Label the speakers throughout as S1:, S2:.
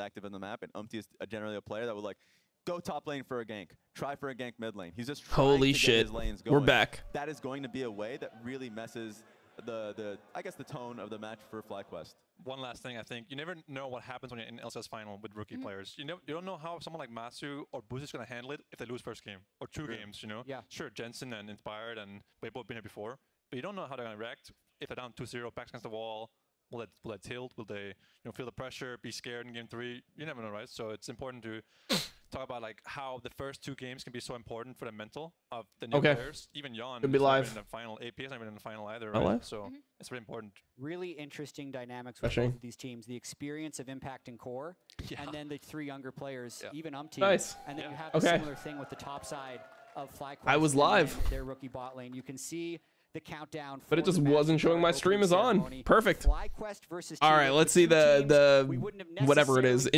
S1: active in the map, and Umti is uh, generally a player that would like go top lane for a gank, try for a gank mid lane. He's just trying
S2: Holy
S1: to get
S2: shit.
S1: his lanes
S2: We're back.
S1: That is going to be a way that really messes the the I guess the tone of the match for FlyQuest.
S3: One last thing, I think you never know what happens when you're in LCS final with rookie mm-hmm. players. You know, you don't know how someone like Massu or Boost is going to handle it if they lose first game or two games. You know,
S4: Yeah.
S3: Sure, Jensen and Inspired and they've both been here before, but you don't know how they're going to react if they're down 2-0, backs against the wall. Will that will they tilt? Will they you know feel the pressure? Be scared in game three? You never know, right? So it's important to talk about like how the first two games can be so important for the mental of the new
S2: Okay.
S3: players. Even Jan
S2: Could be
S3: is even
S2: live.
S3: in the final. AP is not even in the final either, right?
S2: live?
S3: So mm-hmm. it's very important.
S4: Really interesting dynamics with both of these teams. The experience of Impact and Core,
S3: Yeah.
S4: and then the three younger players,
S3: Yeah.
S4: even Umti.
S2: Nice.
S4: And then
S3: Yeah.
S4: you have
S2: Okay.
S4: a similar thing with the top side of FlyQuest.
S2: I was live.
S4: Their rookie bot lane. You can see the countdown.
S2: But it just wasn't showing my stream is on. Perfect. All right, let's see the the whatever it is.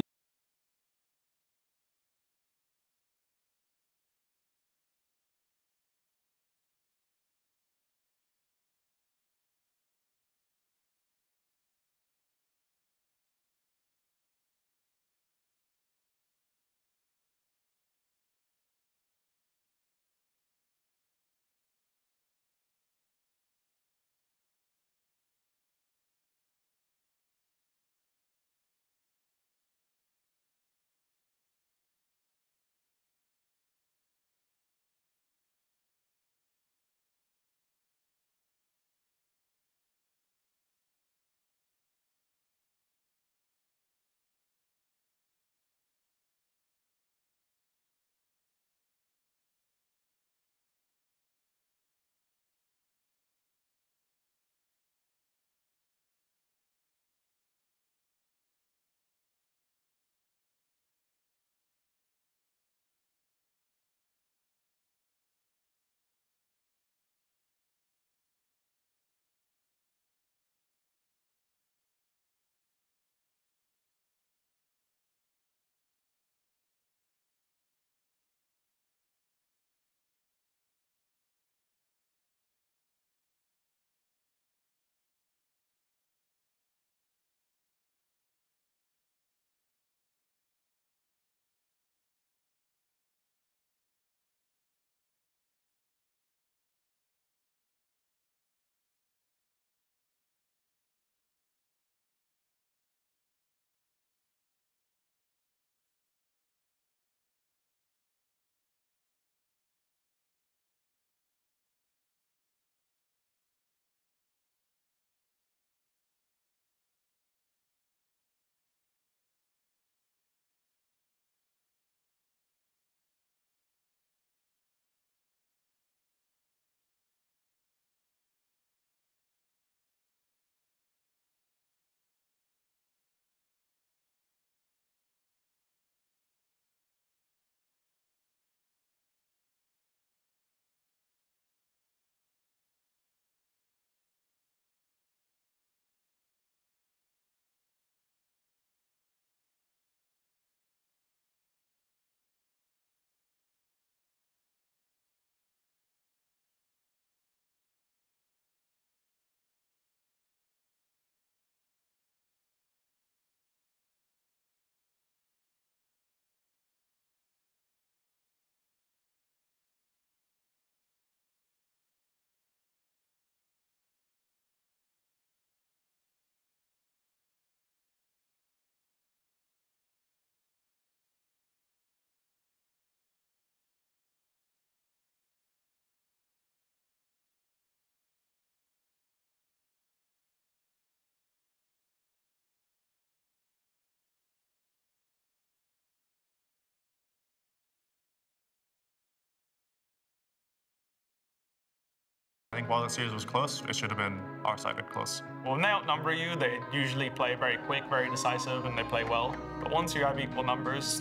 S5: Think while the series was close, it should have been our side that close.
S6: Well, when they outnumber you, they usually play very quick, very decisive, and they play well. But once you have equal numbers,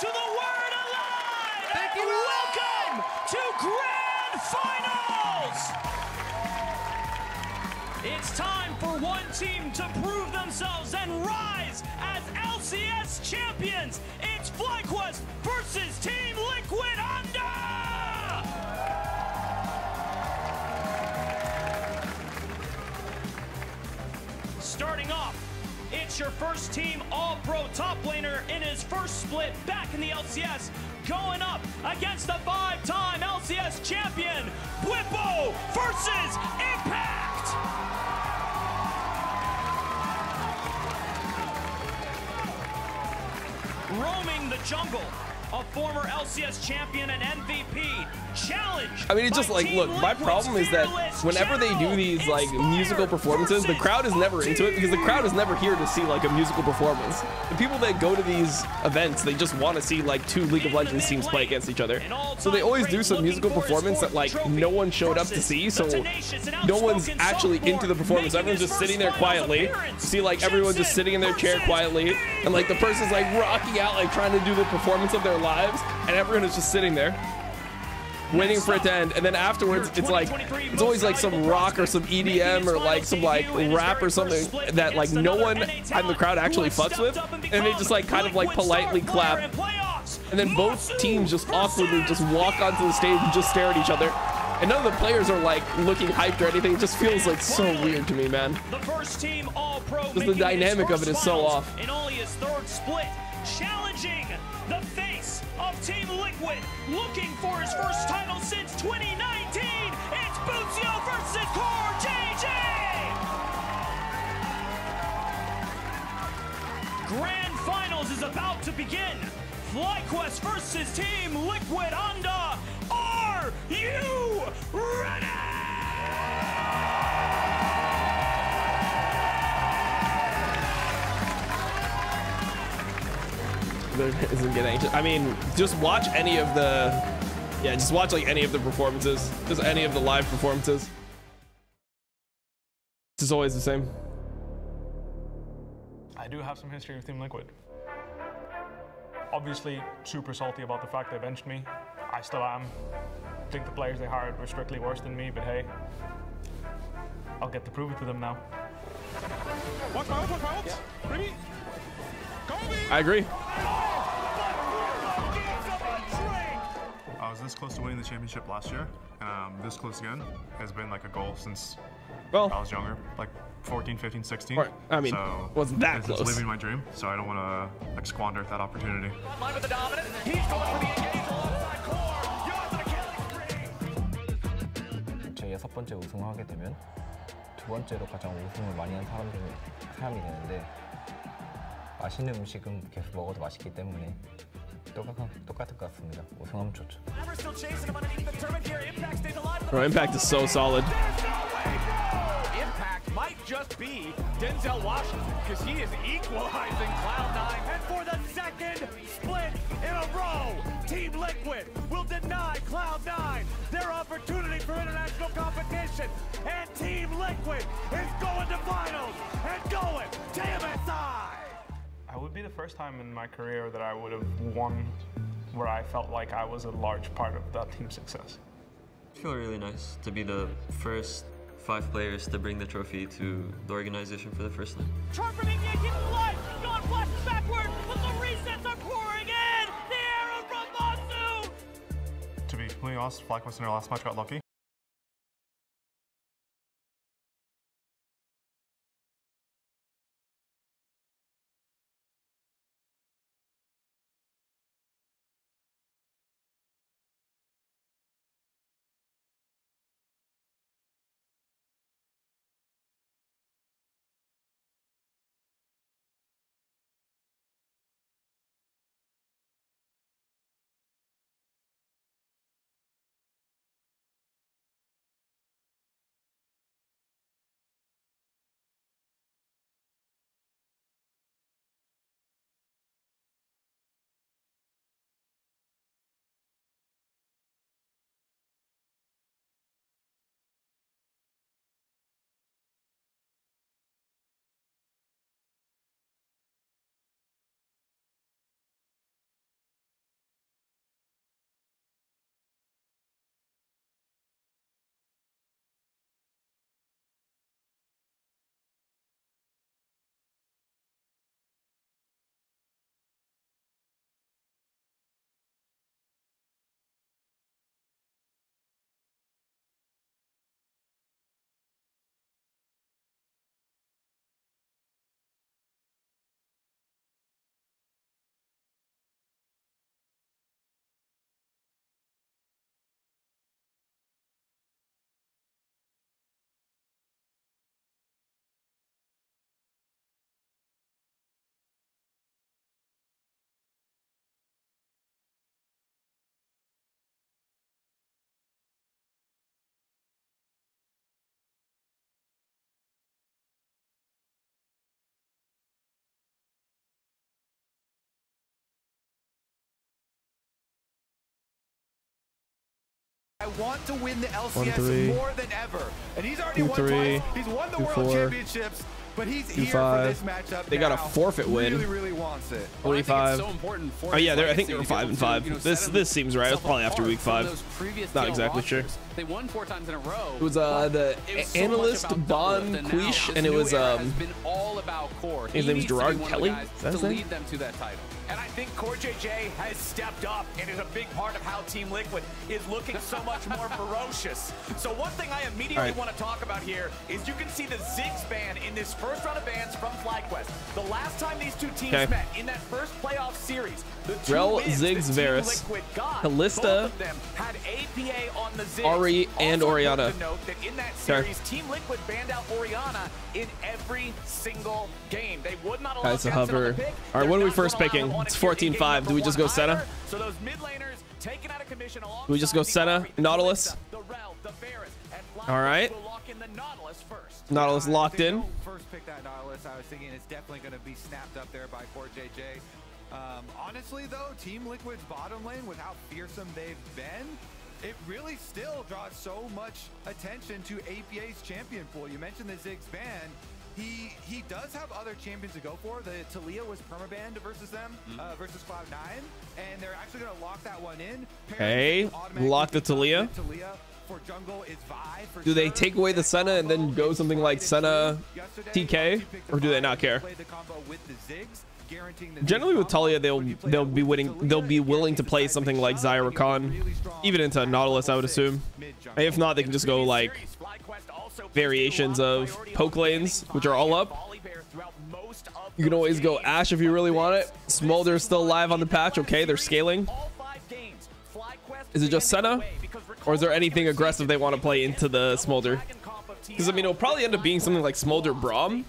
S7: to the Word Alive! Thank you. Welcome to Grand Finals! It's time for one team to prove themselves and rise as LCS champions. It's FlyQuest versus Team Liquid your first team All Pro top laner in his first split back in the LCS, going up against the five time LCS champion, Bwipo versus Impact! Roaming the jungle, a former LCS champion and MVP, challenge.
S2: I mean, it's just like, look, my problem is that whenever they do these like musical performances, the crowd is never into it because the crowd is never here to see like a musical performance. The people that go to these events, they just want to see like two League of Legends teams play against each other. So they always do some musical performance that like no one showed up to see, so no one's actually into the performance. Everyone's just sitting there quietly. You see like everyone just sitting in their chair quietly, and like the person's like rocking out, like trying to do the performance of their lives, and everyone is just sitting there waiting for it to end. And then afterwards it's like it's always like some rock or some edm or like some like rap or something that like no one in the crowd actually fucks with and they just like kind of like politely clap. and then both teams just awkwardly just walk onto the stage and just stare at each other. And none of the players are like looking hyped or anything. It just feels like so weird to me man.
S7: The first team All Pro.
S2: Just the dynamic of it is so off.
S7: In only his third split, challenging Team Liquid, looking for his first title since 2019. It's Busio versus Core JJ. Grand Finals is about to begin. FlyQuest versus Team Liquid Honda. Are you ready?
S2: isn't getting anxious. I mean, just watch any of the, yeah, just watch like any of the performances, just any of the live performances. It's always the same.
S6: I do have some history with Team Liquid. Obviously, super salty about the fact they benched me. I still am. think the players they hired were strictly worse than me, but hey, I'll get to prove it to them now.
S8: Watch my ult, watch my ult. Ready? Go me!
S2: I agree.
S5: I was this close to winning the championship last year. Um, this close again has been like a goal since
S2: Well,
S5: I was younger, like 14, 15, 16.
S2: Right. I mean,
S5: so
S2: wasn't that
S5: it's,
S2: close.
S5: It's living my dream, so I don't want to like squander that opportunity.
S7: Line with the dominant. He's going for the engage alongside Core. You're the killing spree.
S9: 제 여섯 번째 우승하게 되면 두 번째로 가장 우승을 많이 한 사람 중에 사람이 되는데 맛있는 음식은 계속 먹어도 맛있기 때문에 똑같, 똑같을 것 같습니다. 우승하면 좋죠.
S7: We're still chasing him underneath the turret here. Impact stays alive.
S2: bro, Impact is so solid.
S8: Impact might just be Denzel Washington because he is equalizing Cloud9. And for the second split in a row, Team Liquid will deny Cloud9 their opportunity for international competition. And Team Liquid is going to finals and going to MSI.
S6: I would be the first time in my career that I would have won where I felt like I was a large part of that team's success.
S1: feel really nice to be the first five players to bring the trophy to the organization for the first time.
S7: Charm from EVA keeps it alive. Gone flashes backward, but the resets are pouring in. The arrow from Massu.
S5: To be completely honest, FlyQuest in their last match got lucky.
S8: Want to win the LCS
S2: One, three.
S8: more than ever. And he's already
S2: Two,
S8: won
S2: three.
S8: twice. He's won the
S2: Two,
S8: World
S2: four.
S8: Championships, but he's
S2: Two,
S8: here
S2: five.
S8: for this matchup
S2: They got a forfeit win.
S8: Really, really wants it.
S2: 45.
S10: so important for
S2: oh yeah, they're, I think they were
S10: to be
S2: five and
S10: to,
S2: five.
S10: you know,
S2: this this seems right. It was probably after week five. Not
S10: TL
S2: exactly sure.
S10: They won four times in a row.
S2: It was uh, the
S10: It was so
S2: analyst
S10: about
S2: Bon
S10: Doublelift, and
S2: Quiche, and it was um.
S10: been all about core.
S2: His
S10: He
S2: name's
S10: needs to be
S2: Gerard
S10: one of the
S2: Kelly?
S10: guys
S2: Is that his name?
S10: Lead them to that title.
S8: And I think Core JJ has stepped up and is a big part of how Team Liquid is looking so much more ferocious. So one thing I immediately
S2: right.
S8: want to talk about here is you can see the Ziggs ban in this first round of bans from FlyQuest. The last time these two teams
S2: Okay.
S8: met in that first playoff series,
S2: Rel,
S8: wins
S2: Ziggs,
S8: that Team
S2: Varus,
S8: Liquid
S2: Kalista,
S8: both of them had APA on the Ziggs.
S2: Ari, and
S8: Also
S2: Orianna.
S8: important to that in that
S2: Okay.
S8: series, Team Liquid banned out Orianna in every single game. They would not allow
S2: Guys, so
S8: Jensen on the
S2: hover. All right,
S8: They're
S2: when are we first picking? It's
S8: it here in game
S2: 14-5. Do we just go Senna?
S8: So those mid laners taken out of commission
S2: Do we just go Senna, Nautilus? All right. Nautilus locked in.
S8: First pick that Nautilus. I was thinking it's definitely going to be snapped up there by Core JJ. Um, honestly, though, Team Liquid's bottom lane, with how fearsome they've been, it really still draws so much attention to APA's champion pool. You mentioned the Ziggs ban. He he does have other champions to go for. The Taliyah was permabanned versus them, uh, versus Cloud9, and they're actually going to lock that one in.
S2: Hey, lock the Taliyah.
S8: Taliyah for jungle is Vi. For
S2: Do they take away the Senna and then go something like Senna TK, or do they not care?
S8: Played the combo with the Ziggs, guaranteeing the
S2: Generally with Taliyah, they'll they'll be winning. They'll be willing to play something like Zyra Khan, even into Nautilus, I would assume. If not, they can just go like variations of poke lanes, which are all up. You can always go Ashe if you really want it. Smolder's still live on the patch. Okay, they're scaling. Is it just Senna? Or is there anything aggressive they want to play into the Smolder? Because, I mean, it'll probably end up being something like Smolder Braum.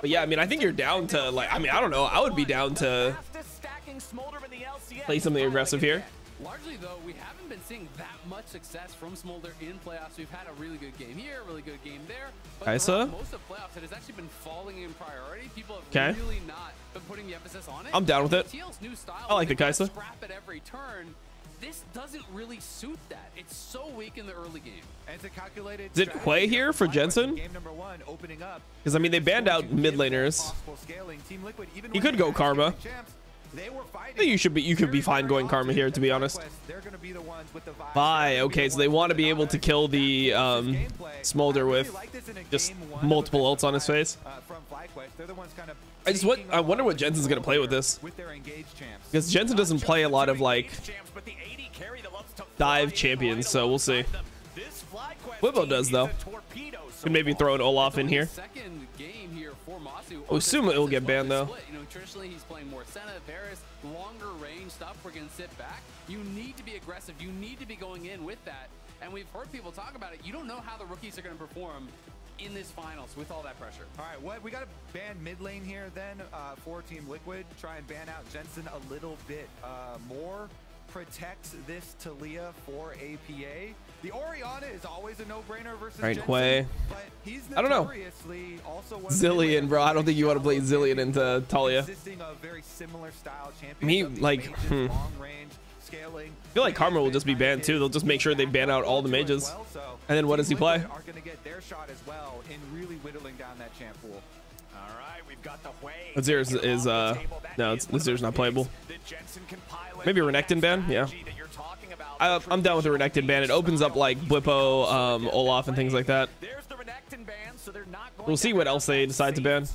S2: But yeah, I mean, I think you're down to, like, I mean, I don't know. I would be down to play something aggressive here.
S10: Largely, though, we haven't been seeing that much success from Smolder in playoffs. We've had a really good game here, a really good game there. But
S2: Kaisa?
S10: throughout most of playoffs, it has actually been falling in priority. People have
S2: 'Kay.
S10: really not been putting the emphasis on it.
S2: I'm down with it.
S10: TL's new style,
S2: I like the Kaisa.
S10: Scrap at every turn. This doesn't really suit that. It's so weak in the early game.
S8: And it's a calculated
S2: Is it Quay here for Jensen?
S8: game number one opening up.
S2: Because, I mean, they banned out mid laners.
S8: Possible scaling. Team Liquid, even
S2: You could go
S8: were
S2: Karma.
S8: they were fighting
S2: I think you should be. You could be fine going Karma here, to be honest.
S8: They're gonna be the ones with the vibe.
S2: Bye. Okay, so they want to be able to kill the um, Smolder with just multiple ults on his face.
S8: Uh, from FlyQuest, they're the ones kind of
S2: I just what I wonder what Jensen's gonna play with this.
S8: with their engaged champs.
S2: Because Jensen doesn't play a lot of like dive champions, so we'll see. Bwipo does though. Could maybe throw an Olaf in here. I assume it will get banned though.
S10: You know, traditionally he's playing more Senna, Varus, longer range stuff. We're gonna sit back. You need to be aggressive. You need to be going in with that. And we've heard people talk about it. You don't know how the rookies are gonna perform in this finals with all that pressure.
S8: All right, what we got to ban mid lane here then uh, for Team Liquid. Try and ban out Jensen a little bit uh, more. Protects this Taliyah for APA. The Orianna is always a no-brainer versus
S2: Right,
S8: Jensen,
S2: Quay.
S8: but he's
S2: I don't know.
S8: also one of the
S2: Zilean, bro. I don't think you want to play Zilean into Taliyah.
S8: consisting very similar style champions.
S2: Me,
S8: of
S2: like,
S8: mages,
S2: hmm.
S8: scaling.
S2: I feel like Karma will just be banned too. They'll just make sure they ban out all the mages. And then what does he play?
S8: Are going to get their shot as well in really whittling down that champ pool. All right, we've got the way.
S2: Azir's is uh no, it's, Azir's not playable. Maybe Renekton ban, yeah. I, I'm down with the Renekton ban. It opens up like Blippo, um, Olaf, and things like that. We'll see what else they decide to ban.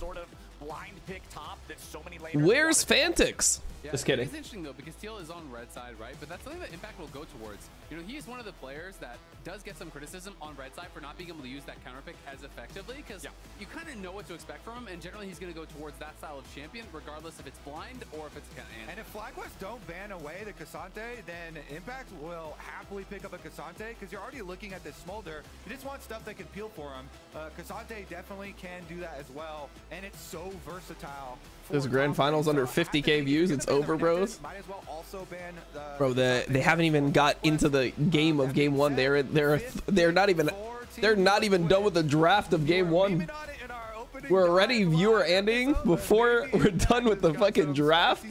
S2: Where's Fantix? Just kidding.
S10: It's interesting though because Teal is on red side, right? But that's something that Impact will go towards. You know, one of the players that does get some criticism on red side for not being able to use that counter pick as effectively because you kind of know what to expect from him, and generally he's going to go towards that style of champion, regardless if it's blind or if it's kind of.
S8: And if FlyQuest don't ban away the K'Sante, then Impact will happily pick up a K'Sante because you're already looking at this Smolder. You just want stuff that can peel for him. Uh, K'Sante definitely can do that as well, and it's so versatile. for
S2: There's grand
S8: top lane.
S2: finals under
S8: So I have to
S2: 50k views. It's over, bros.
S8: Might as well also ban the
S2: Bro, the they haven't even got into the game of game one. They're they're they're not even they're not even done with the draft of game one. We're already viewer ending before we're done with the fucking draft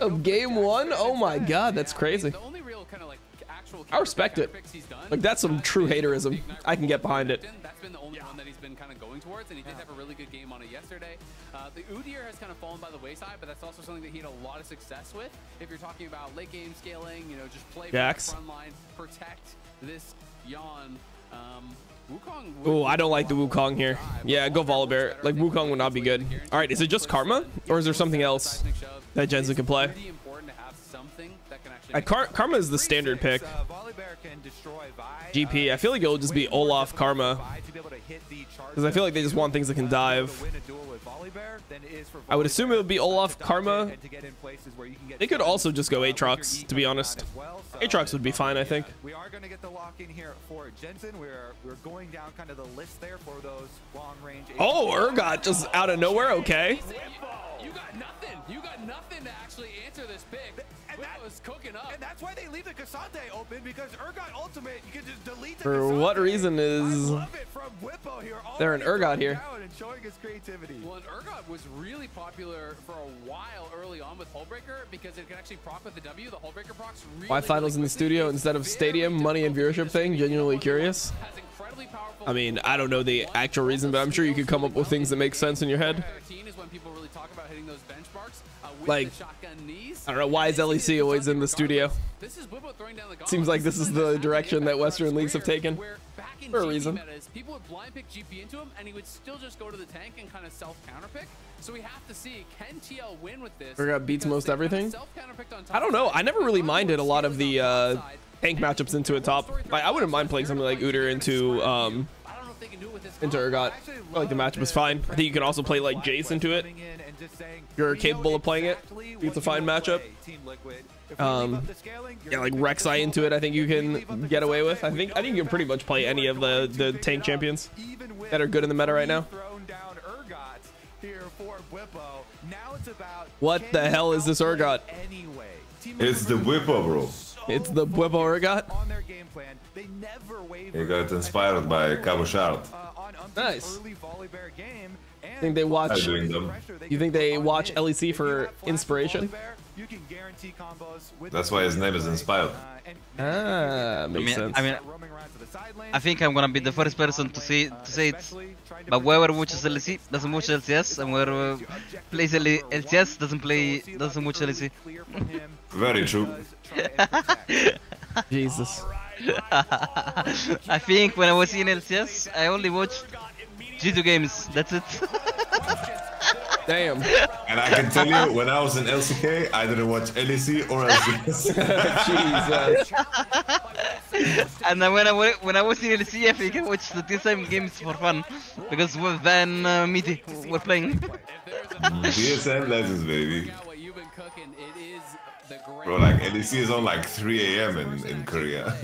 S2: of game one. Oh my god, that's crazy.
S10: The only real kind of like actual
S2: I respect it.
S10: counterpicks he's done.
S2: Like that's some true haterism. I can get behind it.
S10: That's been the only one that he's been kind of going towards, and he did have a really good game on it yesterday. Uh, the Udyr has kind of fallen by the wayside, but that's also something that he had a lot of success with. If you're talking about late game scaling, you know, just play
S2: Jax.
S10: front line, protect this Yeon. Um, Wukong
S2: Oh, I don't like the Wukong here. Yeah, go Volibear. Like Wukong would not be good. All right, is it just Karma, or is there something else that Jensen can play?
S10: pretty important to have something that can actually
S2: Uh, Kar Karma is the standard pick. GP, I feel like it'll just be Olaf Karma. Because I feel like they just want things that can dive. I would assume it would be Olaf Karma. They could also just go Aatrox, to be honest. Aatrox would be fine, I think.
S8: We are going to get the lock in here for Jensen. We're we're going down kind of the list there for those long range.
S2: Oh, Urgot just out of nowhere, okay.
S10: You got nothing. You got nothing to actually answer this pick.
S8: And that
S10: was cooking up.
S8: And that's why they leave the K'Sante open because Urgot Ultimate, you can just delete the
S2: For what reason is
S8: love it from Bwipo here.
S2: there an Urgot here?
S8: And showing his creativity.
S10: Well, and Urgot was really popular for a while early on with Hullbreaker because it can actually proc with the W. The Hullbreaker procs really,
S2: Why finals in the studio instead of stadium? Money and viewership thing? Genuinely curious.
S10: has incredibly powerful.
S2: I mean, I don't know the actual reason, but I'm sure you could come up with things that make sense in your head. Like,
S10: shotgun knees.
S2: I don't know, why is LEC always in the studio?
S10: This is throwing down the gauntlet.
S2: Seems like this is the direction that Western leagues have taken.
S10: Back in
S2: For a reason.
S10: metas, people would blind pick GP into him, and he would still just go to the tank and kind of self counter pick. So we have to see can TL win with this?
S2: Urgot beats most everything.
S10: Self-counterpicked on
S2: I don't know. I never really minded a lot of the uh, tank matchups into a top. Like, I wouldn't mind playing something like Udyr into um,
S10: I don't know if they can do it with this.
S2: into Urgot. I feel like the matchup is fine. I think you can also play like Jace into it. You're capable of playing it. It's a fine matchup. Um, yeah, like Rek'Sai into it. I think you can get away with. I think I think you can pretty much play any of the the tank champions that are good in the meta right now.
S8: Thrown down Urgot here for Bwipo. Now it's about
S2: What the hell is this Urgot?
S8: anyway.
S11: It's the Bwipo, bro.
S2: It's the Bwipo Urgot.
S8: on their game plan. They never waver.
S11: He got inspired by Cabo Shard.
S8: uh, on Umti's
S2: Nice.
S8: Early Volibear game. And
S2: Think they watch?
S11: I'm doing them.
S2: You think they watch LEC for inspiration?
S8: You can guarantee combos with
S11: That's why his name is inspired.
S2: Ah, makes
S12: I mean,
S2: sense.
S12: I mean, I think I'm gonna be the first person to say to say it. But whoever watches LCS doesn't watch LCS, and whoever plays L- LCS doesn't play doesn't watch LCS.
S11: Very true.
S2: Jesus.
S12: I think when I was in LCS, I only watched G2 games. That's it.
S2: Damn.
S11: And I can tell you, when I was in LCK, I didn't watch LEC or LCS.
S2: Jesus.
S12: and then when I when I was in LCS, I think I watched the TSM games for fun because then uh, Miti were playing.
S11: DSM Legends, baby.
S10: What you've been cooking, it is the great.
S11: Bro, like LEC is on like 3 a.m. in, in Korea.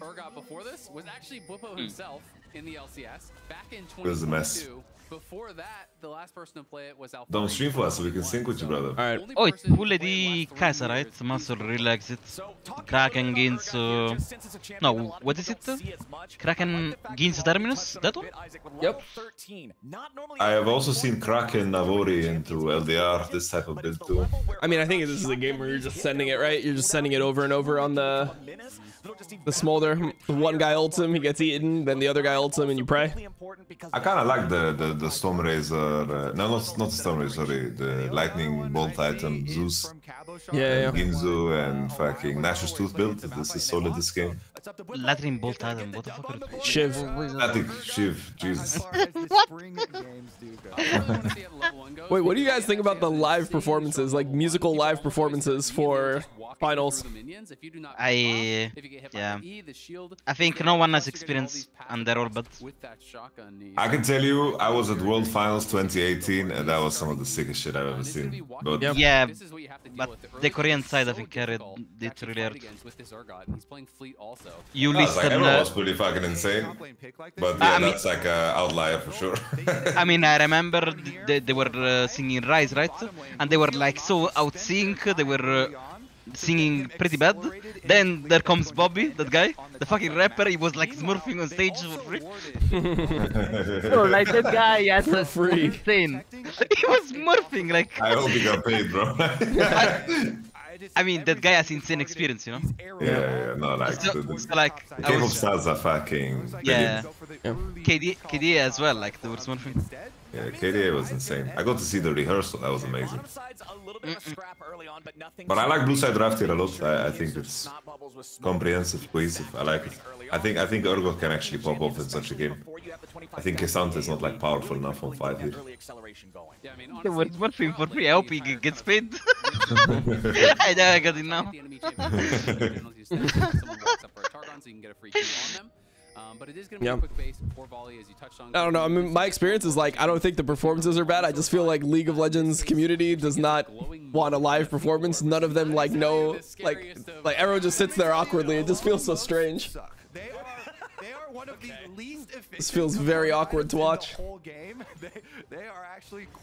S10: Urgot before this was actually Bwipo himself in the LCS back in
S11: It was a mess.
S10: 2022. Before that, the last person to play it was Alpha.
S11: Don't stream for us so we can sync with you, brother.
S2: Alright.
S12: Oh, it's Pule di casa, right? Muscle relax it. Kraken gains. Uh... No, what is it? Kraken gains terminus. That one?
S2: Yep.
S11: I have also seen Kraken Navori into LDR, this type of build too.
S2: I mean, I think this is a game where you're just sending it right. You're just sending it over and over on the the smolder. One guy ults him, he gets eaten. Then the other guy ults him, and you pray.
S11: I kind of like the, the, the Storm Razor, uh, no, not, not the Storm Razor, sorry, the Lightning Bolt item, Zeus,
S2: Yeah, yeah.
S11: and Guinsoo, and fucking Nash's Tooth build. This is solid, this game.
S12: Latin bolt Adam. What the fuck? Are...
S2: Shiv.
S11: Static, Shiv, Jesus.
S2: Wait, what do you guys think about the live performances, like musical live performances for finals?
S12: I yeah. I think no one has experience under orbit.
S11: I can tell you, I was at World Finals 2018, and that was some of the sickest shit I've ever seen. But
S12: Yeah, but the Korean side I think carried it really hard. You
S11: No, it's
S12: listen.
S11: like, everyone
S12: uh,
S11: was pretty fucking insane. But
S12: I
S11: yeah,
S12: mean-
S11: that's like an outlier for sure.
S12: I mean, I remember they, they were uh, singing Rise, right? And they were like so out sync. They were uh, singing pretty bad. Then there comes Bobby, that guy, the fucking rapper. He was like smurfing on stage for free. Bro, like that guy, yeah,
S2: For free.
S12: insane. he was smurfing like.
S11: I hope he got paid, bro.
S12: I mean, that guy has insane experience, you know.
S11: Yeah, yeah, no, like
S12: So,
S11: the, the
S12: so like, I
S11: K-pop
S12: was,
S11: stars are fucking
S12: yeah,
S11: brilliant.
S12: KD, KD as well. Like there was one thing.
S11: Yeah, KDA was insane. I got to see the rehearsal. That was amazing. But I like Blue Side Draft here a lot. I, I think it's comprehensive, cohesive. I like it. I think I think Urgot can actually pop off in such a game. I think K'Sante is not like powerful enough on five here.
S12: There was one thing for free. I hope he g- gets paid. I know I got it now.
S10: Um, but it is going to be
S2: Yeah.
S10: a quick base for volley as you touched on.
S2: I don't know. I mean, my experience is like I don't think the performances are bad. I just feel like League of Legends community does not want a live performance. None of them like know like like everyone just sits there awkwardly. It just feels so strange. This feels very awkward to watch.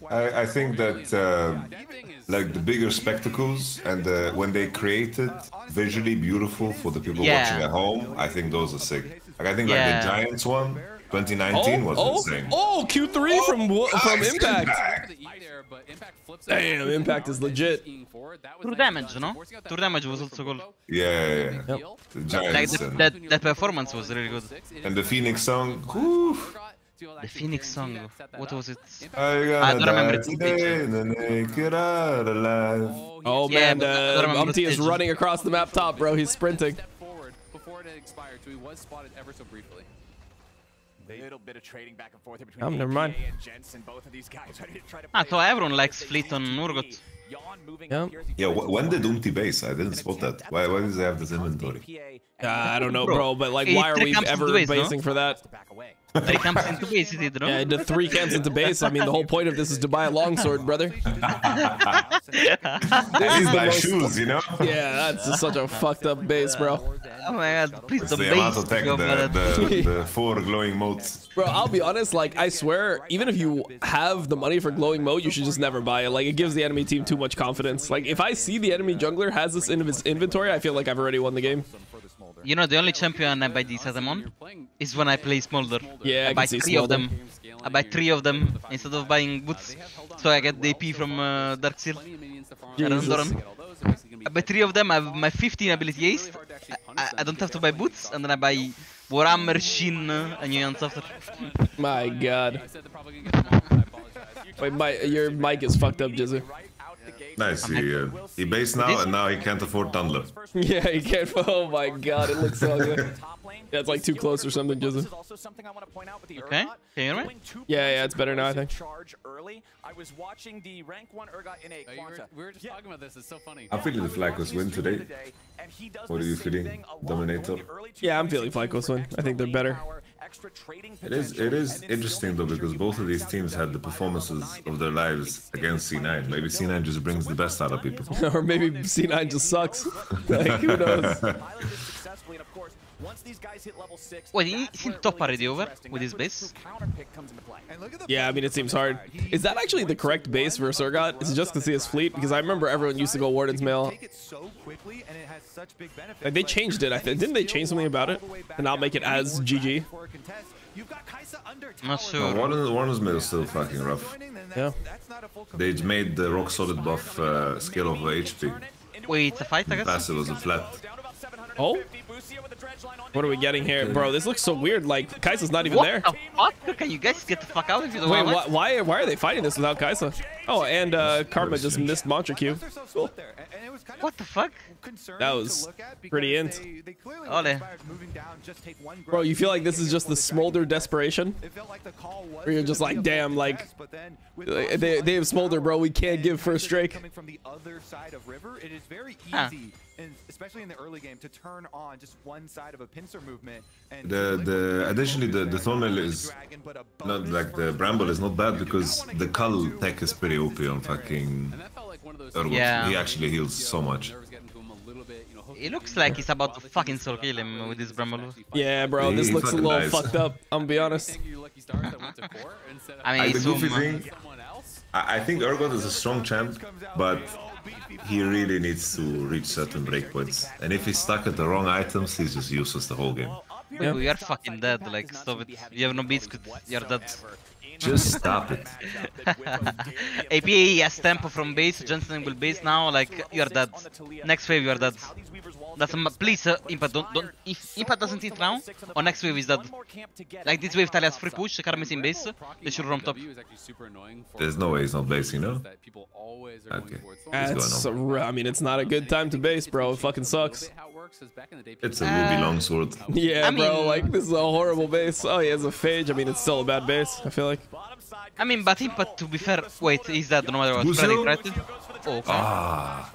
S11: I, I think that uh, like the bigger spectacles and uh, when they create it visually beautiful for the people
S12: Yeah.
S11: watching at home, I think those are sick. Like I think like the Giants one, 2019 was
S2: oh,
S11: insane.
S2: oh, Q3 from Wo- from
S11: nice,
S2: Impact.
S11: Impact.
S2: Damn, Impact is legit.
S12: True damage, no? True damage was also cool.
S11: Yeah, yeah, yeah.
S2: Yep.
S11: The
S12: Like
S11: Giants
S12: the,
S11: and,
S12: that that performance was really good.
S11: and the Phoenix song. whew.
S12: The Phoenix song. What was it?
S11: I
S12: I
S11: gotta
S12: don't remember
S11: die
S12: its
S11: today to make it out alive.
S2: Oh man,
S12: but
S2: uh,
S12: remember the
S2: Umti is running across the map top, bro. He's sprinting.
S10: Forward before it had expired, so he was spotted ever so briefly.
S8: Little bit of trading back and forth here between
S2: Oh, never mind.
S8: APA and Jensen, both of these guys ready to try to
S12: Ah,
S8: play
S12: so
S8: it.
S12: everyone likes Fleet on Urgot.
S8: Yeon moving
S2: Yeah.
S8: up here as he
S11: Yeah,
S8: tries
S11: wh-
S8: to
S11: when did
S8: explode.
S11: Umti base? I didn't spot that. Why, why does they have this inventory?
S2: Uh, I don't know,
S12: Bro,
S2: bro, but like, why are we ever
S12: into base, no?
S2: basing for that?
S8: Back away.
S12: Three camps into base, he did, no?
S2: Yeah, I three camps into base. I mean, the whole point of this is to buy a longsword, brother.
S11: At least buy shoes, you know?
S2: Yeah, that's just such a fucked up base, bro.
S12: Oh my god, please
S11: It's
S12: don't
S11: the
S12: base.
S11: amount of tech, the, the, the four glowing motes.
S2: Bro, I'll be honest, like, I swear, even if you have the money for glowing mote, you should just never buy it. Like, it gives the enemy team too much confidence. Like, if I see the enemy jungler has this in his inventory, I feel like I've already won the game.
S12: You know, the only champion I buy this item on is when I play Smolder.
S2: Yeah, I
S12: I buy
S2: can see
S12: three of them. I buy three of them instead of buying boots. So I get the AP from uh, Darkseal.
S2: Jesus.
S12: I buy three of them. I have my 15 ability ace. I, I, I don't have to buy boots, and then I buy Warhammer, Sheen, uh, and Nuance after.
S2: My god. Wait, my, your mic is fucked up, Jizzer.
S11: Nice. He, uh, he based now, and now he can't afford Tundler.
S2: Yeah, he can't. Oh my god, it looks so good. Yeah, it's like too close or something, Jizzer.
S12: Okay, can you?
S2: Yeah, yeah, it's better now, I think.
S8: Charge early. I was watching the rank one Urgot in a
S10: Uh, you were-
S8: Quanta.
S10: we were just talking about this. It's so funny.
S11: I'm feeling the Flacos win today. What are you feeling, Dominator?
S2: Yeah, I'm feeling Flyco's win. I think they're better.
S11: It is it is interesting though because both of these teams had the performances of their lives against C9. Maybe C9 just brings the best out of people.
S2: or maybe C9 just sucks. like, who knows?
S8: Successfully, and once these guys hit level six,
S12: Wait, is he
S8: where it
S12: top
S8: really
S12: over with his base?
S8: the true counter pick comes into play.
S2: Yeah, I mean, it seems hard. Is that actually the correct base for Surgot? Is it just to see his fleet? Because I remember everyone used to go Warden's Mail. Like, they changed it, I think. Didn't they change something about it? And not make it as GG?
S12: Not sure.
S11: No,
S12: sure.
S11: Warden, Warden's Mail is still fucking rough.
S2: Yeah.
S11: They made the rock solid buff uh, scale of HP.
S12: Wait, it's a fight, I guess?
S11: Passive was a flat.
S2: Oh? What are we getting here? Bro, this looks so weird. Like, Kaisa's not even
S12: What
S2: there.
S12: the fuck? Can you guys get the fuck out of here.
S2: Wait, wh why, why are they fighting this without Kaisa? Oh, and uh, Karma just missed Mantra Q. Cool.
S12: What the fuck?
S2: That was pretty int.
S12: Ole.
S2: Bro, you feel like this is just the smolder desperation? Where you're just like, damn, like, they, they have smolder, bro. We can't give first Drake.
S13: Coming from the other side of river, it is very
S12: Huh.
S13: Easy, and especially in the early game, to turn on just one side of a pincer movement. And
S11: The the additionally the the thornmail is not like the bramble is not bad because the cull tech is pretty OP on fucking Urgot.
S12: Yeah.
S11: He actually heals so much.
S12: It looks like he's about to fucking soul kill him with this Bramble.
S2: Yeah, bro, this
S11: He
S2: looks a little
S11: dies.
S2: fucked up. I'm gonna be honest.
S12: I
S11: Like,
S12: mean,
S11: the
S12: Zoom,
S11: goofy thing, I, I think Urgot is a strong champ, but he really needs to reach certain breakpoints. And if he's stuck at the wrong items, he's just useless the whole game.
S12: Wait, we are fucking dead, like, stop it. You have no beats, you're dead.
S11: Just stop it.
S12: APA has tempo from base, Jensen will base now, like, you are dead. Next wave, you are dead. That's a, please, uh, Impact, don't, don't, if Impact doesn't hit now, on next wave is dead. Like, this wave, Taliyah has free push, Karma is in base, they should roam top.
S11: There's no way he's not basing, no? Okay.
S2: That's, I mean, it's not a good time to base, bro. It fucking sucks.
S11: It's a Ruby longsword.
S2: Yeah,
S12: I
S2: bro.
S12: mean-
S2: Like this is a horrible base. Oh, he has a phage. I mean, it's still a bad base. I feel like.
S12: I mean, but Impact, to be fair, wait, is that no matter what.
S11: Guzo?
S12: Freddy, right? Oh, okay.
S11: Ah.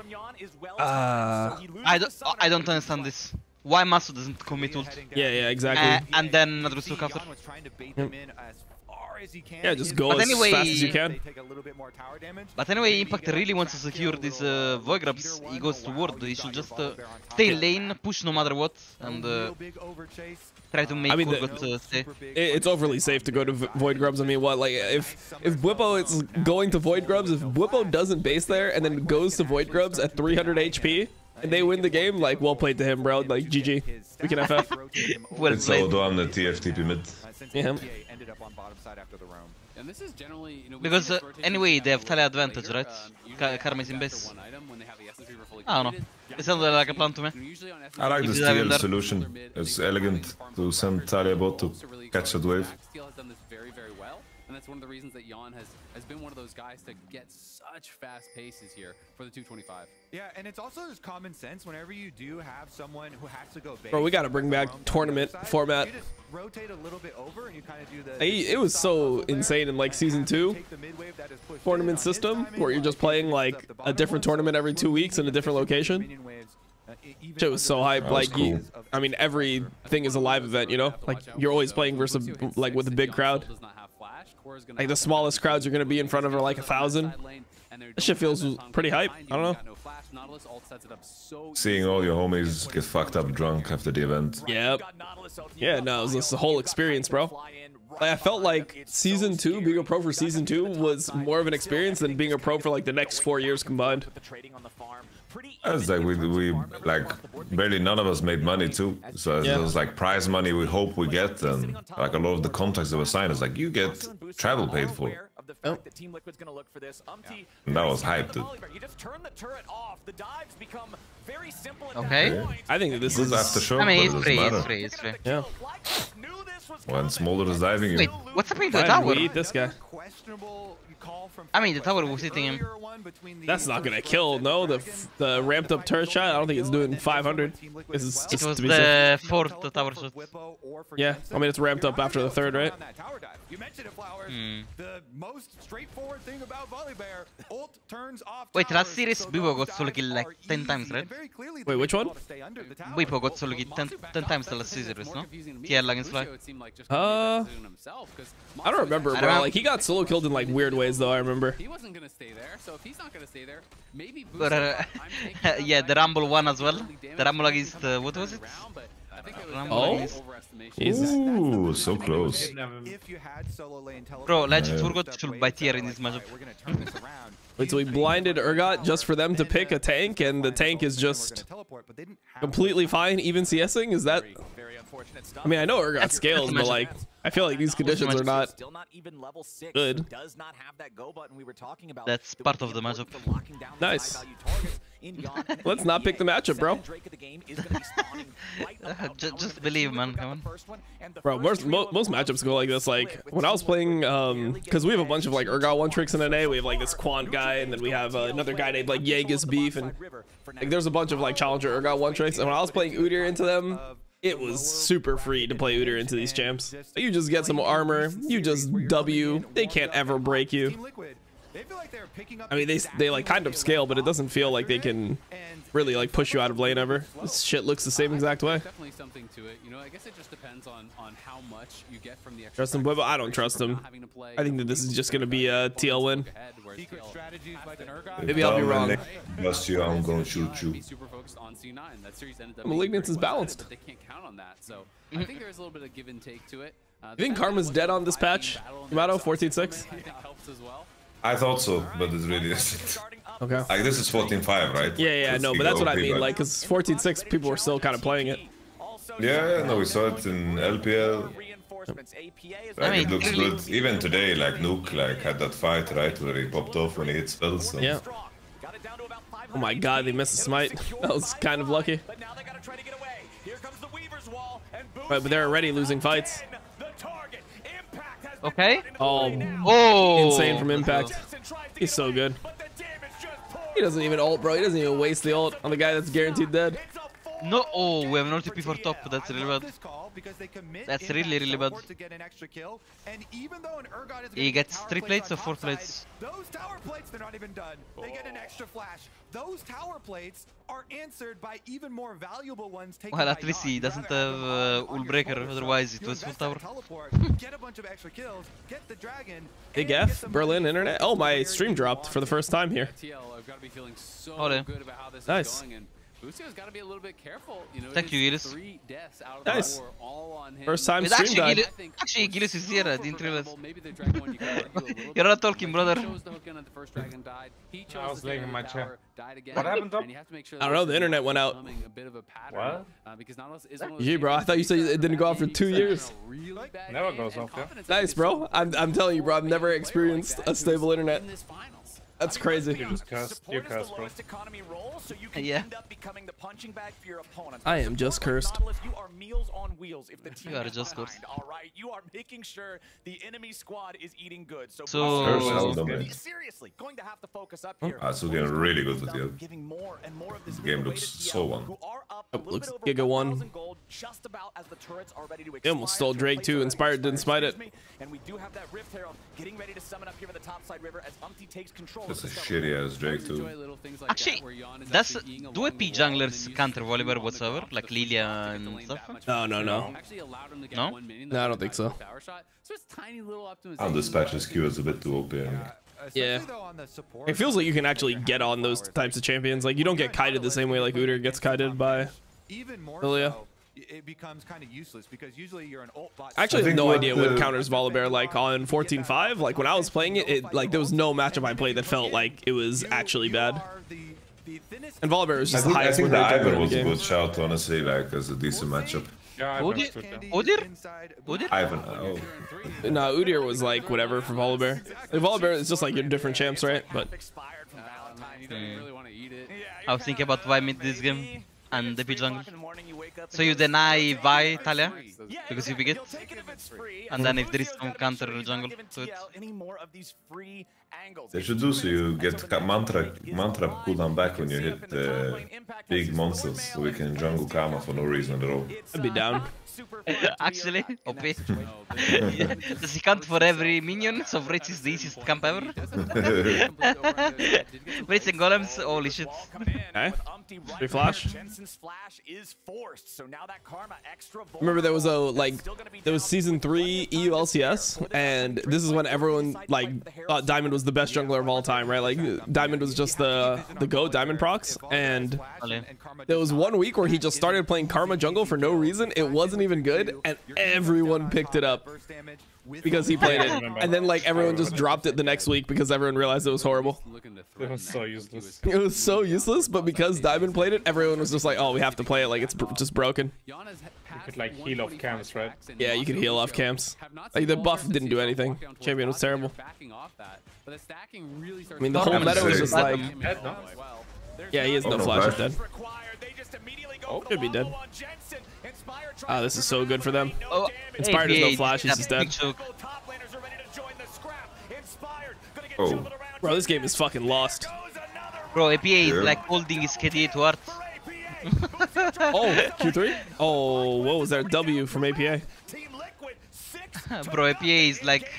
S2: Uh,
S12: I don't, I don't understand this. Why Massu doesn't commit ult?
S2: yeah, yeah, exactly.
S12: Uh, and then Nadrus look after.
S2: yeah, just go
S12: but
S2: as
S12: anyway-
S2: fast as you can.
S12: But anyway, Impact really wants to secure this uh, Void Grubs. He goes to ward. He should just uh, stay lane, push no matter what, and uh, try to make
S2: I mean, the-
S12: Urgot uh, stay.
S2: It's overly safe to go to V- Void Grubs. I mean, what? Like, if if Bwipo is going to Void Grubs, if Bwipo doesn't base there and then goes to Void Grubs at 300 HP and they win the game, like, well played to him, bro. Like, GG. We can FF.
S12: Well
S11: It's
S12: played.
S11: Odo, I'm the TFTP mid.
S2: Yeah.
S13: ended up on bottom side after the roam.
S10: And this is generally, you know,
S12: Because uh, anyway, they have
S10: later,
S12: tele advantage, right?
S10: Um,
S12: Ka- Karma is in base.
S10: one item when they have the Essence Reaver fully
S12: I don't know.
S10: completed.
S12: It sounded like a plan to me.
S10: You know, usually on
S11: I like
S12: If
S11: this
S12: you have him
S11: TL solution. It's elegant to send Taliyah bot to catch that wave.
S10: And that's one of the reasons that Yeon has has been one of those guys to get such fast paces here for the 225.
S13: Yeah, and it's also just common sense whenever you do have someone who has to go base.
S2: Bro, we gotta bring back tournament format.
S13: You just rotate a little bit over and you kind of do the.
S2: I- It was so insane in like season two tournament system where you're just playing like a different tournament every two weeks in a different location. Shit was uh, so hype.
S11: That was
S2: Like, you,
S11: cool.
S2: I mean, everything is a live event, you know? Like, you're always playing versus like with a big crowd. Like the smallest crowds you're gonna be in front of are like a thousand. That shit feels pretty hype. I don't know.
S11: Seeing all your homies get fucked up drunk after the event.
S2: Yep. Yeah, no, it was just the whole experience, bro. Like, I felt like season two, being a pro for season two, was more of an experience than being a pro for like the next four years combined.
S11: It's like we, we like barely none of us made money too. So
S2: Yeah.
S11: it was like prize money we hope we get, and like a lot of the contracts that were signed is like you get travel paid for.
S2: Oh.
S11: And that was hype, dude.
S12: Okay.
S2: I think that this
S11: Good
S2: is
S11: after show,
S12: I mean,
S11: but
S12: it's free, it's free, it's free.
S2: Yeah.
S11: When Smolder is diving you.
S12: Wait, what's happening to the
S2: Why did
S12: tower?
S2: we eat this guy?
S12: I mean, the tower was hitting him.
S2: That's not gonna kill. No, the f- the ramped up turret shot. I don't think it's doing 500. This is
S12: It
S2: just
S12: was
S2: to be safe.
S12: the fourth tower shot.
S2: Yeah, I mean it's ramped up after the third, right?
S13: You mentioned it, Flowers. The most straightforward thing about Volibear, ult turns off
S12: Wait, last series,
S13: so Bwipo
S12: got solo
S13: dives
S12: kill like 10 times, right?
S13: and very clearly
S2: Wait, which one?
S13: to stay under the tower.
S12: Bwipo got solo kill 10, 10 times the last series, no? TL against Fly.
S2: Uh, I don't remember,
S12: I
S2: bro. Like he got solo killed in like weird ways, though. I remember.
S10: He wasn't gonna stay there, so if he's not gonna stay there, maybe
S12: But, uh, yeah, the Rumble one as well. The Rumble against, uh, what was it?
S2: Oh? Jesus.
S11: Ooh, so close.
S13: If you had solo lane
S12: Bro, Legend
S11: Yeah.
S12: Urgot should buy tier in this matchup.
S2: Wait, so we blinded Urgot just for them to pick a tank, and the tank is just completely fine, even CSing? Is that? I mean, I know Urgot
S12: That's-
S2: scales, but like, I feel like these conditions are not
S14: Still not even level six.
S2: good.
S14: Does not have that go button we were talking about.
S12: That's
S14: that
S12: part of the
S14: be
S12: matchup.
S14: important to locking down these
S2: Nice.
S14: high-value targets in Yeon and
S2: Let's not pick the
S14: EA.
S2: matchup, bro.
S14: Second Drake of the game is gonna be spawning right about
S12: Ju-
S14: now.
S12: Just believe, man. Come on.
S14: First one and the
S2: Bro, most mo most matchups go like this. Like when I was playing, um, because we have a bunch of like Urgot one tricks in NA. We have like this Quant guy, and then we have uh, another guy named like Yangus Beef, and like there's a bunch of like challenger Urgot one tricks. And when I was playing Udyr into them, it was super free to play Udyr into these champs. You just get some armor, you just W. They can't ever break you. I mean, they they like kind of scale, but it doesn't feel like they can really like push you out of lane ever. This shit looks the same exact way.
S10: Definitely something to it. You know, I guess it just depends on on how much you get from the extra.
S2: Trust him, Bubba. I don't trust him. I think that this is just gonna be a TL win.
S13: Secret strategies like an Urgot.
S2: Maybe I'll be wrong.
S11: Dominic Bust you, I'm gonna shoot you.
S10: Super focused on C9. That series ended up
S2: Malignance is balanced.
S10: one-sided, but They can't count on that. So I think there's a little bit of give and take to it. Uh,
S2: You think Karma's dead on this patch? Yamato 14-6?
S10: helps well.
S11: I thought so, but it really isn't.
S2: Okay.
S11: Like this is 14-5, right?
S2: Yeah, yeah,
S11: It's
S2: no, but that's what I mean. Like, cause 14-6, people were still kind of playing it.
S11: Yeah, yeah, no, we saw it in LPL. Like, it looks good. Even today, like Nuke, like had that fight right where he popped off when he hit spells. So.
S2: Yeah. Oh my god, they missed a smite. That was kind of lucky. Right, but they're already losing fights.
S12: Okay.
S2: Oh,
S12: Oh.
S2: insane from Impact. He's so good. He doesn't even ult, bro. He doesn't even waste the ult on the guy that's guaranteed dead.
S12: No, oh, we have an TP for top. That's really bad. That's really, really bad. He gets three plates or four plates.
S13: Those tower plates, they're not even done. They get an extra flash. Those tower plates are answered by even more valuable ones taken
S12: Well, at least he doesn't have uh, Hullbreaker, otherwise it was full tower.
S13: Teleport, get a bunch of extra kills, get the dragon.
S2: Big F, Berlin internet. Oh, my stream dropped for the first time here.
S10: TL, I've got to be feeling so good about how this
S2: Nice.
S10: is going. And Busio's got to be a little bit careful. You know,
S12: Thank you, Gilles.
S10: Three deaths out of
S2: Nice.
S10: the four, all on him.
S2: First time
S12: Wait,
S2: stream
S12: actually,
S2: died.
S12: Gilles, actually, Gilles is here. I didn't realize.
S10: Maybe the dragon one you could argue a little
S12: You're not talking, brother.
S10: He chose the hook in at the first dragon died. He chose
S6: I was
S10: the
S6: laying in my chair.
S10: Died again.
S6: What happened, Tom?
S10: And you have to make sure
S2: I don't know, the internet went out.
S10: a bit of a pattern,
S6: What?
S10: Uh, because Nautilus is one of those
S2: Gee, bro, I thought you said it didn't go out for two years.
S10: really
S6: Never goes off, yeah.
S2: Nice, bro. I'm, I'm telling you, bro. I've never experienced a stable internet.
S10: In this finals.
S2: That's crazy.
S6: You just cursed. You cursed, bro.
S14: economy role, so you can
S12: Yeah.
S14: end up becoming the punching bag for your opponents.
S2: I am just cursed.
S14: Nautilus, you are meals on wheels if the team
S12: You are just
S14: behind,
S12: cursed.
S14: All right, you are making sure the enemy squad is eating good. So,
S12: So-
S11: Curse
S12: Oh.
S11: Elden
S14: seriously, going to have to focus up here.
S11: Ah, it's looking really good with you.
S14: Giving more and more of this
S11: Game looks so on.
S14: who are up
S2: Oh,
S14: a
S2: looks
S14: bit
S2: Giga 1.
S14: gold just about as the turrets are ready to
S2: He almost stole Drake too. Inspired didn't smite it.
S14: And we do have that Rift Herald getting ready to summon up here for the top side river as Umti takes control
S11: That's a shitty ass Drake too.
S10: little things like
S12: Actually,
S10: that where Yeon
S12: does
S10: actually eating
S12: do
S10: along
S12: AP
S10: the wall and
S12: junglers
S10: then
S12: counter
S10: uses
S12: Volibear
S10: the
S12: whatsoever,
S10: drop
S12: like
S10: to
S12: Lilia and stuff?
S2: No, no, no.
S10: Actually allowed him to get
S2: No? No, I don't think so.
S10: power shot. So it's tiny little optimization.
S11: I'll dispatch his Q as a bit too OP.
S2: Yeah. It feels like you can actually get on those types of champions. Like, you don't get kited the same way like Udyr gets kited by
S13: Even more
S2: Lilia.
S13: So, it becomes kind of useless because usually you're an ult bot.
S2: I actually
S11: I
S2: have no
S11: what
S2: idea what
S11: the-
S2: counters Volibear like on 14.5. Like when I was playing it, it like there was no matchup I played that felt like it was actually bad. And Volibear was
S11: I
S2: just the
S11: think, I
S2: highest
S11: think
S2: win
S11: the
S2: rate jungler
S11: Ivern
S2: in
S11: was a good shout, honestly, like as a decent matchup.
S6: Yeah, I
S12: Udyr?
S6: understood.
S12: Udyr? Udyr?
S11: Ivan, oh.
S2: No, Udyr was like whatever for Volibear. Like, Volibear is just like your different champs, right? But
S10: You don't mm. really want to eat it.
S12: I was thinking about why mid this game and the jungle. So you deny Vi Taliyah because you pick it, and then if there is some counter jungle to it.
S14: Any more of these free angles.
S11: They should do so. You get mantra mantra cooldown back when you hit uh, big monsters, so we can jungle Karma for no reason at all.
S2: I'd be down.
S12: Actually, OP. Does he count for every minion? So Wraith is the easiest camp ever. Wraiths and golems, holy shit. Eh?
S2: Okay. Free flash.
S14: Flash is forced, so now that karma extra
S2: Remember there was a like there was season three EU LCS and this is when everyone like thought Diamond was the best jungler of all time, right? Like Diamond was just the the go Diamondprox and there was one week where he just started playing Karma jungle for no reason. It wasn't even good and everyone picked it up because he played it. And then like everyone just dropped it the next week because everyone realized it was horrible.
S6: It was so useless.
S2: It was so useless, but because Diamond played it, everyone was just like, "Oh, we have to play it like it's br- just broken."
S6: You could like heal off camps, right?
S2: Yeah, you could heal off camps. Like the buff didn't do anything. Champion was terrible.
S10: Backing off that, but the stacking really starts
S2: I mean, the whole meta was just like, yeah, he has
S11: Oh,
S2: no
S11: no
S2: flash
S11: flash.
S2: is dead.
S6: Oh,
S2: Should be dead. Ah, this is so good for them.
S12: Oh,
S2: Inspired has no flash, he's just dead.
S12: choke.
S11: Oh,
S2: Bro, this game is fucking lost.
S12: Bro, APA is like holding his KDA to heart.
S2: Oh, Q3? Oh, what was that W from APA?
S12: Bro, APA is like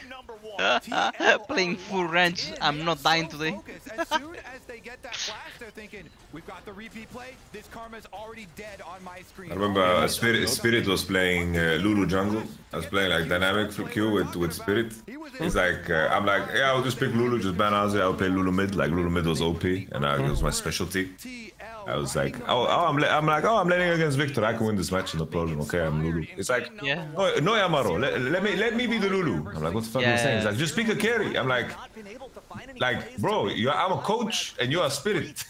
S12: playing full range. I'm not dying today.
S13: as soon as they get that flash, they're thinking, we've got the repeat play. This karma's already dead on my screen.
S11: I remember uh, Spirit Spirit was playing uh, Lulu jungle. I was playing like dynamic for Q with with Spirit. He's like, uh, I'm like, yeah, I'll just pick Lulu, just ban Ozzy. I'll play Lulu mid. Like Lulu mid was OP, and uh, it was my specialty. I was like, oh, oh I'm, I'm like, oh, I'm landing against Viktor. I can win this match, in no problem. Okay, I'm Lulu. It's like,
S12: yeah.
S11: no, no Yamato. Let, let me let me be the Lulu. I'm like, what the fuck are you saying? He's like, just pick a carry. I'm like, like, bro, you I'm a coach and you are a spirit.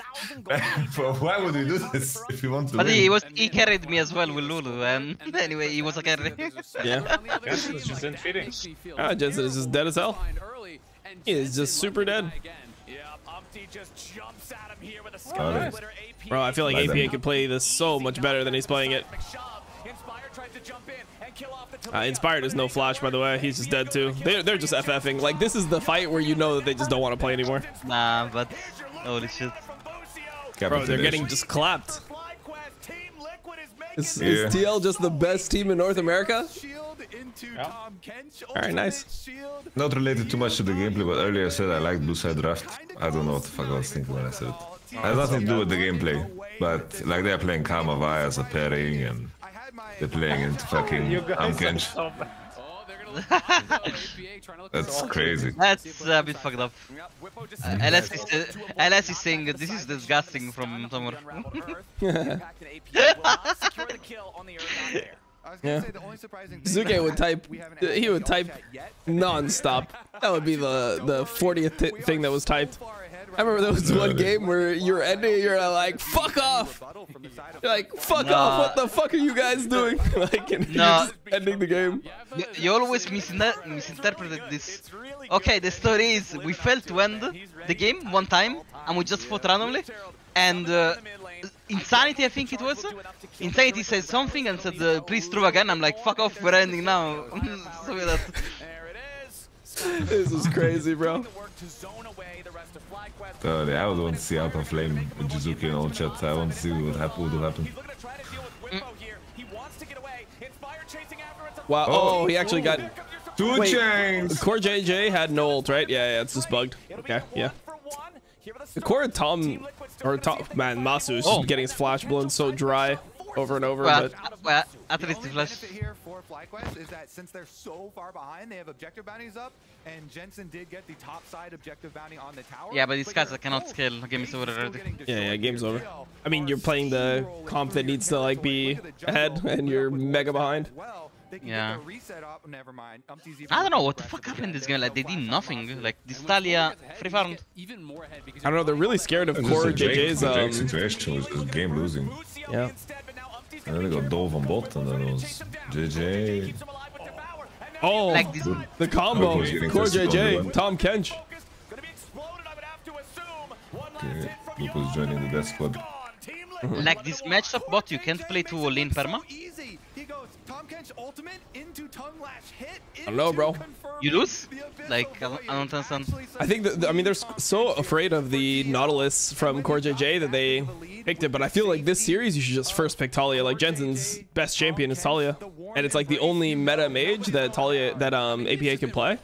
S11: Why would you do this if you want to?
S12: But
S11: win?
S12: he was he carried me as well with Lulu, and anyway, he was a carry.
S6: Yeah.
S15: Jensen's just in feeding.
S2: Ah, Jensen is just dead as hell. He is just super dead.
S11: Got it.
S2: Bro, I feel like APA could play this so much better than he's playing it. Uh, Inspired is no flash, by the way. He's just dead too. They're, they're just FFing. Like, this is the fight where you know that they just don't want to play anymore.
S12: Nah, but holy shit.
S2: Bro, they're getting just clapped. Is,
S11: Yeah.
S2: is TL just the best team in North America? All right, nice.
S11: Not related too much to the gameplay, but earlier I said I liked Blue Side Draft. I don't know what the fuck I was thinking when I said it. It has nothing to do with the gameplay, but like they're playing Karma Vi as a pairing and they're playing into fucking
S15: You
S11: Amkench.
S15: so.
S11: That's crazy.
S12: That's a bit fucked up. Uh, LS, is, uh, LS is saying this is disgusting from somewhere.
S2: Yeah. Zuke would type. He would type non-stop. That would be the the 40th thi- thing that was typed. I remember there was one game where you're ending. You're like, "Fuck off!" You're like, "Fuck
S12: Nah.
S2: off!" What the fuck are you guys doing? like, and you're
S12: Nah.
S2: just ending the game.
S12: You, you always misinter misinterpreted this. Okay, the story is we failed to end the game one time and we just fought randomly. And uh, Insanity, I think it was. Insanity said something and said, uh, please throw again. I'm like, fuck off, we're ending now. so with that.
S2: This is crazy, bro.
S11: Uh, I would want to see Alpha Flame and Jizuki in all chat. I want to see what happen, what will happen.
S2: Wow.
S11: Oh.
S2: Oh, he actually got.
S11: Two
S2: Wait,
S11: chains.
S2: Core JJ had no ult, right? Yeah, yeah, it's just bugged. Okay, yeah. The core Tom or Tom man Massu is just
S12: Oh.
S2: getting his flash blown so dry over and over.
S12: Well,
S2: but
S12: well, at least the flash.
S13: here for FlyQuest is that since they're so far behind, they have objective bounties up, and Jensen did get the top side objective bounty on the tower.
S12: Yeah, but these guys cannot scale. Game is over already.
S2: yeah, yeah, game's over. I mean, you're playing the comp that needs to like be ahead, and you're mega behind.
S12: Yeah.
S13: Reset up. Never mind.
S12: I don't know what the fuck happened in this game. Like they did nothing. Like this Taliyah free farmed.
S2: I don't know. They're really scared of
S11: It's
S2: core
S11: the
S2: JJ's. Um,
S11: situation was just game losing.
S2: yeah.
S11: And then they got Dove on bot, and then it was JJ.
S2: Oh,
S12: Like this.
S2: the combo.
S11: Oh, Busio's getting
S2: Core
S11: tested on the
S2: JJ. Tahm Kench.
S11: Okay, Busio's joining the death squad.
S12: Like this matchup bot, you can't play two Olin perma.
S13: Easy. He goes Tahm Kench ultimate into tongue lash hit.
S2: I bro.
S12: You lose? Like I don't, understand.
S2: I think that I mean they're so afraid of the Nautilus from Core JJ that they picked it, but I feel like this series you should just first pick Taliyah. Like Jensen's best champion is Taliyah, and it's like the only meta mage that Taliyah that um APA can play.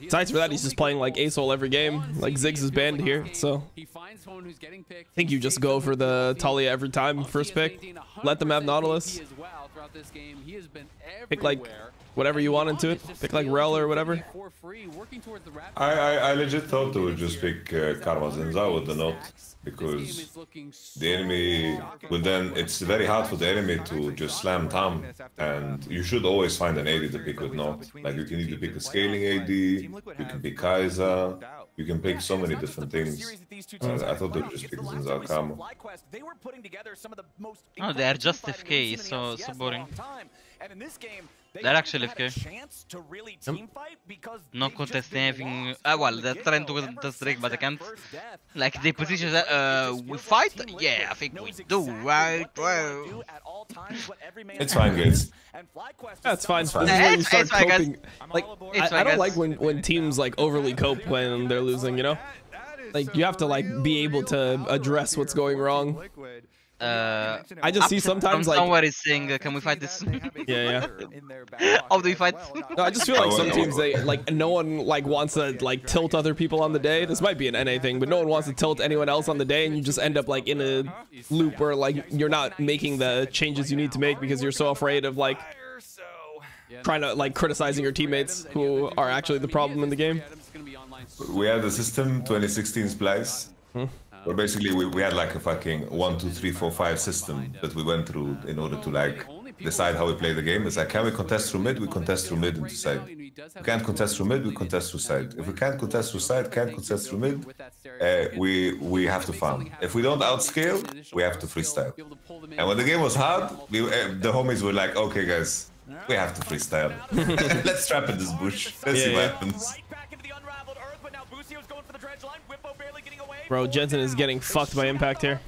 S2: Besides for that, he's just playing like Asol every game. Like Ziggs is banned here, so I think you just go for the Taliyah every time first pick. Let them have Nautilus. Pick like whatever you want into it. Pick like Rell or whatever.
S11: I, I, I legit thought they would just pick uh, Karma Zenza with the note because the enemy will then it's very hard for the enemy to just slam Tom and you should always find an AD to pick with note. Like you can either pick a scaling AD, you can pick Kai'Sa, you can pick so many different things. Uh, I thought they would just pick Zenza Karma.
S12: Oh, they are just FK, so so boring. They're actually FK. Not contesting anything. Ah, well, they're trying to contest Drake, but they can't. Like, they position that, uh, we fight? Yeah, I think we do, right? Well.
S11: It's fine, guys.
S2: That's fine. This is
S11: fine.
S2: where you
S12: It's-
S2: start
S12: it's fine, guys.
S2: coping. Like,
S12: It's
S2: I, I don't like when when teams like overly cope when they're losing. You know, like you have to like be able to address what's going wrong.
S12: Uh,
S2: I just see sometimes like
S12: somewhere is saying, uh, can we fight this?
S2: yeah,
S12: yeah. How do we fight?
S2: No, I just feel like some teams they like no one like wants to like tilt other people on the day. This might be an NA thing, but no one wants to tilt anyone else on the day, and you just end up like in a loop where like you're not making the changes you need to make because you're so afraid of like trying to like criticizing your teammates who are actually the problem in the game.
S11: We have the system 2016 Splyce. Where basically we, we had like a fucking one, two, three, four, five system that we went through in order to like decide how we play the game. It's like, can we contest through mid? We contest through mid into side. We can't contest through mid, we contest through side. If we can't contest through side, can't contest through mid, uh, we we have to farm. If we don't outscale, we have to freestyle. And when the game was hard, we, uh, the homies were like, okay guys, we have to freestyle. Let's trap in this bush. Let's
S2: Yeah,
S11: see what
S2: yeah.
S11: happens.
S2: Bro, Jensen is getting fucked by impact here.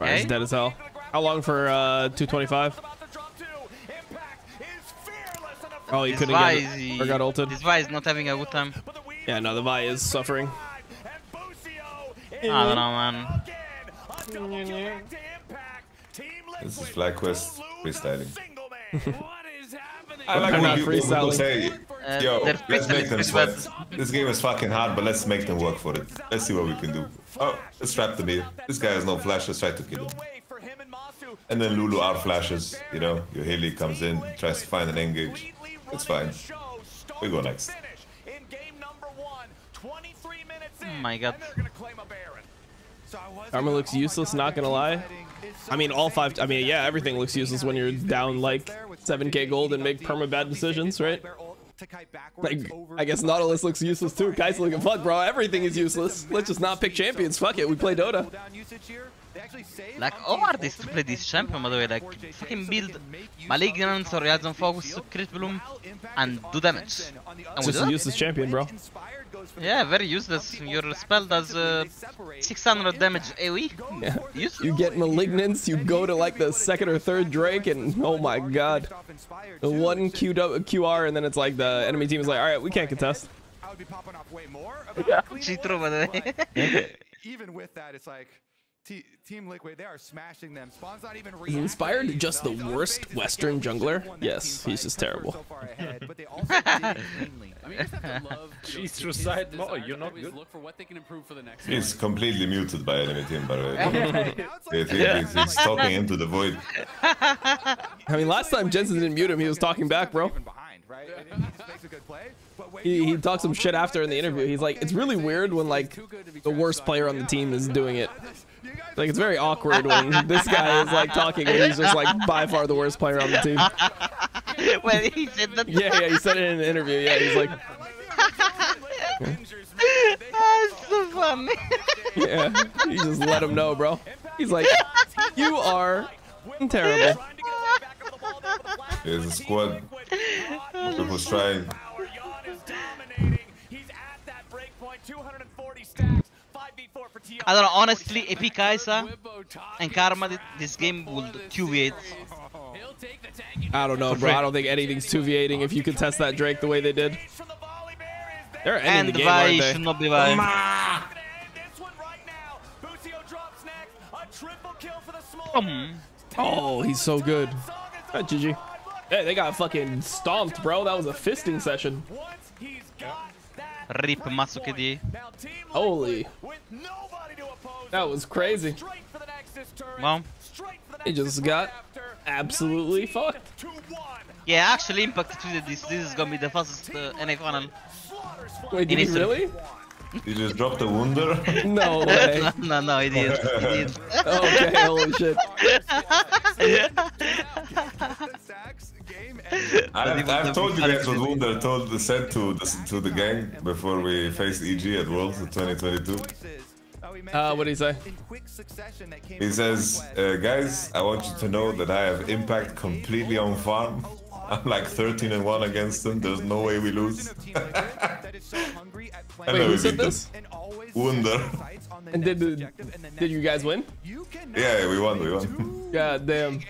S2: Right, he's dead as hell. How long for uh, 225? Oh, he couldn't
S12: Vi
S2: get it. Or got ulted.
S12: This Vi is not having a good time.
S2: Yeah, no, the Vi is suffering.
S12: I don't know, man.
S11: This is FlyQuest freestyling.
S2: I like
S11: What
S2: not
S11: people- people
S2: freestyling.
S11: Say,
S12: Uh,
S11: Yo,
S12: they're
S11: let's make them sweat. This game is fucking hard, but let's make them work for it. Let's see what we can do. Oh, let's trap them here. This guy has no flash, let's try to kill him. And then Lulu out flashes, you know, your Haley comes in, tries to find an engage. It's fine. We go next.
S12: Oh my god.
S2: Armor looks useless, not gonna lie. I mean, all five. I mean, yeah, everything looks useless when you're down like 7k gold and make perma bad decisions, right? Like, I guess Nautilus looks useless too. Guys looking fuck, bro. Everything is useless. Let's just not pick champions. Fuck it. We play Dota.
S12: Like, how hard is to play this champion, by the way? Like, fucking build Malignance or Horizon Focus, Cryptbloom, and do damage. And we
S2: just
S12: do
S2: a useless champion, bro.
S12: Yeah, very useless. Your spell does uh, 600 damage AoE.
S2: Yeah.
S12: Useless.
S2: You get malignance. You go to like the second or third Drake, and oh my god, the one Q QR, and then it's like the enemy team is like, all right, we can't contest.
S12: Yeah, she true, by the way.
S13: Even with that, it's like T- Team Liquid, they are smashing them. Spawn's not even
S2: Is Inspired just the worst Western jungler? Yes, he's just terrible.
S10: She's suicide mode. You're not good. Look for what they can improve for the next
S11: He's completely muted by enemy team, by the way.
S10: Yeah.
S11: He- he- he's, he's talking into the void.
S2: I mean, last time Jensen didn't mute him, he was talking back, bro. He, he talked some shit after in the interview. He's like, it's really weird when like the worst player on the team is doing it. Like it's very awkward when this guy is like talking and he's just like by far the worst player on the team.
S12: when he said that.
S2: Yeah, yeah, he said it in an interview. Yeah, he's like,
S12: That's so funny.
S2: yeah, he just let him know, bro. He's like, you are terrible.
S11: There's a squad. People's trying.
S12: I don't know, honestly, Epic Isa and Karma, this game would QV8.
S2: I don't know, bro. I don't think anything's 2v8ing if you could test that Drake the way they did. They're ending
S12: And
S2: the game, they?
S12: should not be. Um,
S2: Oh, he's so good. Ah, GG. Hey, they got fucking stomped, bro. That was a fisting session.
S12: Rip Masukedi.
S2: Holy. That was crazy.
S12: Well,
S2: He just got absolutely fucked.
S12: yeah, actually, Impact tweeted this. This is gonna be the fastest uh, NA final.
S2: Wait, did he
S12: history.
S2: really?
S11: He just dropped a wunder.
S2: No way.
S12: no, no, no, he did. He did.
S2: okay, holy shit.
S11: I've, I've told you guys what Wunder told said to the, to the gang before we faced EG at Worlds in 2022.
S2: Uh, what did he say?
S11: He says, uh, guys, I want you to know that I have impact completely on farm. I'm like 13 and 1 against them. There's no way we lose. I
S2: Wait,
S11: know
S2: who
S11: we
S2: said
S11: beat
S2: this?
S11: Wunder.
S2: And did did you guys win?
S11: Yeah, we won, we won.
S2: God damn.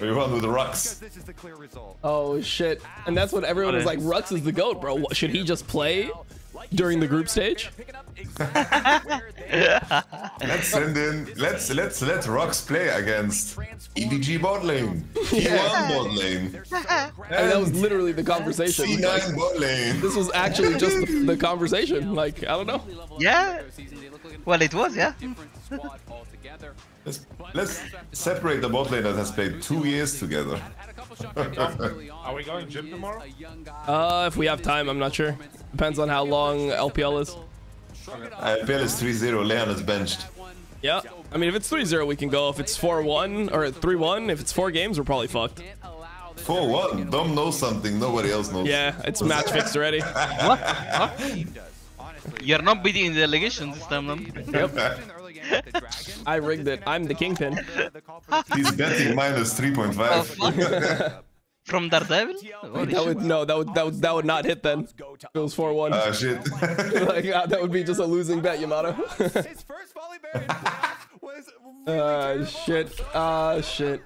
S11: We won with the Rhuckz.
S2: Oh shit. And that's what everyone was like, Rhuckz is the GOAT, bro. What, should he just play during the group stage?
S11: Let's send in. Let's let's let Rhuckz play against EVG bot lane,
S2: Yeah.
S11: T1 bot lane,
S2: And that was literally the conversation.
S11: C9 bot lane.
S2: This was actually just the, the conversation. Like, I don't know.
S12: Yeah. Well, it was, yeah.
S11: Let's, let's separate the bot lane that has played two years together.
S6: Are we going gym tomorrow?
S2: Uh, if we have time, I'm not sure. Depends on how long LPL is.
S11: LPL is 3-0, Leon is benched.
S2: Yeah. I mean, if it's 3-0, we can go. If it's 4-1 or 3-1, if it's four games, we're probably fucked.
S11: 4-1? Dom knows something nobody else knows.
S2: Yeah, it's match fixed already.
S12: what? What? You're not beating in the delegation this time, then.
S2: Yep. I rigged it. I'm the kingpin.
S11: He's betting minus 3.5.
S12: From Daredevil?
S2: that would no, that would that would that would not hit then. It was four one.
S11: Ah shit.
S2: like uh, that would be just a losing bet, Yamato. uh shit. Uh shit.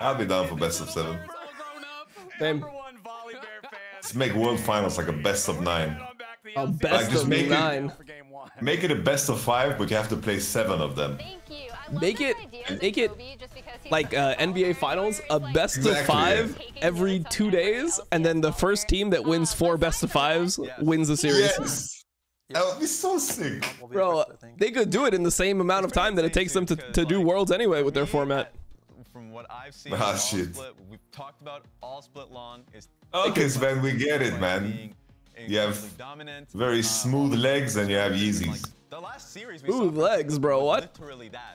S11: I'll be down for best of seven.
S2: Same.
S11: Let's make world finals like a best of nine.
S2: A best
S11: just
S2: of
S11: make
S2: nine.
S11: It, make it a best of five, but you have to play seven of them.
S2: Make it make it like uh, NBA Finals, a best
S11: Exactly.
S2: of five every two days, and then the first team that wins four best of fives wins the series.
S11: Yes. That would be so sick.
S2: Bro, they could do it in the same amount of time that it takes them to, to do worlds anyway with their format.
S1: From what I've seen,
S11: Ah, shit.
S1: split, we've talked about all split long is
S11: Okay, Sven, we get it, man. You have very uh, smooth legs and you have Yeezys.
S1: the last series we
S2: Smooth legs, bro. What?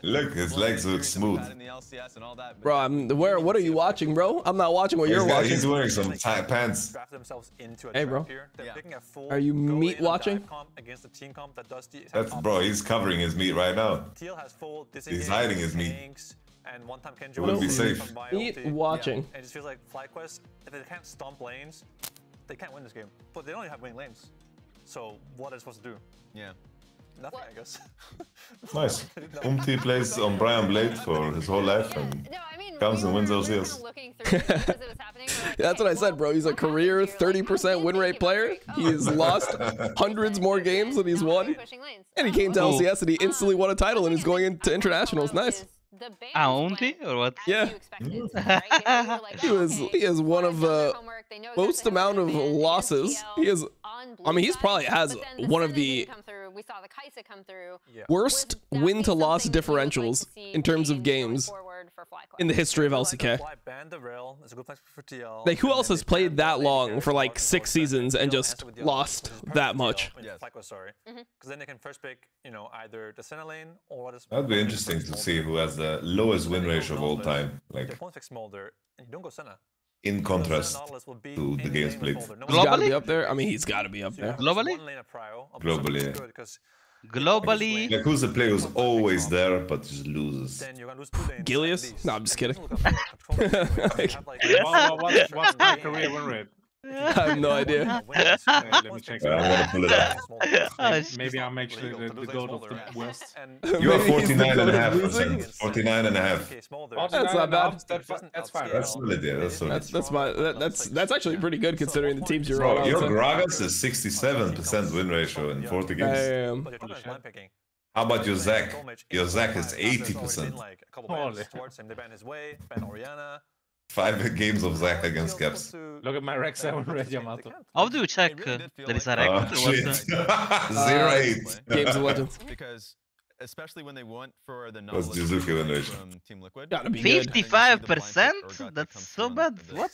S11: Look, his legs look smooth.
S1: in the LCS and all that.
S2: Bro, I'm where? What are you watching, bro? I'm not watching what
S11: He's,
S2: you're
S11: got-
S2: watching.
S11: he's wearing some tight pants.
S16: draft themselves into a
S2: Hey, bro.
S16: They're picking a full
S2: Are you meat watching?
S16: dive comp against a team comp that does the
S11: That's bro. He's covering his meat right now.
S16: Teal has full
S11: He's hiding his meat.
S16: tanks, and one time Kenji
S11: It would be safe.
S16: from Bio
S2: Meat watching.
S16: And it just feels like FlyQuest, if they can't stomp lanes, they can't win this game. But they only have winning lanes. So what are they supposed to do?
S1: Yeah.
S16: Nothing, I guess.
S11: Nice. Umti plays on Brion Blade for his whole life and comes and wins LCS.
S2: That's what I said, bro. He's a career 30% win rate player. He's lost hundreds more games than he's won. And he came to
S12: Oh.
S2: LCS and he instantly won a title and he's going into internationals. Nice.
S12: Ah, Auntie or what?
S2: Yeah. he was he has one of the most amount of losses. He has I mean he's probably has one of the worst win to loss differentials in terms of games in the history of LCK.
S16: Ban the rail. It's a good place for TL.
S2: Like who else has played that long for like six seasons and just lost that much?
S16: Yeah. FlyQuest, sorry. Because then they can first pick, you know, either the center lane or what is.
S11: That'd be interesting to see who has the lowest win ratio of all time. Like
S16: opponent picks Smolder, and you don't go center.
S11: in contrast to the game split.
S2: He's gotta be up there. I mean he's gotta be up there.
S12: Globally?
S11: Globally. Yeah.
S12: Globally.
S11: Like who's the player who's always there but just loses?
S2: Gilius? No, I'm just kidding.
S17: What- what- what's my career win rate?
S2: I have no idea.
S17: Let me check.
S11: I'm gonna pull it up.
S17: Oh, maybe- Maybe I'm actually the, the goat of the West.
S11: You are
S2: Maybe he's the
S11: 49 and a half percent. 49 and a half.
S2: That's not bad.
S17: That's, that's fine.
S11: That's solid, yeah. That's solid.
S2: That's that's my that, that's that's actually pretty good considering the teams you're on.
S11: Bro, your. Gragas is 67% win ratio in 40 games.
S2: Damn.
S11: How about your Zac? Your Zac is 80%.
S17: Holy.
S11: Five games of Zac against Caps.
S17: Look at my Rex 7 red Yamato.
S12: How do you check uh, there is a
S11: Oh, shit. Zero eight.
S2: Games of Legends.
S1: Because especially when they want for the
S11: What's
S1: Nautilus
S11: Jizuki win ratio?
S1: from Team Liquid.
S2: Gotta be good.
S12: 55%? That's so bad. What?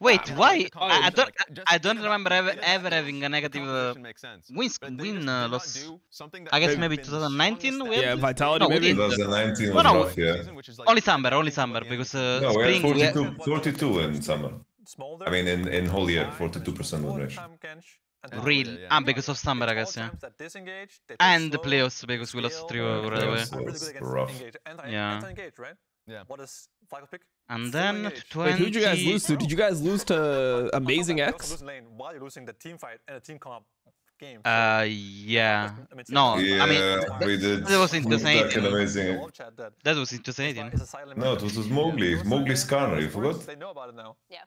S12: Wait, why? I, I don't. I don't remember ever, ever having a negative uh, win win uh, loss. I guess maybe 2019 we had.
S2: Yeah, Vitality
S12: no, we
S2: maybe.
S12: didn't.
S11: 2019
S12: No,
S11: was
S12: no,
S11: rough, yeah.
S12: Only summer, only summer because uh,
S11: No, we had
S12: spring. we had-
S11: 42, 42 in summer. I mean, in, in whole year, 42% win ratio.
S12: Real, ah, because of summer, I guess, yeah. And the playoffs because we lost three
S11: Yeah,
S12: right away.
S11: rough.
S12: Yeah.
S1: Yeah.
S16: What is FlyQuest pick?
S12: And then
S2: Wait,
S12: 20.
S2: who'd you guys lose to? Did you guys lose to Amazing X?
S16: Losing while you're losing the team fight and a team comp game.
S12: Uh, yeah. No,
S11: Yeah,
S12: I mean,
S11: we did.
S12: that was in
S11: Full Stack and
S12: 2018.
S11: amazing.
S12: That was in 2018.
S11: No, it was with Mowgli. Mowgli Skarner, you forgot?
S16: They know about it now.
S15: Yeah.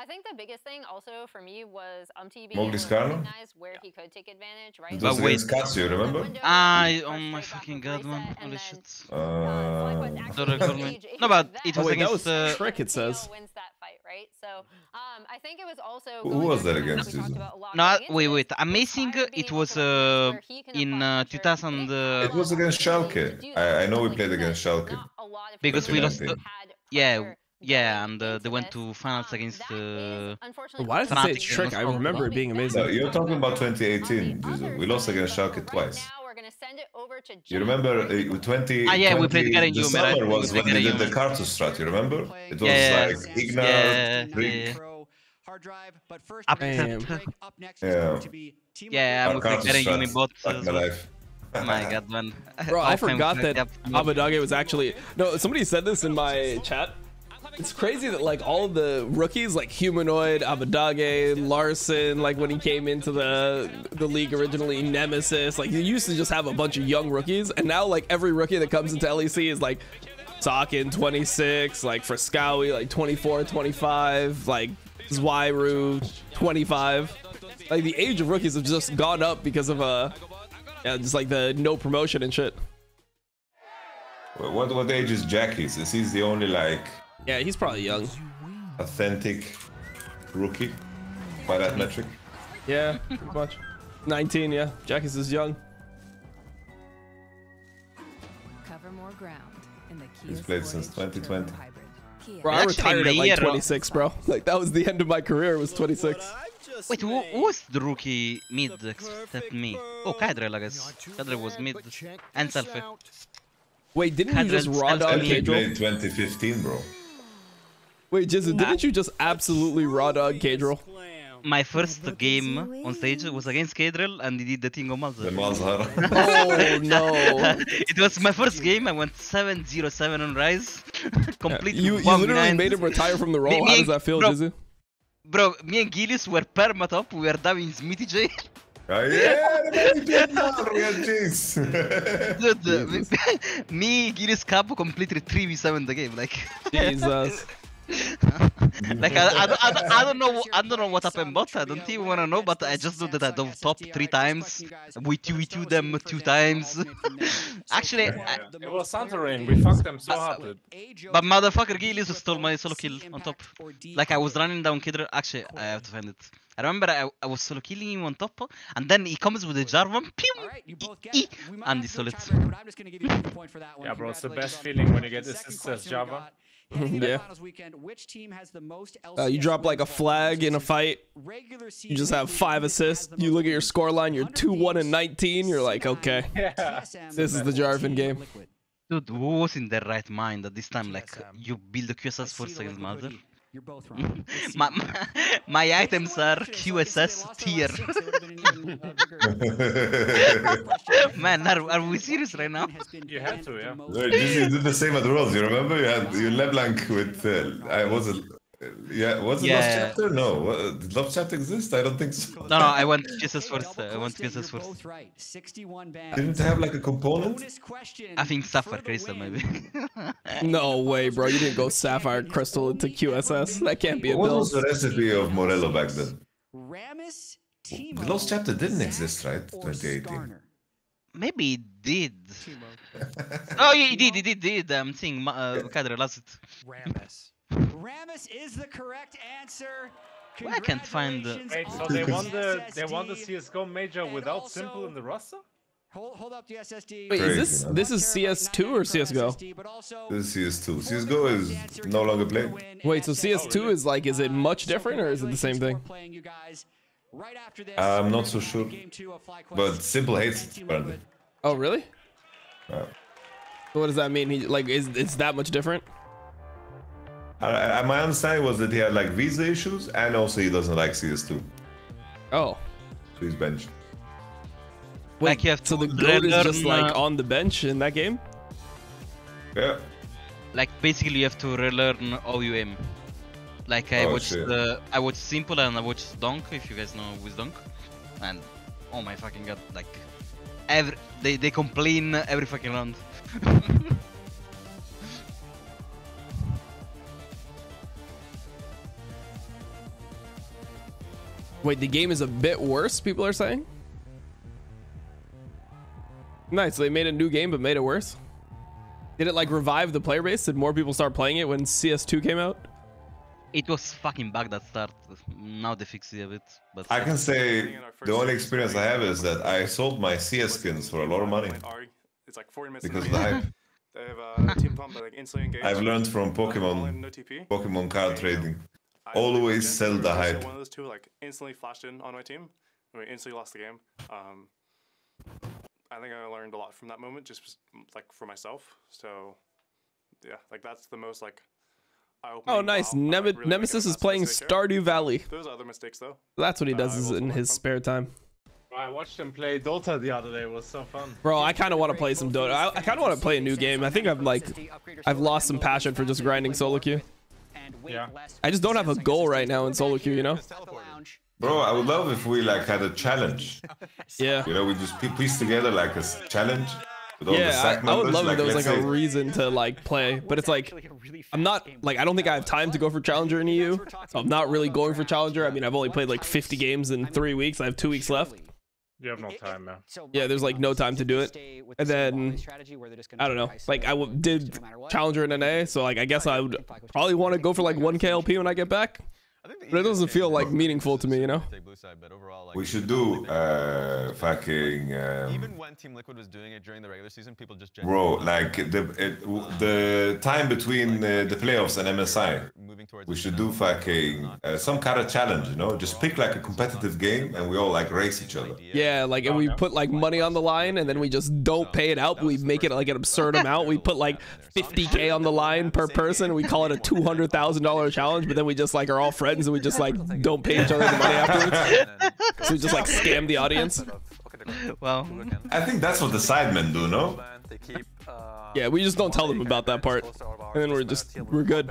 S15: I think the biggest thing also for me was Umti being
S11: Mowgli
S15: able to recognize where he could take advantage, right?
S11: It was
S12: But wait.
S11: against Casio, remember?
S12: I, oh my fucking god, man. Holy shit.
S11: Uh,
S12: Don't recall me. No, but it
S2: Oh
S12: was
S2: wait, that was
S12: Uh,
S2: Trick. It says.
S15: wins that fight, right? So um, I think it was also.
S11: Who was that against, Susan?
S15: about a lot
S12: no,
S15: going into
S12: wait,
S15: this,
S12: wait. Amazing. It was uh, in uh, 2000. Uh,
S11: It was against Schalke. I, I know we played against Schalke.
S12: because we lost. Uh, yeah, Yeah, and uh, they went to finals against. Uh,
S2: Why does it say it's trick? I remember it being amazing.
S11: No, you're talking about 2018, Jesus. We lost against Schalke twice. You remember uh, 20?
S12: Ah, yeah, we played
S11: 20
S12: together in
S11: The
S12: Yuumi, right?
S11: summer
S12: We
S11: was when they did the
S12: Yuumi.
S11: Karthus strat, you remember? It was
S12: Yeah,
S11: like Ignar,
S12: yeah,
S11: Trick.
S12: Up,
S2: Damn.
S11: Yeah.
S12: yeah, and we played
S11: Karthus
S12: together in
S11: strat.
S12: Yuumi bot.
S11: Fuck
S12: as
S11: my
S12: well.
S11: life.
S12: My god, man.
S2: Bro, I forgot that
S12: cap-
S2: Abbedagge was actually no. Somebody said this in my chat. It's crazy that like all the rookies, like Humanoid, Abbedagge, Larssen, like when he came into the the league originally, Nemesis, like you used to just have a bunch of young rookies, and now like every rookie that comes into LEC is like Sakin 26, like Frescowi like 24, 25, like Zwyru 25. Like the age of rookies have just gone up because of uh yeah, just like the no promotion and shit.
S11: What what age is Jackies? Is he the only like
S2: Yeah, he's probably young.
S11: authentic rookie by that metric?
S2: Yeah, pretty much. 19, yeah. Jackies is young.
S18: Cover more ground in the
S11: He's played since 2020.
S2: Bro, I retired at like
S12: uh,
S2: 26, bro. Like that was the end of my career. Was 26.
S12: Wait, who, who was the rookie mid except me? Oh, Kadrel, I guess. Kadrel was mid. And Selfie.
S2: Wait, didn't you just raw dog
S11: He
S2: Kadril?
S11: played 2015, bro.
S2: Wait, Jizzle, didn't you just absolutely raw dog Kadril?
S12: My first game on stage was against Kadrel and he did the thing on Malzahar.
S11: The Malzahar.
S2: Oh no!
S12: it was my first game. I went 7-0-7 on Ryze. Completely
S2: You you literally made him retire from the role. How does that feel,
S12: bro,
S2: Jizzle?
S12: Bro, me and Gilius were perma top. We were doing Smithy J.
S11: Ah, yeah, the baby played now, real Jinx.
S12: Dude, uh, me, me, Gilius Capo completely 3v7 the game. Like,
S2: Jesus.
S12: like I, I, don't- I, I don't know I don't know what happened but I don't even wanna know but I just know that I dove top three times. We 2 we 2 them two times. Actually I,
S6: It was Santorin. We fucked them so hard.
S12: but motherfucker Gilius stole my solo kill on top. Like I was running down Kidder. Actually I have to find it. I remember I, I was solo killing him on top and then he comes with a Jarvan pew, e, and he stole it.
S6: Yeah, bro, it's the best feeling when you get assists as Java.
S2: Yeah. Uh, you drop like a flag in a fight. You just have five assists. You look at your score line. You're two one and 19. You're like, okay, this is the Jarvan game.
S12: dude who was in their right mind at this time like you build a QSS first against Mother
S19: You're both wrong.
S12: my, my, my items are QSS tier. Man, are, are we serious right now?
S6: You had to, yeah.
S11: Wait, you you did the same at Worlds. You remember? You had you LeBlanc with. Uh, I was it. Yeah, was it Lost
S12: Yeah.
S11: Chapter? No. What, did Lost Chapter exist? I don't think so.
S12: No, no, I want QSS first. uh, I want QSS first.
S11: 61 Didn't it have like a component?
S12: I think Sapphire Crystal maybe.
S2: No way, bro. You didn't go Sapphire Crystal into QSS. That can't be a
S11: What
S2: build.
S11: was the recipe of Morello back then? The Lost Chapter didn't exist, right? 2018.
S12: maybe it did. oh, yeah, he did, he did, he did. I'm seeing Ma- uh, Kadra lost it.
S19: Ramus. Ramus is the correct answer.
S12: I can't find the.
S6: Wait, so they won the they won the CS:GO major without s1mple in the roster?
S19: Hold, hold up the SSD.
S2: Wait, is this
S11: man.
S2: this is CS2 or CS:GO?
S11: This is CS2. CSGO is no longer played.
S2: Wait, so CS2 is like, is it much different or is it the same thing?
S11: I'm not so sure. But s1mple hates it, apparently.
S2: Oh, really?
S11: Yeah.
S2: What does that mean? He like is it's that much different?
S11: I, I, my understanding was that he had like visa issues and also he doesn't like CS2.
S2: Oh.
S11: So he's benched.
S2: Wait,
S12: Like you have
S2: so
S12: to
S2: the goat is just
S12: relearn,
S2: like
S12: uh,
S2: on the bench in that game?
S11: Yeah.
S12: Like basically, you have to relearn OUM. Like I
S11: Oh,
S12: watched
S11: shit.
S12: the I watched s1mple and I watched Donk. If you guys know who's Donk, and oh my fucking god, like every they they complain every fucking round.
S2: Wait, the game is a bit worse, people are saying? Nice, so they made a new game but made it worse? Did it like revive the player base? Did more people start playing it when CS2 came out?
S12: It was fucking bug that start. Now they fix it a bit, but
S11: I can say the only experience I have is that I sold my CS skins for a lot of money
S5: It's like 40 minutes.
S11: because of the hype.
S20: They have uh, team pump, but like instantly engage.
S11: I've learned from Pokemon. Pokemon card trading.
S20: I
S11: Always
S20: Gen,
S11: sell the hype.
S20: One of those two like instantly flashed in on my team. and We instantly lost the game. Um, I think I learned a lot from that moment, just like for myself. So, yeah, like that's the most like. eye-opening,
S2: Oh, nice.
S20: wow, I'm, like, really
S2: Nemesis is playing. Stardew Valley.
S20: There's other mistakes though.
S2: That's what he
S20: Uh,
S2: does
S20: I
S2: is in his
S20: from.
S2: spare time.
S17: I watched him play Dota the other day. It was so fun.
S2: Bro, I kind of want to play some Dota. I, I kind of want to play a new game. I think I've like, I've lost some passion for just grinding solo queue.
S17: Yeah.
S2: I just don't have a goal right now in solo queue, you know?
S11: Bro, I would love if we like had a challenge.
S2: Yeah.
S11: You know, we just pie- piece together like a challenge with all the
S2: Yeah, I, I would
S11: members.
S2: love if there was
S11: let's
S2: like a reason to like play, but it's like I'm not like I don't think I have time to go for challenger in EU. So I'm not really going for challenger. I mean, I've only played like 50 games in three weeks. I have two weeks left.
S17: You have no time, man.
S2: Yeah, there's like no time to do it. And then I don't know. Like I w- did challenger in NA, so like I guess I would probably want to go for like one KLP when I get back. But it doesn't feel like meaningful to me, you know?
S11: We should do uh, fucking. Um,
S21: Even when Team Liquid was doing it during the regular season, people just
S11: Bro, like the it, the time between uh, the playoffs and MSI, we should do fucking uh, some kind of challenge, you know? Just pick like a competitive game and we all like race each other.
S2: Yeah, like and we put like money on the line and then we just don't pay it out. We make it like an absurd amount. We put like 50k on the line per person. We call it a two hundred thousand dollar challenge. But then we just like are all friends and we just like don't pay each other the money afterwards. so we just like scam the audience.
S12: Well,
S11: I think that's what the sidemen do, no?
S2: Yeah, we just don't tell them about that part, and then we're just we're good.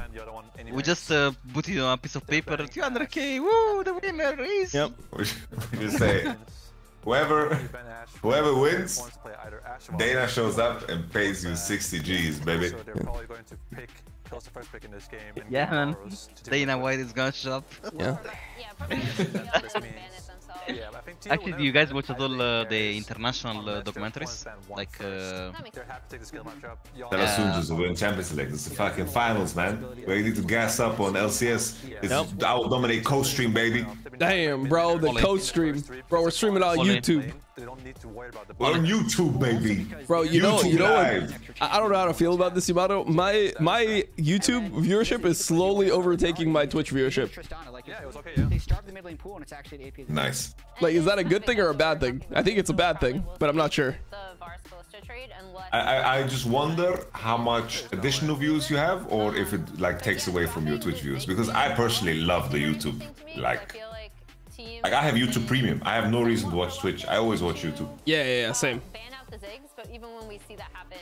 S12: We just uh, put it on a piece of paper. 200k. Woo! The winner is.
S2: Yep.
S11: We just say, whoever whoever wins, Dana shows up and pays you 60 G's, baby.
S12: Yeah, man. Dana White is gonna show up.
S2: Yeah.
S12: yeah, Actually, do you guys watch at all uh, the international uh, documentaries? Like, uh,
S11: Tell soon just to win Champions League. It's the fucking finals, man. We need to gas up on LCS. It's, I will dominate co-stream, baby.
S2: Damn, bro, the co stream, bro, we're streaming on
S11: Only.
S2: YouTube.
S11: We're on YouTube, baby.
S2: Bro, you know,
S11: YouTube
S2: you know
S11: live.
S2: what? I I don't know how to feel about this, Yamato. My my YouTube viewership is slowly overtaking my Twitch viewership.
S19: They starve the mid lane pool, and it's actually AP.
S11: Nice.
S2: Like, is that a good thing or a bad thing? I think it's a bad thing, but I'm not sure.
S11: I, I, I just wonder how much additional views you have, or if it like takes away from your Twitch views. Because I personally love the YouTube. Like, like I have YouTube Premium. I have no reason to watch Twitch. I always watch YouTube.
S2: Yeah, yeah, yeah, same.
S15: ban out the Ziggs, but even when we see that happen,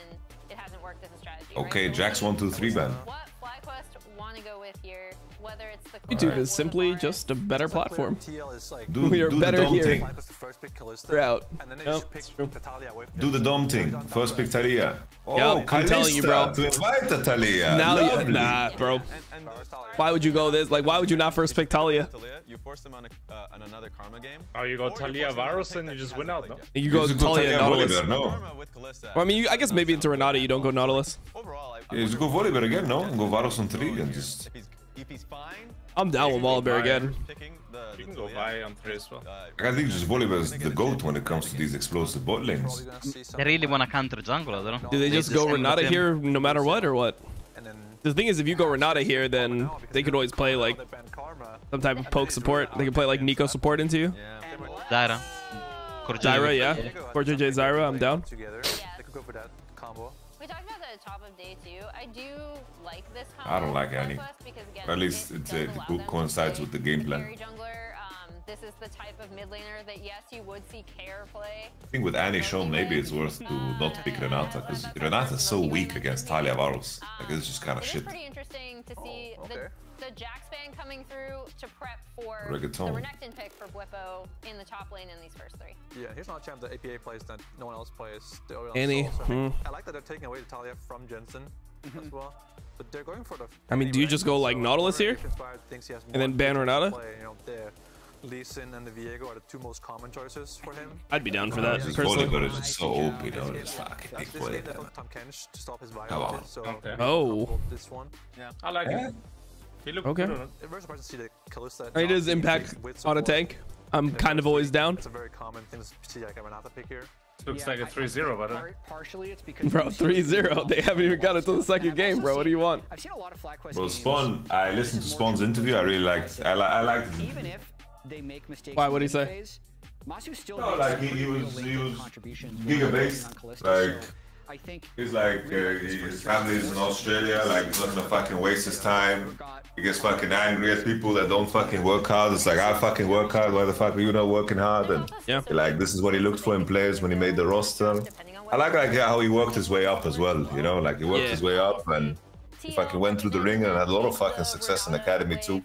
S15: it hasn't worked as a strategy.
S11: Okay, Jax one two three ban.
S15: What FlyQuest want to go with here, whether it's the
S2: YouTube is simply just a better platform.
S11: Do,
S2: we are
S11: do the
S2: better here.
S11: thing.
S2: We're out. Yep, it's true.
S11: Do the Dom thing. First pick Taliyah. Oh,
S2: Yep, I'm telling you, bro.
S11: To invite the Taliyah.
S2: Now, you,
S11: Lovely.
S2: nah, bro. Why would you go this? Like, why would you not first pick Taliyah?
S21: You force them on, a, uh, on another Karma game.
S17: Oh, you go Taliyah Varus and you just win out, no?
S2: You go
S11: just
S2: Taliyah
S11: Taliyah
S2: Nautilus.
S11: Volibear, no.
S2: Well, I mean, you, I guess maybe into Renata you don't go Nautilus.
S11: Yeah, just go Volibear again, no? And go Varus on three and just.
S2: If he's fine, I'm down with Volibear again.
S17: You can go Vi on three as well.
S11: I think just Volibear is the goat when it comes to these explosive bot lanes.
S12: they really wanna counter jungle, I don't know.
S2: Do they just go Renata here no matter what or what? The thing is, if you go Renata here, then they could always play like some type of poke support. They can play like Neeko support into you.
S12: Zyra.
S2: Zyra, yeah. 4JJ Zyra, I'm down.
S15: We talked about the top of day two. I do like this.
S11: I don't like any.
S15: FlyQuest because again,
S11: Or at least it's, uh, it coincides with the game plan.
S15: Carry jungler. This is the type of mid laner that yes, you would see care play.
S11: I think with Annie shown, maybe it's worth to not pick Renata because Renata's so weak against Taliyah Varus. Like it's just kind of
S15: It is
S11: shit.
S15: pretty interesting to see the, the Jax ban coming through to prep for
S11: Renekton.
S15: the Renekton pick for Bwipo in the top lane in these first three.
S3: Yeah, here's not a champ that APA plays that no one else plays. The Orianna, so I,
S2: hmm.
S3: I like that they're taking away the Taliyah from Jensen as well. But they're going for the.
S2: I mean, do you just go like Nautilus here? And then ban Renata?
S3: Play, you know, the Lee Sin and the Viego are the two most common choices for him.
S2: I'd be down for that,
S11: Just
S2: personally.
S11: Volibear is so OP, you know, just fucking
S3: That's
S11: big play.
S3: Tahm Kench to stop his
S11: Come
S3: violence.
S11: on.
S3: So
S17: Okay.
S2: Oh.
S3: this one. Yeah.
S17: I like it. He looked
S2: Okay.
S17: good on it.
S3: I'm very surprised to see the Kalista.
S2: It
S3: not
S2: is
S3: being
S2: impact on a tank. I'm kind of always down.
S3: It's a very common thing to see like a Renata pick here.
S17: Looks like a 3-0, but uh,
S19: partially it's because
S2: Bro, 3-0. They haven't even got it to the second game, bro. What do you want?
S19: I've seen a lot of FlyQuest
S11: Well. Spawn, I listened to Spawn's interview. I really liked. I, li- I liked.
S19: Even if they make mistakes.
S2: Why, what'd he say?
S19: phase, Massu still
S11: No, like he,
S19: some
S11: he was he was
S19: contributions
S11: giga based. Like
S19: so I think
S11: he's like uh, his family is in Australia. Like he's not gonna fucking waste his time. He gets fucking angry at people that don't fucking work hard. It's like I fucking work hard. Why the fuck are you not working hard? And
S2: yeah,
S11: like this is what he looked for in players when he made the roster. I like like how he worked his way up as well. You know, like he worked
S2: Yeah.
S11: his way up and he fucking went through the ring and had a lot of fucking success in academy too.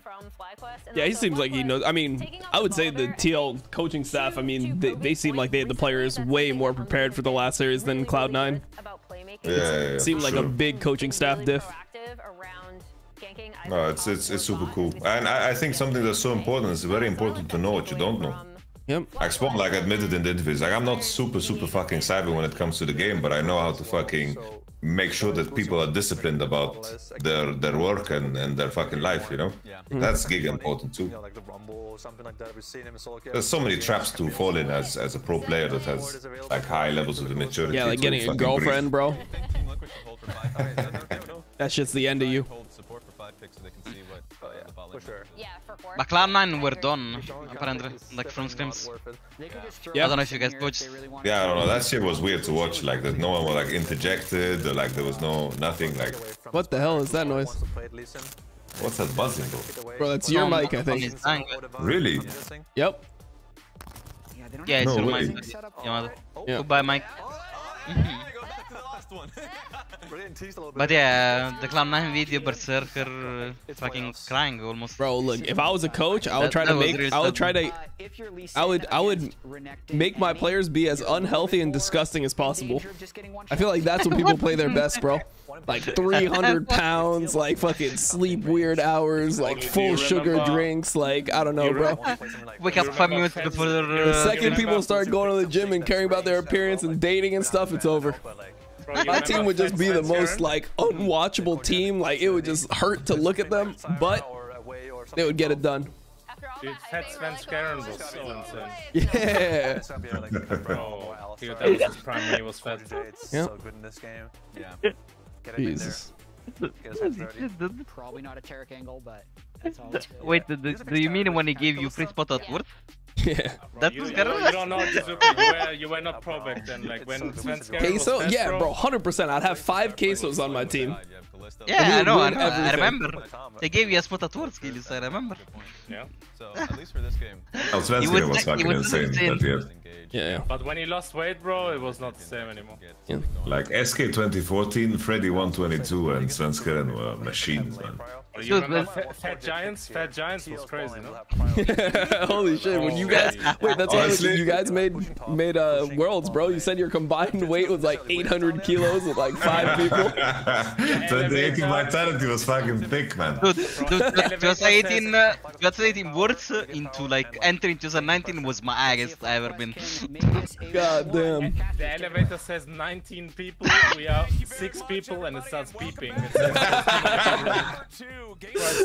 S2: Yeah, he seems like he knows. I mean, I would say the TL coaching staff, I mean, they, they seem like they had the players way more prepared for the last series than Cloud9.
S11: Yeah, yeah, yeah,
S2: Seemed
S11: for
S2: like a big coaching staff diff.
S11: No, it's it's it's super cool, and I, I think something that's so important is very important to know what you don't know.
S2: Yep.
S11: Like Spawn, like admitted in the interviews, like I'm not super super fucking savvy when it comes to the game, but I know how to fucking make sure that people are disciplined about their their work and, and their fucking life. You know, hmm. that's gig important too.
S22: like the Rumble or something like that. We've seen him in solo queue.
S11: There's so many traps to fall in as as a pro player that has like high levels of immaturity.
S2: Yeah, like getting a girlfriend,
S11: breathe.
S2: bro. That shit's the end of you.
S22: For sure.
S12: yeah But Cloud9 were done, apparently, like from scrims. I don't know if you guys watched.
S11: Yeah, I don't know. That shit was weird to watch. Like that, no one was like interjected. Or, like there was no nothing. Like
S2: What the hell is that noise?
S11: what's that buzzing, bro?
S2: Bro, that's your mic, I think.
S12: his thing.
S11: Really?
S2: Yep.
S12: Yeah, it's
S11: No
S12: your
S11: way.
S12: mic. Yamato.
S2: Yeah.
S12: Goodbye, Mike. But yeah, the Cloud9 video Berserker uh, fucking crying almost.
S2: Bro, look, if I was a coach, I would try
S12: that
S2: to
S12: was
S2: make I would try
S12: sudden.
S2: to I would I would make my players be as unhealthy and disgusting as possible. I feel like that's when people play their best, bro. Like 300 pounds, like fucking sleep weird hours, like full sugar drinks, like I don't know, bro.
S12: Wake up five minutes before the.
S2: The second people start going to the gym and caring about their appearance and dating and stuff, it's over. My team would just be the most like unwatchable team. Like it would just hurt to look at them, but they would get it done.
S17: Dude, Fat Svenskeren was so insane.
S2: Yeah.
S17: Bro, dude, that was his prime when he was fat.
S2: Yeah.
S22: So good in this game. Yeah. Get him in there.
S2: Jesus.
S22: Get his head dirty.
S19: Probably not a Tarek angle, but that's all.
S12: Wait, do, do do you mean when he gave you free spot at worth?
S2: Yeah.
S12: That
S17: You,
S12: was
S17: you,
S12: kind
S17: don't- you don't know Jiizuke. You were, you were not pro back then. Like when Svenskeren was
S2: Queso? Yeah, bro, 100%. I'd have five quesos on my team.
S12: Yeah, I know, I. I remember. They gave you a spot at worth, Gillius, I remember.
S17: Yeah.
S22: So at least for this game.
S11: Oh,
S12: He
S11: Svenska
S12: was
S11: was
S12: like- he
S11: fucking
S12: was
S11: insane.
S12: insane.
S11: That year.
S2: Yeah, yeah.
S17: But when he lost weight, bro, it was not the same anymore. Yeah.
S11: Like SK 2014, fredy122, and Svenskeren were machines, man.
S12: Dude,
S17: remember. Fat, Fat Giants? Fat Giants was crazy, no?
S2: Holy shit! When you guys wait, that's why
S11: Honestly-
S2: you guys made made uh worlds, bro. You said your combined weight was like 800 kilos with like five people.
S11: 2018 vitality was fucking thick, man.
S12: Dude, dude, 2018, uh, 2018 words uh, into like entering 2019 was my highest I ever been.
S2: God damn.
S17: The elevator says 19 people, we are 6 people, and it starts beeping. It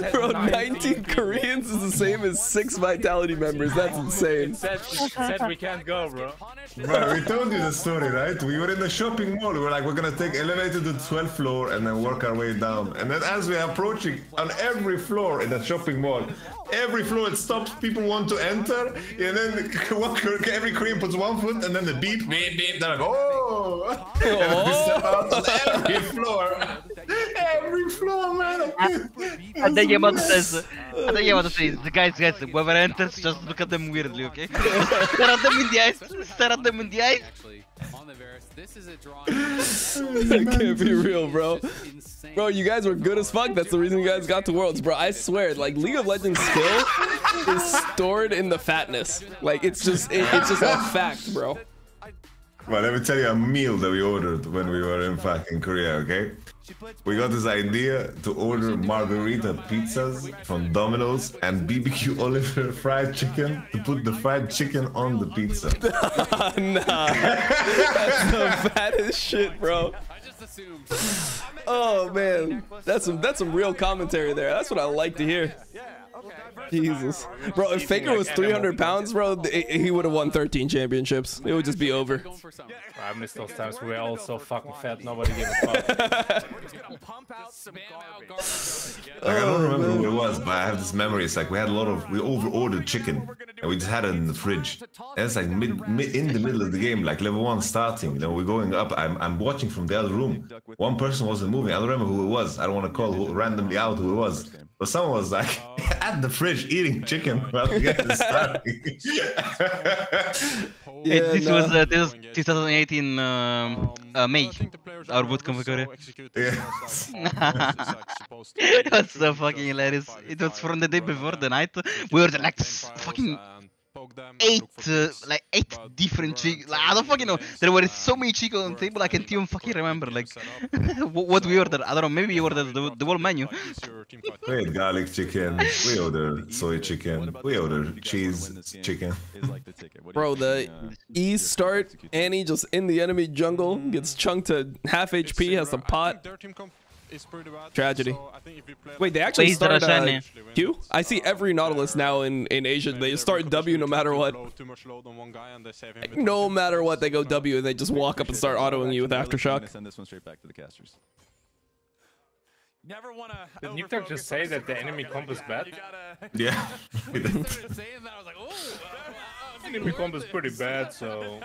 S2: Bro, 19 Koreans is the same as six Vitality members. That's insane.
S17: It said, it said we can't go, bro.
S11: Bro, we told you the story, right? We were in the shopping mall. We were like, we're gonna take elevator to the 12th floor and then work our way down. And then as we are approaching, on every floor in the shopping mall, every floor it stops. People want to enter, and then one, every Korean puts one foot, and then the beep, beep, beep. They're like, oh! And we step out on every floor. Every floor, man.
S12: And then Yamato says, and then Yamato says, the guys, guys, whoever enters, just look at them weirdly, okay? Stare at them in the eyes. Stare at them in the eyes.
S10: On the Varus, this is a draw.
S2: that can't be real, bro. Bro, you guys were good as fuck. That's the reason you guys got to Worlds, bro. I swear, like League of Legends skill is stored in the fatness. Like it's just, it, it's just a fact, bro.
S11: Well, let me tell you a meal that we ordered when we were in fucking Korea, okay? We got this idea to order margarita pizzas from Domino's and BBQ Oliver fried chicken to put the fried chicken on the pizza.
S2: nah, that's the fattest shit, bro. Oh man, that's some that's some real commentary there. That's what I like to hear. Jesus, bro. If Faker was 300 pounds, bro, he would have won 13 championships. It would just be over.
S17: I miss those times. We were all so fucking fat. Nobody gave a fuck.
S11: Like, I don't remember who it was, but I have this memory. It's like we had a lot of we over ordered chicken and we just had it in the fridge. And it's like mid, mid in the middle of the game, like level one starting. You know, we're going up. I'm I'm watching from the other room. One person wasn't moving. I don't remember who it was. I don't want to call who, randomly out who it was. But someone was like at the fridge eating chicken while the game is starting.
S12: It- this was uh, this was 2018 um, uh, May. Our bootcamp in Korea. it was so fucking hilarious. It was from the day before the night. We were like s- fucking eight, uh, like eight different chick. Like, I don't fucking know. There were so many chicken on the table. I can't even fucking remember like wh- what we ordered. I don't know. Maybe we ordered the, the whole menu.
S11: we had garlic chicken. We ordered soy chicken. We ordered cheese chicken.
S2: Bro, the E start, Annie just in the enemy jungle, gets chunked to half HP, has a pot. Tragedy. Wait, they actually
S12: Please,
S2: start uh,
S12: Rashani.
S2: Q? I see every Nautilus now in, in Asia, they start W no matter what. No matter what, they go W and they just walk up and start autoing you with Aftershock.
S21: Send this one straight back to the casters.
S14: Never want to.
S17: Did Nuketown just say that the enemy comp is bad?
S11: Yeah.
S17: enemy comp is pretty bad, so.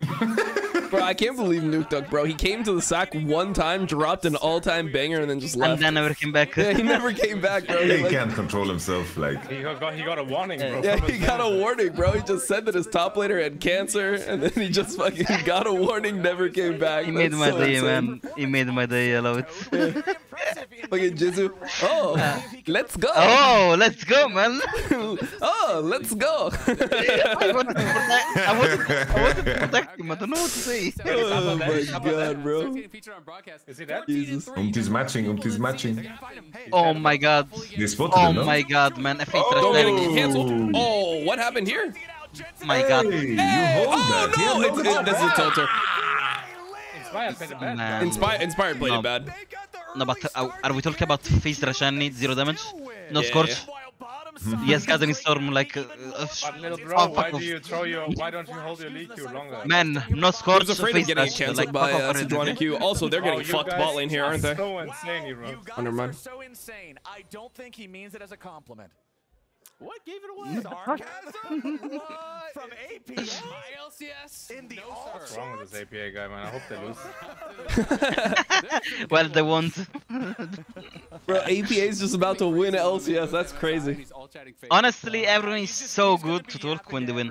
S2: Bro, I can't believe Nuke Duck, bro. He came to the sack one time, dropped an all-time banger, and then just left.
S12: And then never came back.
S2: Yeah, he never came back, bro.
S11: He
S2: Like-
S11: can't control himself. Like
S17: He got, he got a warning, bro.
S2: Yeah, he got a warning, bro. He just said that his top laner had cancer, and then he just fucking got a warning, never came back.
S12: He made
S2: That's
S12: my
S2: so
S12: day,
S2: insane.
S12: man. He made my day. I love it.
S2: Fucking Jizu. Oh, let's go.
S12: Oh, let's go, man.
S2: oh, let's go.
S12: I wanted to protect, I wanted, I wanted to protect him. I don't know what to say.
S2: oh my god, bro.
S17: Is he that?
S2: Jesus.
S11: Umti's matching. Umti's matching.
S12: Oh my god.
S11: They spotted
S12: Oh
S11: him, no?
S12: my god, man. I faked
S2: Oh,
S12: oh.
S2: canceled. Oh, what happened here?
S12: My god.
S11: Hey, you hold that. He
S2: Oh,
S11: had
S2: it's,
S11: no
S2: it, this is a tilter.
S17: Inspired played it bad.
S2: Inspired, inspired played
S12: No.
S2: it bad.
S12: No, but uh, are we talking about face Rashani, zero damage? No
S2: Yeah,
S12: scorch?
S2: yeah.
S12: Yes, Gathering Storm, like. Uh, uh,
S17: But little bro,
S12: oh,
S17: why
S12: fuck
S17: do
S12: off.
S17: you throw your? Why don't you hold your lead queue longer?
S12: Man, no
S2: I
S12: scorch.
S2: was afraid of
S12: face
S2: getting canceled
S12: like,
S2: by
S12: fuck
S2: uh,
S12: off already.
S2: Sejuani Q. Also, they're
S17: Oh,
S2: getting
S17: you
S2: fucked
S17: guys
S2: bot lane here,
S17: are
S2: aren't they?
S17: So insane, you.
S14: You guys
S2: Never
S14: are so insane. I don't think he means it as a compliment.
S7: What gave it away?
S14: Sarcasm? what? From AP.
S10: ILCS?
S14: In the
S17: What's wrong with this APA guy, man? I hope they lose.
S12: well, they won't.
S2: Bro, APA is just about to win LCS. That's crazy.
S12: Honestly, everyone is so good to talk when they win.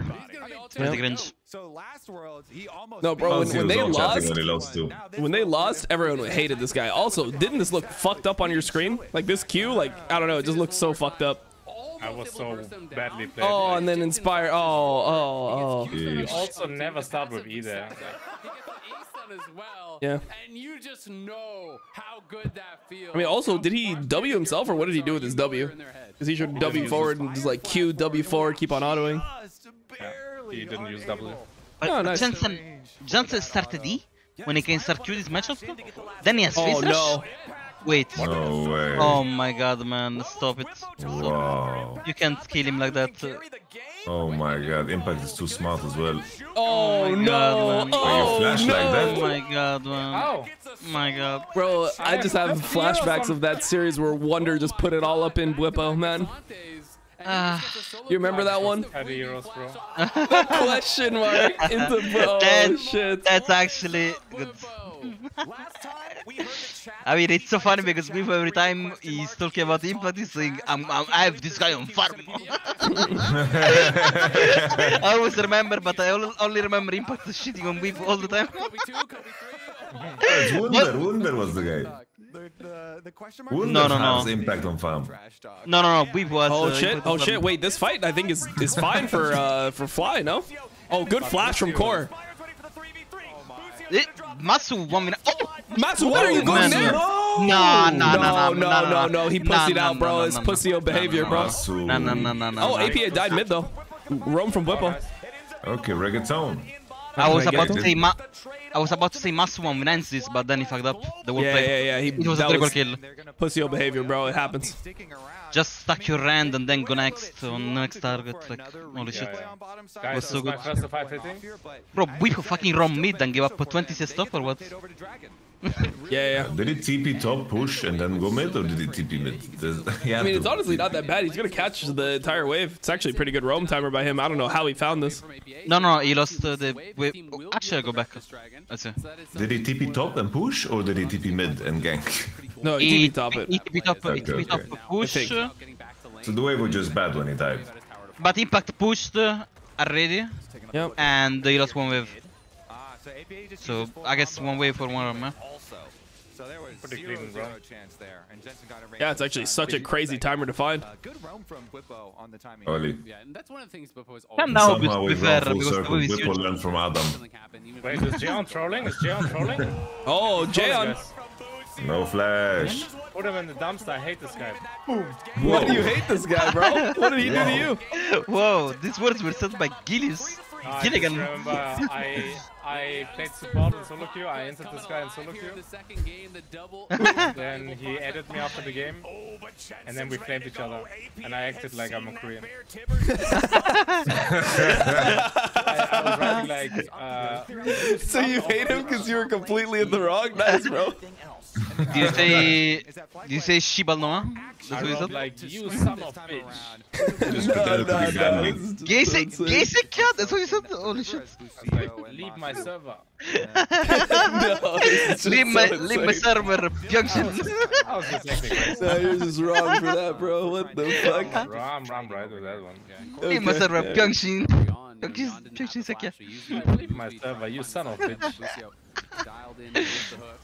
S12: Pretty cringe.
S13: So last Worlds, he almost
S2: No, bro, when, when they lost,
S11: when lost
S2: when they lost, everyone hated this guy. Also, didn't this look fucked up on your screen? Like this Q, like I don't know, it just looked so fucked up.
S17: I was so badly played.
S2: Oh, and then inspire. Oh, oh, oh.
S17: You also never start with either.
S10: as well.
S2: Yeah.
S10: And you just know how good that feels.
S2: I mean, also, did he W himself, or what did he do with his W? Because he should oh, W forward and just like Q, W forward, keep on autoing.
S17: He didn't use W.
S12: But
S2: Oh, nice.
S12: Jensen, Jensen started E when he can start Q this matchup. Then he has
S2: Oh,
S12: face rush.
S2: No.
S12: Wait.
S11: No way.
S12: Oh my god, man. Stop it.
S11: Wow.
S12: You can't kill him like that.
S11: Oh my god. Impact is too smart as well.
S2: Oh,
S12: my
S2: no.
S12: God, man.
S11: Are you flash
S2: no.
S11: like that?
S12: Oh my god, man.
S17: Oh.
S12: My god.
S2: Bro, I just have flashbacks of that series where Wunder just put it all up in Bwipo, man.
S12: Ah.
S2: You remember that one?
S17: Had the heroes, bro.
S2: Question mark into bro.
S12: That-
S2: shit.
S12: That's actually good. I mean, it's so funny because Bwipo every time he's talking about impact, he's saying, I'm, I'm, I have this guy on farm. I always remember, but I only remember impact shitting on Bwipo all the time.
S11: It's Wunder. Wunder was the guy. Wunder
S12: No, no,
S11: has
S12: no.
S11: impact on farm.
S12: No, no, no, Bwipo was.
S2: Oh
S12: uh,
S2: shit! Oh shit! Wait, this fight I think is is fine for uh for Fly. No. Oh, good flash from Core.
S12: Eh, Massu, one minute. Oh!
S2: Massu, what are you going
S12: Man.
S2: there?
S12: No, no, no, no,
S2: no, no, no. He
S12: no,
S2: pussied out, bro. It's
S12: no, no.
S2: pussy behavior, bro.
S11: Massu.
S12: No, no, no, no, no.
S2: Oh. APA died mid though. Roam from Bwipo.
S11: Okay, reggaeton.
S12: I was about to say ma I was about to say Masuam wins but then he fucked up the whole
S2: Yeah,
S12: play.
S2: yeah, yeah. He,
S12: it was a
S2: that
S12: triple
S2: was
S12: kill.
S2: Pussy behavior, bro. It happens.
S12: Just stack your rand and then go next on next target. Like, holy shit.
S17: Guys,
S12: was so good.
S17: first five hitting?
S12: Bro, we fucking roam mid and give up a 20 assist top or what?
S2: Yeah, yeah.
S11: Did he TP top push and then go mid, or did he TP mid? There's- he
S2: I mean, it's honestly not that bad. He's gonna catch the entire wave. It's actually a pretty good roam timer by him. I don't know how he found this.
S12: No, no, he lost uh, the wave. Actually, I go back. Let's see.
S11: Did he TP top and push, or did he TP mid and gank?
S2: No,
S12: he
S2: he
S12: He-
S2: TP top it.
S12: he TP top- he
S11: Okay,
S12: TP top
S11: okay.
S12: push.
S2: I think.
S12: uh,
S11: So the wave was just bad when he died.
S12: But Impact pushed uh, already.
S2: Yep.
S12: And he lost one wave. So I guess one wave for one of them.
S19: So there was
S17: Pretty clean
S19: zero chance there. And Jensen got a range
S2: Yeah, it's actually
S19: time.
S2: such a crazy timer to find.
S19: Uh, good roam from Bwipo on the timing.
S11: Oli.
S10: Yeah, and that's one of the things Bwipo is
S12: Can
S10: always
S12: now
S11: Somehow
S12: be,
S11: we
S12: be fair
S11: run full
S12: because
S11: circle.
S12: wave is
S11: Bwipo
S12: huge.
S11: learned from Adam.
S17: Wait, is Yeon trolling? Is Yeon trolling?
S2: Oh, Yeon.
S11: No flash.
S17: Put him in the dumpster. I hate this guy.
S2: Why do you hate this guy, bro? What did he do to you?
S12: Whoa, these words were said by Gillius.
S17: I just
S12: Gilligan.
S17: remember I I played support in solo queue. I entered this guy in solo queue. then he added me after the game, and then we flamed each other. And I acted like I'm a Korean. I, I was like. Uh,
S2: So you hate him because you were completely in the wrong? Nice, bro.
S12: Do you say? Do you say Shibal Noah? That's
S17: I
S12: what you
S17: wrote
S12: said.
S17: like you son of bitch.
S11: Just pretended to be Danny.
S12: Gay say, gay say cat. That's what you said. Holy shit.
S17: Like, leave my server.
S2: no,
S12: Leave my
S2: so
S12: leave my server, Pyeongchang.
S17: I was just acting
S2: No, you're just wrong for that, bro. What the fuck?
S17: I'm, I'm, I'm right with that one.
S12: Leave my
S2: Okay,
S12: server,
S2: yeah.
S12: Pyeongchang. Pyeongchang, Pyeongchang say cat.
S17: Leave my server, you son of a bitch.
S10: dialed in with the hook.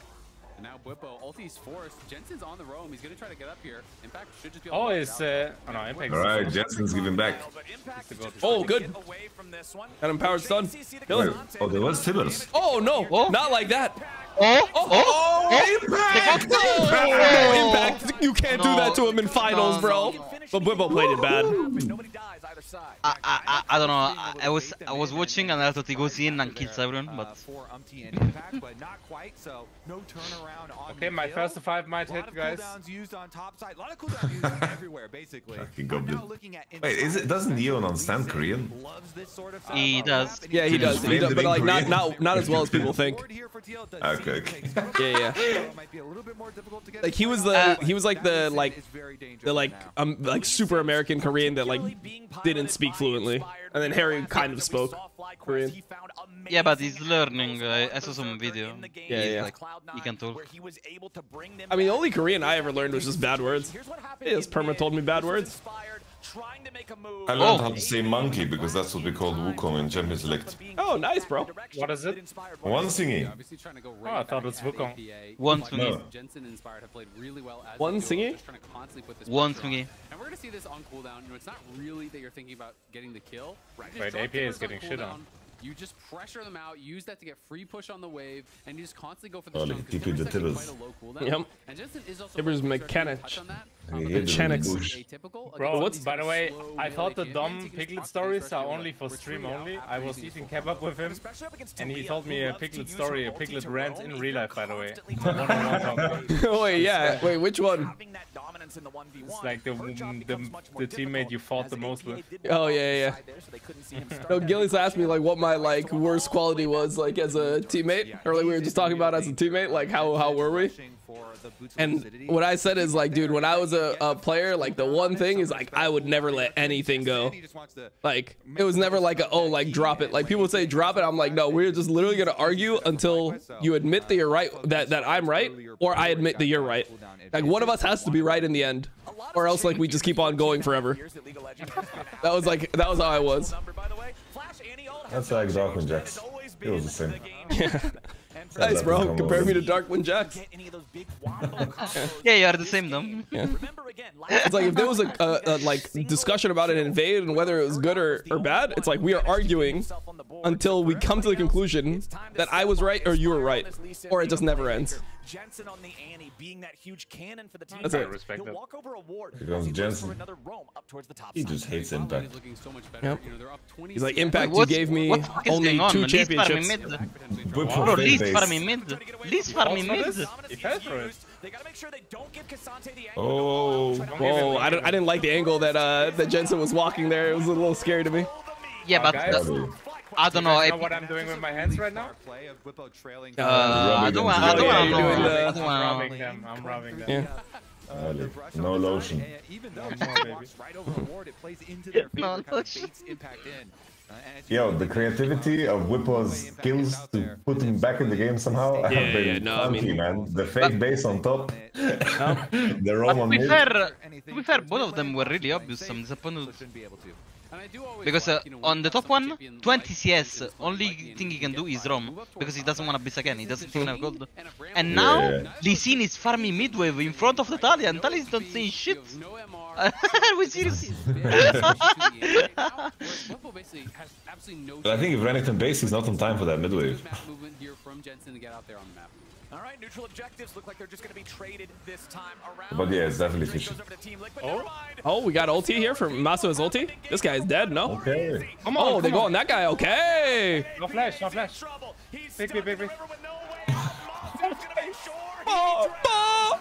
S10: And now Bwipo, ulti's forced. Jensen's on the roam. He's gonna try to get up here. Impact should just be able
S17: Oh,
S10: to
S17: it's uh, oh no, Impact.
S11: All right, Jensen's giving back.
S2: Oh, good. Got him powered stun. Kill
S11: Wait,
S2: him.
S11: oh, there was Tibbers.
S2: Oh, no. Not like that.
S12: Oh,
S2: Oh,
S12: oh,
S2: oh, impact! No, impact! You can't do that to him in finals, bro. But Bwipo played it bad.
S12: I, I, I, I don't know. I, I was I was watching and I thought he goes in and kills everyone, but
S19: For Umti and Impact, but not quite. So no turnaround on
S17: Okay, my
S19: kill.
S17: first five might
S19: A lot
S17: hit,
S19: of
S17: guys.
S19: cooldowns used on top side. A lot of cooldowns used everywhere, basically.
S11: Fucking
S19: I'm now looking at
S11: Wait, is it? Doesn't Neon understand Korean?
S19: loves this sort of
S12: he does.
S2: Yeah, he does. He does but like not not not as well as people think.
S11: Okay, okay.
S2: Yeah, yeah. Like he was the he was like the like the like um like super American Korean that like didn't speak fluently, and then Harry kind of spoke Korean.
S12: Yeah, but he's learning. Uh, I saw some video.
S2: Yeah,
S12: He's
S2: yeah.
S12: Like, he can talk.
S2: I mean, the only Korean I ever learned was just bad words. Yes, Perma told me bad words.
S11: I learned
S2: Oh.
S11: how to say monkey because that's what we call Wukong in Champions Select.
S2: Oh, nice, bro.
S17: What is it?
S11: One singing.
S10: Obviously trying to go
S17: Oh, I thought it was
S10: at the
S17: Wukong.
S12: One
S10: But
S12: swingy.
S11: No.
S10: Jensen and Inspired have played really well as
S2: One
S10: a duo,
S2: swingy?
S10: just trying to constantly put this
S12: One
S10: pressure on.
S12: swingy.
S10: And we're gonna see this on cooldown. You know, it's not really that you're thinking about getting the kill. You just
S17: Wait, APA is getting shit on.
S10: You just pressure them out, use that to get free push on the wave, and you just constantly go for the
S11: Ollie,
S10: stun. 'cause
S11: TP
S10: timbers
S11: the
S10: actually
S11: Tibbers.
S10: quite a low cooldown.
S2: Yep.
S10: And Jensen is also
S2: Tibbers
S10: playing fair
S2: mechanic.
S10: touch on that.
S11: He hit
S10: but
S11: him in the
S2: Mechanics.
S11: bush.
S10: atypical
S17: Bro,
S10: against these
S17: by the way, I thought the dumb piglet stories are only for stream only. I was eating kebab with him,
S19: Especially up against
S17: and he told me a piglet story, a piglet rant in real life, by the way.
S19: constantly
S2: Wait, yeah. Wait, which one?
S19: having that dominance in the 1v1.
S17: It's like the
S19: her
S17: the,
S19: becomes much more
S17: the teammate you fought the most with.
S2: Oh yeah, yeah. No, Gillius asked me like what my like worst quality was like as a teammate, or like we were just talking about as a teammate, like how how were we? And what I said is like, dude, when I was a, a player, like the one thing is like I would never let anything go. Like it was never like a, oh like drop it. Like people say drop it. I'm like no, we're just literally gonna argue until you admit that you're right, that that I'm right, or I admit that you're right. Like one of us has to be right in the end, or else like we just keep on going forever. That was like that was how I was.
S11: That's like Darkwind Jax. It was the same.
S2: Yeah. Nice, bro. Compare me to Darkwind Jax.
S12: Yeah, you are the same though.
S2: Yeah. It's like if there was a, a, a like discussion about an invade and whether it was good or, or bad, it's like we are arguing until we come to the conclusion that I was right or you were right, or it just never ends.
S14: Jensen on the Annie being that huge cannon for the team.
S2: That's it.
S17: Respect
S14: He'll
S17: that.
S14: walk over a ward.
S11: Here comes
S14: he looks
S11: Jensen.
S14: another roam up towards the top
S11: He just hates Impact.
S2: Yep. He's like, Impact, you gave me
S12: what the fuck is
S2: only
S12: going on?
S2: two
S12: Least farming
S2: championships.
S12: mid.
S11: Whip
S12: Bro,
S11: from
S12: least
S11: base.
S12: farming mid. Least farming mid.
S8: He fell for it.
S11: Oh,
S2: Whoa, I, don't, I didn't like the angle that uh, that Jensen was walking there. It was a little scary to me.
S12: Yeah, but
S8: guys,
S12: I don't know.
S8: You know what I'm doing with my hands right now?
S2: Uh,
S12: I don't want. I don't
S2: yeah,
S12: want.
S2: you're doing
S12: to
S2: the-
S12: I don't
S8: I'm
S12: want.
S8: rubbing them. I'm rubbing them.
S2: Yeah.
S11: Ali, no lotion.
S12: No, lotion.
S11: Yo, the creativity of Bwipo's skills to put him back in the game somehow have
S2: Yeah,
S11: been
S2: yeah, no, I mean-
S11: man. The fake base on top, the Roman
S12: to be
S11: mid.
S12: fair, to be fair, both of them were really obvious. I'm disappointed. Because uh, on the top one, 20 CS, only thing he can do is roam. Because he doesn't want to miss again, he doesn't even have gold. And now,
S11: Yeah.
S12: Lee Sin is farming midwave in front of Natalia, and Natalia is not saying shit. Are we serious?
S11: But I think if Renekton base is not on time for that mid wave.
S14: All right, neutral objectives look like they're just going to be traded this time around.
S11: But yeah, it's definitely fishy.
S2: Oh, oh, we got ulti here from Massu's ulti. This guy's dead, no?
S11: Okay.
S2: Come on, oh, they go on that guy. Okay.
S8: No flash, no flash. Big, big, big, big.
S11: Oh, oh.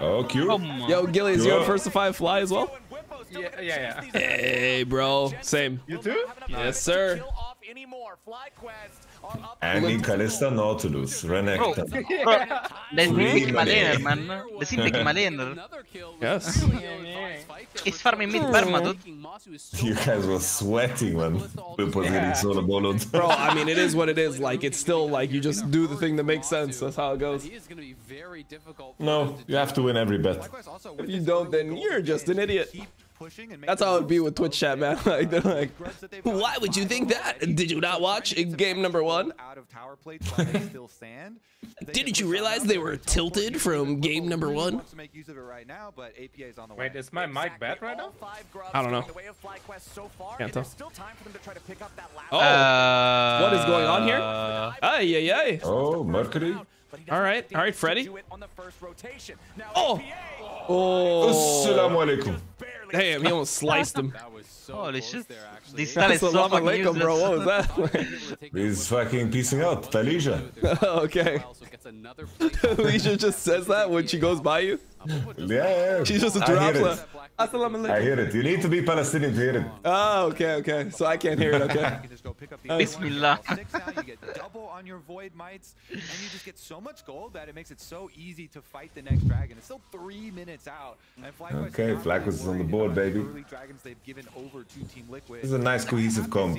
S11: oh Q.
S2: Yo, Gilly, is you on first to five fly as well?
S8: Yeah, yeah, yeah.
S2: Hey, bro. Same.
S8: You too?
S2: Yes, sir.
S11: Annie, Kalista, Nautilus, Renekton.
S12: Bro, let's
S11: Really
S12: pick my
S11: many.
S12: laner, man. Let's pick my.
S2: Yes.
S12: It's farming mid perma, dude.
S11: You guys were sweating, when man. Bwipo's getting solo boloed.
S2: Bro, I mean, it is what it is. Like, it's still like you just do the thing that makes sense. That's how it goes.
S11: No, you have to win every bet.
S2: If you don't, then you're just an idiot. That's how it'd be with Twitch chat, man. Like, they're like, why would you think that? Did you not watch in game number one? Didn't you realize they were tilted from game number one?
S8: Wait, is my mic bad right now?
S2: I don't know. Can't tell. Oh,
S12: Uh,
S2: what is going on here? Ay, ay, ay.
S11: Oh, Mercury.
S2: All right, all right, Freddy. Oh, oh.
S11: Assalamu alaikum.
S2: Damn, he almost sliced him.
S12: Holy shit. This style is so
S2: Assalamu
S12: fucking
S2: alaikum, bro. What was that?
S11: He's fucking piecing out. Talisha.
S2: okay. Alicia just says that when she goes by you.
S11: Yeah, yeah.
S2: She just
S11: I
S2: drops
S11: hear
S2: a.
S11: it.
S2: Assalamu
S11: I hear it. You need to be Palestinian to hear it.
S2: Oh, okay, okay. So I can't hear it. Okay.
S12: Bismillah.
S13: you get double on your void mites, and you just get so much gold that it makes it so easy to fight the next dragon. It's still three minutes out,
S11: Okay,
S13: not
S11: Flacos is on the board, baby.
S13: early dragons they've given over to Team Liquid.
S11: This is a nice cohesive comp.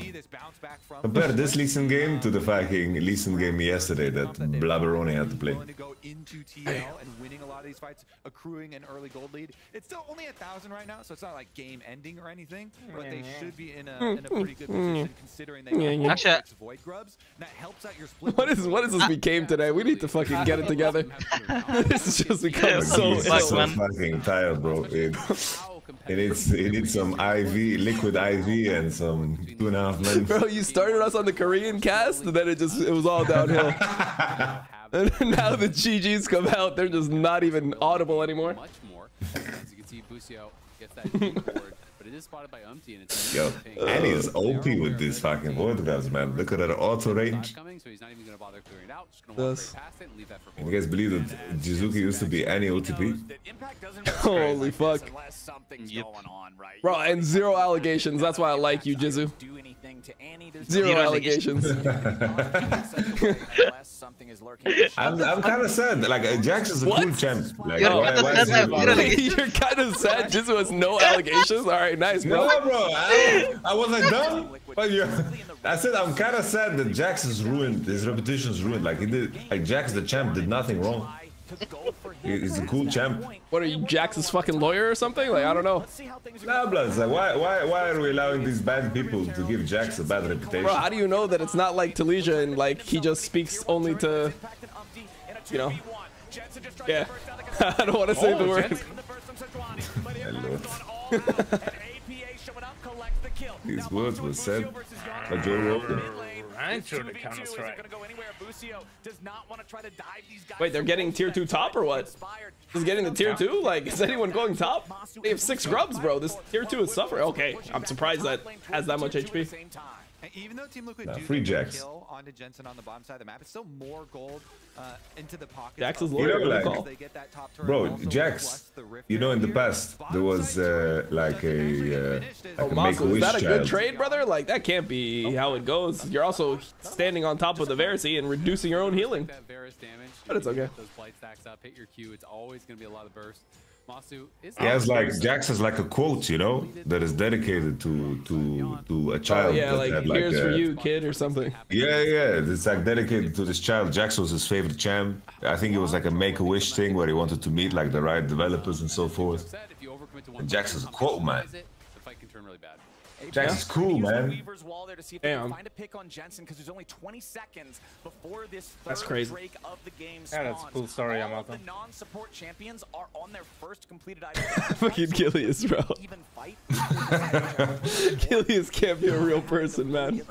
S11: Compare this Lee Sin game to the fucking Lee Sin game yesterday that Blabberoni had to play.
S13: to go into TL and winning a lot of these fights, accruing an early gold lead. It's still only a thousand right now, so it's not like game ending or anything. But they should be in a, in a pretty good mm-hmm. position considering they
S2: Yeah,
S13: got
S2: yeah.
S12: Actually,
S13: void grubs. That helps out your split.
S2: What is what is this became today? We need to fucking get it together. this is just becoming
S11: Like,
S2: so
S11: he's
S2: ill.
S11: so fucking tired, bro. It, it needs it needs some IV, liquid IV, and some two and a half men.
S2: Bro, you started us on the Korean cast, and then it just it was all downhill. and now the GGs come out, they're just not even audible anymore.
S10: Much more. As you can see, Busio gets that G board, but it is spotted by Umti, and it's
S11: Yo, Annie is OP with this fucking void grubs, man. Look at that auto range.
S10: coming, so he's not even going to bother clearing out. Just going to walk
S2: Yes.
S10: right past it and leave that for
S11: You guys believe that Jiizuke used to be Annie OTP?
S2: Holy fuck. Bro, and zero allegations. That's why I like you, Jizu. Zero allegations.
S11: I'm, I'm kind of sad. Like uh, Jax is a cool champ. Like,
S12: You're
S11: why,
S12: kinda
S11: why
S12: sad
S11: is he
S12: that
S11: not-
S12: zero allegations.
S2: You're kind of sad Jizu has no allegations. All right, nice, bro.
S11: No, bro. I, I wasn't done. But you, I said I'm kind of sad that Jax is ruined. His reputation is ruined. Like he did. Like Jax the champ did nothing wrong. He's a cool champ.
S2: What are you, Jax's fucking lawyer or something? Like I don't know.
S11: Nah, bloods. Like why, why, why are we allowing these bad people to give Jax a bad reputation?
S2: Bro, how do you know that it's not like Talisha and like he just speaks only to, you know? Yeah. I don't want to say the
S11: Oh,
S2: words.
S11: Hello. These words were said by Joe Rogan.
S17: I'm sure the counter strike.
S2: Wait, they're getting tier two top or what? Is getting the tier two? Like, is anyone going top? They have six grubs, bro. This tier two is suffering. Okay, I'm surprised that has that much HP.
S13: And even though Team Liquid
S11: Nah,
S13: do
S11: free
S13: get the
S11: Jax.
S13: kill onto Jensen on the bottom side of the map, it's still more gold uh, into the pocket.
S2: Jax is
S11: You know, like, bro, Jax. You know, in the past there was uh, like a uh,
S2: Oh,
S11: like a make a
S2: is that a good
S11: child.
S2: trade, brother? Like, that can't be how it goes. You're also standing on top of the Verisi and reducing your own healing.
S10: That Varus damage.
S2: But it's okay.
S10: Those blight stacks up, hit your Q. It's always going to be a lot of burst. Massu is.
S11: He has like Jax has like a quote, you know, that is dedicated to to to a child.
S2: Oh,
S11: child.
S2: yeah,
S11: that
S2: like,
S11: had,
S2: here's for you, kid, or something.
S11: Yeah, yeah, it's like dedicated to this child. Jax was his favorite champ. I think it was like a make-a-wish thing where he wanted to meet like the right developers and so forth. And Jax is a quote, man.
S10: Bad.
S11: Jax is cool, man.
S14: Weaver's wall there to see if they
S2: Damn.
S14: can find a pick on Jensen because there's only 20 seconds before this third
S2: That's crazy.
S14: Drake of the game
S17: Yeah, that's a
S14: spawns.
S17: cool story,
S14: All of
S17: Yamato.
S14: the non-support champions are on their first completed item.
S2: Fucking Gillius, bro.
S14: Even fight.
S2: Gillius can't be a real person, man.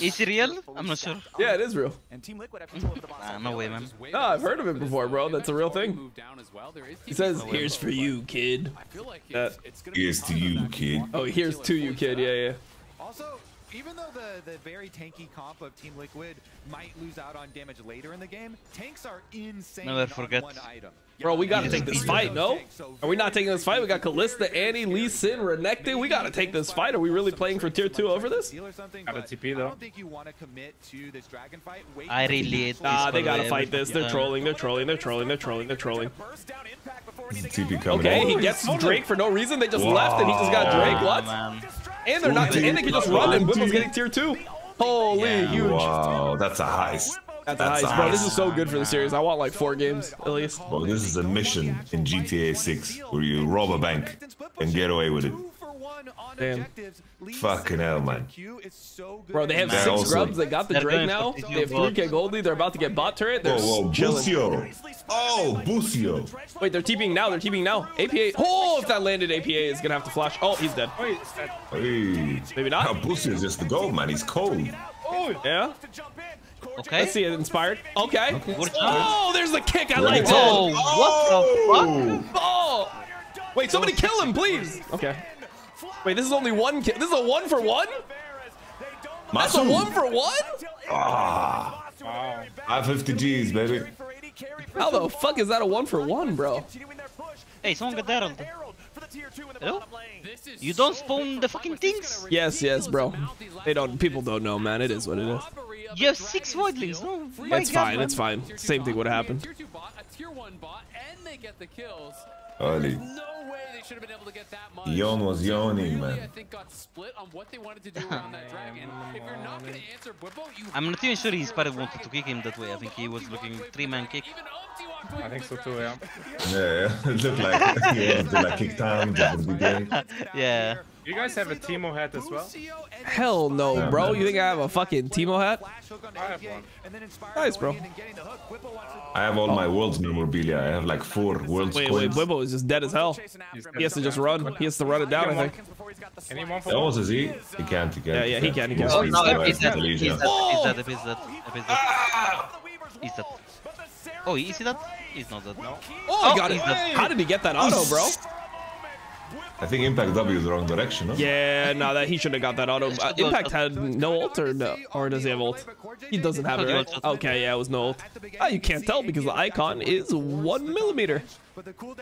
S12: Is he real? I'm not sure.
S2: Yeah, it is real.
S14: And Team Liquid have control of the bottom
S12: Nah,
S14: side.
S12: no way, man.
S2: No, I've heard of it before, bro. That's a real thing.
S10: Move down as well. There is
S2: He says, here's for you, kid.
S10: I feel like
S2: Uh,
S10: it's, it's going to be
S11: Here's to you, kid.
S2: Oh, here's to you, kid. Yeah, yeah.
S13: Also, even though the, the very tanky comp of Team Liquid might lose out on damage later in the game, tanks are insane
S12: Never
S13: on one item.
S2: Bro, we gotta take this fight, no? Are we not taking this fight? We got Kalista, Annie, Lee Sin, Renekton. We gotta take this fight. Are we really playing for tier two over this?
S13: Or something,
S17: Got a TP
S13: I
S17: though.
S13: don't think you want to commit to this dragon fight. Wait
S12: I really
S13: the
S12: hate
S13: actual
S2: Nah, they gotta fight this. They're trolling. They're trolling. They're trolling. They're trolling. They're trolling.
S11: TP coming
S2: Okay, he gets Drake for no reason. They just left and he just got Drake.
S12: Ah,
S2: What?
S12: Man.
S2: And they're not. And they can just run and Bwipo's getting tier two. Holy
S12: Yeah.
S2: huge.
S11: Wow, that's a heist.
S2: That's a heist, bro. This is so good for the series. I want like four games at least.
S11: Bro, this is a mission in GTA 6 where you rob a bank and get away with it.
S2: Damn.
S11: Fucking hell, man.
S2: Bro, they have
S11: They're
S2: six
S11: also-
S2: grubs. They got the
S12: They're
S2: Drake now. They have
S12: Tizio
S2: 3k gold lead. They're about to get bot turret. They're
S11: Whoa, whoa,
S2: chilling.
S11: Busio. Oh, Busio.
S2: Wait, they're TPing now. They're TPing now. APA. Oh, if that landed, APA is gonna have to flash. Oh, he's dead.
S11: Hey.
S2: Maybe
S11: Now
S2: not.
S11: Busio is just the gold, man. He's cold.
S2: Oh, Yeah.
S12: Okay.
S2: Let's see it inspired. Okay.
S12: Good
S2: Oh, there's the kick. I
S11: Really
S2: like
S12: Oh,
S2: that.
S12: what the fuck?
S2: Oh. Wait, somebody kill him, please. Okay. Wait, this is only one kill. This is a one for one? That's a one for one?
S11: Ah.
S17: Wow.
S11: 550 G's, baby.
S2: How the fuck is that a one for one, bro?
S12: Hey, someone got Herald. Hello? You don't spawn the fucking things?
S2: Yes, yes, bro. They don't. People don't know, man. It is what it is.
S12: You have six voidlings. No, my
S2: It's
S12: God,
S2: fine.
S12: man.
S2: It's fine. Same thing would have happened.
S10: Tier 2 bot, a tier 1 bot, and they get the kills.
S11: Holy.
S10: No way they should have been able to get that much.
S11: Yawn was yawning, man.
S10: think got split on what they wanted to do around that dragon. If you're not going to answer
S12: I'm not even sure his spirit wanted to kick him that way. I think he was looking three-man kick.
S17: I think so too, yeah.
S11: Yeah, yeah. it looked like he wanted to like kick down at the beginning.
S12: Yeah.
S17: You guys have a Teemo hat as well?
S2: Hell no, bro. You think I have a fucking Teemo hat?
S17: I have one.
S2: Nice, bro.
S11: I have all my world's memorabilia. I have like four world's
S2: Wait, wait. Bwipo is just dead as hell. He has to just run. He has to run it down, I think.
S17: Anyone for
S11: That
S17: one?
S11: was his E. He can't, he can't.
S2: Yeah, yeah, he can, he can.
S11: He's-
S12: Oh,
S11: he's
S12: no,
S11: the
S12: he's dead.
S11: Legion.
S12: He's dead. He's dead. He's dead. He's dead. He's dead. Oh, is he dead? He's not dead. No.
S2: Oh, he got it. How did he get that auto, bro?
S11: I think Impact W is the wrong direction, no?
S2: Yeah, no, that he should have got that auto. Uh, Impact had no ult or no, or does he have ult? He doesn't have it, right? Okay, yeah, it was no ult. Oh, you can't tell because the icon is one millimeter.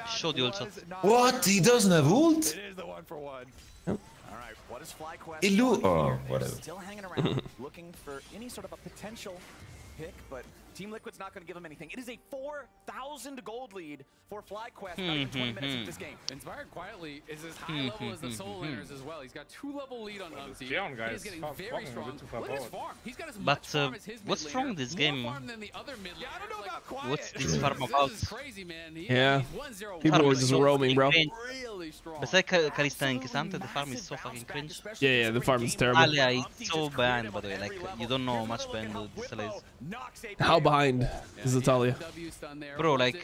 S12: Show the ult shot.
S11: What? He doesn't have ult?
S14: It is the one for one. All right, what is FlyQuest?
S11: It oh, whatever.
S14: Still hanging around, looking for any sort of a potential pick, but Team Liquid's not going to give him anything. It is a 4,000 gold lead for FlyQuest hmm, not even 20 hmm, minutes into hmm. this game.
S10: Inspired quietly is as high level as the Soul Winners as well. He's got two level lead on Umti.
S17: Leon,
S10: He
S17: guys.
S10: is getting very strong.
S17: bit
S10: Look at his farm. He's got as much
S12: But uh,
S10: farm as his
S12: what's
S10: mid
S12: wrong
S10: laner.
S12: with this
S10: More
S12: game?
S10: farm than the other mid
S14: Yeah, I don't know about quiet.
S12: What's this farm about?
S10: This is crazy, man. He,
S2: Yeah.
S10: he's 1-0.
S2: People
S12: Farm
S2: were just roaming, bro.
S12: fucking
S10: Really strong.
S12: Besides Kalista and K'Sante, the farm is so fucking cringe.
S2: Yeah, yeah, the farm is terrible.
S12: Alia is so bad, by the way. Like, you don't know how much bad this is.
S2: How how behind is Italia?
S12: Bro, like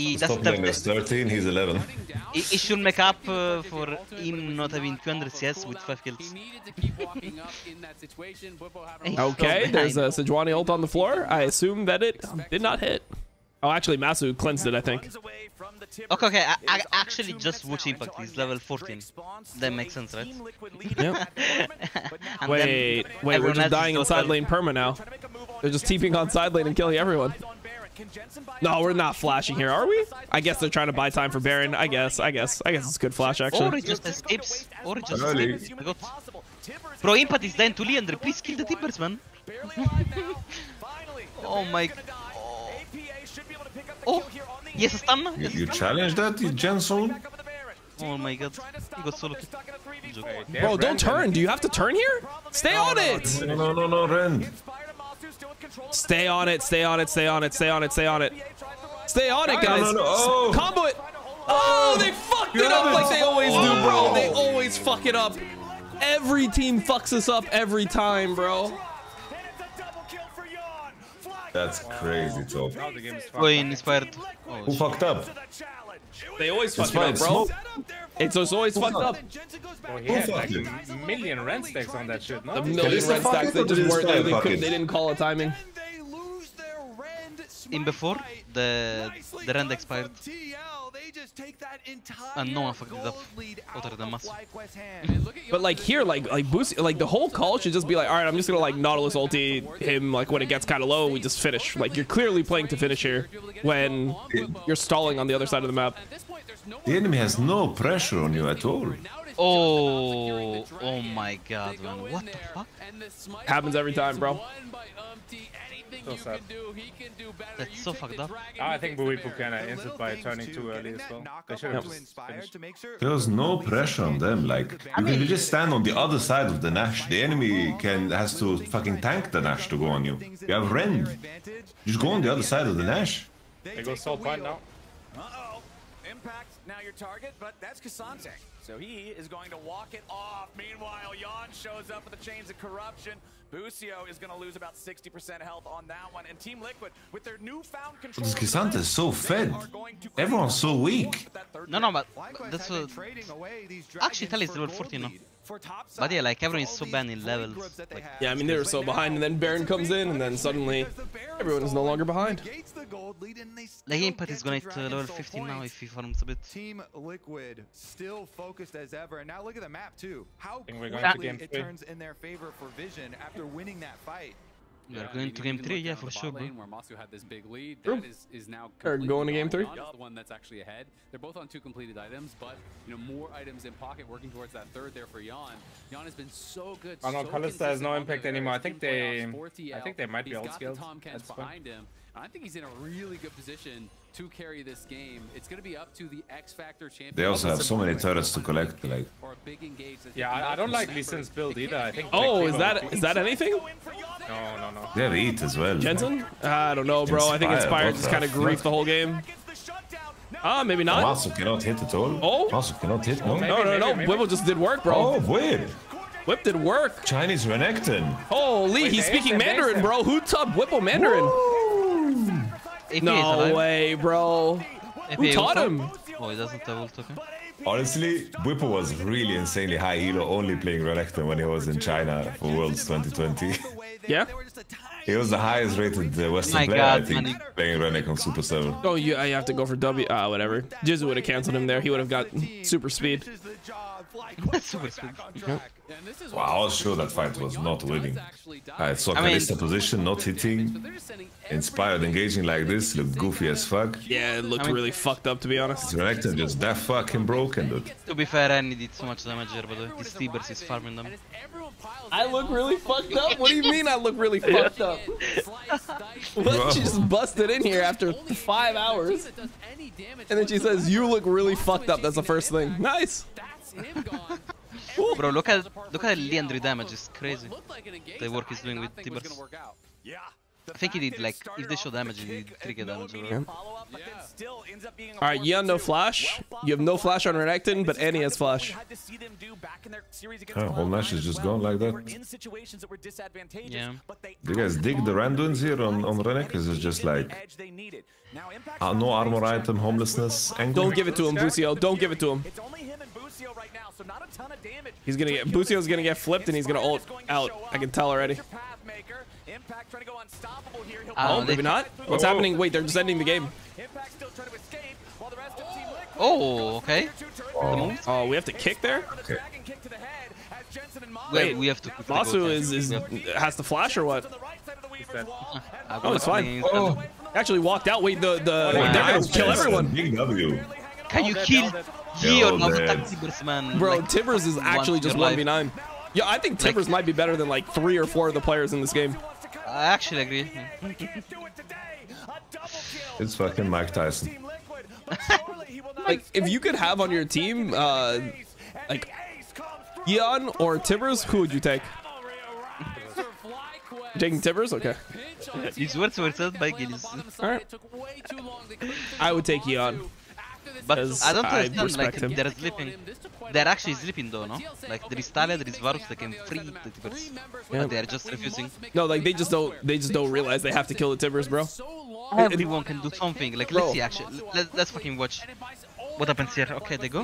S12: he
S11: Top
S12: doesn't have.
S11: 13, he's 11.
S12: He, he should make up uh, for him not having 200 CS with 5 kills.
S2: Okay, there's a
S12: behind.
S2: Sejuani ult on the floor. I assume that it did not hit. Oh, actually, Massu cleansed it, I think.
S12: Okay, okay, I, I actually just watch Impact. He's level 14. That makes sense, right?
S2: Yep. Wait,
S12: then
S2: wait, we're just dying in side lane perma now. They're just TPing on side lane and killing everyone. No, we're not flashing here, are we? I guess they're trying to buy time for Baron. I guess, I guess, I guess it's good flash actually.
S12: he just escapes. Or just escapes. I got- Bro, Impact is dying to Leandre. Please kill the Tibbers, man. oh my. Oh, yes, a stun.
S11: You,
S12: Yes,
S11: you challenge that, you Jensen?
S12: Oh my god. He got solo kill. Joke.
S2: Bro, don't turn. Do you have to turn here? Stay on it.
S11: No, no, no, no, Ren.
S2: Stay on it. Stay on it. Stay on it. Stay on it. Stay on it. Stay on it,
S11: No,
S2: guys.
S11: no, no. Oh.
S2: Combo it. Oh, oh they fucked it up like they always do, bro. They always fuck it up. Every team fucks us up every time, bro.
S11: That's crazy, top.
S12: Oh, inspired. Oh,
S11: Who fucked up?
S2: They always fuck
S11: It's
S2: it up, bro.
S11: smoke.
S2: It's, it's always fucked up.
S17: Oh, he
S11: Who
S17: had
S11: fucked
S17: like
S11: it?
S17: a million rend stacks on that shit, no?
S2: A million
S11: Kalista
S2: red
S11: fuck
S2: stacks.
S11: it
S2: They just
S11: did
S2: weren't. They,
S11: Inspire
S2: they, couldn't, they didn't call it timing.
S12: In before, the the rend expired. And no one fucked it up. Other than Massu.
S2: But like here, like like boost, like the whole call should just be like, all right, I'm just gonna like Nautilus ulti him like when it gets kind of low, we just finish. Like you're clearly playing to finish here when you're stalling on the other side of the map.
S11: The enemy has no pressure on you at all.
S12: Oh, oh my god, man. What the fuck?
S2: Happens every time, bro.
S17: So sad.
S12: That's so fucked up.
S17: I think Bwipo kind of ended by turning too early as well. They should have just finished.
S11: There's no pressure on them. Like you can just stand on the other side of the Nash. The enemy can has to fucking tank the Nash to go on you. You have Rend. Just go on the other side of the Nash.
S17: They go Soul Point now.
S14: Uh-oh. Impact, now your target, but that's K'Sante. So he is going to walk it off. Meanwhile, Yeon shows up with the Chains of Corruption. Busio is going to lose about 60% health on that one. And Team Liquid, with their newfound control...
S11: Because K'Sante is so fed. Everyone's so weak.
S12: No, no, but that's what. Actually, Tali is level 14 now. But yeah, like everyone is so bad in levels. Like,
S2: Yeah, I mean they were so behind, and then Baron comes in, and then suddenly everyone is no longer behind.
S12: like Impact is going to level 15 now if he farms a bit.
S13: Team Liquid still focused as ever. And now look at the map too. How
S17: Think we're going
S13: quickly it turns in their favor for Vision after winning that fight.
S12: We are going to game 3, yeah, for sure, bro.
S10: Where Massu had this big lead, that is, is now
S2: Or going to game three.
S10: Yeon is the one that's actually ahead. They're both on two completed items, but you know more items in pocket, working towards that third there for Yeon. Yeon has been so good.
S17: Oh no,
S10: so
S17: Kalista has no impact
S10: the
S17: anymore. I think they,
S10: playoffs for TL.
S17: I think they might be
S10: He's
S17: out
S10: got
S17: skilled.
S10: Tahm Kench
S17: That's
S10: behind him. I think he's in a really good position to carry this game. It's going to be up to the X Factor champion.
S11: They also have so many turrets to collect. Like
S10: big engage
S17: Yeah, I, I don't like
S10: go
S17: Lee. Sin's build either. I think.
S2: Oh, is that is that anything?
S17: No, no, no.
S11: they have Eat as well.
S2: Jensen? I don't know, bro. I think
S11: Inspire,
S2: Inspired just kind of griefed the whole game. Ah, maybe not.
S11: Massu cannot hit at all.
S2: Oh.
S11: Massu cannot hit. No.
S2: No, no, no.
S17: maybe,
S2: Bwipo just did work, bro.
S11: Oh, weird.
S2: Whip did work.
S11: Chinese Renekton.
S2: Holy, he's speaking
S17: aced him, they
S2: Mandarin, bro. Who taught Bwipo Mandarin?
S12: AP is
S2: No
S12: alive.
S2: way, bro.
S12: AP
S2: Who taught him?
S12: Oh, he doesn't have ult, okay.
S11: Honestly, Bwipo was really insanely high elo, only playing Renekton when he was in China for Worlds 2020.
S2: Yeah?
S11: he was the highest rated uh, Western
S12: My
S11: player,
S12: God,
S11: I think,
S12: man.
S11: playing Renekton Super 7.
S2: Oh, you, I have to go for W. Ah, whatever. Jizu would have canceled him there. He would have got super speed.
S12: Super speed.
S11: Wow, I was sure that fight was not winning. I saw
S12: I mean-
S11: position, not hitting. Inspired engaging like this, looked goofy as fuck.
S2: Yeah, it looked
S12: I mean-
S2: really fucked up, to be honest.
S11: Renekton just that fucking broken, dude.
S12: To be fair, Annie did so much damage here, but uh, this Tibbers is farming them.
S2: I look really fucked up? What do you mean I look really fucked up? what? She just busted in here after five hours. And then she says, you look really fucked up. That's the first thing. Nice.
S12: Bro, look at look at Leandry damage, it's crazy. The work he's doing with Tibbers.
S14: Yeah.
S12: I think he did like if they show damage, he did 3k damage. Or
S2: Yeah. All right, Yeon no flash. You have no flash on Renekton, but Annie has flash.
S11: Huh, whole match is just going like that.
S12: Yeah.
S11: Do you guys dig the randoms here on, on Renek? Is it just like uh, no armor item, homelessness angle?
S2: Don't give it to him, Busio. Don't give it to him. He's gonna get Busio's gonna get flipped and he's gonna ult out. I can tell already. Oh,
S12: they-
S2: maybe not. What's
S12: Oh.
S2: happening? Wait, they're just ending the game.
S12: Oh, okay. The oh. move.
S2: Oh, we have to kick there.
S11: Okay.
S12: Wait, we have to.
S2: Massu
S12: there.
S2: is is
S12: We
S2: has to flash or what? Oh, it's fine. Oh, actually walked out. Wait, the the
S11: Oh,
S2: they're gonna kill everyone.
S11: Big W.
S12: Can you kill
S11: Yo,
S12: Yeon of
S11: man.
S12: man?
S2: Bro,
S12: Like,
S2: Tibbers is actually just 1v9. Yeah, I think Tibbers might be better than like three or four of the players in this game.
S12: I actually agree.
S11: It's fucking Mike Tyson.
S2: Like, if you could have on your team, uh, like Yeon or Tibbers, who would you take? Taking Tibbers? Okay.
S12: These words were said by Gillius.
S2: Alright. I would take Yeon.
S12: But I don't
S2: I
S12: like,
S2: him.
S12: they're sleeping. They're actually sleeping though, no? Like, there is Taliyah, there is Varus, they can free the Tibbers.
S2: Yeah.
S12: But they're just refusing.
S2: No, like they just don't. They just don't realize they have to kill the Tibbers, bro.
S12: Everyone can do something. Like, let's see, actually. Let, let's fucking watch. What happens here? Okay, they go.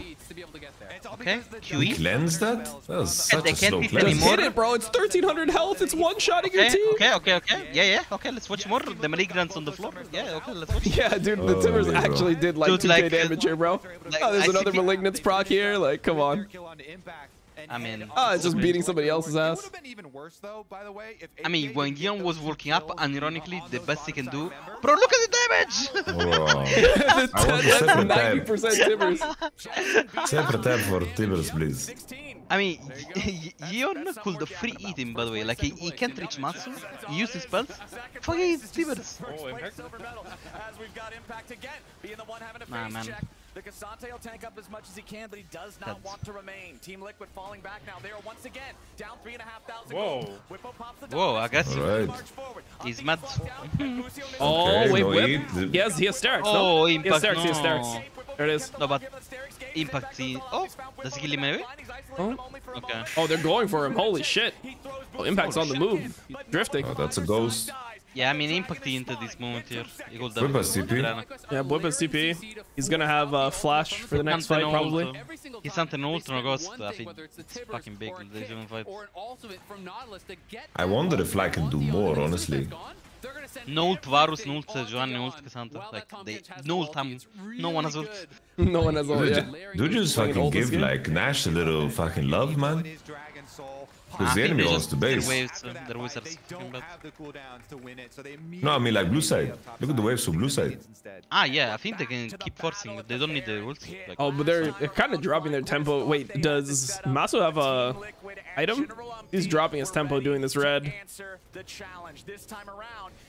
S12: Okay, QE.
S11: cleanse that? That was
S12: And
S11: such
S12: they
S11: a slow
S12: hit
S11: cleanse.
S2: Just hit it, bro. It's 1300 health. It's one shot shotting your
S12: Okay,
S2: team.
S12: okay, okay, okay. Yeah, yeah. Okay, let's watch more. The Malignance on the floor. Yeah, okay, let's watch.
S2: Yeah, dude, the
S11: Oh,
S2: Tibbers actually did like
S12: Dude,
S2: 2k
S12: like,
S2: damage here, bro.
S12: like,
S2: oh, there's
S12: I
S2: another
S12: think-
S2: Malignance proc here. Like, come on.
S12: I mean,
S2: Oh, it's just beating somebody else's ass.
S12: I mean, when Gion was working up, and ironically, the best he can do. Bro, look at the damage!
S11: Bro. I want a
S2: That's
S11: separate tab.
S2: 90% Tibbers.
S11: Separate tab for Tibbers, please.
S12: I mean, Gion could free eat him, by the way. Like, he, he can't reach Massu. He used his spells. Fucking Tibbers. Nah, man.
S14: The K'Sante will tank up as much as he can, but he does not
S12: That's-
S14: want to remain. Team Liquid falling back now. They are once again down three and a half thousand.
S17: Whoa.
S14: gold. Bwipo pops the
S12: Whoa,
S14: dominance.
S12: aggressive.
S11: Alright.
S14: March forward.
S12: He's mad.
S2: Oh,
S11: Okay,
S2: wait,
S11: no
S2: whip.
S11: eat.
S2: He has, he has Sterak's,
S12: Oh,
S2: no? He has
S12: impact,
S2: Sterak's, he has
S12: no.
S2: Sterak's. There it is.
S12: No, but Impact, he... Oh, does he kill him anyway?
S2: Oh. oh.
S12: Okay.
S2: Oh, they're going for him. Holy shit. Oh, Impact's on the move. Drifting.
S11: Oh, that's a ghost.
S12: Yeah, I mean, Impact into this moment here. He got
S11: Whip us, TP.
S2: Yeah, Blip is TP. He's gonna have uh, Flash for the next fight, probably.
S12: He's something ultra ghost. I think it's fucking big. They even fight.
S11: I wonder if I can do more, honestly.
S12: No ult Varus, no ult Sejuani, no ult Cassandra. Like, they, no ult Tahm. No one has ult.
S2: no one has all, yeah.
S11: ju- dude just fucking give like Nash a little fucking love, man. Because the enemy wants
S12: just-
S11: to base.
S12: waves, their waves are fucking bad.
S11: No, I mean like blue side. Look at the waves from blue side.
S12: Ah, yeah, I think they can keep forcing. They don't need the ult. Like,
S2: Oh, but they're, they're kind of dropping their tempo. Wait, does Massu have a item? He's dropping his tempo doing this red.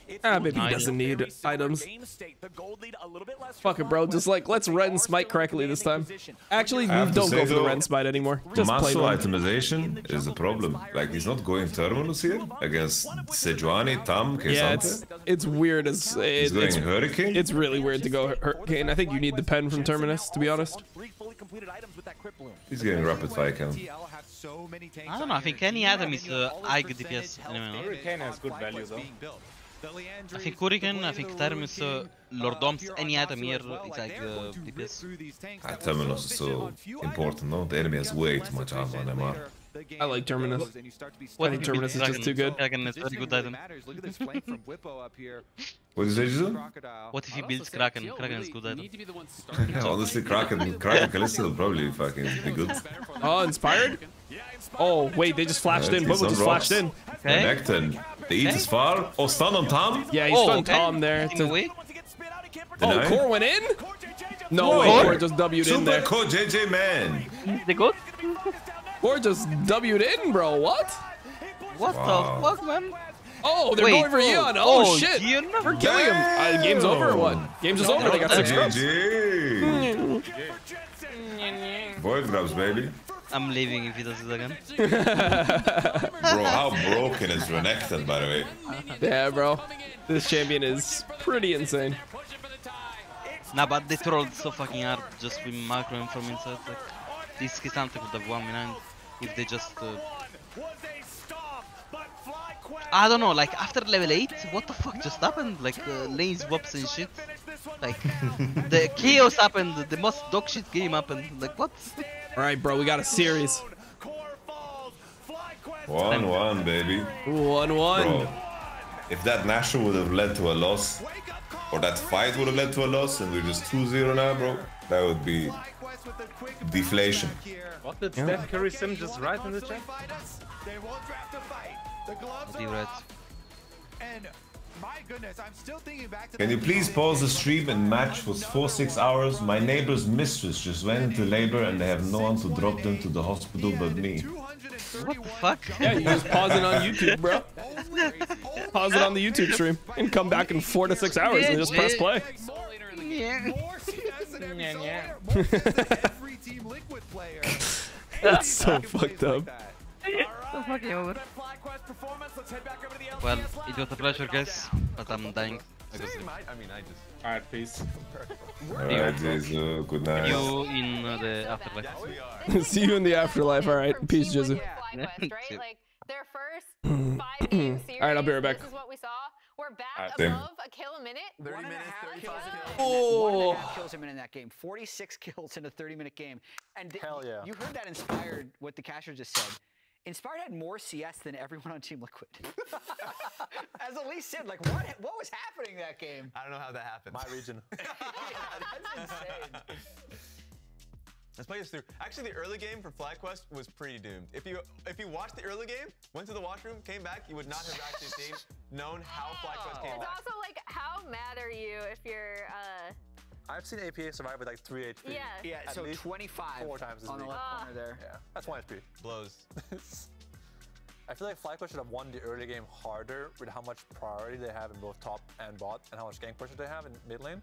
S14: Answer the challenge this time around. It's
S2: Ah, maybe he doesn't need items.
S14: game state. The gold lead a little bit less
S2: Fuck it, bro. Just like, let's red and smite correctly this time. Actually,
S11: I
S2: don't
S11: say
S2: go for the
S11: though,
S2: red and smite anymore. Just
S11: Muscle
S2: them.
S11: itemization is a problem. Like he's not going terminus here against Sejuani, Tahm, K'Sante.
S2: Yeah, it's
S11: K'Sante.
S2: it's weird as it,
S11: He's going
S2: it's
S11: Hurricane.
S2: it's really weird to go Hurricane. I think you need the pen from Terminus, to be honest.
S11: He's getting rapid fire count.
S12: I don't know. I think any item is uh, high DPS. Anyway.
S17: Hurricane has good value though.
S12: I think Hurricane, I think Terminus, uh, Lord Doms, any item here is like uh, DPS.
S11: Ah, terminus is so important, no? The enemy has way too much armor on MR.
S2: I like Terminus.
S12: What
S2: I think Terminus is
S12: beats
S2: just too good.
S12: Kraken is very good item.
S11: What did you say, Jizu?
S12: What if he builds Kraken? Kraken is good item.
S11: Yeah, honestly, Kraken, Kraken Kalista will probably fucking be good.
S2: Oh, inspired? Oh, wait, they just flashed
S11: Yeah,
S2: in.
S11: he's
S2: Bubba just
S11: rocks.
S2: flashed in.
S11: Renekton. The eat is far. Oh, stun on Tahm?
S2: Yeah, he's
S12: Oh,
S2: stunned
S12: okay.
S2: Tahm there.
S12: Taking
S2: to-
S12: away.
S2: Oh,
S11: Deny?
S2: Core went in? No
S11: Core?
S2: way, Core just W'd in
S11: Super
S2: there.
S11: cool JJ man.
S12: They good?
S2: Core just W'd in, bro. What?
S12: What
S11: Wow.
S12: the fuck, man?
S2: Oh, they're
S12: Wait,
S2: going for
S12: oh,
S2: Yeon. Oh,
S12: oh,
S2: shit.
S12: Yeon?
S2: We're killing him. Uh, game's over or what? Game's just over. They got six scrubs.
S11: GG. Void grubs, baby.
S12: I'm leaving if he does it again.
S11: Bro, how broken is Renekton, by the way?
S2: Yeah, bro. This champion is pretty insane.
S12: Nah, but they trolled so fucking hard just with macro and from inside. Like, this K'Sante would have won behind if they just. Uh... I don't know, like after level 8, what the fuck just happened? Like, uh, lane swaps and shit. Like, the chaos happened, the most dog shit game happened. Like, what?
S2: Alright, bro, we got a series.
S11: 1 1, baby.
S2: 1 1.
S11: Bro, if that national would have led to a loss, or that fight would have led to a loss, and we're just 2 0 now, bro, that would be deflation.
S17: What did Steph Curry sim just write in the chat?
S12: He read.
S23: And my goodness, I'm still thinking back to
S11: Can you please pause the stream and match was 4-6 hours? My neighbor's mistress just went into labor and they have no one to drop them to the hospital but me.
S12: What the fuck?
S2: Yeah, you just pause it on YouTube, bro. pause it on the YouTube stream and come back in four to six hours and just press play. That's so fucked up.
S12: so fucking over. Well, it was a pleasure, guys, but I'm dying. I go.
S16: I mean, I just.
S17: Alright, peace.
S11: Alright, Jizu, good night.
S12: See you in uh, the afterlife.
S2: See you in the afterlife. All right, peace, Jizu.
S15: FlyQuest. Like their first five game series.
S2: All right, I'll be right back.
S15: This is what we saw. We're back
S2: Alright, same.
S15: above a kill a minute.
S19: 30 minutes, 35 kills.
S2: Oh.
S19: One and a half kills a minute in that game. 46 kills in a 30 minute game. And
S16: Hell yeah.
S19: you heard that inspired what the casher just said. Inspired had more CS than everyone on Team Liquid. As Elise said, like what what was happening that game?
S16: I don't know how that happened. My region.
S19: yeah, that's insane.
S16: Let's play this through. Actually, the early game for FlyQuest was pretty doomed. If you if you watched the early game, went to the washroom, came back, you would not have actually seen, known how FlyQuest came
S15: It's
S16: back.
S15: also like, how mad are you if you're, uh,
S16: I've seen APA survive with like 3 HP.
S15: Yeah.
S19: Yeah,
S16: At
S19: so
S16: least
S19: 25
S16: four times as
S19: on the
S16: me.
S19: left
S15: Ah.
S19: corner there.
S16: Yeah, that's 1 HP. Blows. I feel like FlyQuest should have won the early game harder with how much priority they have in both top and bot and how much gank pressure they have in mid lane.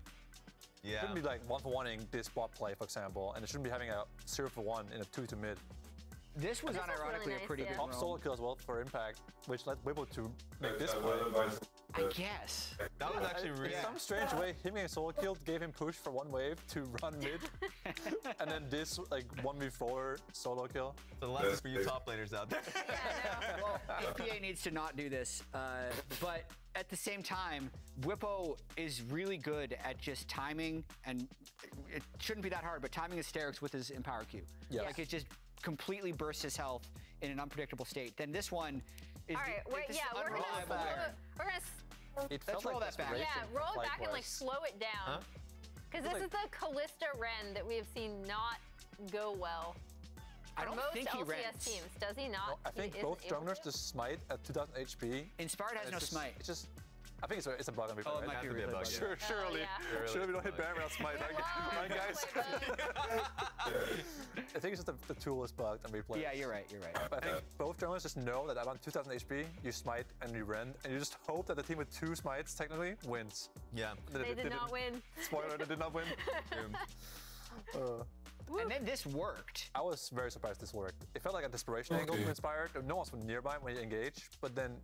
S16: Yeah. It shouldn't be like one for oneing this bot play, for example, and it shouldn't be having a zero for one in a two to mid.
S19: This was
S15: This
S19: unironically
S15: really
S19: a pretty
S15: nice,
S19: good
S15: yeah.
S16: Top solo
S19: roam.
S16: kill as well for impact, which led Bwipo to make this play.
S19: I guess.
S16: That was actually really. In some strange way, him getting solo killed gave him push for one wave to run mid, and then this like one v4 solo kill. So the lesson for you top laners out there.
S19: well, APA needs to not do this. Uh, but at the same time, Bwipo is really good at just timing, and it shouldn't be that hard, but timing hysterics with his Empower Q.
S16: Yes.
S19: Like it just completely bursts his health in an unpredictable state. Then this one is.
S15: all right, wait, yeah, we're gonna,
S19: unreliable
S15: slow, we're gonna, s-
S16: It
S19: Let's roll
S16: like
S19: that back.
S15: yeah, roll it back and like slow it down.
S16: Huh?
S15: Because this is the Kalista Ren that we have seen not go well.
S19: I don't
S15: most
S19: think he
S15: LCS
S19: rents.
S15: teams. Does he not?
S16: Well, I think
S15: isn't
S16: both
S15: able
S16: junglers
S15: to?
S16: just smite at 2000 HP.
S19: Inspired has no
S16: just-
S19: smite.
S16: It's just. I think it's a, it's a bug on people.
S19: Oh, it
S16: right?
S19: might be
S16: to
S19: really
S16: a bug.
S19: bug,
S16: Sure,
S15: yeah.
S16: surely.
S15: Oh,
S16: Surely. Surely we don't hit Baron without smite. My, my guys. I think it's just the, the tool is bugged on replay.
S19: Yeah, you're right. You're right.
S16: But I think both junglers just know that around 2000 HP, you smite and you rend, and you just hope that the team with two smites technically wins. Yeah.
S15: They did not win.
S16: Spoiler, they did not win. Uh,
S19: And then this worked.
S16: I was very surprised this worked. It felt like a desperation angle
S11: Okay.
S16: from Inspired. No one's nearby when you engage, but then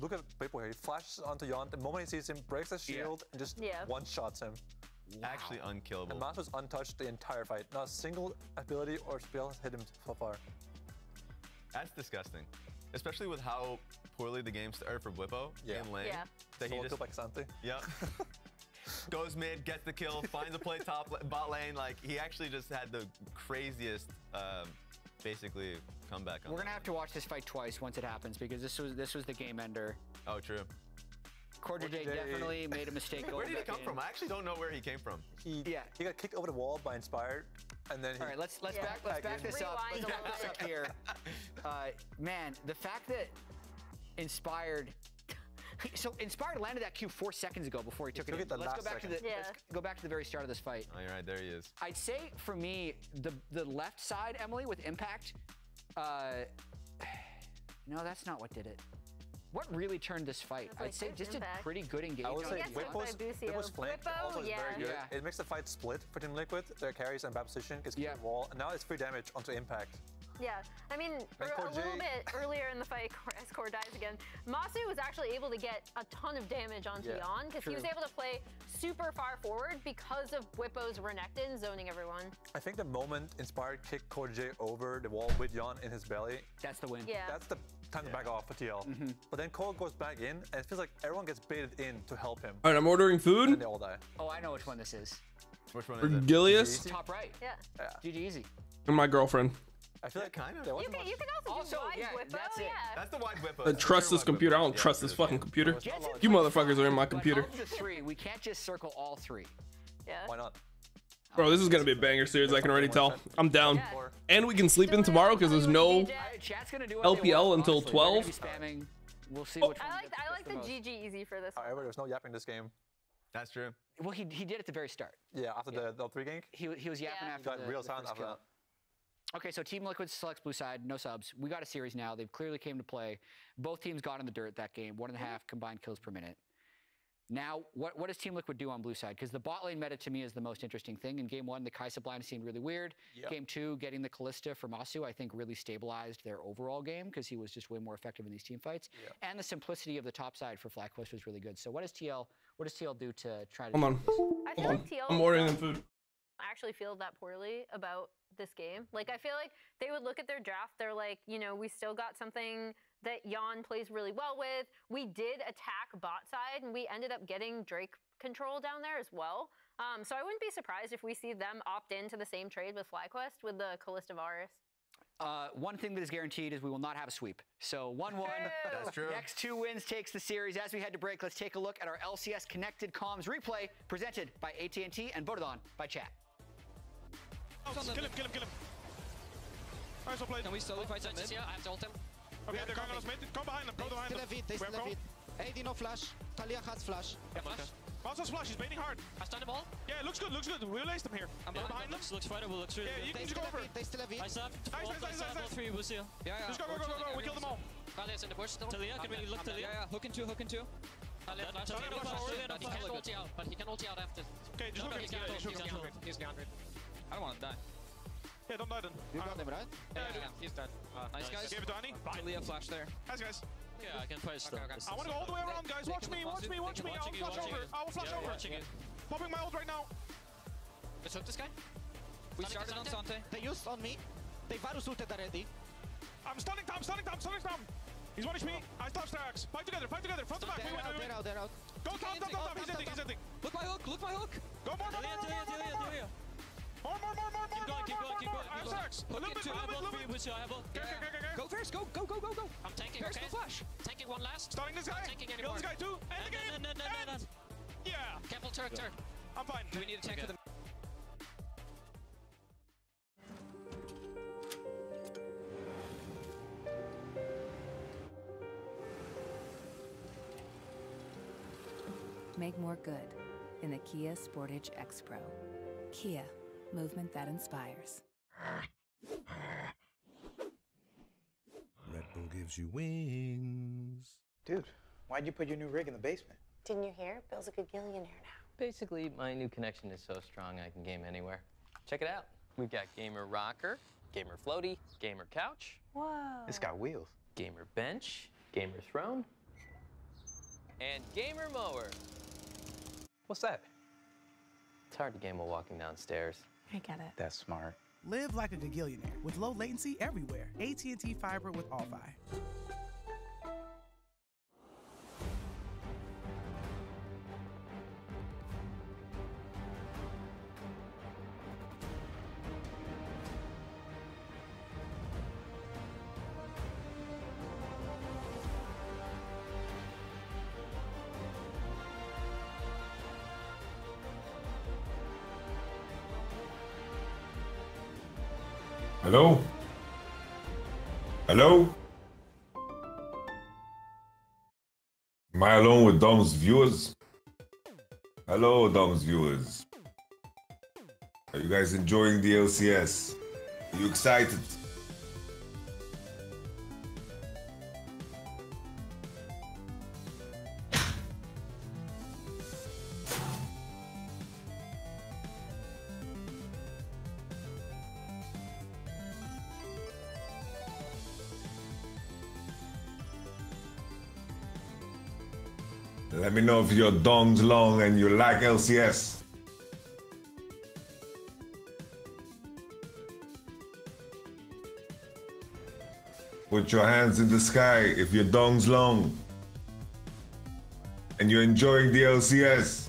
S16: look at Bwipo here. He flashes onto Yeon. The moment he sees him, breaks his shield and just
S15: Yeah.
S16: one shots him.
S1: Actually unkillable.
S16: And Mas was untouched the entire fight. Not a single ability or spell has hit him so far.
S1: That's disgusting. Especially with how poorly the game started for Bwipo
S16: Yeah.
S1: in lane.
S15: Yeah.
S1: That he
S16: Solo
S1: just
S16: kill by K'Sante.
S1: Yep. Goes mid, gets the kill, finds a play top bot lane. Like he actually just had the craziest, um, basically comeback. On
S19: We're gonna
S1: that
S19: have to watch this fight twice once it happens because this was this was the game ender.
S1: Oh, true.
S19: Quarter J
S16: J-
S19: definitely made a mistake.
S1: Where did he come
S19: in.
S1: from? I actually don't know where he came from.
S16: He,
S19: Yeah.
S16: he got kicked over the wall by Inspired, and then he.
S19: All right, let's let's
S15: Yeah.
S19: back let's back this up.
S15: Rewind
S19: Let's
S15: a
S19: back
S15: little
S19: this up here. Uh, man, the fact that inspired. So inspired landed that Q four seconds ago before he took
S16: took
S19: it.
S16: it the
S19: let's go
S16: last
S19: back to the.
S15: Yeah.
S19: let's go back to the very start of this fight.
S1: All right. There he is.
S19: I'd say for me, the the left side, Emily, with impact. Uh, no, that's not what did it. What really turned this fight?
S15: like,
S19: I'd say
S15: there's
S19: just a pretty good engagement.
S16: I would say
S15: guess that's
S16: Bwipo's,
S15: by Busio.
S16: Bwipo's flank
S15: Bwipo,
S16: also
S15: yeah.
S16: very good.
S19: Yeah.
S16: It makes the fight split for Team Liquid. Their carries and bad position gets
S19: Yeah.
S16: yeah. wall, and now it's free damage onto Impact.
S15: Yeah, I mean, a little bit earlier in the fight, as Core dies again, Massu was actually able to get a ton of damage onto
S22: Yeah,
S15: Yeon because he was able to play super far forward because of Bwipo's Renekton zoning everyone.
S22: I think the moment Inspired kicked Core over the wall with Yeon in his belly,
S19: that's the win.
S15: Yeah.
S22: That's the time to back off for TL. Mm-hmm. But then Cole goes back in, and it feels like everyone gets baited in to help him.
S2: All right, I'm ordering food.
S22: And
S2: food.
S22: they all die.
S19: Oh, I know which one this is.
S1: Which one
S2: For Gillius
S19: Top right.
S15: Yeah.
S19: GG easy.
S2: and my girlfriend.
S22: I feel like
S1: kind of.
S15: You can, you can also,
S19: Also,
S15: do wide
S19: yeah,
S15: Bwipo,
S19: that's it.
S15: yeah.
S1: That's the wide whip.
S2: I trust this computer. I don't trust this fucking computer. You motherfuckers are in my computer.
S19: But of the three, we can't just circle all three.
S15: Yeah.
S22: Why not?
S2: Bro, this is gonna be a banger series. I can already tell. I'm down. And we can sleep in tomorrow because there's no
S19: Chat's gonna do what they
S2: LPL until
S19: honestly. They're gonna
S2: 12.
S19: We'll see
S15: Oh,
S19: one
S15: I like
S19: gets-
S15: I like
S19: gets
S15: the. GG easy for this one.
S22: However, there's no yapping this game.
S1: That's true.
S19: Well, he, he did at the very start.
S22: Yeah, after the, the three gank.
S19: He, he was yapping
S15: Yeah.
S19: after
S22: Got
S19: the,
S22: real
S19: the
S22: silent after
S19: kill.
S22: that.
S19: Okay, so Team Liquid selects blue side, no subs. We got a series now. They've clearly came to play. Both teams got in the dirt that game, one and a mm-hmm. half combined kills per minute. Now, what, what does Team Liquid do on blue side? Because the bot lane meta to me is the most interesting thing. In game one, the Kai'Sa blind seemed really weird.
S22: Yep.
S19: Game two, getting the Kalista from Asu, I think really stabilized their overall game because he was just way more effective in these team fights. And the simplicity of the top side for FlyQuest was really good. So what does TL what does TL do to try to
S2: Hold on.
S15: I feel
S2: Hold on.
S15: like TL
S2: I'm ordering them food.
S15: actually feel that poorly about this game. Like I feel like they would look at their draft, they're like, you know, we still got something that Yeon plays really well with. We did attack bot side and we ended up getting Drake control down there as well. Um, so I wouldn't be surprised if we see them opt into the same trade with FlyQuest with the Kalista Varus.
S19: Uh, one thing that is guaranteed is we will not have a sweep. So 1 1.
S1: That's true.
S19: Next two wins takes the series. As we head to break, let's take a look at our LCS Connected Comms replay presented by AT&T and voted on by chat.
S8: Kill him, kill him, kill him. Nice well played.
S24: Can we slowly oh. fight that mid? I have to ult him.
S8: Okay, they're going on us mid. Come behind them, go behind them.
S24: They Still a feed, they
S8: We have
S24: still a
S8: goal.
S24: feed. AD no flash. Taliyah has flash.
S8: Yeah, flash. Monster's flash, he's baiting hard.
S24: I stunned them all.
S8: Yeah, looks good, looks good. We'll them here.
S24: I'm
S8: yeah,
S24: behind
S8: behind them.
S24: Looks, looks fightable, looks really
S8: Yeah,
S24: good.
S8: you can just go over.
S24: they still have feed.
S8: Nice up. Nice, nice, nice, nice, nice.
S24: three, we'll see. Yeah, yeah.
S8: Just go, go, go, go, go. We kill them all.
S24: Taliyah's in the bush still. Taliyah, can we look Taliyah? Yeah, yeah, hook into, hook into. Taliyah flash. Taliyah
S8: flash
S24: flash,
S8: forward.
S24: but he can ulti out. But he can ulti out after.
S8: Okay, just look at him. Yeah,
S24: gone, he's
S8: look at him.
S24: gone, he's gone. I don't want to die.
S8: Yeah, don't die then.
S24: You got him, right? Yeah, yeah, yeah, he's dead. nice guys.
S8: Give it to Annie.
S24: Taliyah flash there.
S8: Nice, guys.
S24: Yeah, I can play still.
S8: I want to go all the way around, guys. Watch me, watch me, watch me. I will flash over. I will flash over. Popping my ult right now.
S24: Let's hook this guy. We started on Sante. They used on me. They Varus ulted already.
S8: I'm stunning Tahm, stunning Tahm, stunning Tahm. He's one HP. I stop Sterak's. Fight together, fight together. Front to back. We win, we win.
S24: out, they're out.
S8: Go Tahm, Tahm, Tahm, Tahm. He's ending, he's ending.
S24: Look my hook, look my hook.
S8: Go more, more, more, more, more, more, more, more. More, more, more, more, more, more,
S24: Keep going, keep
S8: more,
S24: going.
S8: I
S24: keep
S8: have
S24: going.
S8: Sterak's. A
S24: Hook
S8: little bit,
S24: into, I
S8: little
S24: have
S8: bit,
S24: ult
S8: little
S24: for you,
S8: bit.
S24: Lucio, I have ult.
S8: Okay, okay, okay, okay.
S24: Go first, go, go, go, go, go. I'm tanking, First okay? no flash. Taking one last.
S8: Starting this guy.
S24: Not taking
S8: Kill
S24: anymore.
S8: this guy too. End the game. End. Yeah.
S24: Careful, turret, turret.
S8: I'm fine.
S24: Do we need a tank for the...
S18: Make more good in the Kia Sportage X Pro. Kia, movement that inspires.
S25: Red Bull gives you wings.
S26: Dude, why'd you put your new rig in the basement?
S27: Didn't you hear? Bill's a good gillionaire now.
S28: Basically, my new connection is so strong I can game anywhere. Check it out. We've got Gamer Rocker, Gamer Floaty, Gamer Couch,
S27: Whoa.
S26: It's got wheels.
S28: Gamer Bench, Gamer Throne, and Gamer Mower.
S26: What's that?
S28: It's hard to game while walking downstairs.
S27: I get it.
S26: That's smart.
S29: Live like a gagillionaire with low latency everywhere. AT&T Fiber with All-Fi.
S11: Hello? Am I alone with Dom's viewers? Hello, Dom's viewers. Are you guys enjoying the LCS? Are you excited? Know if your dong's long and you like LCS. Put your hands in the sky if your dong's long and you're enjoying the LCS.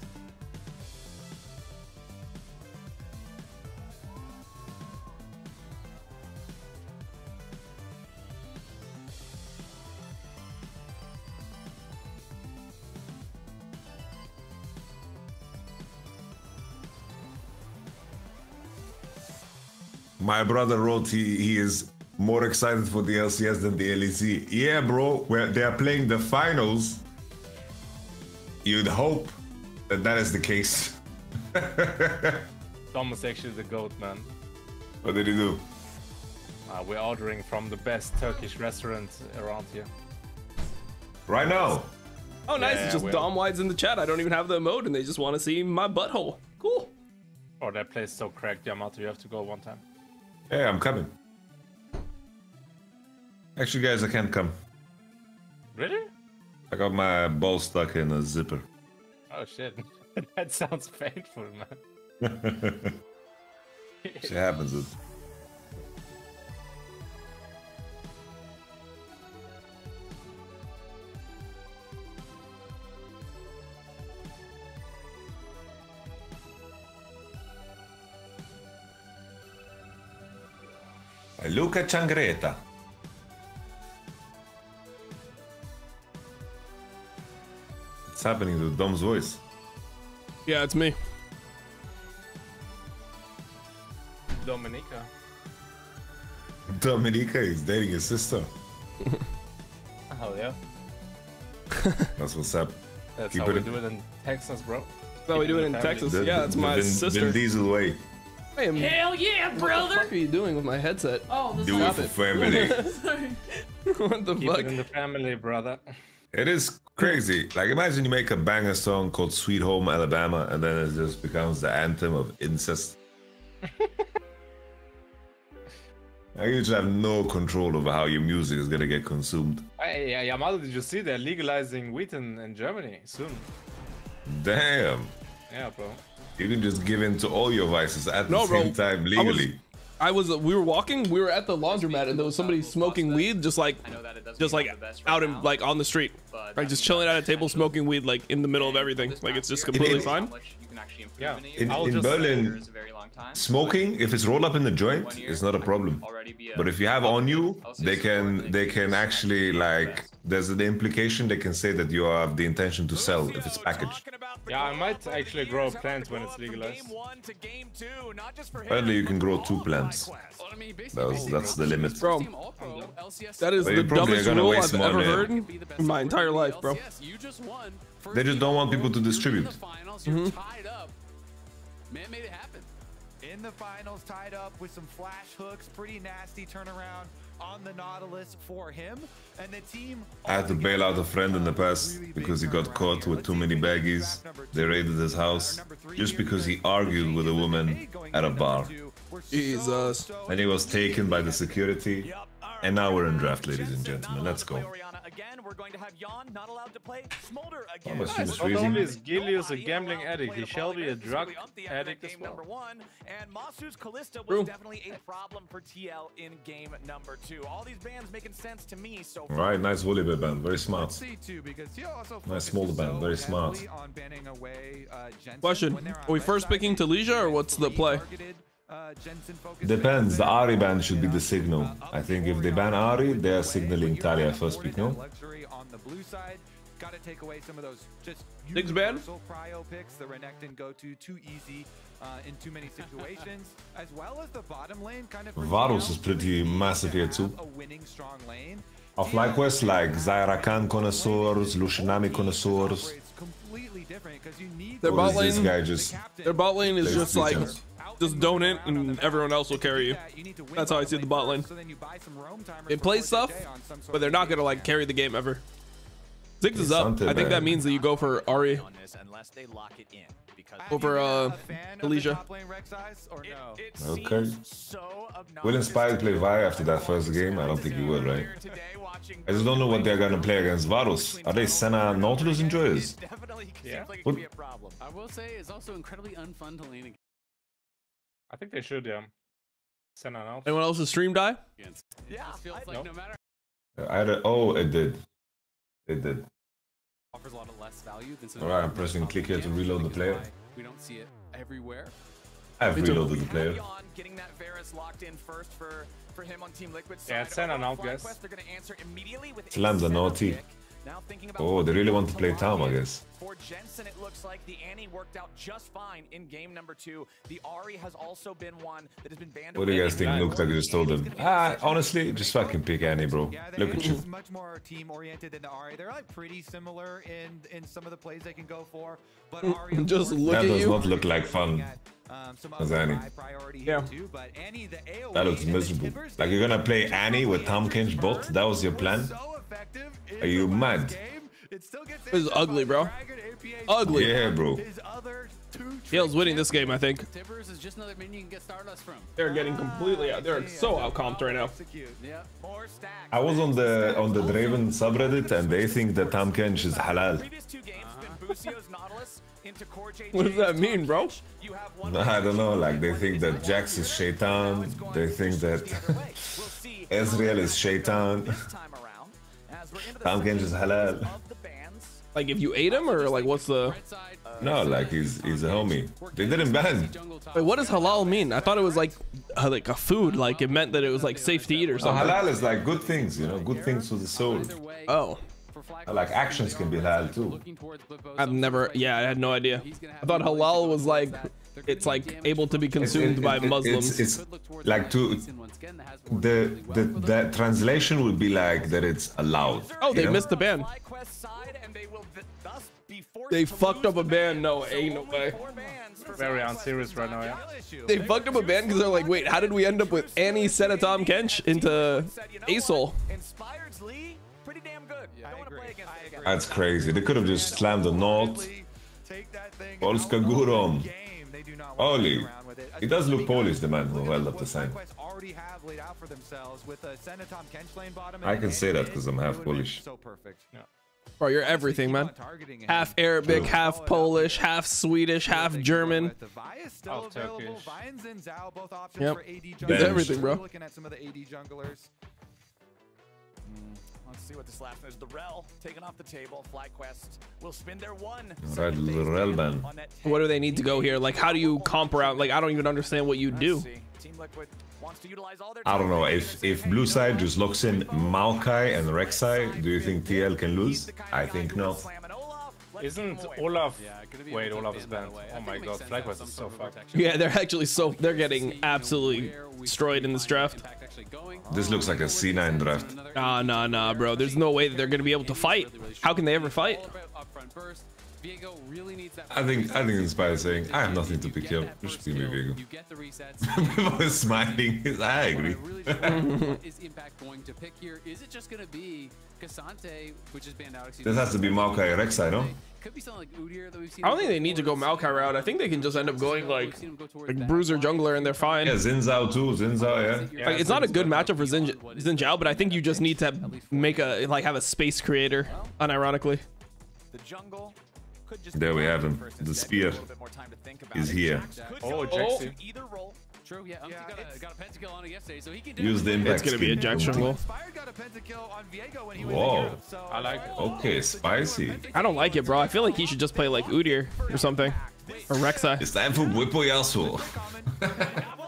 S11: My brother wrote he, he is more excited for the LCS than the LEC. Yeah, bro, where they are playing the finals, you'd hope that that is the case.
S17: Thomas actually the goat, man.
S11: What did he do?
S17: Uh, we're ordering from the best Turkish restaurant around here.
S11: Right now.
S2: Oh, nice.
S17: Yeah,
S2: it's just
S17: well.
S2: Dom Wides in the chat. I don't even have the emote, and they just want to see my butthole. Cool.
S17: Oh, that place is so cracked, Yamato. You have to go one time.
S11: Hey, I'm coming. Actually, guys, I can't come.
S17: Really?
S11: I got my ball stuck in a zipper.
S17: Oh shit. that sounds painful, man.
S11: it happens. Luca Changreta. What's happening to Dom's voice?
S2: Yeah, it's me.
S17: Dominica.
S11: Dominica is dating his sister.
S17: Hell yeah.
S11: That's what's up.
S17: That's
S11: Keep
S17: how we
S11: it-
S17: do it in Texas, bro.
S2: That's how we do it in
S17: Keeping
S2: Texas.
S17: family.
S2: Yeah, that's my
S11: Vin,
S2: sister.
S11: Vin Diesel way.
S2: I am-
S30: Hell yeah,
S2: What
S30: brother!
S2: the fuck are you doing with my headset?
S30: Oh, this
S11: Do it for family.
S2: what the
S17: Keep
S2: fuck?
S17: it in the family, brother.
S11: It is crazy. Like imagine you make a banger song called Sweet Home Alabama and then it just becomes the anthem of incest. Like, you just have no control over how your music is gonna get consumed.
S17: Hey, yeah, Yamato, did you see they're legalizing wheat in, in Germany soon?
S11: Damn.
S17: Yeah, bro.
S11: You can just give in to all your vices at
S2: No,
S11: the
S2: bro.
S11: same time
S2: I was-
S11: legally.
S2: I was we were walking, we were at the laundromat, and there was somebody smoking weed, just like, just like out in like on the street, like just chilling at a table smoking weed, like in the middle of everything, like it's just completely fine.
S17: Yeah.
S11: In, in Berlin, smoking, if it's rolled up in the joint, is not a problem. But if you have on you, they can they can actually like there's the implication they can say that you have the intention to sell if it's packaged.
S17: Yeah, I might actually grow plants when it's legalized.
S11: Apparently, you can grow two plants. That's that's the limit.
S2: Bro, that is
S11: But
S2: the
S11: you probably are
S2: dumbest
S11: gonna
S2: rule I've ever
S11: money.
S2: heard in my entire life, bro.
S11: They just don't want people to distribute.
S2: Mhm.
S10: Man made it happen.
S13: In the finals, tied up with some flash hooks, pretty nasty turnaround on the Nautilus for him. And the team
S11: I had to bail out a friend in the past because he got caught with too many baggies. They raided his house just because he argued with a woman at a bar.
S2: Jesus.
S11: And he was taken by the security. And now we're in draft, ladies and gentlemen. Let's go. Oh, but she was
S17: Not allowed to play smolder again only
S11: freezing.
S17: is Gillius a gambling addict, he shall be a drug addict as well.
S14: number one, and Massu's Kalista was
S2: True.
S14: definitely a problem for TL in game number two. All these bands making sense to me so
S11: All right, nice volleyball band. Very smart.
S13: C2 because he also
S11: Nice
S13: focuses
S11: small band. Very smart.
S13: on away, uh,
S2: Question:
S13: they're
S2: we first picking Taliyah or what's the play?
S13: Jensen focused
S11: Depends. The Ahri ban should be the signal. I think if they ban Ahri, they are signaling Taliyah first pick, no?
S13: luxury on the blue side. Got to take away some of those just
S2: ban?
S13: universal cryo picks. The Renekton go to too easy uh, in too many situations, as well as the bottom lane kind of.
S11: Varus is pretty massive here too.
S13: a winning strong lane.
S11: Of FlyQuest, like Zyra Khan connoisseurs, Lucian Nami connoisseurs.
S13: Completely different because you need.
S2: Their bot
S11: is this
S2: lane,
S11: guy just
S2: their bot lane is just like? Just don't donate and everyone else will carry you. That's how I see the bot lane. They play stuff, but they're not gonna like carry the game ever. Ziggs is up. I think that means that you go for
S14: Ahri. unless they lock it in.
S2: over uh, Elysia.
S11: Okay. Will Inspired play Vi after that first game? I don't think he will, right? I just don't know what they're gonna play against Varus. Are they Senna Nautilus enjoyers?
S17: Yeah.
S11: What?
S10: I will say it's also incredibly unfun to lane against.
S17: I think they should, yeah. Send an out.
S2: Anyone else's stream die?
S10: Yeah, it feels like no matter
S11: I had a, oh, it did. It did.
S10: offers a lot of less value than some
S11: Alright, I'm pressing click here to reload the player.
S10: We don't see it everywhere.
S11: I've reloaded the player.
S14: Getting that Varus locked in first for for him on Team Liquid
S17: Yeah, send an
S14: Overall,
S17: out, guys.
S14: They're going to answer immediately with
S11: Slam the
S14: setup
S11: naughty.
S14: Pick. Now thinking about
S11: Oh, they really want to play Tahm, I guess.
S14: For Jensen, it looks like the Annie worked out just fine in game number two. The Ahri has also been one that has been banned.
S11: What do you guys think? Look like I just told them. Ah, honestly, just fucking pick Annie, bro. Look at you.
S13: Much more team oriented than the Ahri. They're like pretty similar in in some of the plays they can go for, but Ahri
S2: Just
S13: course,
S2: look
S11: That
S2: at
S11: does
S2: you.
S11: not look like fun.
S13: Um, some
S11: As
S13: other
S11: Annie.
S13: high priority
S2: Yeah.
S13: too, but Annie the AoE
S11: That looks miserable. Like you're gonna play Annie with Tahm Kench bot? That was your plan?
S13: so effective in
S11: Are you mad?
S13: game. It still gets
S2: This is ugly, bro. Ugly.
S11: Yeah, bro.
S13: His other
S2: winning this game, I think.
S10: Is just another minion you can get Stardust from.
S2: They're getting completely out. They're so outcomped right now.
S10: Yeah.
S14: More stacks.
S11: I was on the on the Draven subreddit and they think that Tahm Kench is halal.
S14: Previous two games been Busio's Nautilus into Core JJ.
S2: What does that mean, bro?
S14: You have one
S11: I don't know, like they think that Jax is Shaitan, they think that Ezreal is Shaitan,
S14: time around. As we're into the
S11: Tahm Kench is halal.
S14: of the bans.
S2: Like if you ate him, or like what's the?
S11: No, like he's he's a homie. They didn't ban.
S2: Wait, what does halal mean? I thought it was like uh, like a food. Like it meant that it was like safe to eat or
S11: So
S2: something.
S11: halal is like good things, you know, good things for the soul.
S2: Oh,
S11: Like actions can be halal too.
S2: I've never. Yeah, I had no idea. I thought halal was like it's like able to be consumed
S11: It-
S2: by
S11: it- it-
S2: Muslims.
S11: It's, it's like to the the the translation would be like that it's allowed.
S2: Oh, they
S11: know?
S2: missed the ban. They fucked up a ban. No, ain't no way.
S17: Very unserious right now, yeah.
S2: They fucked up a ban because they're like, wait, how did we end up with Annie Senna Tahm Kench into Asol?
S14: Inspired's Lee,
S11: That's crazy. They could have just slammed the note. Polska Górą. Holy. He does look Polish, the man who held up the sign.
S13: already have laid out for themselves with a Senna Tahm Kench lane bottom.
S11: I can say that because I'm half Polish.
S13: So.
S2: Bro, you're everything, man. Half Arabic, half Polish, half Swedish, half German.
S13: Still available. Vines and Zhao, both options
S2: Yep.
S13: for
S2: He's everything, bro.
S13: Looking at some of the AD junglers. Mm.
S14: Let's see what this last one is. The Rell taken off the table. FlyQuest will spin their one.
S11: Right, the Rell ban.
S2: What do they need to go here? Like, how do you comp around? Like, I don't even understand what you do.
S14: Team Liquid wants to utilize all their
S11: I don't know. If if blue side just locks in Maokai and Rek'Sai, do you think TL can lose? I think not.
S17: Isn't Olaf? Wait, Olaf is banned. Oh my god, FlyQuest is so fucked.
S2: Yeah, they're actually so they're getting absolutely destroyed in this draft.
S11: This looks like a C9 draft.
S2: Nah, nah, nah, bro. There's no way that they're gonna be able to fight. How can they ever fight?
S11: I think I think Inspire is saying I have nothing to pick here. Just give me Viego. People are smiling. I agree.
S10: what is Impact going to pick here? Is it just going to be K'Sante, which is banned out?
S11: This has to be Maokai Rek'Sai, no?
S10: Could be something like Udyr that we've seen.
S2: I don't think they need to go Maokai route. I think they can just end up going like like Bruiser jungler and they're fine.
S11: Yeah, Xin Zhao too. Xin Zhao, yeah.
S2: Like, it's not a good matchup for Xin Xin Zhao, but I think you just need to make a like have a space creator. Unironically.
S14: The jungle could just
S11: There we have him. The spear is here.
S17: Oh,
S10: Jaxi. Either role. True, yeah. Umti got a, got a pentakill on it yesterday, so he can
S11: Use the
S2: It's gonna be a
S11: skin.
S2: Jack jungle.
S11: Whoa. I like. Okay, spicy.
S2: I don't like it, bro. I feel like he should just play like Udyr or something. Or Rek'Sai.
S11: It's time for Bwipo Yasuo.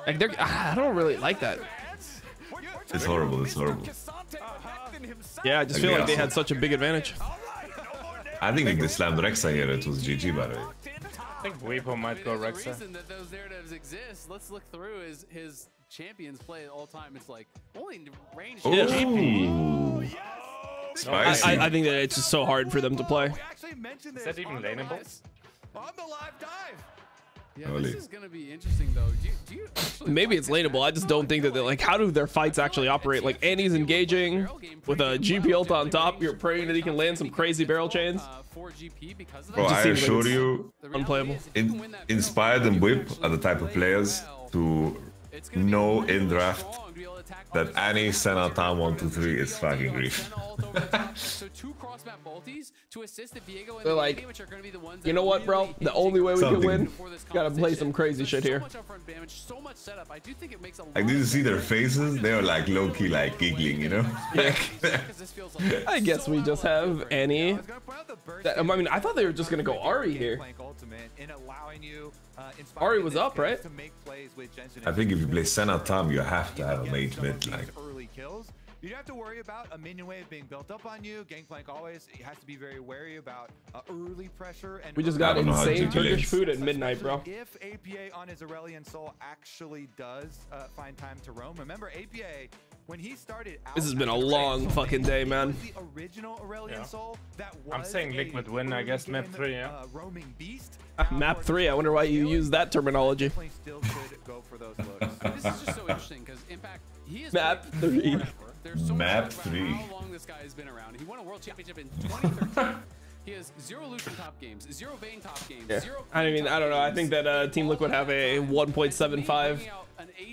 S2: Like they're, ah, I don't really like that.
S11: It's horrible. It's horrible.
S2: Yeah, I just feel like they had such a big advantage.
S11: I think if they slammed Rek'Sai here, it was GG by the way.
S17: I think Weibo might go
S10: The reason that those narratives exist, let's look through his his champions play all the time. It's like only range.
S11: Ooh.
S2: Oh, I,
S11: Spicy.
S2: I, I think that it's just so hard for them to play.
S17: Is that even laneable?
S10: Yeah, this is gonna be interesting though. Do you, do you actually
S2: Maybe it's lateable. I just don't think that they're like, how do their fights actually operate? Like Annie's engaging with a GP ult on top. You're praying that he can land some crazy barrel chains.
S10: for GP because of that?
S11: Bro, I
S2: seems like
S11: assure you,
S2: Unplayable.
S11: in, Inspired and Whip are the type of players to know in draft that any Senna Time 1 2 3 is fucking grief.
S10: so two cross map multis to assist the Viego and
S2: They're
S10: the
S2: like,
S10: Amy, which are going to be the ones
S2: You know what, bro? The only way we can win, gotta play some crazy shit here.
S10: so much upfront damage, so much setup. I do think it makes a
S11: Like, did you see their faces? They were like low key, like giggling, you know?
S2: I guess we just have Annie. That, I mean, I thought they were just gonna go Ari here. Ari was up, right?
S11: I think if you play Senna Time, you have to have a mage mid. Like,
S13: early kills. You don't have to worry about a minion wave being built up on you. Gangplank always has to be very wary about uh, early pressure. And
S2: We just got
S11: don't know how to
S2: insane Turkish food at midnight, bro.
S13: If APA on his Aurelion Sol actually does uh, find time to roam, remember APA when he started out
S2: This has been a long
S13: Soul
S2: fucking day, man.
S13: the original Aurelion
S17: Yeah.
S13: Soul that
S17: I'm saying Liquid win, I guess, map 3, yeah.
S13: uh, roaming beast.
S2: Uh, Map three. I wonder why you use that terminology.
S13: Still should go for those.
S10: This is just so interesting because Impact, he is
S2: Map
S10: 3. so
S11: Map three.
S10: How long this guy has been around? He won a world championship in 2013. he has zero Lucian top games, zero Vayne top games,
S2: Yeah.
S10: zero.
S2: I mean, I don't know. I think that uh, Team Liquid have a 1.75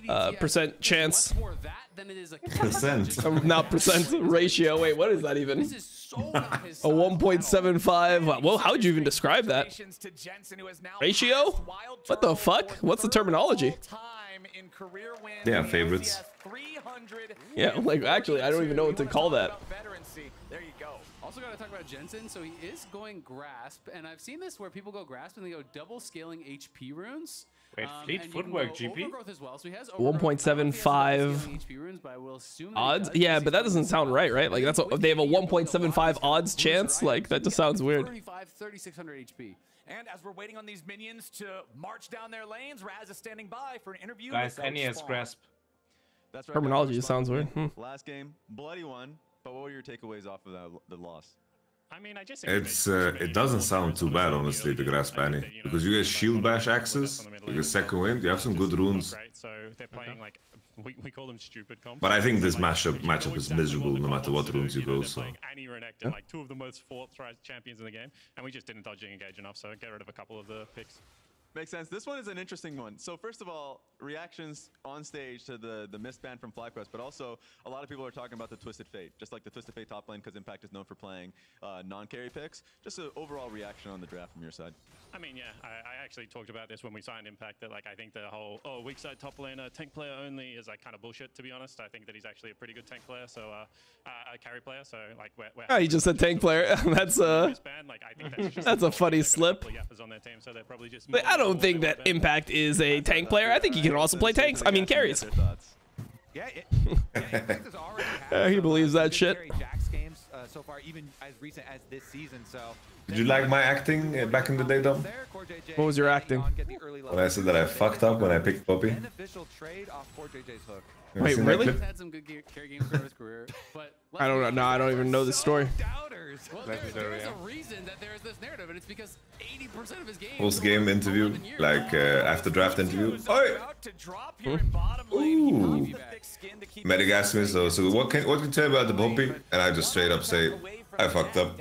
S2: uh, percent chance.
S10: More that than it is a
S11: percent.
S2: Um, Not percent ratio. Wait, what is that even?
S10: This is so not his
S2: A 1.75. Well, how would you even describe that?
S14: to Jensen, who has now
S2: Ratio? What the fuck? What's the terminology?
S14: Yeah, in career wins.
S11: they have favorites.
S2: Yeah, like actually, I don't even know what to call that.
S14: veterancy. There you go.
S10: Also got to talk about Jensen. So he is going grasp, and I've seen this where people go grasp and they go double scaling HP runes.
S17: Wait,
S10: Um,
S17: fleet
S10: and you can
S17: footwork, GP?
S10: as well. So he has
S2: 1.75
S10: HP runes, but I will assume
S2: odds.
S10: does.
S2: Yeah, but that doesn't sound right, right? Like that's a, they have a 1.75 odds chance. Like that just sounds weird.
S10: 35, 3600 HP.
S14: And as we're waiting on these minions to march down their lanes, Raz is standing by for an interview.
S17: Guys,
S14: with Coach
S17: NES grasp.
S30: That's right.
S2: Terminology sounds weird. Hmm.
S30: Last game, bloody one. But what were your takeaways off of that, the loss?
S17: I mean, I just
S11: It's uh, it doesn't sound too bad, honestly, the grasp Annie. Because you get shield bash axes, you get second wind, you have some good runes.
S17: Great, so they're playing like we, we call them stupid comps.
S11: But I think this matchup matchup is miserable no matter what runes you go. So
S17: Annie Renekton, like two of the most fought thrice champions in the game, and we just didn't dodging engage enough, so get rid of a couple of the picks.
S30: Makes sense. This one is an interesting one. So first of all, reactions on stage to the the missed ban from FlyQuest, but also a lot of people are talking about the Twisted Fate, just like the Twisted Fate top lane, because Impact is known for playing uh, non-carry picks. Just an overall reaction on the draft from your side.
S17: I mean, yeah, I, I actually talked about this when we signed Impact. That like I think the whole oh weak side top laner tank player only is like kind of bullshit. To be honest, I think that he's actually a pretty good tank player, so uh, uh, a carry player. So like we're, we're
S2: Oh, he just said tank player. that's uh,
S17: Like, I think that's, just
S2: that's a funny slip.
S17: on their team, so they're probably just
S2: But I don't think that Impact is a tank player. I think he can also play tanks. I mean carries.
S13: Yeah, it, yeah, Impact has already had
S2: Yeah, he believes that shit.
S13: carry Jax games uh, so far, even as recent as this season. So
S11: did you like my acting uh, back in the day, Dom?
S2: What was your acting?
S11: When I said that I fucked up when I picked Poppy.
S13: Beneficial trade off Core JJ's hook.
S11: You
S2: Wait, really?
S10: He's had some good gear, carry games throughout his career, but
S2: I don't know. No, I don't even know the story. Doubters.
S10: well, there, there is a reason that there is this narrative, and it's because 80% of his games.
S11: Post game interview, like uh, after draft interview. Oi! Ooh. Medic asked me, so, so what can what can you tell me about the bumpy? And I just straight up say, I fucked up.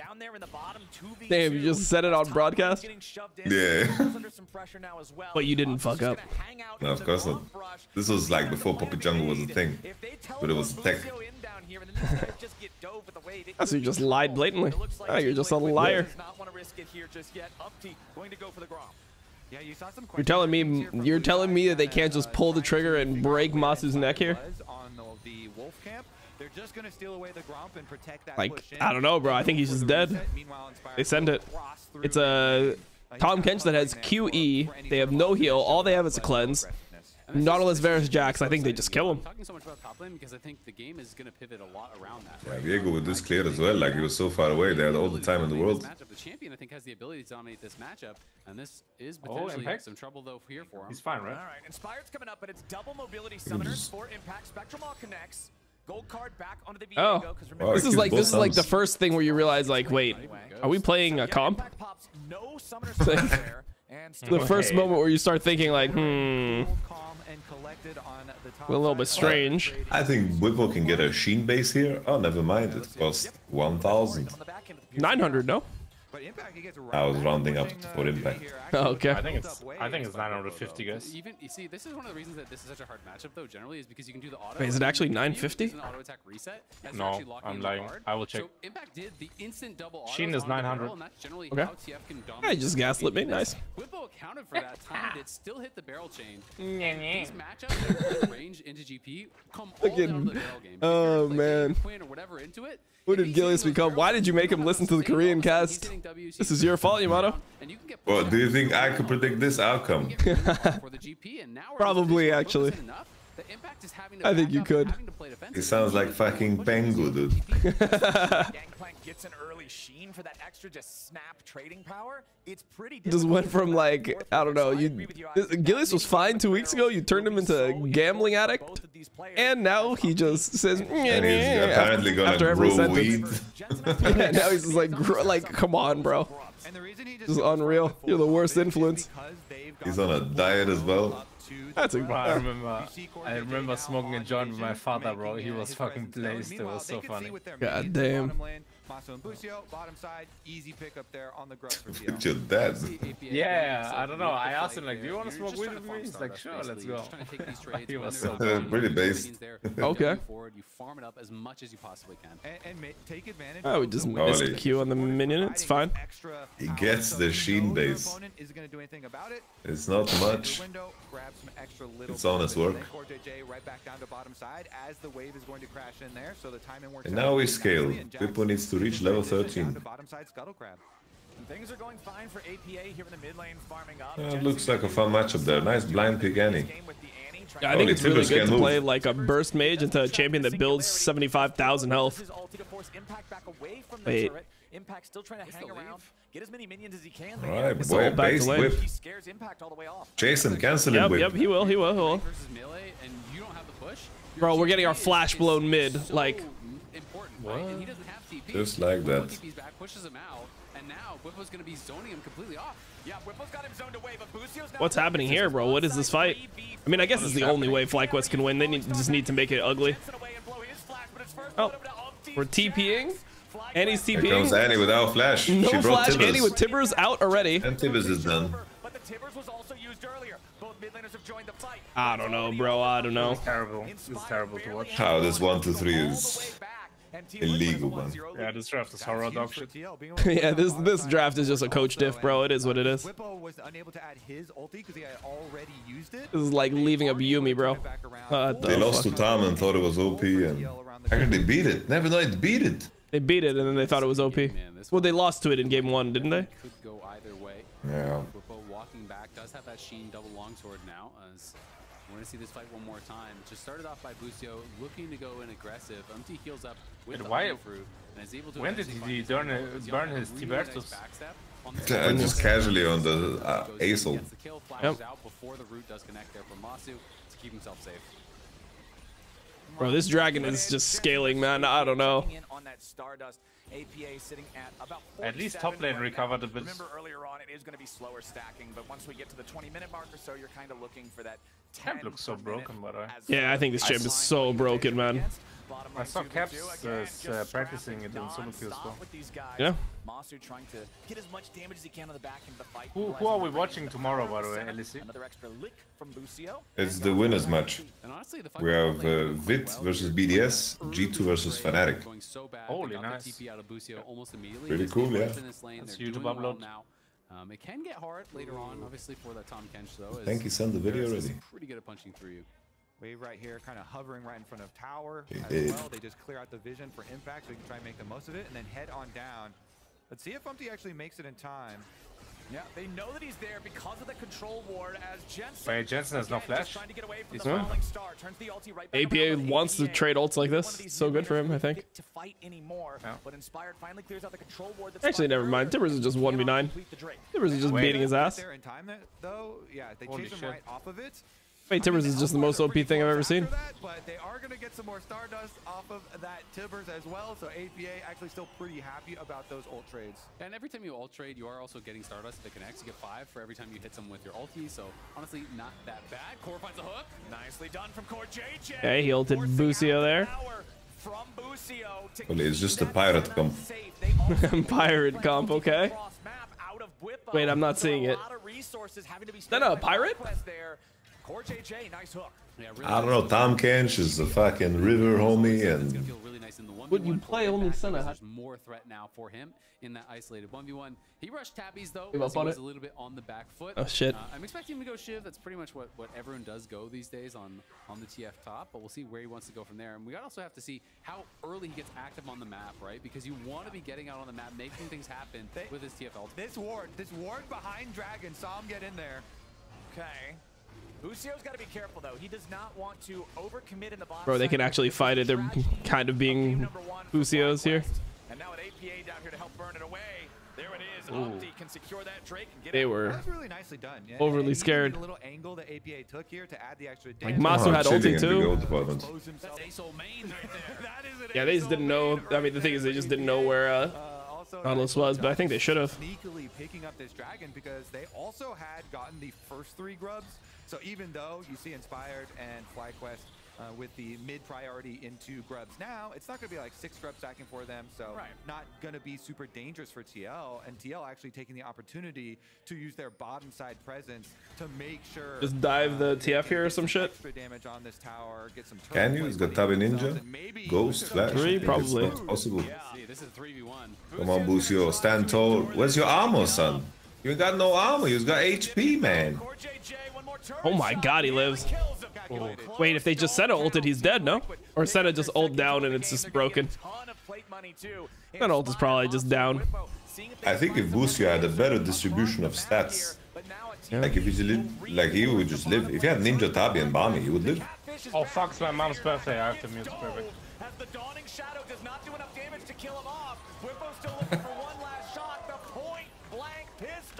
S2: Damn, you just said it on broadcast.
S11: Yeah.
S2: But you didn't fuck up.
S11: no, of course not. This was like before Poppy Jungle was a thing, but it was a tech.
S2: Oh, so you just lied blatantly. Oh, you're just a liar.
S13: You saw some
S2: You're telling me you're telling me that they can't just pull the trigger and break Massu's neck here?
S13: on the, the Wolf camp. They're just gonna steal away the Gromp and protect that
S2: Like. I don't know, bro. I think he's just dead. They send it. It's a Tahm Kench that has QE. They have no heal. All they have is a cleanse. Nautilus versus Jax. I think they just kill him.
S10: talking so much about top lane because I think the game is going to pivot a lot around that.
S11: Yeah, Viego with this clear as well. Like he was so far away. They had all the time in the world.
S10: Matchup. The champion, I think, has the ability to dominate this matchup, and this is
S17: Oh,
S10: potentially
S17: Impact?
S10: some trouble though here for him.
S17: He's fine, right?
S14: All right, Inspired's coming up, but it's double mobility summoners for Impact. Spectrum all connects. Gold card back onto the Viego.
S2: Oh,
S14: 'cause remember,
S2: this is like this is like the first thing where you realize like, wait, are we playing a comp?
S14: Impact pops no summoners from anywhere.
S2: The first moment where you start thinking like, hmm, a little bit strange.
S11: I think Whippo can get a Sheen base here. Oh, never mind. It costs 1,000.
S2: 900, no?
S11: I was rounding up for uh, impact.
S2: Oh, okay.
S31: I think it's I think it's 950 guys.
S10: Even you see, this is one of the reasons that this is such a hard matchup, though. Generally, is because you can do the auto.
S2: Wait, is it actually 950?
S10: auto attack reset.
S31: No, I'm
S10: in the
S31: lying. I will check.
S10: So Impact did the instant double autos
S31: Sheen is 900.
S10: barrel, and that's generally
S2: Okay.
S10: how TF can
S2: Yeah,
S10: dominate
S2: you just gaslit me. Nice.
S10: Bwipo accounted for that time. It still hit the barrel chain.
S31: Nyeh,
S10: And
S31: nyeh.
S10: These matchups that are range into GP come all
S2: Fucking-
S10: down to the barrel game.
S2: oh man.
S10: Quinn or whatever into it.
S2: Who did Gillius become? Why did you make him listen to the Korean cast? This is your fault, Yamato.
S11: Well, do you think I could predict this outcome?
S2: Probably, actually. I think you could.
S11: It sounds like fucking Pengu, dude.
S14: Gangplank gets an early sheen for that extra just snap trading power. It's pretty
S2: Just went from like I don't know. You Gillius was fine two weeks ago. You turned him into a gambling addict, and now he just says
S11: And mm, he's apparently gonna
S2: after every
S11: grow
S2: sentence. yeah, now he's just like, like, come on, bro. This is unreal. You're the worst influence.
S11: He's on a diet as well.
S2: That's a.
S31: Bro, I remember, I remember smoking a joint with my father, bro. He was fucking blazed. It was so funny.
S2: God damn.
S13: Massu and Busio, uh-huh. bottom side, easy pick up there on the grub for
S11: Look at your dad.
S31: Yeah, I don't know. I asked him like, "Do you want to smoke weed with me?" He's like, "Sure, let's go." he was so funny.
S11: Pretty based.
S2: Okay.
S10: Forward, you farm it up as much as you possibly can.
S13: And, and take advantage.
S2: Oh, I would just miss the Q on the minion. It's fine.
S11: He uh, gets the Sheen base.
S13: Isn't going to do anything about it.
S11: It's not much.
S13: Window, grab some extra little
S11: It's honest work.
S13: Right back down to bottom side as the wave is going to crash in there. So the timing works.
S11: And now we scale.
S13: nicely, and
S11: needs to reach level 13.
S13: Bottom side scuttle crab.
S14: And things are going fine for APA here in the mid lane, farming up.
S11: Uh, looks like a fun matchup there. Nice blind pick, Annie.
S2: Yeah, I think
S11: Only
S2: it's really good to
S11: move.
S2: play like a burst mage into a champion that builds 75,000 health. Wait.
S14: Impact still trying to hang around, get as many minions as he can.
S11: Alright,
S2: It's
S11: boy, base whip.
S14: He scares Impact all the way off.
S11: Jason, cancel him
S2: Yep,
S11: whip.
S2: yep, he will, he will, he will.
S10: Versus melee, and you don't have the push.
S2: Bro, we're getting our flash blown mid. Like,
S10: Important, right? And he doesn't have TP.
S11: Just like
S10: Bwipo
S11: that.
S10: TP's back, pushes him out, and now Bwipo's going to be zoning him completely off.
S14: Yeah, Bwipo's got him zoned away, but Busio's now
S2: what's happening here, bro? What is this fight? I mean, I guess it's the only way FlyQuest can win. They need, just need to make it ugly. Oh, we're TPing. Annie's
S11: Here comes
S2: TPing.
S11: Annie without flash.
S2: No
S11: she brought
S2: flash.
S11: Tibbers.
S2: Annie with Tibbers out already.
S11: And Tibbers is done.
S14: But the Tibbers was also used earlier. Both mid laners have joined the fight.
S2: I don't know, bro. I don't know.
S31: It's terrible. It's terrible to watch.
S11: How this 1 2 3 is illegal, man.
S31: Yeah, this draft is horror dog shit.
S2: yeah, this this draft is just a coach diff, bro. It is what it is.
S13: Bwipo was unable to add his ulti because he had already used it.
S2: This is like leaving up Yuumi, bro. What the
S11: They lost to
S2: fuck?
S11: Tahm and thought it was OP, and actually they beat it. Never know it beat it.
S2: They beat it and then they thought it was OP. Well, they lost to it in game one, didn't they?
S10: Could go either way.
S11: Yeah.
S10: Bwipo walking back does have that Sheen double longsword now. As we're gonna see this fight one more time. Just started off by Busio looking to go in aggressive. Umti heals up with
S31: Wait,
S10: the
S31: why-
S10: Honey fruit and is able to.
S31: when did he burn
S10: his
S31: it-
S10: way.
S31: burn his
S10: really
S31: Tibertus?
S10: backstep on
S11: Yeah,
S10: side.
S11: just casually on the uh, Aesol.
S10: The kill, flashes out before the root does connect there for Massu to keep himself safe.
S2: Bro, this dragon is just scaling, man. I don't know.
S14: On that Stardust, APA sitting at about
S31: At least top lane
S14: right
S31: recovered
S14: now.
S31: a bit.
S14: Remember earlier on, it is going to be slower stacking, but once we get to the 20 minute mark or so, you're kind of looking for that 10
S31: Camp looks so broken, by the way.
S2: Yeah, I think this champ is so broken, man.
S31: I saw Caps uh,
S14: Again,
S31: s-
S14: just
S31: uh,
S14: scrapping
S31: practicing it in solo queue as well.
S14: with these guys.
S2: Yeah.
S14: Massu trying to get as much damage as he can on the back end of the fight.
S31: Who, who are we watching tomorrow,
S14: power
S31: by the way. LEC?
S14: Another extra lick from Busio.
S11: It's the winners match.
S10: And honestly, the
S11: We have uh, Vit versus BDS, G2 versus Fnatic.
S10: So
S31: Holy
S10: they
S31: nice.
S10: TP out of Busio almost immediately.
S11: Pretty cool, yeah.
S10: right in this lane.
S31: That's YouTube
S10: well
S31: upload.
S10: now. Um, it can get hard later on, obviously, for that Tahm Kench, though.
S11: I think he sent the video already.
S10: Pretty good at punching through you.
S13: Wave right here, kind of hovering right in front of tower as well. They just clear out the vision for impact so we can try and make the most of it, and then head on down. Let's see if Umti actually makes it in time.
S14: Yeah, they know that he's there because of the control ward as Jensen.
S31: Wait, Jensen has no flash?
S14: trying to get away from
S31: He's
S14: the
S2: not.
S14: falling star, turns the ulti right back
S2: APA
S14: around, but
S2: wants to trade ults like this. So good for him, I think.
S14: to fight anymore,
S31: Yeah.
S14: but Inspired finally clears out the control ward that's
S2: Actually, never mind. Tibbers is just 1v9.
S14: Complete the Drake.
S2: Is just
S31: Wait.
S2: beating his ass.
S13: There in time, that- though, yeah, they chase him
S31: shit.
S13: right off of it.
S2: Wait, Tibbers is just the most OP thing I've ever seen.
S13: That, but they are going to get some more Stardust off of that Tibbers as well. So APA actually still pretty happy about those ult trades.
S10: And every time you ult trade, you are also getting Stardust If that connects. You get five for every time you hit someone with your ulti. So honestly, not that bad. Core finds a hook.
S14: Nicely done from Core JJ.
S2: Okay, he ulted Busio there.
S11: Well, it's just a pirate comp.
S2: pirate comp, okay. Wait, I'm not seeing it. Is that a pirate?
S14: Core JJ, nice hook.
S10: Yeah,
S11: really I don't know. Tahm Kench is the fucking river homie, and
S2: would you play only Senna?
S10: There's more threat now for him in that isolated 1v1. He rushed Tabbies though.
S2: Give
S10: he was
S2: it.
S10: a little bit on the back foot.
S2: Oh, shit.
S10: Uh, I'm expecting him to go Shiv. That's pretty much what, what everyone does go these days on, on the TF top, but we'll see where he wants to go from there. And we also have to see how early he gets active on the map, right? Because you want to be getting out on the map, making things happen
S13: They-
S10: with his TFL.
S13: This ward, this ward behind Dragon saw him get in there.
S14: Okay. Busio's got to be careful though. He does not want to overcommit in the bot.
S2: Bro, they
S14: side.
S2: can actually fight it. They're kind of being Busios here.
S14: And now an APA down here to help burn it away. There it is.
S2: Ooh.
S14: Opti can secure that Drake and get
S2: They
S14: out.
S2: were
S13: That's really nicely done. Yeah,
S2: overly
S13: and even
S2: scared.
S13: The little angle that APA took here to add the extra
S2: Like
S13: damage.
S2: Massu
S11: Oh,
S2: had
S11: chilling
S2: ulti
S11: in the
S2: too.
S11: gold department.
S14: That's Aso main right there. that is an
S2: Yeah, they just didn't know. I mean, the thing is, they just didn't know where uh, Nautilus was, but I think they should have.
S13: Sneakily picking up this dragon because they also had gotten the first three grubs. So even though you see Inspired and FlyQuest uh, with the mid priority into grubs now, it's not going to be like six grubs stacking for them. So
S14: Right.
S13: not going to be super dangerous for TL. And TL actually taking the opportunity to use their bottom side presence to make sure.
S2: Just dive the TF here or some shit.
S13: Extra damage on this tower, get some
S11: Can
S13: turret
S11: you? It's
S13: play
S11: got Tabi Ninja,
S13: maybe
S11: Ghost, Flash.
S2: Three, probably.
S11: It's not possible.
S10: See, this is 3v1.
S11: Come on, Busio, stand tall. Where's your armor, son? You ain't got no armor. You got HP, man.
S2: Oh my god, he lives. Wait, if they just Senna ulted, he's dead, no? Or Senna just ult down and it's just broken. That ult is probably just down.
S11: I think if Busio had a better distribution of stats, like if he live, like he would just live. If he had Ninja Tabi and Bami, he would live.
S31: Oh fuck, it's my mom's birthday. I have to mute perfect.
S14: As the Dawning Shadow does not do enough damage to kill him off. Bwipo still looking for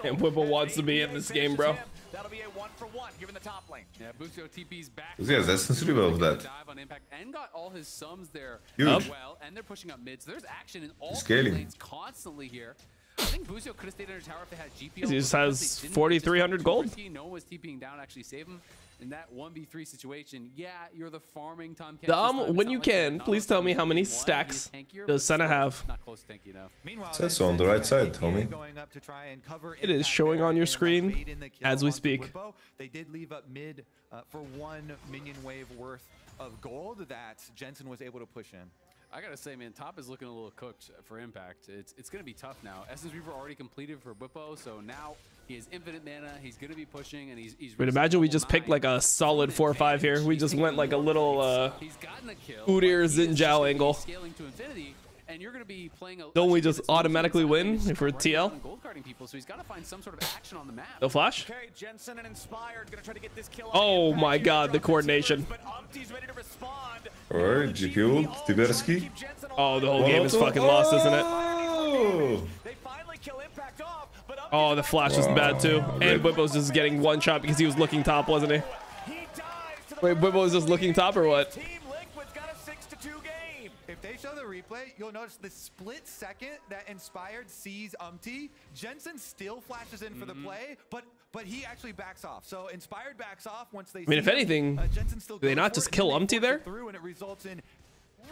S2: And Bwipo wants to be in this game, bro.
S14: That'll be a one for one here in the top lane.
S10: Yeah, Busio TP's back.
S11: Because he has essence rebuild of that.
S10: Dive on impact and got all his sums there
S11: Huge.
S10: well, and they're pushing up mid. So there's action in all
S11: Scaling.
S10: three lanes constantly here. I think Busio could have stayed under tower if they had GPL.
S2: He just has
S10: because they didn't,
S2: 4,300 gold.
S10: risky. No one was TPing down, actually save him. In that 1v3 situation, yeah, you're the farming Tahm Kench.
S2: Dom, when you can, please tell me how many stacks does Senna have?
S10: Not close to tanky enough.
S13: Meanwhile,
S11: Says on the right side, homie.
S13: going up to try and cover
S2: It is showing on your screen
S13: bait in the kill
S2: as we speak.
S13: They did leave up mid uh, for one minion wave worth of gold that Jensen was able to push in.
S10: I gotta say, man, top is looking a little cooked for impact. It's it's gonna be tough now. Essence Reaver already completed for Bwipo, so now he has infinite mana. He's gonna be pushing, and he's he's.
S2: Wait, imagine we just picked like a solid 4-5 here. We just went like a little uh,
S10: He's gotten a kill.
S2: Udyr Xin Zhao angle.
S10: Scaling to infinity, and you're gonna be playing a.
S2: Don't we just automatically win if we're TL?
S10: Gold carding people, so he's got to find some sort of action on the map.
S2: No flash?
S14: Okay, Jensen and Inspired gonna try to get this kill.
S2: Oh my god, the coordination.
S14: Umti's ready to respond.
S11: Alright, GP ult, Tibersky.
S2: Oh, the whole game is fucking lost, isn't it?
S11: Oh!
S14: They finally kill Impact off, but
S2: Oh, the flash was bad too. And Bwipo's just getting one shot because he was looking top, wasn't he? Wait, Bwipo was just looking top or what?
S14: Team Liquid's got a six to two game.
S13: If they show the replay, you'll notice the split second that Inspired sees Umti, Jensen still flashes in for the
S2: Mm-hmm.
S13: play, but but he actually backs off. So Inspired backs off once they
S2: I mean, if
S13: see him.
S2: anything,
S13: Uh, Jensen still
S2: do they not just kill
S13: and then
S2: Umti
S13: they
S2: there?
S13: Through and it results in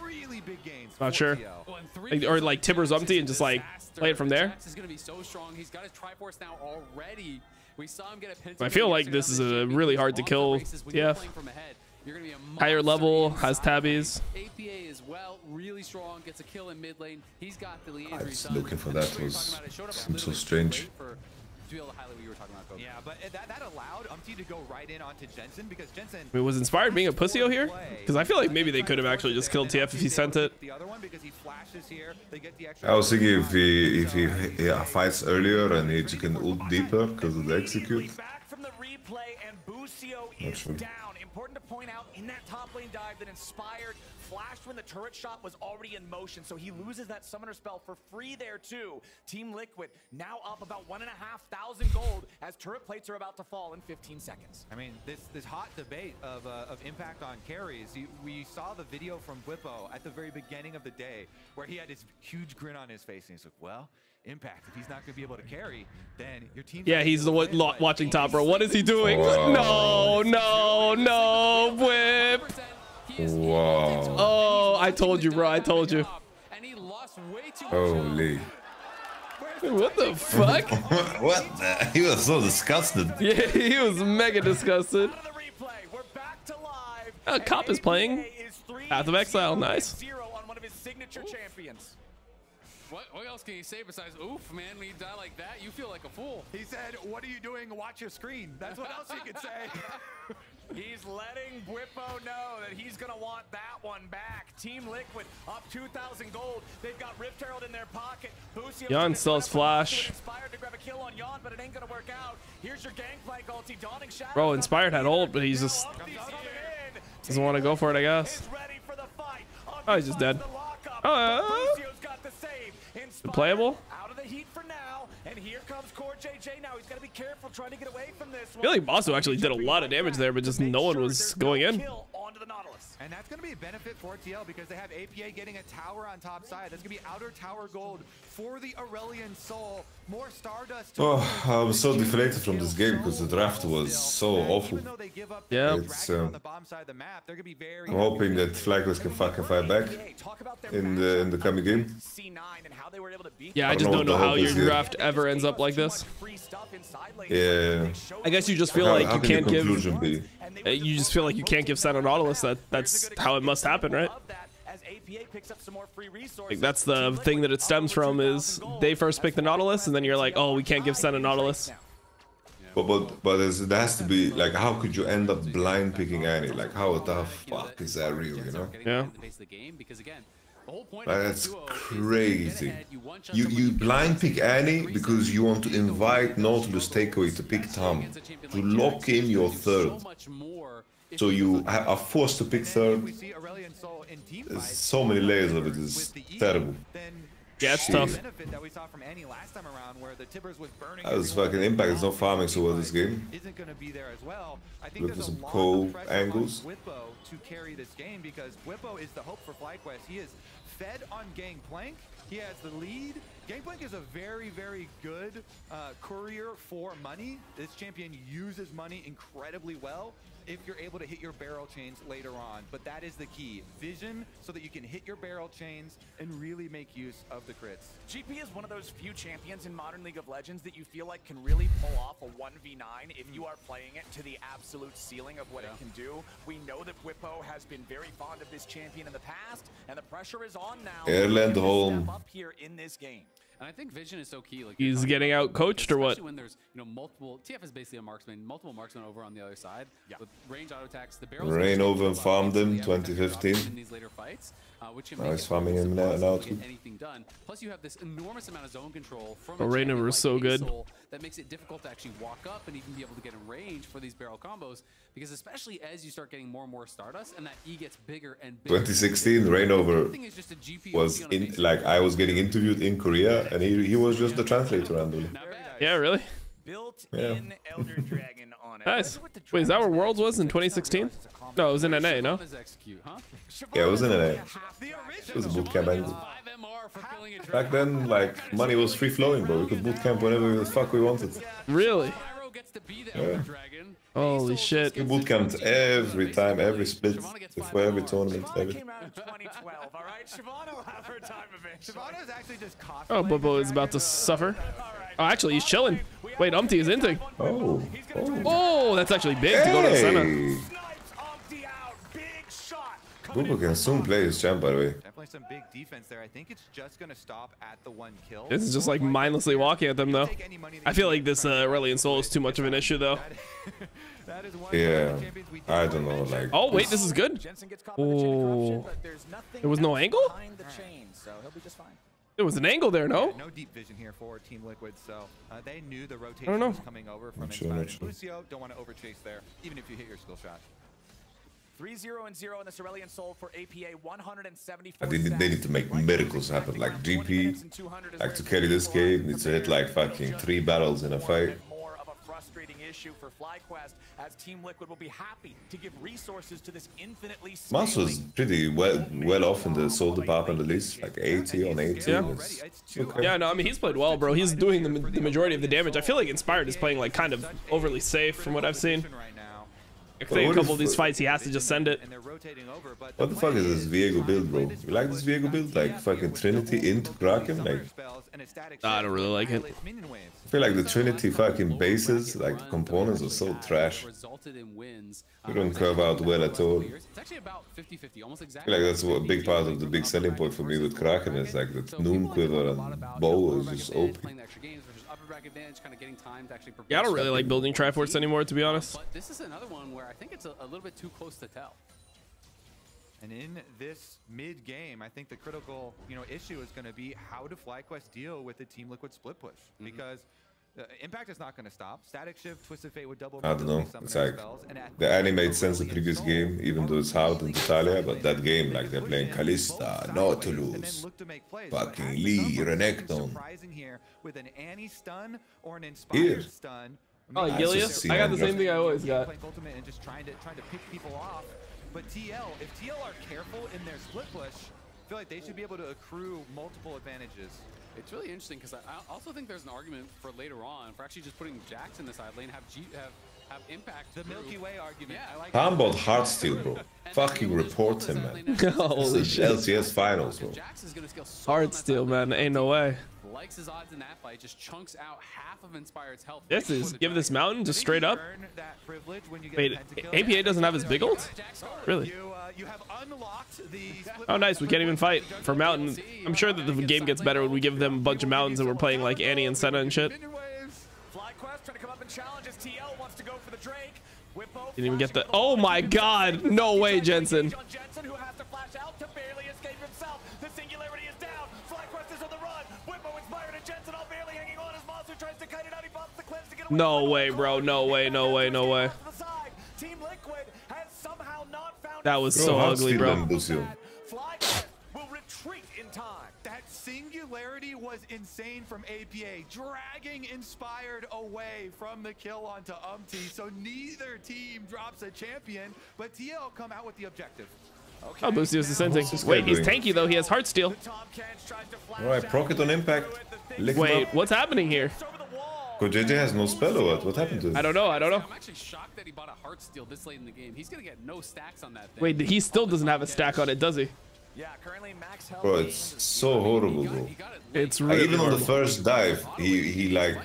S13: really big gains.
S2: Not sure.
S13: Oh,
S2: like, or like Tibbers Umti and just like play it from there.
S10: Gonna be so strong. He's got his Triforce now already. We saw him get a.
S2: I feel like this is a really hard to kill TF.
S10: You're gonna be a
S2: Higher level, has tabbies.
S10: APA as well, really strong, gets a kill in mid lane. He's got the
S11: I
S10: Leandry
S11: was looking for that
S10: that's what you're
S11: was
S10: talking about. It showed up a
S11: seemed so strange.
S10: Late for- to be able to highlight what you were talking about, Kobe.
S13: Yeah, but that, that allowed Umti to go right in onto Jensen because Jensen
S2: Wait, was Inspired being a pussio here? Because I feel like maybe they could have actually just killed TF if he sent it.
S13: the other one because he flashes here. They get the extra
S11: I was thinking if he if he yeah, fights earlier and he can ult deeper because of the execute.
S14: Back from the replay, and Busio
S11: Not
S14: is
S11: sure.
S14: down. Important to point out in that top lane dive that Inspired flashed when the turret shot was already in motion, so he loses that summoner spell for free there too. Team Liquid now up about one and a half thousand gold as turret plates are about to fall in 15 seconds.
S13: I mean, this this hot debate of, uh, of impact on carries, you, we saw the video from Bwipo at the very beginning of the day where he had this huge grin on his face and he's like, well, Impact, if he's not going to be able to carry, then your team.
S2: Yeah, he's the one watching top, bro. What is he doing? No, no, no, whip.
S11: Wow.
S2: Oh, I told you, bro. I told you.
S11: Holy.
S2: What the fuck?
S11: what the? He was so disgusted.
S2: Yeah, he was mega disgusted. Uh, Cop is playing. Path of Exile, nice.
S14: on one of his signature champions.
S10: What, what else can you say besides oof, man? When you die like that, you feel like a fool.
S13: He said, what are you doing? Watch your screen. That's what else he could say.
S14: He's letting Bwipo know that he's going to want that one back. Team Liquid up 2,000 gold. They've got Rift Herald in their pocket. Busio
S2: Jan still has flash.
S14: Inspired to grab a kill on Jan, but it ain't going to work out. Here's your Gangplank ulti, Dawning Shadow.
S2: Bro, Inspired had ult, but he's just doesn't want to go for it, I guess. Oh, he's just dead. Oh, uh, playable.
S14: Out of the heat for now, and here
S2: I feel like Basso actually did a lot of damage there, but just no one was going in.
S13: And that's going to be a benefit for TL because they have APA getting a tower on top side. That's going to be outer tower gold for the Aurelion Sol. More Stardust.
S11: Oh, I was so deflated from this game because the draft was so awful.
S2: Yeah.
S11: It's, um, I'm hoping that Flagless can fucking fight back in the in the coming game.
S2: Yeah, I just don't know how your draft ever ends up like this.
S11: Yeah.
S2: I guess you just feel
S11: How-
S2: like
S11: how
S2: you
S11: can the
S2: can't give.
S11: conclusion be?
S2: Uh, You just feel like you can't give Senna Nautilus. That that's how it must happen, right? Like that's the thing that it stems from is they first pick the Nautilus, and then you're like, oh, we can't give Senna Nautilus.
S11: But but but there's, there has to be like how could you end up blind picking Annie? Like how the fuck is that real? You know?
S2: Yeah.
S11: That's crazy. You you blind pick Annie because you want to invite Nautilus takeaway to pick Tahm to lock in your third. So you are forced to pick third. There's so many layers of it. It's terrible.
S2: Yeah, it's
S11: Shit.
S2: tough.
S13: that we saw from Annie last time around where the Tibbers was burning
S11: That was fucking impact. It's not farming so well this game.
S13: isn't going to be there as well. I think
S11: Look
S13: there's
S11: for some cool angles.
S13: Bwipo to carry this game because Bwipo is the hope for FlyQuest. He is fed on Gangplank. He has the lead. Gangplank is a very, very good uh, courier for money. This champion uses money incredibly well if you're able to hit your barrel chains later on. But that is the key. Vision so that you can hit your barrel chains and really make use of the crits.
S14: GP is one of those few champions in modern League of Legends that you feel like can really pull off a 1v9 if you hmm. are playing it to the absolute ceiling of what it can do. We know that Bwipo has been very fond of this champion in the past, and the pressure is on now.
S11: Erland
S14: to
S11: Holm.
S14: Step up here in this game.
S10: And I think vision is so key. Like
S2: He's getting out coached or what?
S10: Especially when there's you know multiple TF is basically a marksman, multiple marksmen over on the other side. Yeah. With range auto attacks, the barrels.
S11: Reignover and farmed him 2015.
S10: in these later fights, uh, which can
S11: Now
S10: make it
S11: farming him now,
S10: almost
S11: now
S10: impossible to
S11: too.
S10: get anything done. Plus, you have this enormous amount of zone control from.
S2: Oh,
S10: a
S2: Rain
S10: champion
S2: over is
S10: like
S2: so good.
S10: That makes it difficult to actually walk up and even be able to get in range for these barrel combos. Because especially as you start getting more and more Stardust, and that E gets bigger and bigger.
S11: 2016, Reignover
S10: Everything is just a GP
S11: was in like I was getting interviewed in Korea, and he he was just the translator randomly.
S2: Yeah, really?
S11: Yeah.
S2: Nice. Wait, is that where Worlds was in 2016? No, it was in NA, no?
S11: Yeah, it was in NA. It was a bootcamp angle. Back then, like money was free flowing, bro. We could bootcamp whenever the fuck we wanted.
S2: Really?
S11: Yeah.
S2: Holy shit.
S11: We bootcamped every time, every split, before every tournament, every.
S13: Shyvana is actually just cosplaying.
S2: Oh, Bobo is about to suffer. Oh, actually, he's chilling. Wait, Umti is inting.
S11: Oh,
S2: oh. Oh, that's actually big to go to the center.
S11: Hey! Booba can soon play his champ, by the way.
S13: Definitely some big defense there. I think it's just going to stop at the one kill.
S2: This is just like mindlessly walking at them, though. I feel like this uh, Aurelion Sol is too much of an issue, though.
S11: Yeah, I don't know, like.
S2: Oh, wait, this is good. Oh. There was no angle? There was an angle there, no?
S13: No deep vision here for Team Liquid, so uh, they knew the
S2: I don't
S13: rotation
S2: know.
S13: was coming over from
S11: Not sure,
S13: inside.
S11: sure.
S13: Lucio don't want to overchase there, even if you hit your skill shot.
S14: 3-0 and 0 in the Aurelion Sol for APA 174.
S11: I think they need to make miracles happen. Like GP, like to carry this game, needs to hit like fucking three battles in a fight.
S14: More frustrating issue for FlyQuest as Team Liquid will be happy to give resources to this infinitely
S11: Mas was pretty well well off in the soul department at least, like 80 on 80.
S2: Yeah.
S11: okay.
S2: Yeah, no, I mean he's played well, bro. He's doing the, the majority of the damage. I feel like Inspired is playing like kind of overly safe from what I've seen. I think a couple of these fights he has to just send it.
S11: What the fuck is this Viego build, bro? You like this Viego build? Like fucking Trinity into Kraken? Like,
S2: I don't really like it.
S11: I feel like the Trinity fucking bases, like the components are so trash. We don't curve out well at all.
S10: It's actually about 50-50, almost
S11: I feel like that's what a big part of the big selling point for me with Kraken is like the Noon Quiver and Bow is just OP.
S10: Playing the extra games versus upper back advantage, kind of getting time to actually prepare.
S2: Yeah, I don't really like building Triforce anymore, to be honest.
S10: But this is another one where I think it's a, a little bit too close to tell.
S13: And in this mid game, I think the critical, you know, issue is going to be how do FlyQuest deal with the Team Liquid split push? Because uh, Impact is not going to stop. Static Shift, Twisted Fate with double.
S11: I don't know. It's like
S13: spells, and
S11: the anime made sense the previous game, even though it's hard in Italia, but that game, like they're playing Kalista, Nautilus, fucking Lee, Renekton.
S13: surprising here with an Annie stun or an
S11: Here.
S13: inspired stun.
S2: Oh,
S11: Nice Gillius?
S2: I got the same thing I always got.
S13: Playing Ultimate and just trying to trying to pick people off. But TL, if TL are careful in their split push, I feel like they should be able to accrue multiple advantages.
S10: It's really interesting because I I also think there's an argument for later on for actually just putting Jax in the side lane, have G, have have impact.
S13: The Milky Way argument.
S10: Yeah, I like
S11: Tahm bought Heartsteel, bro. Fucking report him, man.
S2: Holy
S11: This
S2: shit.
S11: LCS finals, bro.
S10: Jax is gonna scale so
S2: Heartsteel, man. Ain't no way.
S10: likes his odds in that fight, just chunks out half of Inspired's health.
S2: This is give this mountain just straight up.
S13: Earn that privilege when you get
S2: Wait. APA doesn't have his big ult? Really?
S13: You, uh, have unlocked the
S2: Oh, nice. We can't even fight for mountain. I'm sure that the game gets better when we give them a bunch of mountains and we're playing like Annie and Senna and shit.
S14: FlyQuest trying to come up and challenge as TL wants to go for the Drake. Bwipo
S2: Didn't even get the. Oh my god. No way, Jensen.
S14: Jensen who has to flash out to barely escape himself. The singularity is down. FlyQuest is on the run. Bwipo inspired and Jensen all barely hanging on as Monster tries to kite it out. He bumps the cliffs to get away.
S2: No way, bro. No way. No way. No way.
S14: to the side. Team Liquid has somehow not found
S2: That was so ugly, bro.
S13: Singularity was insane from APA, dragging Inspired away from the kill onto Umti. So neither team drops a champion, but TL come out with the objective.
S2: Oh, Busio's ascending. Wait,
S11: guy
S2: he's tanky though. He has Heartsteel.
S11: Alright, Procket on Impact. Lick
S2: Wait, what's happening here?
S11: Core JJ has no spell or what? What happened to him?
S2: I don't know. I don't know.
S10: I'm actually shocked that he bought a Heartsteel this late in the game. He's gonna get no stacks on that thing.
S2: Wait, he still doesn't have a stack on it, does he?
S14: Yeah, currently max health.
S11: Bro, it's so horrible, bro.
S2: It's
S11: Like,
S2: really
S11: even on the first dive, he, he like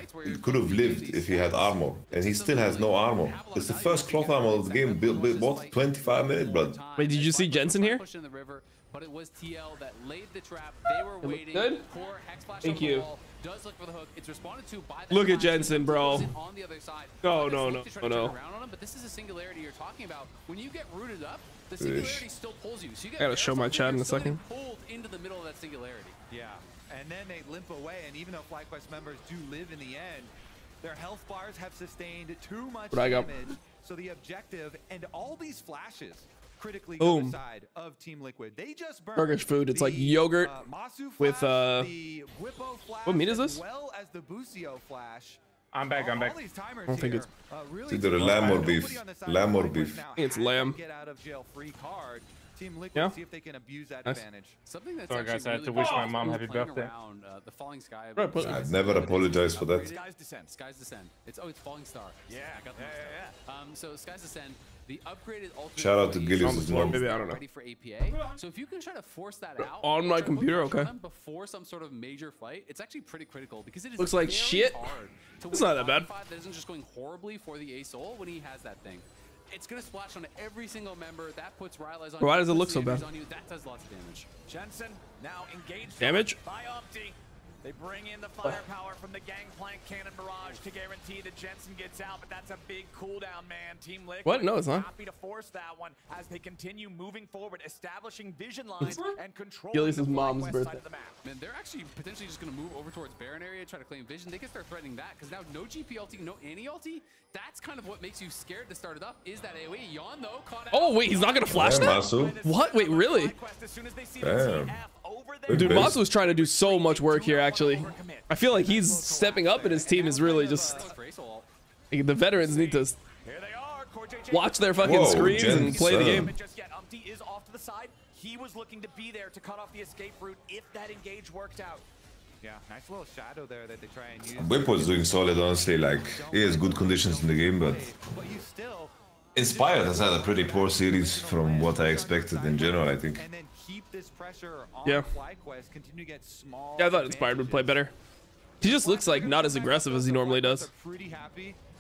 S11: could have lived if he had armor, and he still has no armor. It's the first cloth armor of the game. Built, built what? 25 minutes, blood.
S2: Wait, did you see Jensen here?
S10: Push in the river, but it was TL that laid the trap. They were
S2: looked
S10: waiting.
S2: good?
S10: Core hex
S2: Thank you.
S10: Does look for the hook. It's responded to by the
S2: Look at. Jensen, bro.
S10: Goes On the other side.
S2: No, no, no, no, no.
S10: around on him, but this is a singularity you're talking about. When you get rooted up, the singularity still pulls you. So you
S2: I gotta show my
S10: Aerosol
S2: chat in a
S10: players still getting
S2: second.
S10: Pulled into the middle of that singularity.
S13: Yeah, and then they limp away, and even though FlyQuest members do live in the end, their health bars have sustained too much
S2: What I got?
S13: damage. So the objective and all these flashes critically go to
S2: Boom.
S13: the side of Team Liquid. They just burned
S2: Turkish food. It's like yogurt
S13: uh, Massu
S2: with uh.
S13: the Bwipo flash,
S2: What meat is
S13: as
S2: this?
S13: well as the Busio flash.
S32: I'm back, I'm back.
S2: I don't think it's-
S13: uh, really
S11: It's either
S13: took
S11: lamb or beef.
S13: on the side
S11: Lamb or beef.
S2: It's lamb.
S13: Get out of jail free card. Team Liquid
S2: Yeah.
S13: see if they can abuse that
S2: Nice.
S13: advantage.
S10: Something that's
S32: Sorry,
S10: actually
S32: guys, I had to wish my mom
S10: is
S32: happy birthday.
S10: Around, uh, the falling sky.
S2: Right,
S11: I'd never apologize for that.
S10: Skies Descend. Skies Descend. It's oh, it's Falling Star.
S14: Yeah,
S10: I got the
S14: yeah,
S10: mixed
S14: yeah.
S10: Um, so Skies Descend, the upgraded ultimate.
S11: Shout out to
S10: ability
S11: Gillius'
S10: is
S11: mom.
S2: Maybe, I don't know.
S10: Ready for APA. So if you can try to force that out
S2: On my computer, okay.
S10: Before some sort of major fight, it's actually pretty critical because it is
S2: Looks like shit. It's not that bad.
S10: That isn't just going horribly for the A Soul when he has that thing. It's gonna splash on every single member. That puts Rylai's on.
S2: Why does it look so bad?
S10: On you. That does lots of damage.
S14: Jensen now engaged
S2: Damage?
S14: by Umti. They bring in the firepower from the Gangplank Cannon Barrage to guarantee that Jensen gets out, but that's a big cooldown, man. Team Liquid
S2: What? No, it's not.
S14: happy to force that one as they continue moving forward, establishing vision lines and controlling
S2: Gillius'
S14: the
S2: mom's
S14: FlyQuest
S2: birthday.
S14: side of the map.
S10: then they're actually potentially just going to move over towards Baron area, try to claim vision. They can start threatening that because now no GP ulti, no any ulti. That's kind of what makes you scared to start it up. Is that AoE? Yawn though caught.
S2: Oh wait, he's not gonna flash
S11: Yeah,
S2: that.
S11: Massu.
S2: What? Wait, really?
S11: Damn.
S2: Dude,
S11: Good
S2: Massu was trying to do so much work here. Actually, I feel like he's stepping up, and his team is really just. Like, the veterans need to watch their fucking
S11: Whoa,
S2: screens and
S11: Jen's
S2: play the game.
S14: Just is off to the side. He was looking to be there to cut off the escape route if that engage worked out.
S13: Yeah, nice little shadow there that they try and use.
S11: Whip was doing solid, honestly. Like, he has good conditions in the game, but Inspired has had a pretty poor series from what I expected in general, I think.
S13: And then keep this pressure on
S2: Yeah.
S13: FlyQuest, continue to get small.
S2: Yeah, I thought Inspired would play better. He just looks like not as aggressive as he normally does.
S13: Um,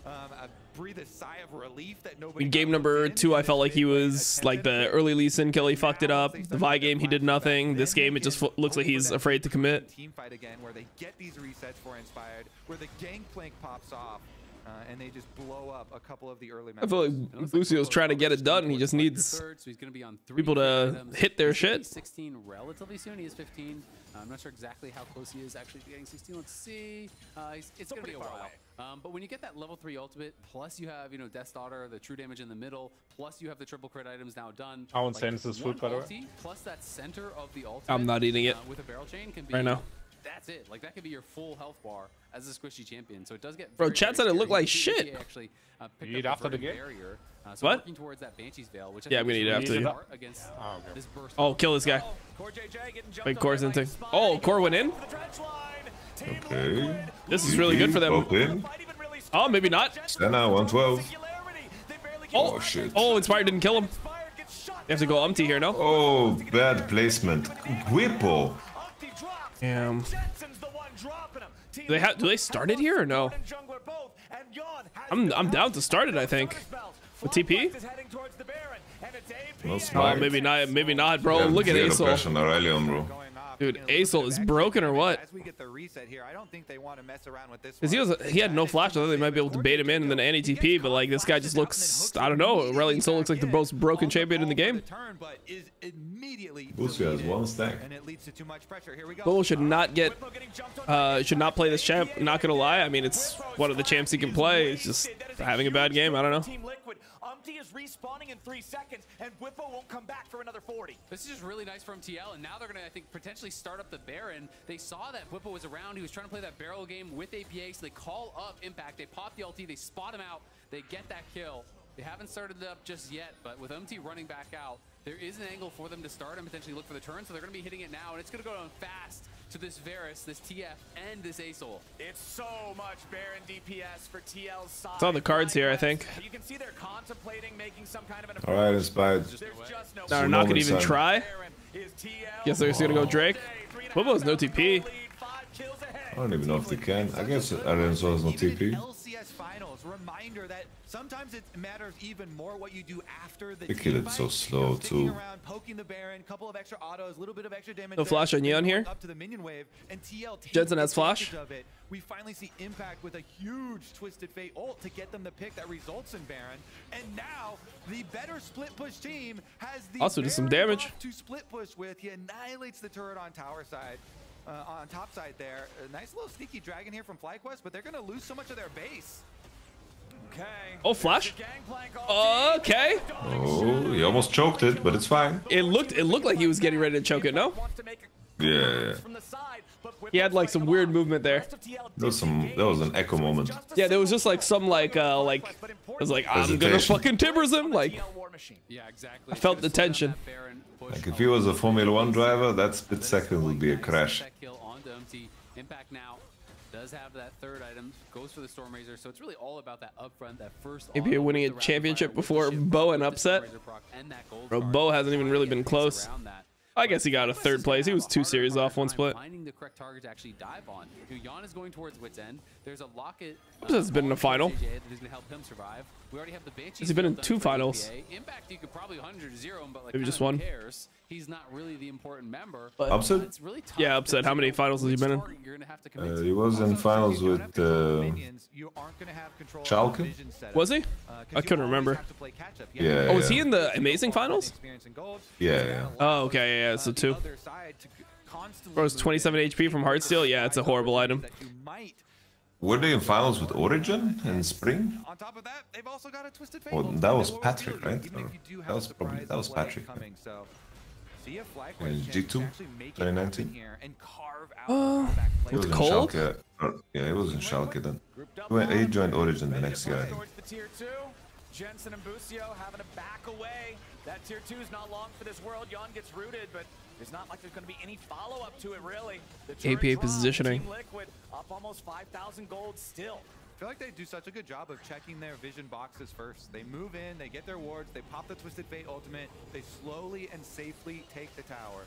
S13: I breathe a sigh of relief that nobody.
S2: In game number two, I felt like he was like the early Lee Sin kill. He fucked it up. The Vi game, he did nothing. This game, it just looks like he's afraid to commit.
S13: team fight again where they get these resets for Inspired, where the gangplank pops off, uh, and they just blow up a couple of the early
S2: I feel like Lucio's trying to get it done. He just needs
S10: Third, so he's going to be on three
S2: people to hit their
S10: He's gonna be
S2: shit.
S10: 16 relatively soon. He is 15. I'm not sure exactly how close he is actually to getting 16. Let's see. Uh, he's, it's going to be a while. Um, but when you get that level three ultimate, plus you have you know Death's Daughter, the true damage in the middle, plus you have the triple crit items now done.
S31: How insane is this
S10: one
S31: food, by the way?
S10: Plus that center of the ultimate.
S2: I'm not eating it
S10: uh, with a barrel chain can be
S2: right now.
S10: That's it. Like that could be your full health bar as a squishy champion. So it does get.
S2: Bro,
S10: very,
S2: chat
S10: very
S2: said it looked like shit.
S10: Actually, uh, picked
S31: You
S10: up
S31: eat after the game?
S10: Barrier, uh, so
S2: What?
S10: Working towards that Banshee's Veil, which I
S2: Yeah,
S10: think
S2: I'm gonna
S10: is
S2: eat it
S10: really
S2: after you.
S10: smart Against
S31: Oh,
S10: this burst.
S2: Oh, kill this guy. Wait, Core's into. Oh, Core went in.
S11: Okay.
S2: This is really good for them.
S11: Pop in.
S2: Oh, maybe not.
S11: Senna, 112.
S2: Oh,
S11: shit.
S2: Oh, Inspired didn't kill him. You have to go Umti here, no?
S11: Oh, bad placement. Bwipo.
S2: Damn. Do they have? Do they start it here or no? I'm I'm down to start it. I think. With TP.
S11: No
S2: Oh,
S11: smart.
S2: maybe not. Maybe not, bro.
S11: Yeah,
S2: Look at
S11: zero
S2: Asol.
S11: Aurelion, bro.
S2: Dude, Asol is broken or what?
S13: As we get the reset here, I don't think they want to mess around with this.
S2: Because he was he had no flash. I thought they might be able to bait him in and then anti TP, but like this guy just looks. I don't know. Aurelion Sol looks like the most broken champion in the game.
S11: Lucio has one stack.
S13: And it leads to too much pressure. Here we go.
S2: Bull should not get. Uh, should not play this champ. Not gonna lie. I mean, it's one of the champs he can play. It's just having a bad game. I don't know.
S14: Team is respawning in three seconds, and Bwipo won't come back for another 40.
S10: This is just really nice from TL, and now they're gonna, I think, potentially start up the Baron. They saw that Bwipo was around. He was trying to play that barrel game with APA, so they call up Impact. They pop the ulti, they spot him out, they get that kill. They haven't started it up just yet, but with MT running back out, there is an angle for them to start and potentially look for the turn, so they're gonna be hitting it now, and it's gonna go down fast to this Varus, this TF, and this Asol.
S14: It's so much Baron DPS for TL's side.
S2: It's on the cards here, I think.
S14: You can see they're contemplating making some kind of an
S11: All right, inspired.
S2: They're not gonna even try. Guess they're just gonna go Drake. Bobo's no TP.
S11: I don't even know if they can. I guess Arenzo has no TP.
S13: LCS finals. Reminder that sometimes it matters even more what you do after the
S11: They
S13: team
S11: killed it so slow
S13: Sticking
S11: too.
S13: around, poking the Baron, couple of extra autos, a little bit of extra damage.
S2: No flash on
S13: then
S2: Yeon here?
S13: Up to the minion wave, and TL
S2: Jensen has flash.
S13: Of it. We finally see Impact with a huge Twisted Fate ult to get them the pick that results in Baron. And now the better split push team has the
S2: Also does some damage.
S13: to split push with. He annihilates the turret on tower side. Uh, on top side there. A nice little sneaky dragon here from FlyQuest, but they're going to lose so much of their base.
S14: Okay.
S2: Oh, flash. Okay.
S11: Oh, he almost choked it, but it's fine.
S2: It looked it looked like he was getting ready to choke it. No.
S11: Yeah, yeah.
S2: He had like some weird movement there.
S11: That was some. That was an echo moment.
S2: Yeah, there was just like some like uh like it was like I'm gonna fucking timbers him. Like
S10: Yeah, exactly.
S2: I felt the tension.
S11: Like if he was a Formula One driver, that split second would be a crash.
S10: Kill onto MT. Impact now does have that third item, goes for the Storm Razor, so it's really all about that upfront, that first
S2: maybe
S10: auto
S2: winning a
S10: with the rapid
S2: championship
S10: fire, with the
S2: before Bo and
S10: with the Storm
S2: upset.
S10: Razor proc, and that gold
S2: Bro. Bo hasn't even really been close. I guess he got a third place. He was two series off one split.
S10: Finding the correct target to actually dive on. Yon is going towards Wit's End. There's a locket.
S2: Who has uh, been in a final?
S10: That is help him survive. We already have the Banshee.
S2: Has he been in two finals?
S10: Impact, you could probably 100 0 but like
S2: Maybe just one.
S10: Cares? He's not really the important member.
S2: But-
S11: Upset?
S10: It's really tough
S2: Yeah, upset. How many finals has he been in?
S10: You're gonna have to commit
S11: Uh, he was in finals with uh, Schalke.
S2: Was he? I couldn't remember.
S11: Yeah.
S2: Oh, was he in the amazing finals?
S11: Yeah, yeah.
S2: Oh, okay, yeah, yeah. So two.
S13: constantly.
S2: Bro, it's 27 HP from Heartsteel. Yeah, it's a horrible item.
S11: Were they in finals with Origin in spring?
S13: On top of that, they've also got a Twisted Fate.
S11: Well, that was Patrick, right? Or that was probably that was Patrick.
S13: Coming, so see if
S11: In G2, 2019.
S2: Oh,
S11: He was in
S2: cold?
S11: Schalke. Uh, yeah, he was in Schalke then. He joined Origin the next year, I think.
S14: Towards the tier two, Jensen and Busio having to back away. That tier two is not long for this world. Yon gets rooted, but it's not like there's going to be any follow-up to it, really. The
S2: APA positioning.
S14: Liquid up almost 5,000 gold still.
S13: I feel like they do such a good job of checking their vision boxes first. They move in, they get their wards, they pop the Twisted Fate ultimate, they slowly and safely take the tower.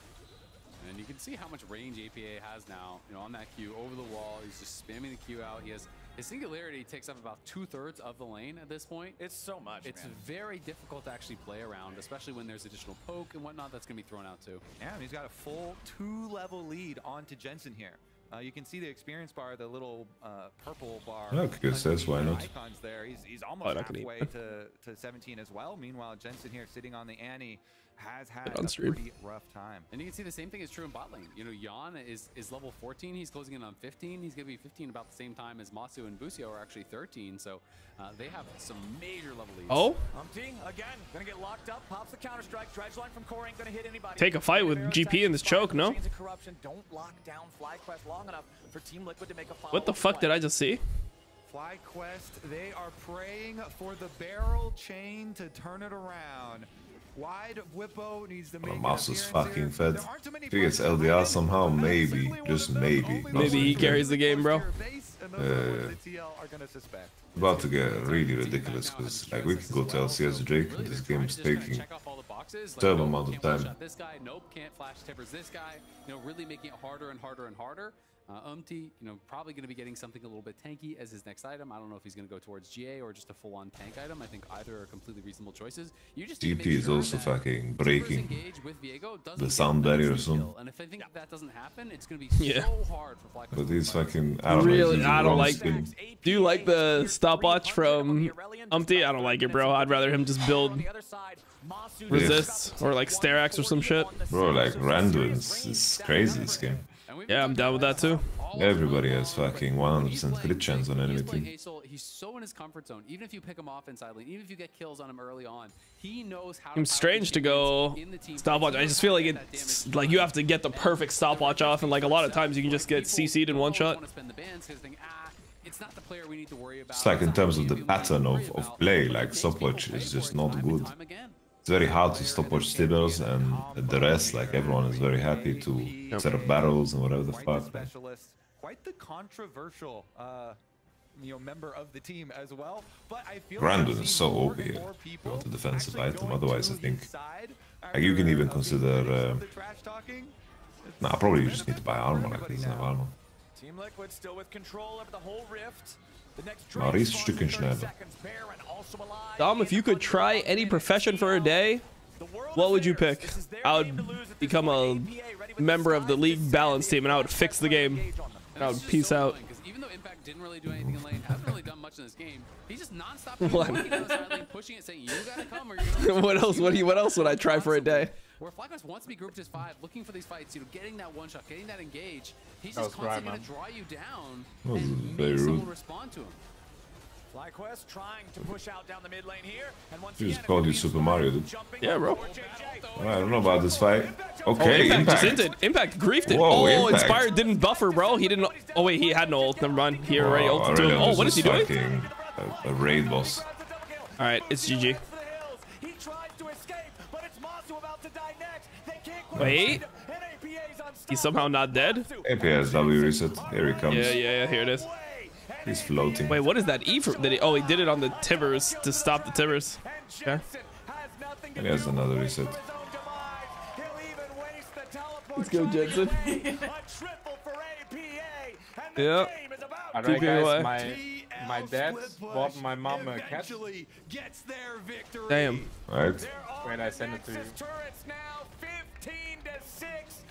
S10: And you can see how much range APA has now, you know, on that Q over the wall. He's just spamming the Q out. He has his singularity takes up about two thirds of the lane at this point.
S14: It's so much.
S10: It's
S14: man.
S10: very difficult to actually play around, especially when there's additional poke and whatnot that's going to be thrown out too.
S13: Yeah, and he's got a full two-level lead onto Jensen here. Uh, you can see the experience bar, the little uh, purple bar.
S11: Okay, says why not?
S13: Icons there. He's, he's
S2: Oh,
S13: almost halfway to, to 17 as well. Meanwhile, Jensen here sitting on the Annie has had
S2: on
S13: a
S2: stream.
S13: pretty rough time.
S10: And you can see the same thing is true in bot lane. You know, Yan is, is level 14. He's closing in on 15. He's going to be 15 about the same time as Masu and Busio are actually 13. So uh, they have some major level leads.
S2: Oh?
S14: Umti, again, gonna get locked up, pops the counter strike. Dredge line from Core ain't gonna hit anybody.
S2: Take a fight with GP in this choke, no?
S14: Corruption don't lock down FlyQuest long enough for Team Liquid to make a
S2: What the fuck did I just see?
S13: FlyQuest, they are praying for the barrel chain to turn it around. Wide Bwipo needs to make an
S11: Mouse is fucking fed. If he gets LDR somehow, maybe, just maybe.
S2: Maybe he carries the game, bro.
S11: Uh, about to get really ridiculous because like we can go to LCS Drake and this game is taking terrible amount of time.
S10: Shot this guy, nope, can't flash tippers this guy. You know, really making it harder and harder and harder. Uh, Umti, you know, probably going to be getting something a little bit tanky as his next item. I don't know if he's going to go towards GA or just a full-on tank item. I think either are completely reasonable choices. You just need to
S11: GP
S10: make
S11: is
S10: sure
S11: also fucking breaking
S10: with Viego
S11: the sound
S10: that
S11: barrier or something.
S10: And if I think that doesn't happen, it's going to be
S2: Yeah.
S10: so hard for FlyQuest.
S11: But he's fucking I don't.
S2: Really,
S11: he's
S2: I don't like.
S11: skin.
S2: Do you like the stopwatch from Umti? I don't like it, bro. I'd rather him just build resist or like Sterak's or some shit.
S11: Bro, like Randuin's is crazy this game.
S2: Yeah, I'm down with that too.
S11: Everybody has fucking 100% crit chance on enemy
S10: He's
S11: team.
S10: Hazel, he's so in his comfort zone. Even if you pick him off inside lane, even if you get kills on him early on, he knows how.
S2: Seems strange to go stopwatch. I just feel like it's like you have to get the perfect stopwatch off, and like a lot of times you can just get CC'd in one shot.
S10: Want to spend the bans because think, ah, it's not the player we need to worry about.
S11: It's like in terms of the pattern of, of play, like stopwatch is just not good. It's very hard to stopwatch Stibbers and the rest, like everyone is very happy to set up barrels and whatever the fuck.
S13: Specialist, quite the controversial, uh, you know, member of the team as well. But I feel like
S11: Grandin is so
S13: more
S11: OP
S13: and
S11: here.
S13: more
S11: if you
S13: people
S11: want a defensive item, otherwise I think like you can even consider. Uh,
S13: the trash talking.
S11: nah, probably you just need to buy armor. Like he doesn't have armor.
S14: Team Liquid still with control over the whole rift. The next
S11: Maar is Stücken schneller.
S2: Dom, if you could try any profession for a day, what would you pick? I would become a member of the league balance team, and I would fix the game. And I would peace out.
S10: Because even though Impact didn't really do anything in lane, hasn't really done much in this game, he's just nonstop
S2: What?
S10: pushing down the side lane, pushing it, saying, "You gotta come or you're
S2: what else? What do you? What else would I try for a day?
S10: Where FlyQuest wants to be grouped as five, looking for these fights, you know, getting that one shot, getting that engage. He's
S31: That
S10: just
S31: was right,
S10: constantly gonna draw you down and make someone respond to him.
S14: FlyQuest trying to push out down the mid lane here. And once
S11: He
S14: again,
S11: just called you Super Mario, dude.
S2: Yeah, bro.
S11: I don't know about this fight.
S2: Oh,
S11: Okay,
S2: Impact, just
S11: Impact.
S2: ended. Impact griefed it.
S11: Whoa,
S2: oh,
S11: Impact.
S2: Inspired didn't buffer, bro. He didn't. Oh wait, he had no ult. Never mind. He oh, already
S11: Wow,
S2: ulted to him. Oh, what is he doing?
S11: A, a raid boss.
S2: All right, it's GG. Wait. He's somehow not dead.
S11: APS W reset. Here he comes.
S2: Yeah, yeah, yeah. Here it is.
S11: He's floating.
S2: Wait, what is that E for? Did he, oh, he did it on the Tibbers to stop the Tibbers. Okay.
S11: And he has another reset.
S2: Let's go, Jensen. yeah.
S31: Alright, guys, my my dad bought my mom a cat.
S2: Damn.
S11: Right.
S31: Wait, I send it to you.
S14: Turrets 15 to 6.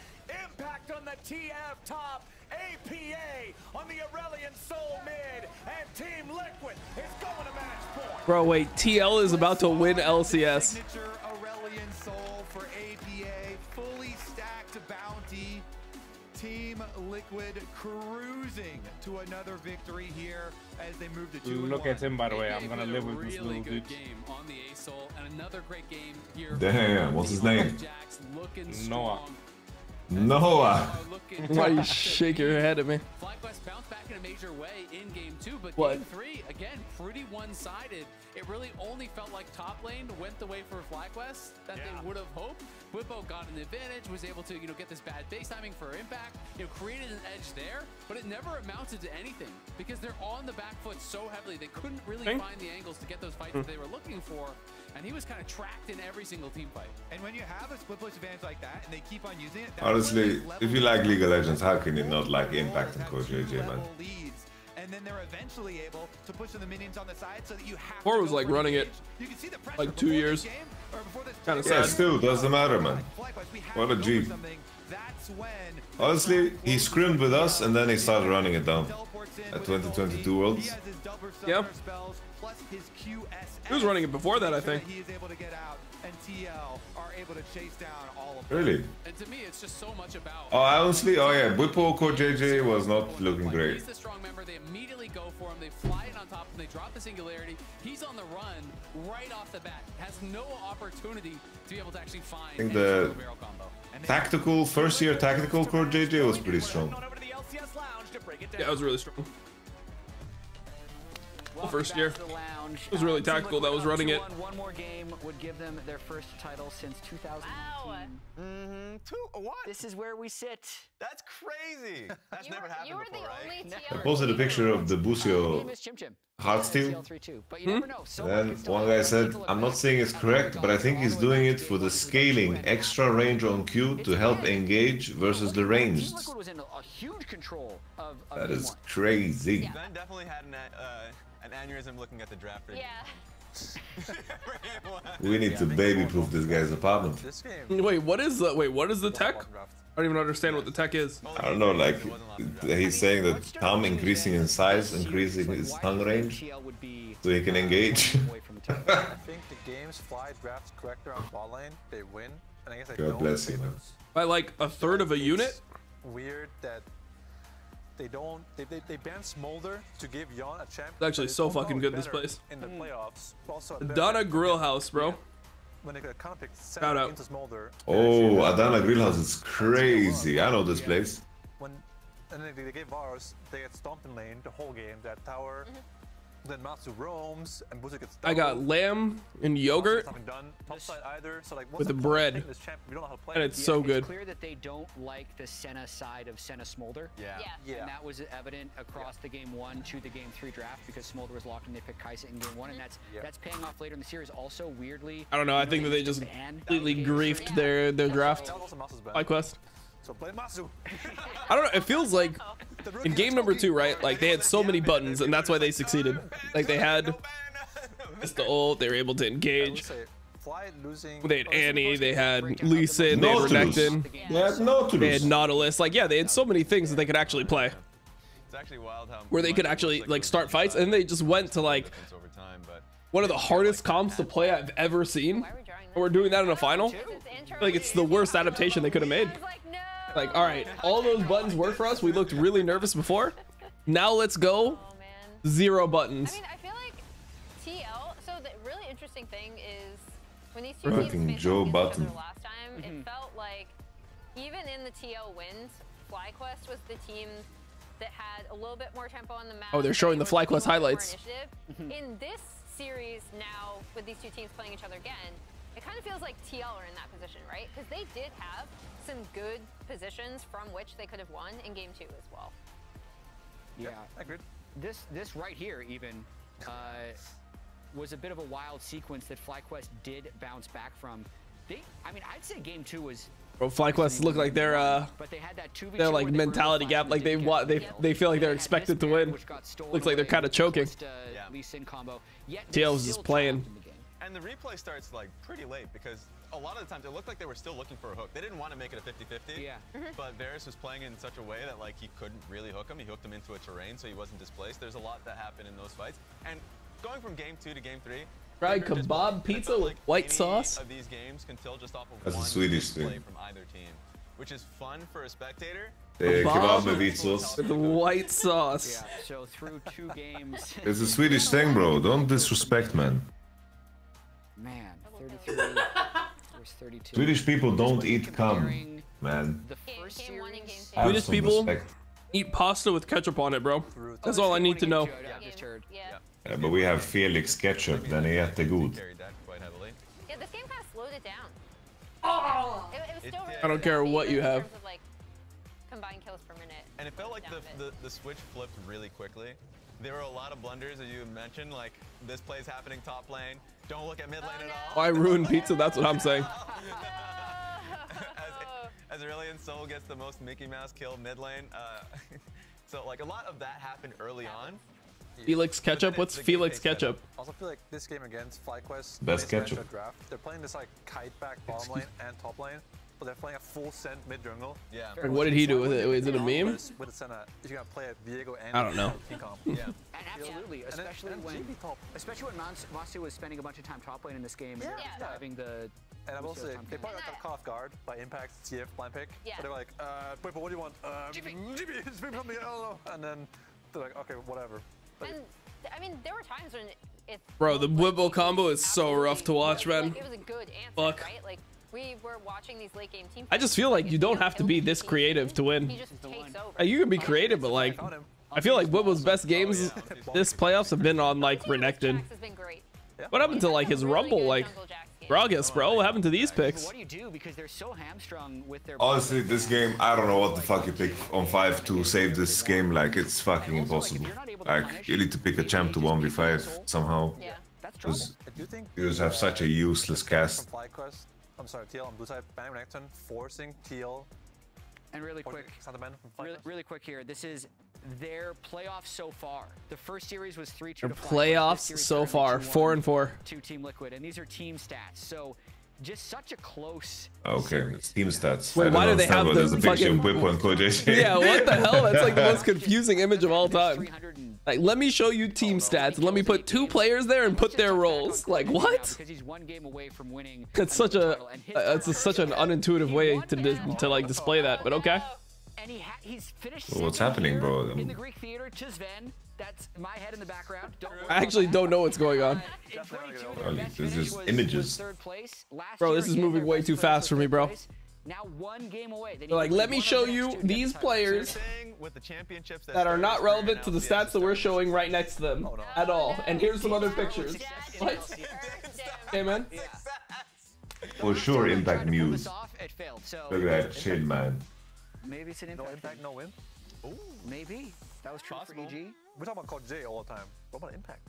S14: Impact on the TF top. APA on the Aurelion Sol mid. And Team Liquid is going to match point.
S2: Bro, wait. TL is about to win LCS.
S13: Liquid cruising to another victory here as they move to two.
S31: Look at him, by the way. I'm gonna live with this
S10: really
S31: little dude.
S10: game on the ASOL and another great game here.
S11: Damn, what's his name?
S31: Noah.
S10: strong.
S11: Noah.
S2: Why you shake your head at me?
S10: FlyQuest bounced back in a major way in game two, but
S2: What?
S10: game three, again, pretty one-sided. It really only felt like top lane went the way for FlyQuest that they would have hoped. Bwipo got an advantage, was able to, you know, get this bad base timing for impact, you know, created an edge there, but it never amounted to anything because they're on the back foot so heavily. They couldn't really
S2: Okay.
S10: find the angles to get those fights
S2: Hmm.
S10: that they were looking for, and he was kind of tracked in every single team fight.
S13: And when you have a split push advantage like that and they keep on using it,
S11: Honestly, if you like League of Legends, how can you not like Impact and Core JJ, man?
S13: level. And then they're eventually able to push in the minions on the side so that you have
S2: Four
S13: to
S2: was like running it.
S13: You can see the
S2: like two years.
S13: this game, or before this
S2: Kind of
S11: Yeah,
S2: sad.
S11: still, doesn't matter, man.
S13: FlyQuest, we have
S11: What a
S13: to go
S11: G.
S13: for something. That's when
S11: Honestly, he scrimmed with us and then he started running it down at 2022 Worlds.
S13: he has his double
S2: Yeah.
S13: Summoner plus his QSS.
S2: He was running it before that, I think.
S13: He is able to get out, and TL are able to chase down all of them.
S11: Really?
S10: And to me, it's just so much about
S11: Oh, honestly, oh yeah, Bwipo Code JJ was not looking great.
S10: He's the strong member. They immediately go for him. They fly it on top of him. They drop the singularity. He's on the run right off the bat. Has no opportunity to be able to actually find
S11: I think the
S10: single barrel combo.
S11: tactical, first year tactical CoreJJ was pretty strong.
S2: Yeah, it was really strong. Well, first year.
S19: Back to the lounge.
S2: It was really
S19: Uh,
S2: tactical that was running it.
S19: 2-1. More game would give them their first title since 2018.
S1: Mm-hmm. Two, what?
S19: This is where we sit.
S1: That's crazy. That's never happened
S15: You were
S1: before,
S15: the
S1: right?
S15: only
S11: I posted a picture of the Busio
S19: Miss Chim Chim.
S11: heart steal.
S19: TL3-2. But you never know. So
S11: Then one guy said, I'm not saying it's correct, but I think he's doing it for the scaling extra range on Q to help engage versus the ranged.
S19: Team Liquid was in a, a huge control of, of
S11: That
S19: game
S11: is
S19: one.
S11: crazy.
S1: Ben definitely had an, uh, an aneurysm looking at the draft. for-
S15: Yeah.
S11: We need to baby proof this guy's apartment.
S16: This game.
S2: Wait, what is the wait? What is the tech? I don't even understand what the tech is.
S11: I don't know, like he's saying that Tahm increasing in size, increasing his tongue range, so he can engage.
S16: I think the games fly drafts correct around bot lane, they win. And I guess they
S11: God
S16: don't.
S11: bless
S16: they
S11: you,
S2: By like a third of a unit?
S16: Weird that they don't. They, they, they ban Smolder to give Yeon a champ.
S2: It's actually so fucking good, this place.
S16: In the hmm. playoffs, but also a better
S2: Donna
S16: champ.
S2: Grill House, bro.
S16: When they got counter pick
S2: Shout out.
S16: into Smolder.
S11: Oh, Adana Grillhouse is crazy. I know this place.
S16: When and then they, they gave Varus, they get stomped in lane the whole game. That tower. Mm-hmm. Then Massu roams and Busio gets.
S2: I got lamb and yogurt
S16: done top side either. So like,
S2: with the
S16: point of
S2: bread,
S16: this champ we don't know how to play
S2: and
S16: it?
S2: it's so good.
S19: It's clear that they don't like the Senna side of Senna Smolder.
S1: Yeah.
S15: Yeah.
S19: And that was evident across the game one to the game three draft because Smolder was locked and they picked Kai'Sa in game one, and mm-hmm. that's that's paying off later in the series. Also, weirdly,
S2: I don't know. I think that they just completely griefed their their draft.
S16: That was Massu's bad.
S2: By quest.
S16: So play Massu.
S2: I don't know. It feels like in game number two, right? Like they had so many buttons, and that's why they succeeded. Like they had it's the ult. They were able to engage.
S16: Fly losing.
S2: They had Annie. They had Lee Sin. They had
S11: Nautilus.
S2: Renekton.
S11: They had Nautilus.
S2: They had Nautilus. Like yeah, they had so many things that they could actually play,
S1: It's actually wild how
S2: where they could actually
S1: looks
S2: like start fights, and they just went to like
S1: over time, but
S2: one of the hardest comps to play I've ever seen. And we're doing that in a final. Like it's the worst adaptation they could have made. Like, all right, all those buttons work for us. We looked really nervous before. Now let's go. Oh, zero buttons.
S15: I mean, I feel like TL. So the really interesting thing is when these two teams
S11: Fucking
S15: faced
S11: Joe
S15: off each
S11: Button.
S15: other last time, it mm-hmm. felt like even in the TL wins, FlyQuest was the team that had a little bit more tempo on the map.
S2: Oh, they're showing the
S15: They were
S2: FlyQuest
S15: taking a little bit more
S2: highlights.
S15: Mm-hmm. In this series now, with these two teams playing each other again, it kind of feels like TL are in that position, right? Because they did have some good positions from which they could have won in game two as well.
S19: Yeah, agreed. This this right here even uh, was a bit of a wild sequence that FlyQuest did bounce back from. They, I mean, I'd say game two was.
S2: Bro, FlyQuest look like they're uh,
S19: But they had that 2v2
S2: they're like
S19: they
S2: mentality gap. Like they want, they they feel like they're expected to win. Looks like they're kind of choking.
S19: Uh, Lee Sin combo. Yet they
S2: TL's just playing.
S19: Trapped in the game.
S1: And the replay starts like pretty late because a lot of the times it looked like they were still looking for a hook. They didn't want to make it a 50-50.
S19: Yeah. Mm-hmm.
S1: But Varus was playing in such a way that like he couldn't really hook him. He hooked him into a terrain so he wasn't displaced. There's a lot that happened in those fights. And going from game two to game three.
S2: Fried
S1: they're
S2: kebab
S1: playing-
S2: pizza
S1: I felt
S2: with white sauce?
S1: Of these games can tell just off of
S11: That's a
S1: one
S11: Swedish
S1: play
S11: thing.
S1: from either team. which is fun for a spectator.
S11: The kebab with vit sauce.
S2: With white sauce.
S19: Yeah, so through two games.
S11: It's a Swedish thing, bro. Don't disrespect, man.
S19: Man, 33 versus 32.
S11: Swedish people don't eat cum, man. Have
S2: Swedish people
S11: respect.
S2: eat pasta with ketchup on it, bro. That's all I need to know.
S11: Yeah, but we have Felix ketchup. Den är jättegod.
S15: Yeah, this game kind of slowed it down. Oh! It, it was still really
S2: I don't care what you
S15: in
S2: have.
S15: terms of, like, combined kills per minute.
S1: And it felt like the, the, the switch flipped really quickly. There were a lot of blunders, as you mentioned, like this play's happening top lane. Don't look at mid lane at all.
S2: I ruined pizza? That's what I'm saying.
S1: As Aurelion Sol gets the most Mickey Mouse kill mid lane. Uh, so like a lot of that happened early on.
S2: Felix ketchup. What's Felix ketchup?
S16: Also feel like this game against FlyQuest,
S2: Best
S16: they spent
S2: ketchup.
S16: Draft, they're playing this like kite back bottom lane and top lane, but they're playing a full send mid jungle.
S1: Yeah.
S2: And what did he do with it? Is it a meme?
S16: With, with a Senna, if you're gonna play it, Diego and
S2: I don't know.
S1: Yeah.
S19: And absolutely,
S16: And then-
S19: especially
S16: and
S19: when especially when Mons- Massu was spending a bunch of time top lane in this game, and
S16: Yeah.
S19: they're the.
S16: And I've also
S19: Lucio
S16: they probably got caught off guard by Impact TF blind pick.
S19: Yeah.
S16: So they were like, uh, wait, but what do you want? Um, GB, GB, it's been something, I don't know. And then they're like, okay, whatever. But
S15: And I mean, there were times when it.
S2: Bro, the Wibble combo is so rough to watch, man.
S15: Like, it was a good answer,
S2: Fuck.
S15: right? Like we were watching these late game team.
S2: I just feel like you don't have to be this creative to win.
S15: He just takes over.
S2: Uh, You can be creative, but like, I feel like Wibble's best games this playoffs have been on like Renekton.
S15: has been great.
S2: What happened to like his Rumble, like Gragas, bro? What happened to these picks?
S19: What do you do because they're so hamstrung with their.
S11: Honestly, this game, I don't know what the fuck you pick on 5 to save this game. Like, it's fucking impossible. Like, you need to pick a champ to 1v5 somehow.
S19: Yeah,
S11: Because
S16: I do think
S11: you just have such a useless cast.
S16: From FlyQuest, I'm sorry, TL on blue side, banning Renekton, forcing TL.
S19: And really quick,
S16: Santa from
S19: really, really quick here. This is their playoffs so far. The first series was three two.
S2: Their
S19: to FlyQuest. This
S2: playoffs so far, four and four.
S19: To Team Liquid, and these are team stats. So, just such a close.
S11: Okay, team stats.
S2: Wait, why do they have the
S11: a
S2: fucking-
S11: of Bwipo and
S2: Yeah, what the hell? That's like the most confusing image of all time. Like, let me show you team stats let me put two players there and put their roles. Like, what?
S19: Because he's one game away from winning.
S2: It's such a, it's a, such an unintuitive way to to like display that. But okay.
S19: And he ha- he's finished.
S11: Well, what's happening, bro?
S19: In the um,
S11: I'm-
S19: Greek theater to Sven. That's my head in the background. Don't worry
S2: I actually don't know what's going on.
S11: Like, There's just images.
S19: third place. Last
S2: Bro, this is moving way too fast for me, bro.
S19: Now one game away. They
S2: They're like, let me show you
S19: two to get
S2: these players
S1: With the championships
S2: that are not relevant to the stats that we're showing right next to them at all. And here's some other pictures. What? Hey, man.
S11: For sure, Impact Muse.
S19: It failed. So
S11: Look at that chin, man.
S19: maybe it's an impact.
S16: No impact, no win.
S19: Ooh, maybe that was true for EG.
S16: We're talking about Coach J all the time. What about impact?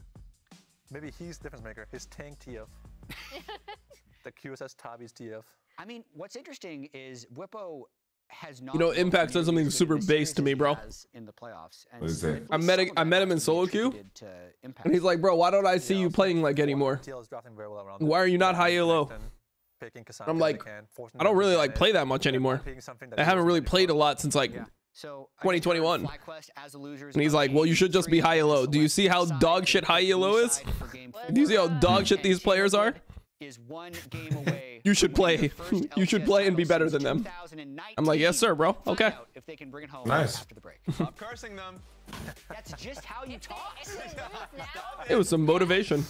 S16: Maybe he's the difference maker. His tank TF. the QSS Tabi's TF.
S19: I mean, what's interesting is Bwipo has not.
S2: You know, Impact
S19: the
S2: said something super base to me, bro.
S19: In the playoffs. And
S11: What is that?
S2: I met I met him in solo queue, and he's like, "Bro, why don't I see you playing like anymore?
S16: TL is drafting very well around.
S2: Why are you not high elo?" I'm like,
S16: they can, forcing
S2: I don't really like play that much anymore.
S16: picking something that
S2: I haven't really played a lot since like
S19: So
S2: 2021.
S19: FlyQuest as the losers.
S2: And he's like, "Well, you should just be high elo. Do you see how dog shit high elo is? Do you see how dog shit these players are?
S19: Is one game away.
S2: You should play. you should play and be better than them." I'm like, "Yes, sir, bro. Okay."
S19: If they can bring it home
S2: Nice.
S19: after the break.
S1: Stop cursing them.
S19: That's just how you talk.
S2: It was some motivation.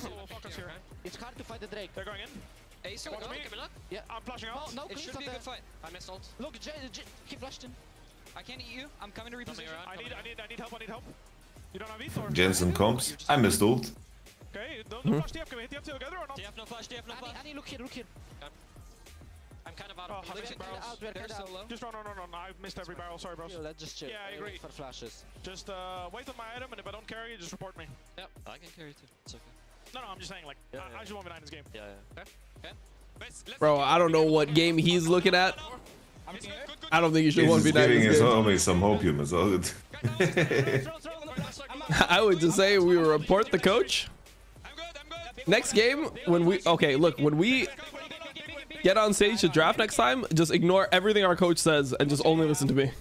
S24: It's hard to fight the Drake.
S33: They're going in.
S24: Ace,
S33: Watch
S24: go,
S33: me. Yeah, I'm flashing
S24: Oh,
S33: out.
S24: no,
S32: It should be a good fight. I missed ult.
S24: Look, J, J, he flashed in.
S32: I can't eat you. I'm coming to reposition.
S33: I need, I need, I need help. I need help. You don't have these or?
S11: Jensen comps. I missed ult.
S33: Okay, don't,
S2: Hmm?
S33: don't flash TF. Can we hit TF together or not?
S32: TF no flash, TF no flash.
S24: Annie, look here, look here.
S32: I'm kind of out
S33: Oh,
S32: of
S33: having
S32: position.
S33: barrels.
S32: They're solo.
S33: Just run, run, run, run. I've missed every barrel. Sorry, bros.
S24: Yeah, let's just chill.
S33: Yeah, I
S24: Uh,
S33: agree.
S24: wait For flashes.
S33: Just uh, wait on my item, and if I don't carry, just report me.
S32: Yep, I can carry too. It's okay.
S33: No, no, I'm just saying, like,
S24: Yeah,
S33: I,
S24: yeah.
S33: I just want to this game.
S24: Yeah, yeah.
S32: Okay. Okay. Let's, let's
S2: Bro, I don't know what game he's looking at. I don't think you should
S11: He's
S2: one
S11: just
S2: v nine
S11: giving his
S2: game.
S11: homie some hopium. It's all good.
S2: I would just say we report the coach. Next game, when we okay, look, when we get on stage to draft next time, just ignore everything our coach says and just only listen to me.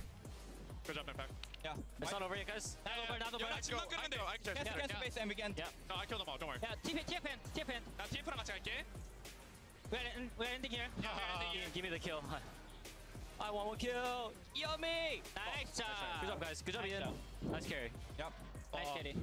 S33: Good job, Impact.
S24: Yeah. It's not over yet, guys. Not over, not over.
S33: Let's go. I can do. I can
S24: Get
S33: do.
S24: against base and we can.
S33: Yeah. No, I killed them all. Don't worry.
S24: Yeah, TP, TP, TP.
S33: TF på den här säkert.
S24: We're, in, we're ending here. Give me the kill. I want one kill. Yummy. Nice job. Good job, guys. Good job, nice Ian. Job. Nice carry. Yep. Nice uh, carry.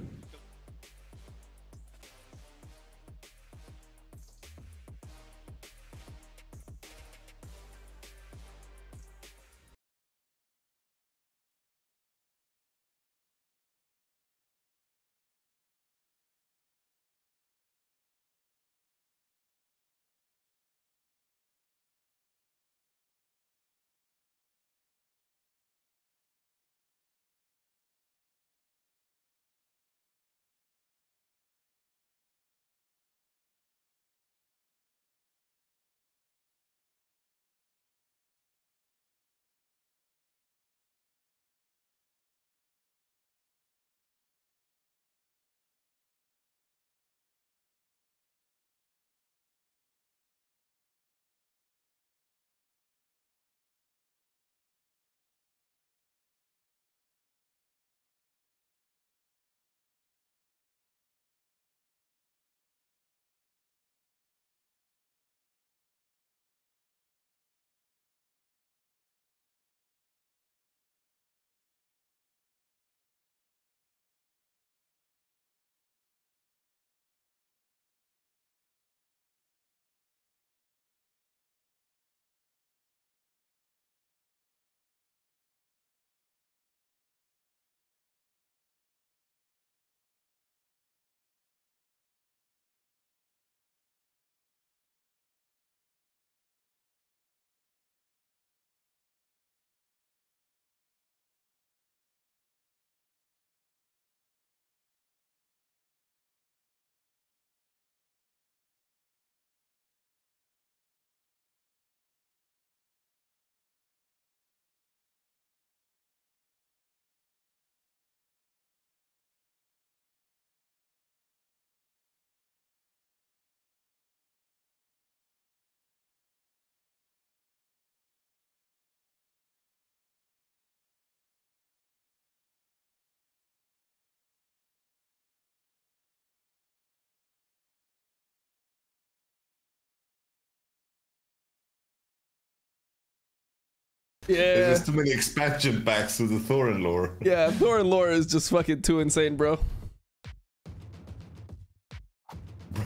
S11: Yeah. There's just too many expansion packs to the Thorin lore.
S2: Yeah, Thorin lore is just fucking too insane, bro.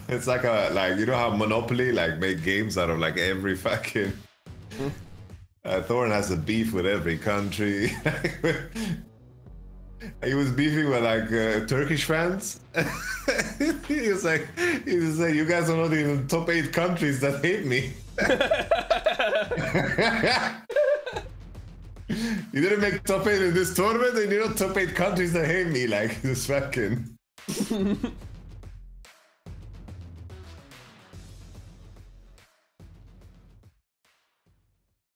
S11: It's like a like you know how Monopoly like make games out of like every fucking. Hmm. Uh, Thorin has a beef with every country. he was beefing with like uh, Turkish fans. he was like, he was like, you guys are not even top eight countries that hate me. You didn't make top eight in this tournament, and you're not top eight countries that hate me like this fucking.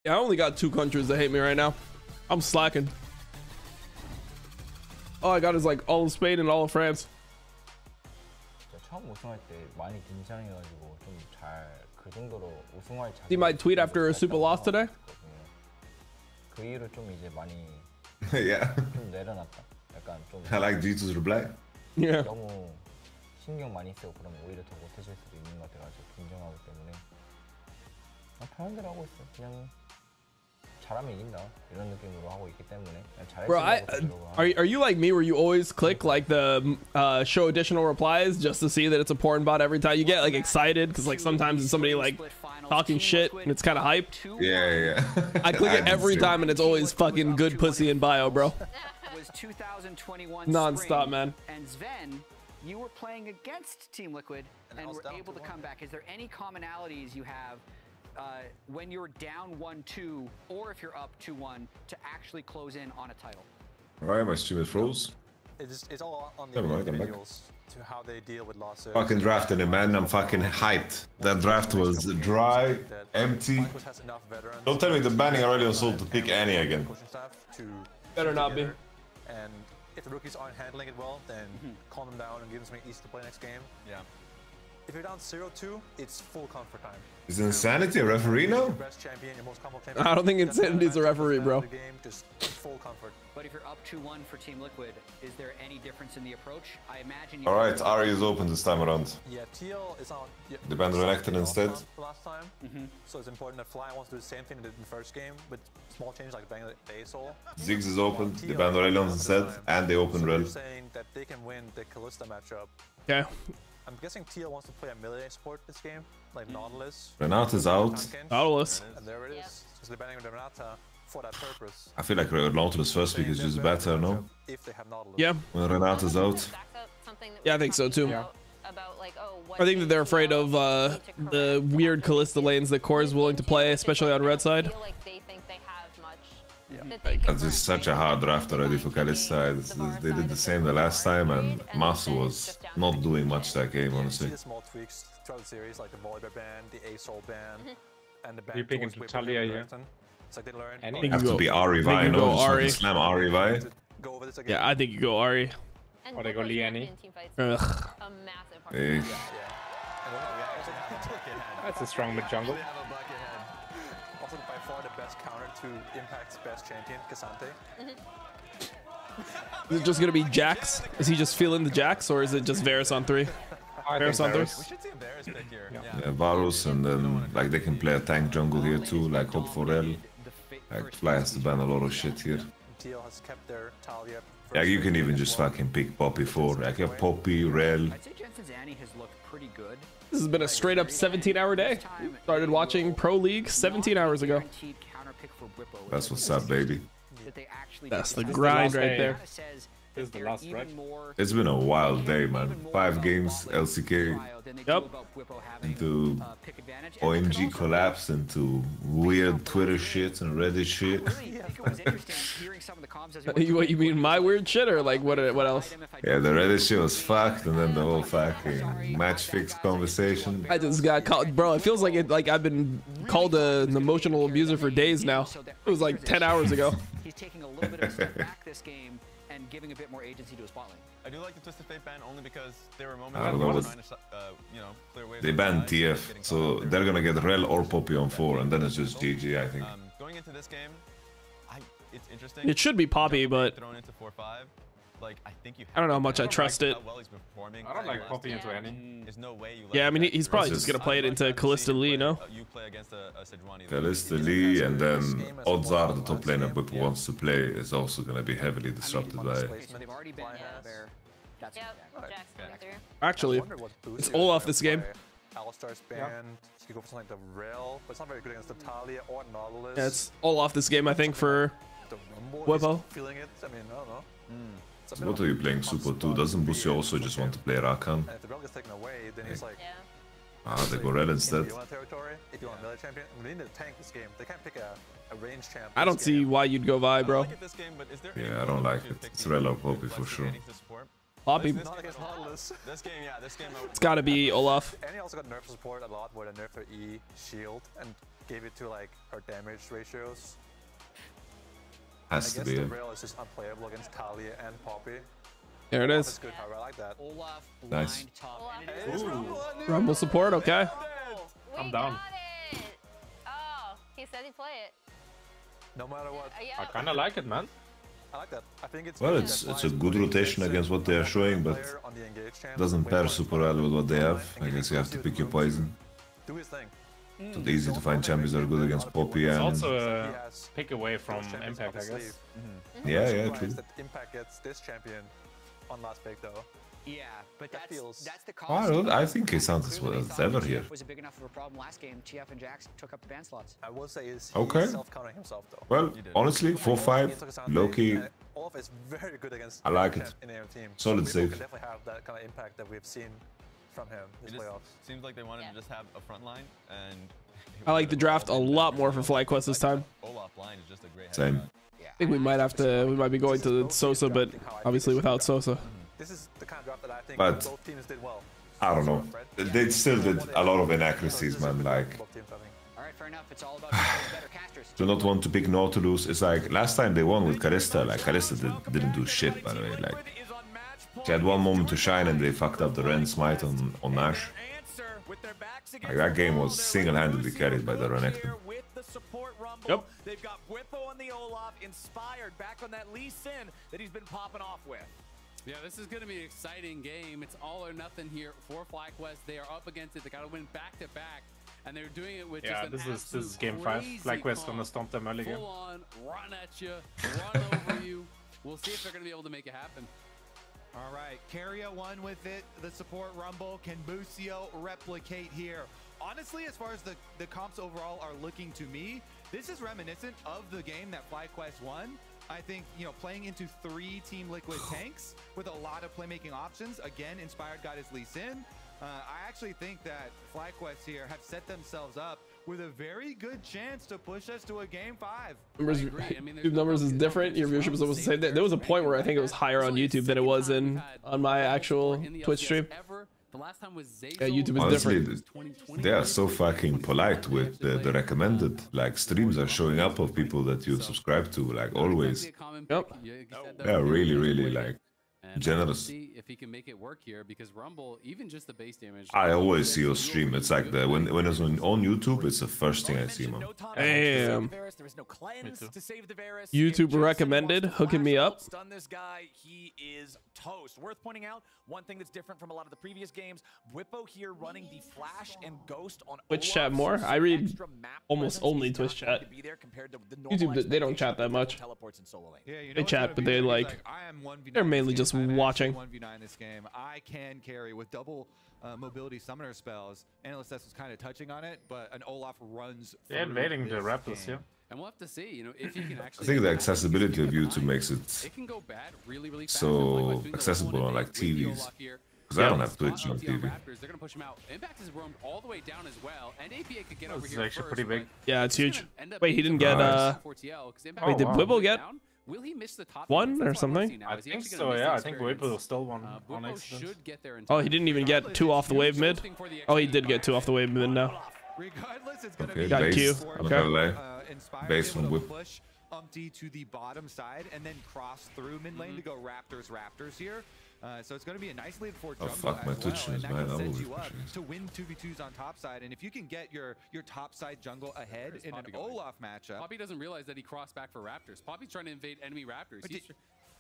S2: yeah, I only got two countries that hate me right now. I'm slacking. All I got is like all of Spain and all of France. See my tweet after a super loss today?
S34: 그 이후로 좀 이제 많이
S11: yeah.
S34: 좀 내려놨다. 약간 좀
S11: I like Jesus.
S2: Yeah.
S34: 너무 신경 많이 쓰고 그러면 오히려 더 못해질 수도 있는 것 같아가지고 긴장하기 때문에 아, 편한 대로 하고 있어. 그냥 잘하면 이긴다 이런 느낌으로 하고 있기 때문에
S2: Bro, I, are are you like me where you always click like the uh, show additional replies just to see that it's a porn bot every time you get like excited because like sometimes it's somebody like talking shit and it's kind of hype.
S11: Yeah, yeah.
S2: I click it every time and it's always fucking good pussy in bio, bro.
S19: was 2021
S2: Non-stop, man.
S19: And Sven, you were playing against Team Liquid and, and were able to come back. Is there any commonalities you have uh, when you're down 1-2 or if you're up 2-1 to actually close in on a title?
S11: Alright, my stream is froze.
S16: It's, it's all on the
S11: Never mind, I'm
S16: individuals to how they deal with losses.
S11: Fucking drafting it, man. I'm fucking hyped. That draft was dry, empty. Don't tell me the banning already on Soul to pick Annie again.
S2: Better not be.
S16: And if the rookies aren't handling it well, then calm them down and give them something easy to play next game.
S13: Yeah.
S16: If you're down 0-2, it's full comfort time.
S11: Is Insanity a referee now?
S2: I don't think Insanity's a referee, bro.
S19: But if you're up 2-1 for Team Liquid, is there any difference in the approach? I imagine.
S11: All right, Ahri is open this time around.
S16: Yeah, TL is on. Yeah,
S11: The band Renekton instead.
S16: Last time, mm-hmm. so it's important that Fly wants to do the same thing they did in the first game, with small changes like banging the ASOL.
S11: Ziggs is open, they banned Aurelion instead, and they open Rell.
S16: saying that they can win the Kalista matchup.
S2: Yeah.
S16: I'm guessing TL wants to play a melee support this game, like Nautilus.
S11: Renata's out.
S2: Nautilus.
S16: And there it is. So they're banning Renata for that purpose.
S11: I feel like Nautilus first pick is just better, no?
S16: If they have Nautilus.
S2: Yeah.
S11: When Renata's out.
S2: Yeah, I think so too.
S15: About like, oh,
S2: I think that they're afraid of uh, the weird Kalista lanes that Core is willing to play, especially on red side.
S15: like
S11: Because it's such a hard draft already for Kalista. They did the same the last time, and Massu was not doing much that game, honestly.
S16: See the small tweaks throughout the series, like the Volibear ban, the ASOL ban, and the ban
S31: You picking
S16: towards
S31: from Taliyah
S16: and
S31: here?
S16: Renekton. It's like they learned.
S31: Any?
S16: oh,
S11: You have to be Ahri
S2: I think
S11: Vi,
S2: you
S11: no?
S2: go
S11: Just want
S2: Ahri.
S11: to slam Ahri Vi.
S16: Go over this again.
S2: Yeah, I think you go Ahri.
S31: Or they go Liani.
S2: Ugh.
S15: A massive part. Eh.
S11: Hey.
S31: That's a strong mid jungle.
S16: Also, by far the best counter to Impact's best champion, K'Sante.
S2: Is it just gonna be Jax? Is he just feeling the Jax, or is it just Varus on three?
S31: I
S2: Varus on three.
S1: We should see Varus pick here. Yeah.
S11: Yeah, Varus, and then like they can play a tank jungle here too, like Hope for Rell. Like Fly has to ban a lot of shit here.
S16: TL has kept their Taliyah.
S11: Yeah, you can even just fucking pick Poppy 4. Like you have Poppy, Rell.
S19: I'd say Jensen's Annie has looked pretty good.
S2: This has been a straight up 17 hour day. Started watching Pro League 17 hours ago.
S19: Guaranteed counter pick for Bwipo.
S11: That's what's up, baby.
S19: That they actually
S2: That's the grind right
S31: day.
S2: there.
S19: Kinda says
S31: This is the last red.
S19: more
S11: It's been a wild day, man. Five games, LCK
S19: than
S2: Yep.
S19: about Bwipo having
S11: into
S19: uh, pick advantage. And they
S11: OMG collapse into weird Twitter shit and Reddit shit.
S19: I really think it was interesting hearing some of the comms as we went
S2: You-
S19: through
S2: What you mean, my weird shit, or like what? What else?
S11: Yeah, the Reddit shit was fucked, and then the whole fucking match fix conversation.
S2: I just got called, bro. It feels like it. Like I've been called a, an emotional abuser for days now. It was like 10 hours ago.
S19: He's taking a little bit of a step back this game and giving a bit more agency to his bot lane.
S1: I do like the Twisted Fate ban only because there were moments
S11: I
S1: where
S11: don't
S1: they
S11: know what-
S1: to, uh, you know, clear ways.
S11: They banned TF,
S1: caught
S11: so
S1: up
S11: they're gonna get Rell or Poppy on 4, and then it's just GG, I think.
S1: Um, going into this game, I, it's interesting.
S2: It should be Poppy, but
S1: thrown into 4-5. Like, I think you
S2: I don't know how much
S1: to
S2: I trust
S1: how
S2: it.
S1: well he's performing.
S31: I don't like
S1: Like,
S31: Poppy into any.
S1: There's no way you
S2: Yeah, I mean, he's probably just gonna play it into Kalista Lee, no?
S1: Uh, You play against a, a Sejuani.
S11: Lee, and then odds are the top laner Whip wants to play is also gonna be heavily disrupted by it.
S19: So they've already been yeah, bear. That's
S15: Yep, Jax coming through.
S2: Actually, it's all off this game.
S16: Alistar's banned. You could go for something like the Rell, but it's not very good against the Taliyah or Nautilus.
S2: Yeah, it's all off this game, I think, for
S16: the Rumble is
S2: Bwipo.
S16: feeling it. I mean, I don't know. It's a
S11: So what are you playing Super
S16: spot
S11: 2? Doesn't
S16: be
S11: Busio also just want to play Rakan?
S16: And the Rell gets taken away, then he's like,
S11: Ah, they go Rell instead.
S16: if you want territory, if you want melee champion, we need to tank this game. They can't pick a, a range champ.
S2: I don't see why you'd go Vi, bro.
S11: Yeah, I don't like it. It's Rell or Poppy for sure.
S2: Poppy,
S16: Not against Nautilus.
S1: This game, yeah, this game. I would-
S2: it's gotta be Olaf.
S16: And he also got nerf support a lot where they nerfed her E shield and gave it to like her damage ratios.
S11: Has to be
S16: the
S11: it.
S16: Rell is just unplayable against Taliyah and Poppy.
S2: There it is.
S16: Good, however, I like that.
S19: Olaf
S11: Nice.
S19: blind top. And
S16: Hey, it's Rumble.
S2: Rumble support, okay.
S15: We
S31: I'm down.
S15: got it. Oh, he said he'd play it.
S16: No matter what.
S15: Yeah.
S31: I kind of like it, man.
S16: I like that. I think it's
S11: Well, it's it's a good rotation against what they are showing, but
S16: player on the engaged champ,
S11: doesn't pair super well with what they have. I guess you have to pick your poison.
S16: Do his thing. Hmm.
S11: It's not easy to find champions that are good against Poppy
S31: It's
S11: and
S31: also a pick away from
S16: champions
S31: Impact, I
S16: his
S31: guess. Mm-hmm. Mm-hmm.
S16: sleeve.
S11: Yeah, yeah, true.
S16: Impact gets this champion on last pick though.
S19: Yeah, but
S16: That
S19: that's
S16: feels-
S19: that's the
S11: I
S19: cost.
S11: don't. I think K'Sante sounds
S19: as they as
S11: ever here.
S19: Was a big enough of a problem last game. TF and Jax took up the ban slots.
S16: I will say is
S11: Okay.
S16: he's self-counting himself though.
S11: Well, honestly, 4-5, low-key,
S16: Olaf is very good against
S11: I like it.
S16: in their team.
S11: Solid
S16: Bwipo
S11: save.
S16: Could definitely have that kind of impact that we've seen from him this
S1: just
S16: playoffs.
S1: seems like they wanted to just have a front line and.
S2: I like the draft a lot more for FlyQuest this time.
S1: Olaf line is just a great.
S11: Same.
S2: I think we might have to. We might be going to Sosa, but obviously without Sosa. Mm-hmm.
S16: This is the kind of draft that I think
S11: But-
S16: both teams did well.
S11: I don't know. They still did a lot of inaccuracies, man. Like,
S16: Both teams, I think.
S19: All right, fair enough. It's all about having better casters.
S11: do not want to pick Nautilus. It's like last time they won with Kalista. Like Kalista did, didn't do shit, by the way. Like she had one moment to shine and they fucked up the Ren smite on on Nash. Like that game was single-handedly carried by the Renekton.
S14: With support rumble,
S2: yep.
S14: they've got Bwipo and the Olaf inspired back on that Lee Sin that he's been popping off with.
S10: Yeah, this is going to be an exciting game. It's all or nothing here for FlyQuest. They are up against it. They got to win back to back, and they're doing it with
S31: yeah.
S10: just
S31: this is this is game five. FlyQuest gonna stomp them early game.
S10: Full on, run at you, run over you. We'll see if they're going to be able to make it happen.
S13: All right, Keria won with it. The support rumble. Can Busio replicate here? Honestly, as far as the, the comps overall are looking to me, this is reminiscent of the game that FlyQuest won. I think, you know, playing into three Team Liquid tanks with a lot of playmaking options. Again, Inspired got his Lee Sin. Uh, I actually think that FlyQuest here have set themselves up with a very good chance to push us to a game five.
S2: Numbers, YouTube numbers is different. Your viewership is almost the same. There was a point where I think it was higher on YouTube than it was in on my actual Twitch stream. Yeah, YouTube is
S11: Honestly,
S2: different.
S11: they are so fucking polite with the, the recommended. Like streams are showing up of people that you subscribe to, like always.
S2: Yep.
S11: They are really, really like generous.
S10: See if he can make it work here because Rumble, even just the base damage.
S11: I always see your stream. It's like the when when it's on, on YouTube, it's the first thing I see, man.
S2: Damn. YouTube recommended hooking me up.
S14: Stun this guy, he is toast. Worth pointing out, one thing that's different from a lot of the previous games, Bwipo here running the flash and ghost on
S2: Twitch chat more. I read almost only Twitch chat. YouTube, they don't chat that much. They chat, but they like they're mainly just watching.
S13: 1v9 this game. I can carry with double uh, mobility summoner spells. Analyst was kind of touching on it, but an Olaf runs.
S31: They're invading the Raptors here.
S10: And we'll have to see, you know, if you can actually.
S11: I think the accessibility of YouTube makes it,
S10: it can go bad really, really fast.
S11: so accessible on like TVs. Because I don't have Twitch on TV.
S10: Raptors, they're gonna push him out. Impact has roamed all the way down as well, and APA could get over
S31: This is
S10: here
S31: actually
S10: first,
S31: pretty big.
S2: Yeah, it's huge. Wait, he didn't get uh. Wait, did Bwipo get
S10: Will he miss the top
S2: one or something?
S31: I think so. Yeah, I think Whipple still won on accident.
S2: Oh, he didn't even get two off the wave mid. Oh, he did get two off the wave mid now.
S13: Regardless, it's gonna
S11: Okay,
S13: be
S2: Got
S11: base.
S2: Q.
S11: I'm
S2: Okay.
S11: Gonna
S13: inspired
S11: Base
S13: able
S11: Whip.
S13: push Umti to the bottom side and then cross through mid lane to go Raptors Raptors here. Uh, so it's going to be a nice lead for
S11: Oh, fuck, my
S13: as well,
S11: Twitch
S13: and
S11: is
S13: that
S11: mine.
S13: can set you up to win 2v2s on top side. And if you can get your your top side jungle ahead in an
S10: going?
S13: Olaf matchup,
S10: Poppy doesn't realize that he crossed back for Raptors. Poppy's trying to invade enemy Raptors.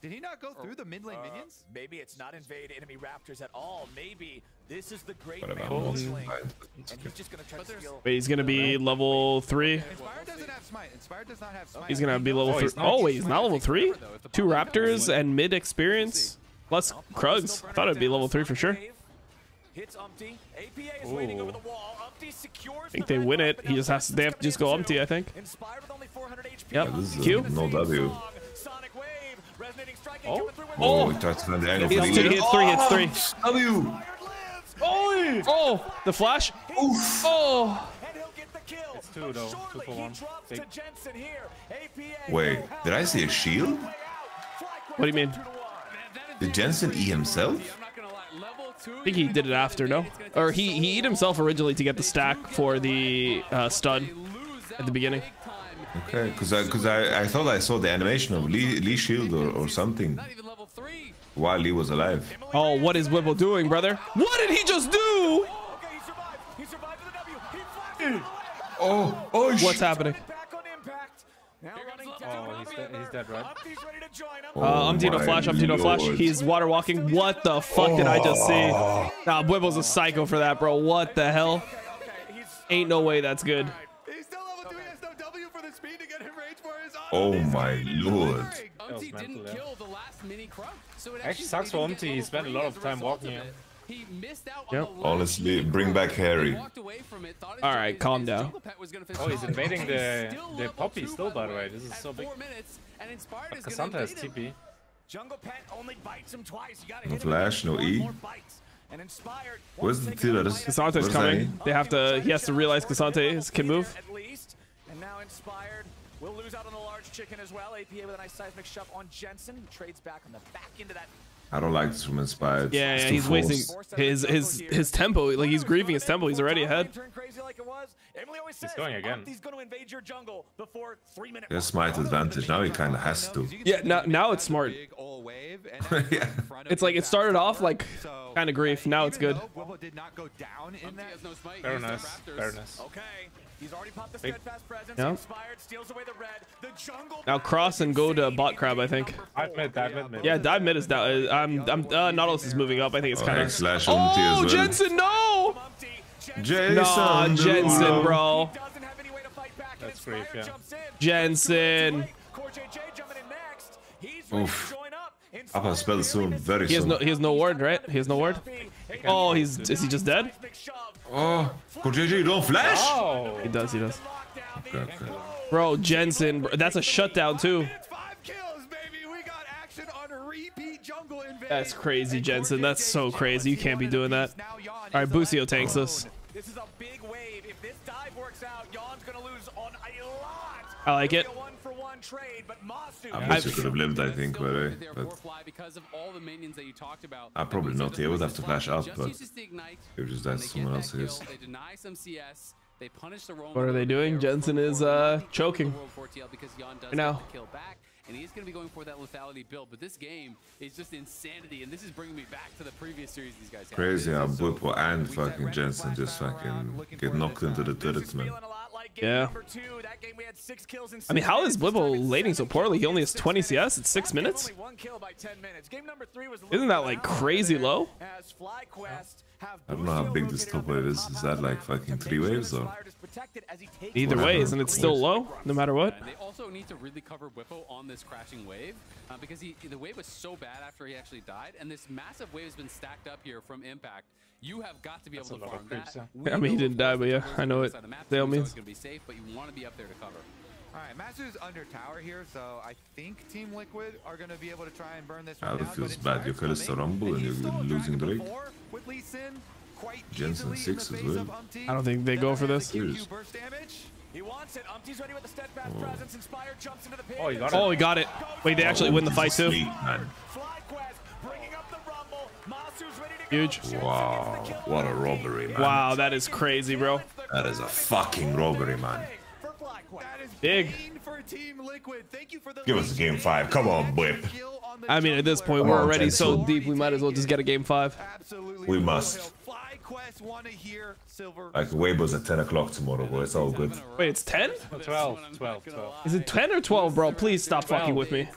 S13: But
S10: He's
S13: did, did he not go through the mid lane
S14: Uh,
S13: minions?
S14: Maybe it's not invade enemy raptors at all. Maybe this is the great
S11: Whatever,
S14: man
S11: I'm
S14: of
S11: not
S14: and he's just gonna try to steal.
S2: Wait, he's gonna be level three.
S13: Inspired doesn't have smite. Inspired does not have smite.
S2: He's gonna be level three. Oh wait, he's not level three. Two Raptors and mid experience. Plus Krugs. I thought it'd be level three for sure.
S14: Hits Umti. APA is waiting over the wall. Umti secures
S2: I think they win it. He just has to. They have to just go Umti. I think.
S14: Inspired with only 400 HP.
S2: Yep.
S11: Yeah, this is
S2: Q.
S11: a no W.
S2: Oh.
S14: coming through with
S11: Oh, he tried to find the angle for
S2: hits
S11: the
S2: three. He hits three. Hits three.
S11: W.
S2: Oh, oh, the flash. Oh,
S31: It's two though. Two for one. Big.
S11: Wait, did I see a shield?
S2: what do you mean?
S11: Did Jensen E himself?
S2: I think he did it after, no? Or he he eat himself originally to get the stack for the uh, stun at the beginning.
S11: Okay, because I, cause I, I thought I saw the animation of Lee, Lee Shield or, or something while Lee was alive.
S2: Oh, what is Wibble doing, brother? What did he just do?
S11: Oh, oh,
S2: What's happening?
S31: Oh, he's dead, he's dead, right?
S2: Uh, Umti no
S11: my
S2: flash, Umti no flash.
S11: lord.
S2: He's water walking. What the fuck did I just see?
S11: Oh.
S2: Nah, Whipple's a psycho for that, bro. What the hell? Ain't no way that's good.
S11: Oh my lord.
S10: Umti didn't kill the last mini Krug. So it
S31: Actually sucks for Umti. He spent a lot of time walking here.
S10: He missed out
S2: Yep.
S11: Honestly, bring back Harry.
S2: All right, calm down.
S31: Oh, he's invading the the poppy still. By the way, this is so big.
S10: And Inspired
S31: But K'Sante has. TP.
S14: Jungle Pet only bites him twice. You gotta
S11: No
S14: hit
S11: flash, no E.
S14: more bites. And Inspired
S11: Where's the Tirers?
S2: K'Sante's
S11: Where's
S2: coming.
S11: Annie?
S2: They have to. He has to realize K'Sante can move.
S14: at least. And now Inspired will lose out on the large chicken as well. APA with a nice seismic shove on Jensen. He trades back on the back into that.
S11: I don't like this from Inspired.
S2: Yeah,
S11: It's
S2: yeah he's
S11: forced.
S2: wasting his his his tempo. Like he's grieving his tempo. He's already ahead.
S14: Turn crazy like it was. Emily always
S31: He's going again.
S14: He's going to invade your jungle before three minutes.
S11: He has advantage. Now he kind of has to.
S2: Yeah, now now it's smart. yeah. It's like it started off like kind of grief. Now it's good.
S13: Wibble did not go down in that.
S31: Very nice. Very nice.
S14: Okay. He's already popped the steadfast presence.
S2: Yeah.
S14: Inspired steals away the red. The jungle
S2: Now cross and go to bot crab. I think.
S31: Dive mid, dive mid, mid.
S2: Yeah, dive mid is down. uh, I'm. I'm. Uh, Nautilus is moving up. I think it's kind of.
S11: and slash
S2: Oh,
S11: well.
S2: Jensen, no!
S11: Jason.
S2: Nah, Jensen, bro.
S31: That's grief, yeah.
S2: Jensen.
S11: Oof. Upper spell soon, very
S2: He has no. He has no ward, right? He has no ward. Oh, he's. Is he just dead?
S11: Oh, go JJ, don't flash.
S31: Oh.
S2: He does. He does.
S11: Okay, okay.
S2: Bro, Jensen. bro, That's a shutdown too. That's crazy, Jensen. That's so crazy. You can't be doing that. All right, Busio tanks us.
S14: This is a big wave. If this dive works out, Yeon's gonna lose on a lot.
S2: I like it.
S14: One trade, but Massu.
S11: I wish I could have lived, I think, but, uh, but
S10: because of all the minions that you talked about.
S11: I probably not. He would have to flash out, but
S10: uses the ignite.
S11: it was just that someone else is.
S10: They deny some CS. They punish the.
S2: What are they doing? Jensen is uh choking.
S10: because Yeon does
S2: Right now.
S10: Get the kill back, and he's going to be going for that lethality build. But this game is just insanity, and this is bringing me back to the previous series these guys had.
S11: Crazy how Bwipo and fucking Jensen just fucking get knocked into the turret, man.
S2: Yeah. I mean, how is Blibble laning so poorly? He only has 20 CS. It's six minutes. Isn't that like crazy low?
S11: I don't know how big this top wave is. Is that like fucking three waves or?
S2: Either way, isn't it still low? No matter what.
S10: And they also need to really cover Bwipo on this crashing wave uh, because he the wave was so bad after he actually died, and this massive wave has been stacked up here from Impact. You have got to be
S31: That's
S10: able to farm
S31: creeps,
S10: that.
S31: yeah.
S2: I mean, he didn't die, but yeah, I know it.
S10: inside the map, so
S2: means.
S10: It's going to be safe, but you want to be up there to cover.
S13: All right, Massu's under tower here, so I think Team Liquid are going to be able to try and burn this
S11: Ah,
S13: one
S11: that
S13: down.
S11: feels bad. Your Kalista Rumble and you're losing Drake.
S13: With Lee Sin, quite
S11: Jensen 6 as well.
S2: I don't think they go for this.
S11: Serious.
S14: He wants it. Umti's ready with the steadfast
S11: Oh.
S14: presence. Inspired jumps into the pit.
S31: Oh, he got it.
S2: Oh, he got it. Wait, they actually win the fight too.
S11: Sweet, man.
S14: bringing up the rumble. Massu's ready to
S2: Huge.
S11: Wow, what a robbery, man.
S2: Wow, that is crazy, bro.
S11: That is a fucking robbery, man.
S2: Big.
S13: For Team Liquid, thank you for the
S11: Give us a game five. Come on, Whip.
S2: I mean, at this point, we're already so deep. We might as well just get a game five.
S11: We must.
S13: FlyQuest want to.
S11: Like Weibo's at 10 o'clock tomorrow, bro. It's all good.
S2: Wait, it's 10?
S31: 12, 12, 12.
S2: Is it 10 or 12, bro? Please stop fucking with me.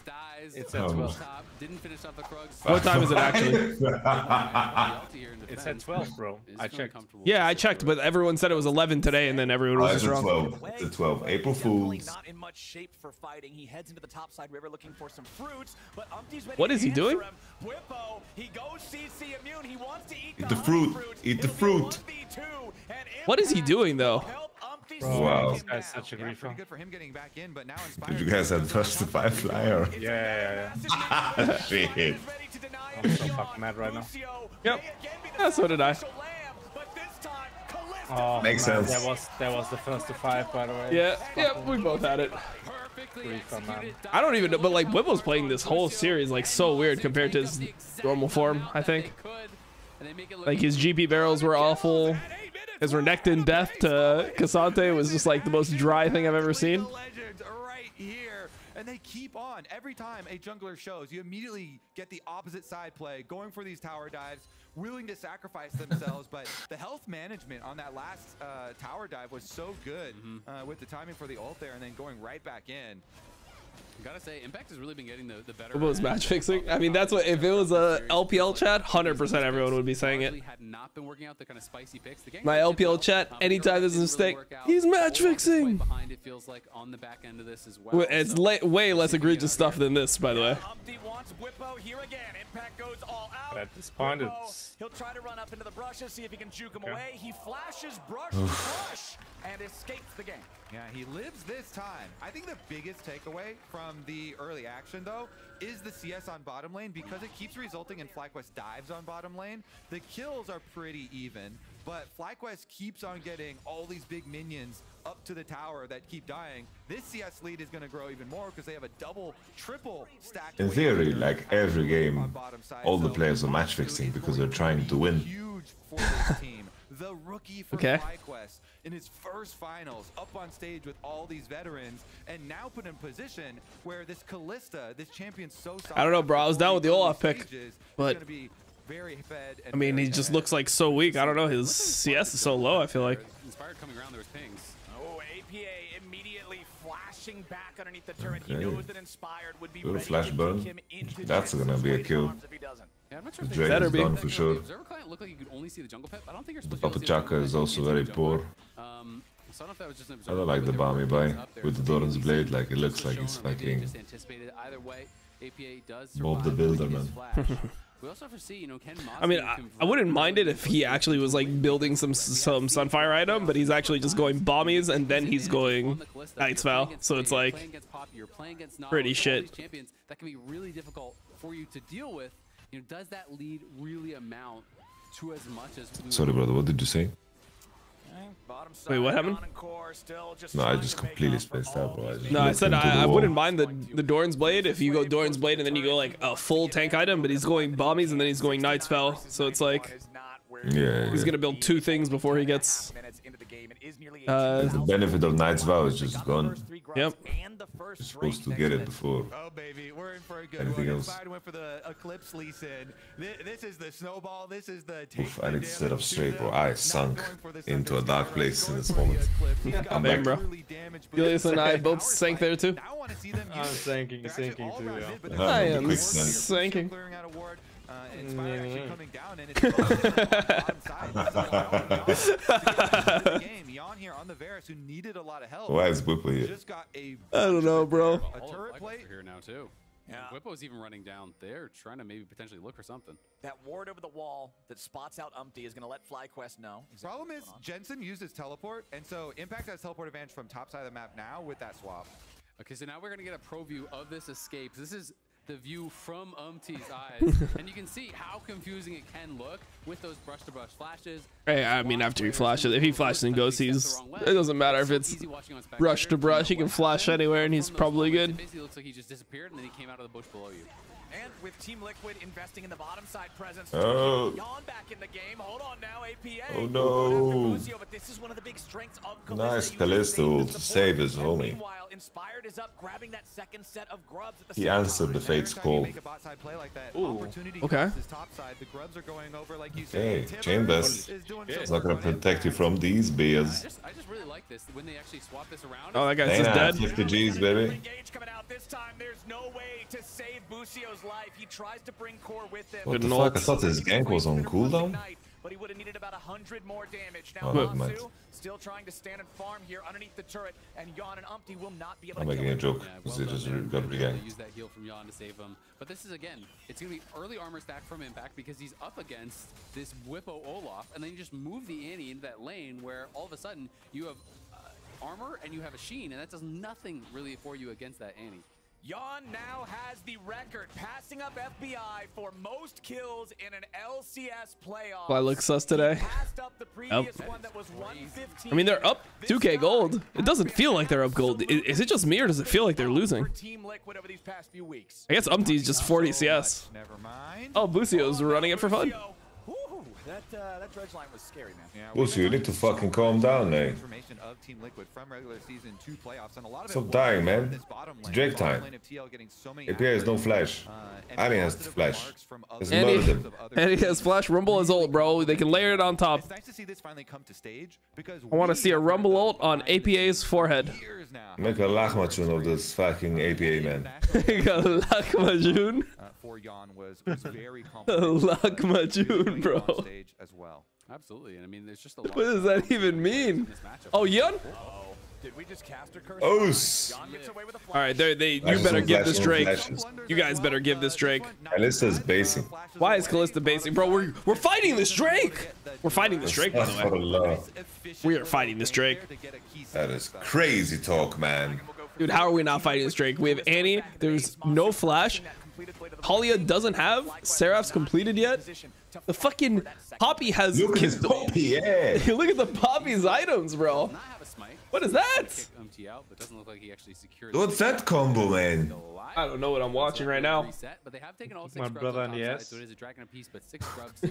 S31: It's at
S11: Um,
S31: 12.
S10: Didn't finish off the Krugs.
S2: What time is it actually?
S31: It's at 12, bro. I checked.
S2: Yeah, I checked, but everyone said it was 11 today, and then everyone was
S11: it's
S2: just
S11: at
S2: wrong.
S11: 12. It's at 12. April Fools.
S14: not in much shape for fighting. He heads into the topside river looking for some fruits, but Umti's ready
S2: What
S14: to
S2: is he doing?
S14: Bwipo, he goes CC immune. He wants to eat
S11: Eat the fruit. Eat the fruit.
S2: What is he doing, though?
S11: Wow.
S31: This guy's such a griefer.
S13: Pretty good for him getting back in, but now
S11: Did you guys have first the five flyer?
S31: Yeah, yeah, yeah.
S11: Shit.
S31: I'm so fucking mad right now.
S2: Yep. Yeah, so did I.
S31: Oh,
S11: Makes
S31: man,
S11: sense.
S31: That was that was the first to five, by the way.
S2: Yeah, yeah, we both had it.
S31: Griefer, man.
S2: I don't even know, but like Whipple's playing this whole series like so weird compared to his normal form. I think. Like his GP barrels were awful. His Renekton death to K'Sante was just like the most dry thing I've ever seen.
S13: Legends right here. And they keep on. Every time a jungler shows, you immediately get the opposite side play, going for these tower dives, willing to sacrifice themselves. but the health management on that last uh, tower dive was so good uh, with the timing for the ult there and then going right back in.
S10: Gotta say, Impact has really been getting the, the better.
S2: Whipple's match fixing. I mean, that's what if it was a LPL chat, 100% everyone would be saying it.
S10: Had not been working out the kind of spicy picks.
S2: My LPL chat, anytime there's a mistake, he's match fixing.
S10: behind it feels like on the back end of this as well.
S2: Well, It's la- way less egregious stuff than this, by the way.
S14: Umti wants Bwipo here again. Impact goes all out.
S31: But at this point, it's
S14: He'll try to run up into the brushes, see if he can juke him
S31: Okay.
S14: away. He flashes brush to crush and escapes the game.
S13: Yeah, he lives this time. I think the biggest takeaway from the early action, though, is the CS on bottom lane because it keeps resulting in FlyQuest dives on bottom lane. The kills are pretty even, but FlyQuest keeps on getting all these big minions up to the tower that keep dying. This CS lead is going to grow even more because they have a double, triple stack.
S11: In theory, like every game, all the players are match fixing because they're trying to win.
S13: Huge for this team. the rookie for
S2: Okay.
S13: FlyQuest in his first finals, up on stage with all these veterans, and now put in position where this Kalista, this champion so solid
S2: I don't know, bro. I was down with the Olaf pick, but
S13: gonna be very fed and
S2: I mean, he just looks like so weak. I don't know. His CS is so low. I feel like.
S10: Inspired coming around, there was pings.
S14: Oh, APA immediately flashing back underneath the turret. He knows that Inspired would be
S11: Little
S14: ready
S11: flash
S14: to
S11: burn.
S14: kick him into
S11: That's gonna be a kill.
S14: if he doesn't.
S10: Yeah, I'm not sure
S11: The Drake
S2: Better
S11: is
S2: be.
S11: done for sure.
S10: observer client looked like you could only see the jungle pip. I don't think you're supposed to
S11: Papa
S10: see the
S11: Chaka is also very poor.
S10: Um, so I don't know if that was just an
S11: I don't like the
S10: but there
S11: Bami buy with the Doran's blade. Like it looks like
S10: shown
S11: he's
S10: or maybe they
S11: fucking
S10: just anticipated. Either way, APA does
S11: Bob the
S10: survive
S11: Builder,
S10: with his
S11: man.
S10: flash. Foresee, you know, Ken
S2: I mean, I, I wouldn't mind it if he actually was like building some some Sunfire item, but he's actually just going bombies and then he's going Knight's Vow. So it's like pretty shit.
S10: champions that can be really difficult for you to deal with. You know, does that lead really amount to as much as
S11: Sorry, brother. What did you say?
S2: Wait, what happened?
S11: No, I just completely spaced out, bro. just
S2: No, I said I, I wouldn't mind the the Doran's blade if you go Doran's blade and then you go like a full tank item, but he's going bombies and then he's going Night's Spell. So it's like
S11: Yeah,
S2: he's
S11: yeah.
S2: gonna build two things before he gets. Uh,
S11: The benefit of Knight's Vow is just gone.
S2: Yep.
S11: You're supposed to get it before
S13: Oh baby, we're in for a good
S11: anything
S13: one.
S11: else.
S13: Inspired went for the Eclipse Lee Sin. This, this is the snowball. This is the
S11: Oof, I need to sit up straight, bro. I sunk into a dark place in this moment. I'm
S2: Same,
S11: back.
S2: bro. Julius and I both sank there too.
S31: I'm sinking, sinking too, yeah.
S2: I am
S11: quick stun.
S2: sinking.
S13: Clearing out a ward. Actually coming down, and it's the game. Yeon here on the Varus, who needed a lot of help.
S11: Why is Bwipo here?
S13: Just got a
S2: I don't know, bro.
S13: a turret plate.
S10: here now too. Yeah. Bwipo's even running down. They're trying to maybe potentially look for something.
S14: That ward over the wall that spots out Umti is going to let FlyQuest know.
S13: Problem is, Jensen used his teleport, and so Impact has teleport advantage from top side of the map now with that swap.
S10: Okay, so now we're gonna get a pro view of this escape. This is the view from Umti's eyes, and you can see how confusing it can look with those brush-to-brush flashes.
S2: Hey, I mean, after he flashes, if he flashes and goes, he's it doesn't matter if it's brush to brush. He can flash anywhere, and he's probably
S10: It
S2: good.
S10: basically looks like he just disappeared, and then he came out of the bush below you.
S14: And with Team Liquid investing in the bottom side presence,
S11: Oh.
S14: Yeon back in the game. Hold on now, APA.
S11: Oh, no.
S14: after Busio, but this is one of the big strengths of Kalista.
S11: Nice
S14: You
S11: Kalista
S14: save
S11: will
S14: the support.
S11: save his
S14: And
S11: homie.
S14: Meanwhile, Inspired is up, grabbing that second set of grubs at the
S11: He answered the fate's call.
S13: Make a bot side play like.
S2: Ooh, okay.
S13: top side. The grubs are going over, like you said.
S11: Hey, Chambers.
S13: is
S11: It's not gonna protect you from these
S10: I
S11: beers.
S10: just, I just really like this when they actually swap this around.
S2: Oh, that guy's just dead.
S11: 50 G's, baby.
S14: Engage coming out this time. There's no way to save Busio's life. He tries to bring core with him.
S11: What the fuck? I thought his gank was on cooldown.
S14: But he would have needed about 100 more damage. Now,
S11: Oh, never Massu
S14: still trying to stand and farm here underneath the turret, and Yeon and Umti will not be able
S11: I'm
S14: to
S11: making
S14: kill
S11: a joke.
S10: Yeah,
S11: Because
S10: well
S11: they just
S10: done there.
S11: got
S10: They
S11: began.
S10: use that heal from Yeon to save him. But this is again, it's gonna be early armor stack from Impact because he's up against this Bwipo Olaf, and then you just move the Annie into that lane where all of a sudden you have uh, armor and you have a Sheen, and that does nothing really for you against that Annie.
S14: Yeon now has the record, passing up FBI for most kills in an LCS playoff.
S2: Well, I look sus today.
S14: Passed up the previous
S2: Yep.
S14: one that was 115.
S2: I mean, they're up 2k gold. It doesn't feel like they're up gold. Is it just me or does it feel like they're losing?
S14: Team Liquid over these past few weeks.
S2: I guess Umti's just 40 CS.
S13: Never mind.
S2: Oh, Busio's running it for fun.
S14: Whew, that uh, that dredge line was scary, man.
S13: Yeah,
S11: Lucy, you need to fucking calm down, eh?
S13: Information of Team Liquid from regular season two playoffs, and a lot of
S11: Stop dying, man.
S13: this
S11: It's. Drake time.
S13: lane of TL getting so many
S11: APA has no flash.
S13: uh, and
S11: Ali has flash.
S13: remarks from
S11: Has
S2: And he,
S11: murdered him.
S2: and he has Flash Rumble is ult, bro. They can layer it on top.
S13: It's nice to see this finally come to stage because
S2: I want to see a Rumble
S13: heard
S2: ult on APA's forehead.
S13: years now.
S11: Make a lachmachun of this fucking APA, man.
S2: Lakmajun.
S13: uh, for Yeon was, was very complimentary.
S2: Lakmajun, bro.
S13: stage as well.
S10: Absolutely, and I mean, there's just a lot.
S2: What does that even mean? Oh, Yun?
S14: Did we just cast her curse?
S11: Os.
S14: Yeon gets away with a
S2: All right, they they you better
S11: and
S2: give this Drake.
S11: flashes.
S2: You guys better give this Drake.
S11: Kalista's basing.
S2: Why is Kalista basing, bro? We're we're fighting this Drake. We're fighting this Drake, by the way. We are fighting this Drake.
S11: That is crazy talk, man.
S2: Dude, how are we not fighting this Drake? We have Annie. There's no flash. Taliyah doesn't have. Seraph's completed yet. The fucking Poppy has.
S11: Look at his poppy, yeah.
S2: Look at the Poppy's items, bro. What is that?
S10: Out, but doesn't look like he actually secured.
S11: What's that combo, man?
S2: I don't know what I'm watching right now.
S10: Reset, but they have taken all six
S2: My brother
S10: on
S2: in the
S10: top side,
S2: ass.
S10: so it is a dragon apiece, but six scrubs.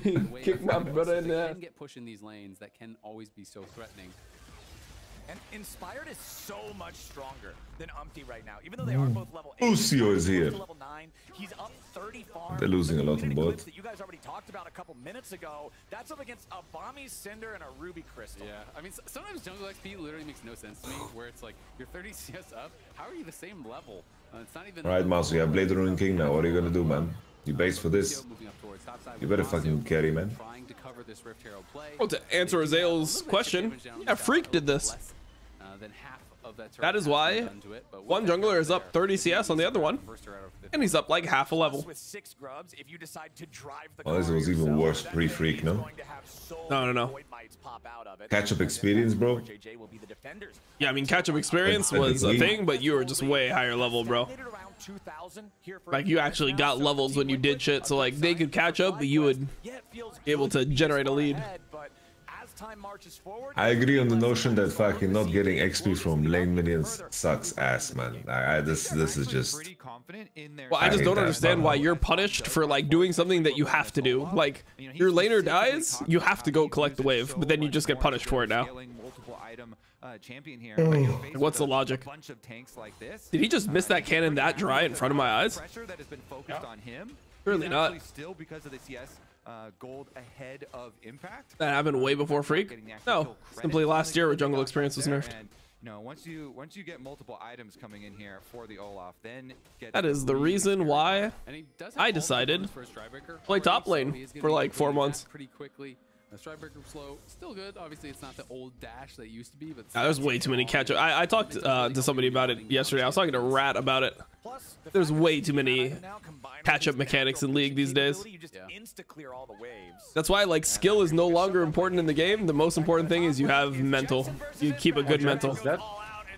S2: Kick my brother in the ass.
S10: can get pushed in these lanes that can always be so threatening.
S14: And Inspired is so much stronger than Umti right now. Even though they are hmm. both level 8,
S11: Lucio is here.
S14: level 9, he's up 30 farm.
S11: They're losing a lot on board.
S14: That you guys already talked about a couple minutes ago. That's up against a Bami's Cinder and a Ruby Crystal.
S10: Yeah, I mean, sometimes jungle XP literally makes no sense to me, where it's like, you're 30 CS up, how are you the same level? It's not even...
S11: Alright, Mouse, you have Blade Ruin King now. What are you gonna do, man? You base for this? You better fucking carry, man.
S10: To cover this Rift Herald play.
S2: Well, to answer Azale's question, yeah, Freak did this.
S10: Uh, then half of that
S2: That is why one jungler is up 30 CS on the other one, and he's up like half a level.
S14: With six grubs, if you decide to drive the
S11: Oh, this was even worse pre-freak, no?
S2: No, no, no.
S11: Catch-up experience, bro.
S2: Yeah, I mean, catch-up experience was a thing, but you were just way higher level, bro. Like, you actually got levels when you did shit, so like, they could catch up, but you would be able to generate a lead.
S11: I agree on the notion that fucking not getting XP from lane minions sucks ass, man. I, I this this is just.
S2: Well, I just
S11: hate
S2: don't understand why you're punished for like doing something that you have to do. Like, your laner dies, you have to go collect the wave, but then you just get punished for it now.
S13: uh, champion here. But you're faced
S2: What's the logic?
S13: bunch of tanks like this.
S2: Did he just miss that cannon that dry in front of my eyes?
S13: Pressure that has been focused on him.
S2: Surely
S13: He's
S2: not.
S13: Actually Still because of the CS uh, gold ahead of impact.
S2: That happened way before Freak? No, simply last year where jungle experience was nerfed.
S13: And, you know, once you once you get multiple items coming in here for the Olaf, then get
S2: That is the reason why I decided to play top lane for like four months.
S10: Pretty quickly. The Strikebreaker slow, still good. Obviously, it's not the old dash that used to be, but
S2: Uh, there's way too many catch up. I, I talked uh, to somebody about it yesterday. I was talking to Rat about it. There's way too many catch up mechanics in League these days.
S14: Insta clear all the waves.
S2: That's why like skill is no longer important in the game. The most important thing is you have mental. You keep a good mental.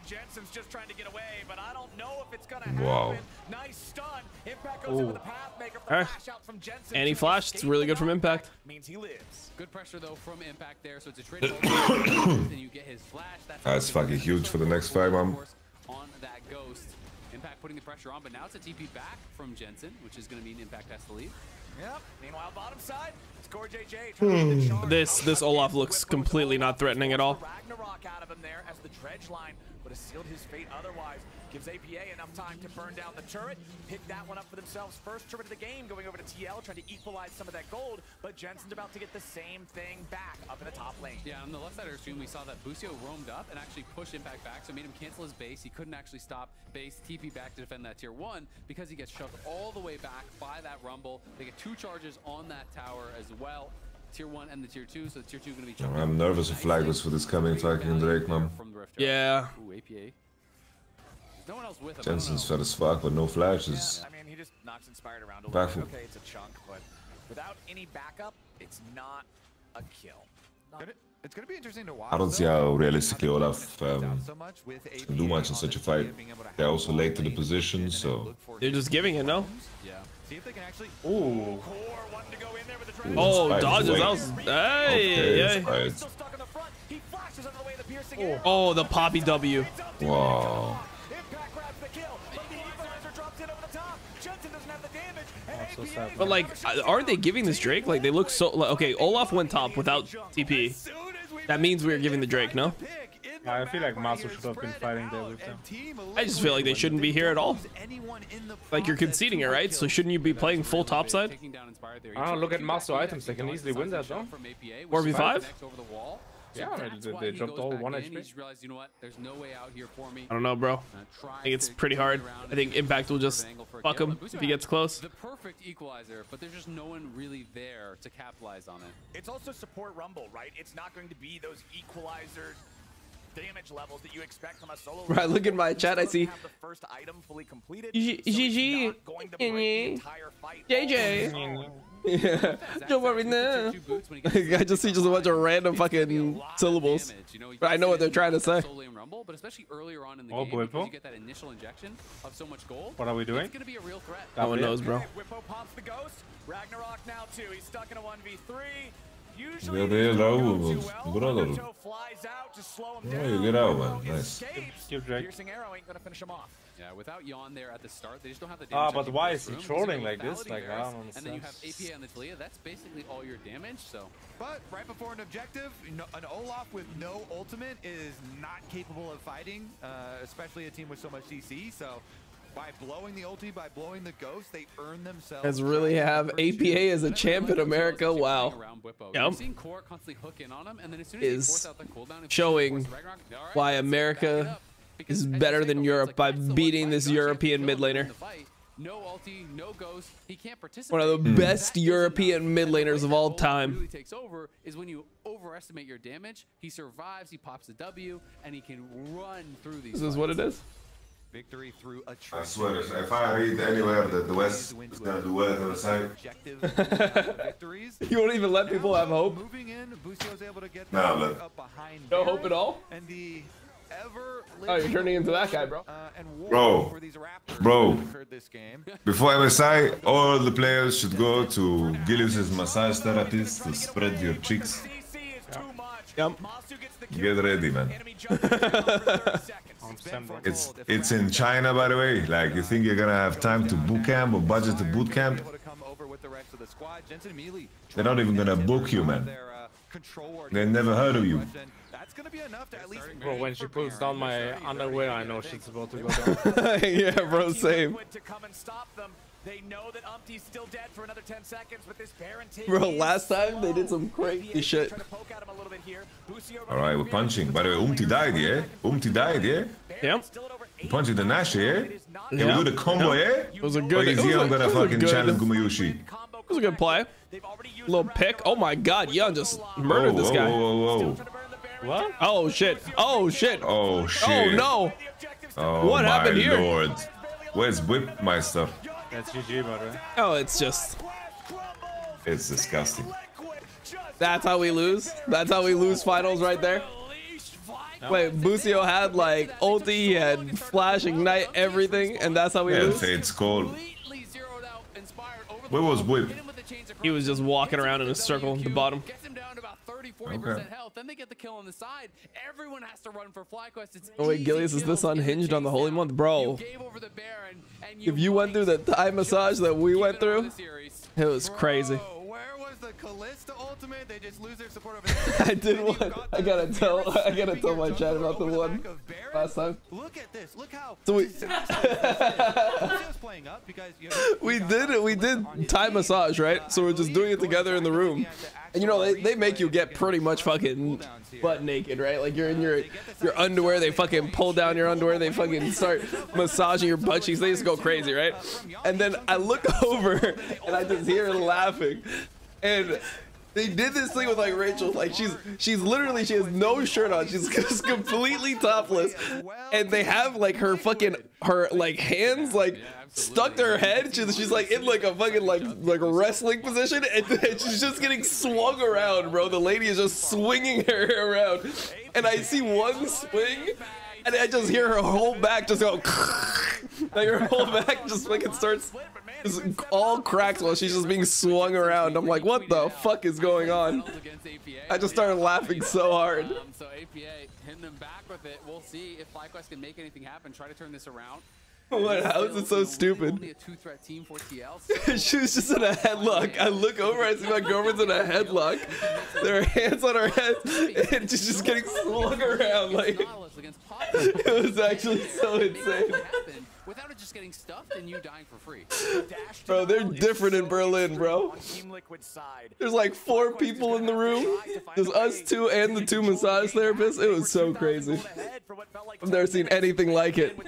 S14: Jensen's just trying to get away, but I don't know if it's gonna
S11: Wow.
S14: Nice stun. Impact goes in with the Pathmaker. The
S2: Alright.
S14: flash out from Jensen.
S2: And he flashed. It's really good from Impact.
S14: Means he lives.
S10: Good pressure though from Impact there, so it's a trade. then you get his flash. That's
S11: That's fucking huge for the next five man. Um.
S10: on that ghost. Impact putting the pressure on, but now it's a TP back from Jensen, which is going to mean Impact has to leave.
S14: Yep. Meanwhile, bottom side, Score JJ trying to get the hmm. charge.
S2: This this Olaf looks completely not threatening at all.
S14: Ragnarok out of him there as the dredge line would have sealed his fate otherwise. Gives APA enough time to burn down the turret, pick that one up for themselves. First turret of the game going over to TL, trying to equalize some of that gold, but Jensen's about to get the same thing back up in the top lane.
S10: Yeah, on the left side of our stream, we saw that Busio roamed up and actually pushed Impact back, so it made him cancel his base. He couldn't actually stop base TP back to defend that tier one because he gets shoved all the way back by that Rumble. They get two charges on that tower as well. Tier one and the tier two, so the tier two going to be chunked
S11: I'm nervous of Flagless for this coming fucking Drake, man.
S10: from the Rift.
S2: Yeah.
S10: Ooh, APA. There's no one else with him. I don't
S11: Jensen's
S10: know.
S11: fat as fuck, but no flashes.
S14: I mean, he just knocks Inspired around a
S11: Baffle.
S14: little bit. Okay, it's a chunk, but without any backup, it's not a kill. Not
S13: It's going to be interesting to watch.
S11: I don't see how realistically Olaf um, can do much in such a fight. They're also late to the position, so.
S2: They're just giving it, no?
S10: Yeah.
S13: See if they can actually.
S2: Ooh.
S11: Ooh,
S2: Oh, dodges. That was. Hey,
S11: Okay,
S2: yeah.
S11: inspired.
S2: Oh, the Poppy W.
S11: Wow.
S2: But like, uh, aren't they giving this Drake? Like, they look so. Like, okay, Olaf went top without TP. That means we are giving the Drake, no?
S31: I feel like Massu should have been fighting there with them.
S2: I just feel like they shouldn't be here at all. Like, you're conceding it, right? So shouldn't you be playing full topside?
S31: I don't look at Massu items. They can easily win that, though.
S2: 4v5?
S31: Yeah, they, they dropped all one HP.
S10: Realized, you know what? There's no way out here for me.
S2: I don't know, bro. I think it's pretty hard. I think Impact will just fuck him if he gets close.
S10: The perfect equalizer, but there's just no one really there to capitalize on it.
S14: It's also support Rumble, right? It's not going to be those equalizer damage levels that you expect from a solo.
S2: Right, look at my chat. I see.
S14: Have the first item fully completed.
S2: GG. JJ. Oh, yeah. Don't worry now. I just see just a bunch of random fucking syllables. But I know what they're trying to say.
S10: Rumble, but especially earlier on in the
S31: Oh,
S10: game,
S31: Bwipo?
S10: because you get that initial injection of so much gold.
S31: What are we doing?
S10: It's going to be a real threat.
S2: No one knows, bro.
S14: Bwipo pops the ghost. Ragnarok now too. He's stuck in a 1v3.
S11: Ja det är Raoul, bra. Oh, you get out man, nice.
S10: Give Drake. Piercing arrow ain't gonna finish him off. Yeah, without Yeon there at the start, they just don't have the
S31: Ah, but why is he trolling like this? Like, I don't
S10: And then you have
S31: understand.
S10: APA on the Taliyah, that's basically all your damage, so.
S13: But right before an objective, an Olaf with no ultimate is not capable of fighting, uh, especially a team with so much CC. So by blowing the ulti, by blowing the ghost, they earn themselves.
S2: Guys really have APA as a champ in America. Wow.
S10: You're
S2: Yep.
S10: seeing Core constantly hook in on him, and then as soon as he
S2: Is
S10: force out the cooldown, if
S2: showing why America is better than Europe by beating this European mid laner.
S10: no ulti, no ghost, he can't participate.
S2: One of the hmm. best European mid laners of all
S10: really
S2: time.
S10: takes over is when you overestimate your damage. He survives, he pops the W, and he can run through these.
S2: This is what it is.
S13: Victory through a
S11: I swear, if if I read anywhere that the West is gonna do well at the side,
S2: You won't even let people have hope.
S13: Moving in, Busio's able to get
S11: Nah,
S13: that
S11: but-
S2: No hope at all?
S13: And the ever
S2: Oh, you're turning into that guy, bro.
S13: uh, and
S11: bro,
S13: for these Raptors
S11: bro.
S13: that occurred this game.
S11: Before MSI, all the players should go to Gillius's massage therapist to spread your cheeks.
S2: Yep.
S11: Get ready, man. It's it's in China, by the way. Like, you think you're gonna have time to boot camp or budget to boot camp?
S13: With the rest of the squad, Jensen immediately
S11: They're not even gonna book you, man.
S13: uh,
S11: They never heard of you.
S13: That's gonna be enough to at least
S31: Bro, when she pulls down my underwear, I know she's about to go down.
S2: yeah, bro, same.
S14: to come and stop them. They know that Umti's still dead for another 10 seconds, but this Baron
S2: Bro, last time they did some crazy shit.
S11: Alright, we're punching. By the way, Umti died, yeah? Umti died, yeah?
S2: Yep.
S11: You're punching the Nash, yeah? Can
S2: Yeah.
S11: we do the combo, yeah?
S2: It was a
S11: Or
S2: good.
S11: is
S2: It was
S11: Yeon
S2: a,
S11: gonna
S2: a
S11: fucking
S2: good,
S11: challenge
S2: it was a good play. Little pick. Oh my God, Yeon just murdered
S11: Whoa,
S2: this guy.
S11: Whoa, whoa, whoa.
S2: What? Oh shit. Oh shit.
S11: Oh shit.
S2: Oh no.
S11: Oh
S2: What
S11: my
S2: happened here?
S11: lord. Where's Whipmeister?
S31: That's GG, by the way.
S2: Oh, it's just.
S11: It's disgusting.
S2: That's how we lose. That's how we lose finals right there. Wait, Busio had like ulti, he had flash, ignite, everything, and that's how we
S11: Yeah,
S2: lose.
S11: Fade's cold. Where was Whip?
S2: He was just walking around in a circle at the bottom.
S10: 40%
S11: Okay.
S10: health. Then they get the kill on the side. Everyone has to run for FlyQuest. It's
S2: Oh wait,
S10: easy
S2: Gillius, is this unhinged on the Holy Month? Bro,
S10: Gave over the
S2: if you went through the Thai massage that we went through, it was crazy.
S13: Where was the Kalista ultimate? They just lose their support over
S2: I did one. I gotta tell. I gotta tell my chat about the one last time.
S13: Look at this. Look how
S2: So we
S13: playing up because you
S2: we did it. We did Thai massage, right? So we're just doing it together in the room, and you know they, they make you get pretty much fucking butt naked, right? Like you're in your your underwear. They fucking pull down your underwear. They fucking start massaging your butt cheeks. They just go crazy, right? And then I look over and I just hear her laughing, and. They did this thing with like Rachel, like she's she's literally she has no shirt on, she's just completely topless, and they have like her fucking her like hands like stuck to her head. She's, she's like in like a fucking like like wrestling position, and, she's just getting swung around, bro. The lady is just swinging her around, and I see one swing, and I just hear her whole back just go, like her whole back just fucking starts. Just all cracks while she's just being swung around. I'm like, what the fuck is going on? I just started laughing so hard.
S10: Um, so APA hitting them back with it. We'll see if FlyQuest can make anything happen. Try to turn this around.
S2: What? How is it so stupid?
S10: Only a two-threat team for TL.
S2: she was just in a headlock. I look over, I see my girlfriend's in a headlock. There are hands on her head, and she's just getting swung around. Like it was actually so insane.
S10: Without it just getting stuffed and you dying for free.
S2: Bro, they're different in Berlin, bro. There's like four people in the room. There's us two and the two massage therapists. It was so crazy. I've never seen anything like it.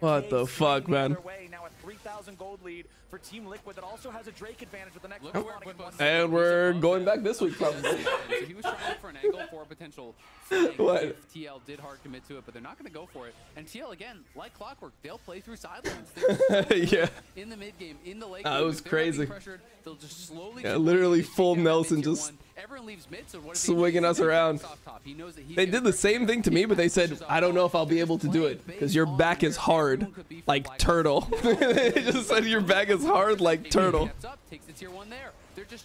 S2: What the fuck, man?
S14: Now a 3,000 gold lead for Team Liquid that also has a Drake advantage with the next
S2: And we're going back this week, probably.
S10: So he was trying to look for an angle for a potential flank
S2: What?
S10: if TL did hard commit to it, but they're not going to go for it. And TL, again, like clockwork, they'll play through sidelines.
S2: Yeah.
S10: In the mid game, in the late
S2: it
S10: game,
S2: was crazy.
S10: pressured, they'll just slowly
S2: Yeah, literally full Nelson just
S10: mid, so
S2: swinging us around. They did the same thing to me, but they said, I don't know if I'll be able to do it because your back is hard like turtle. they just said your back is hard like turtle.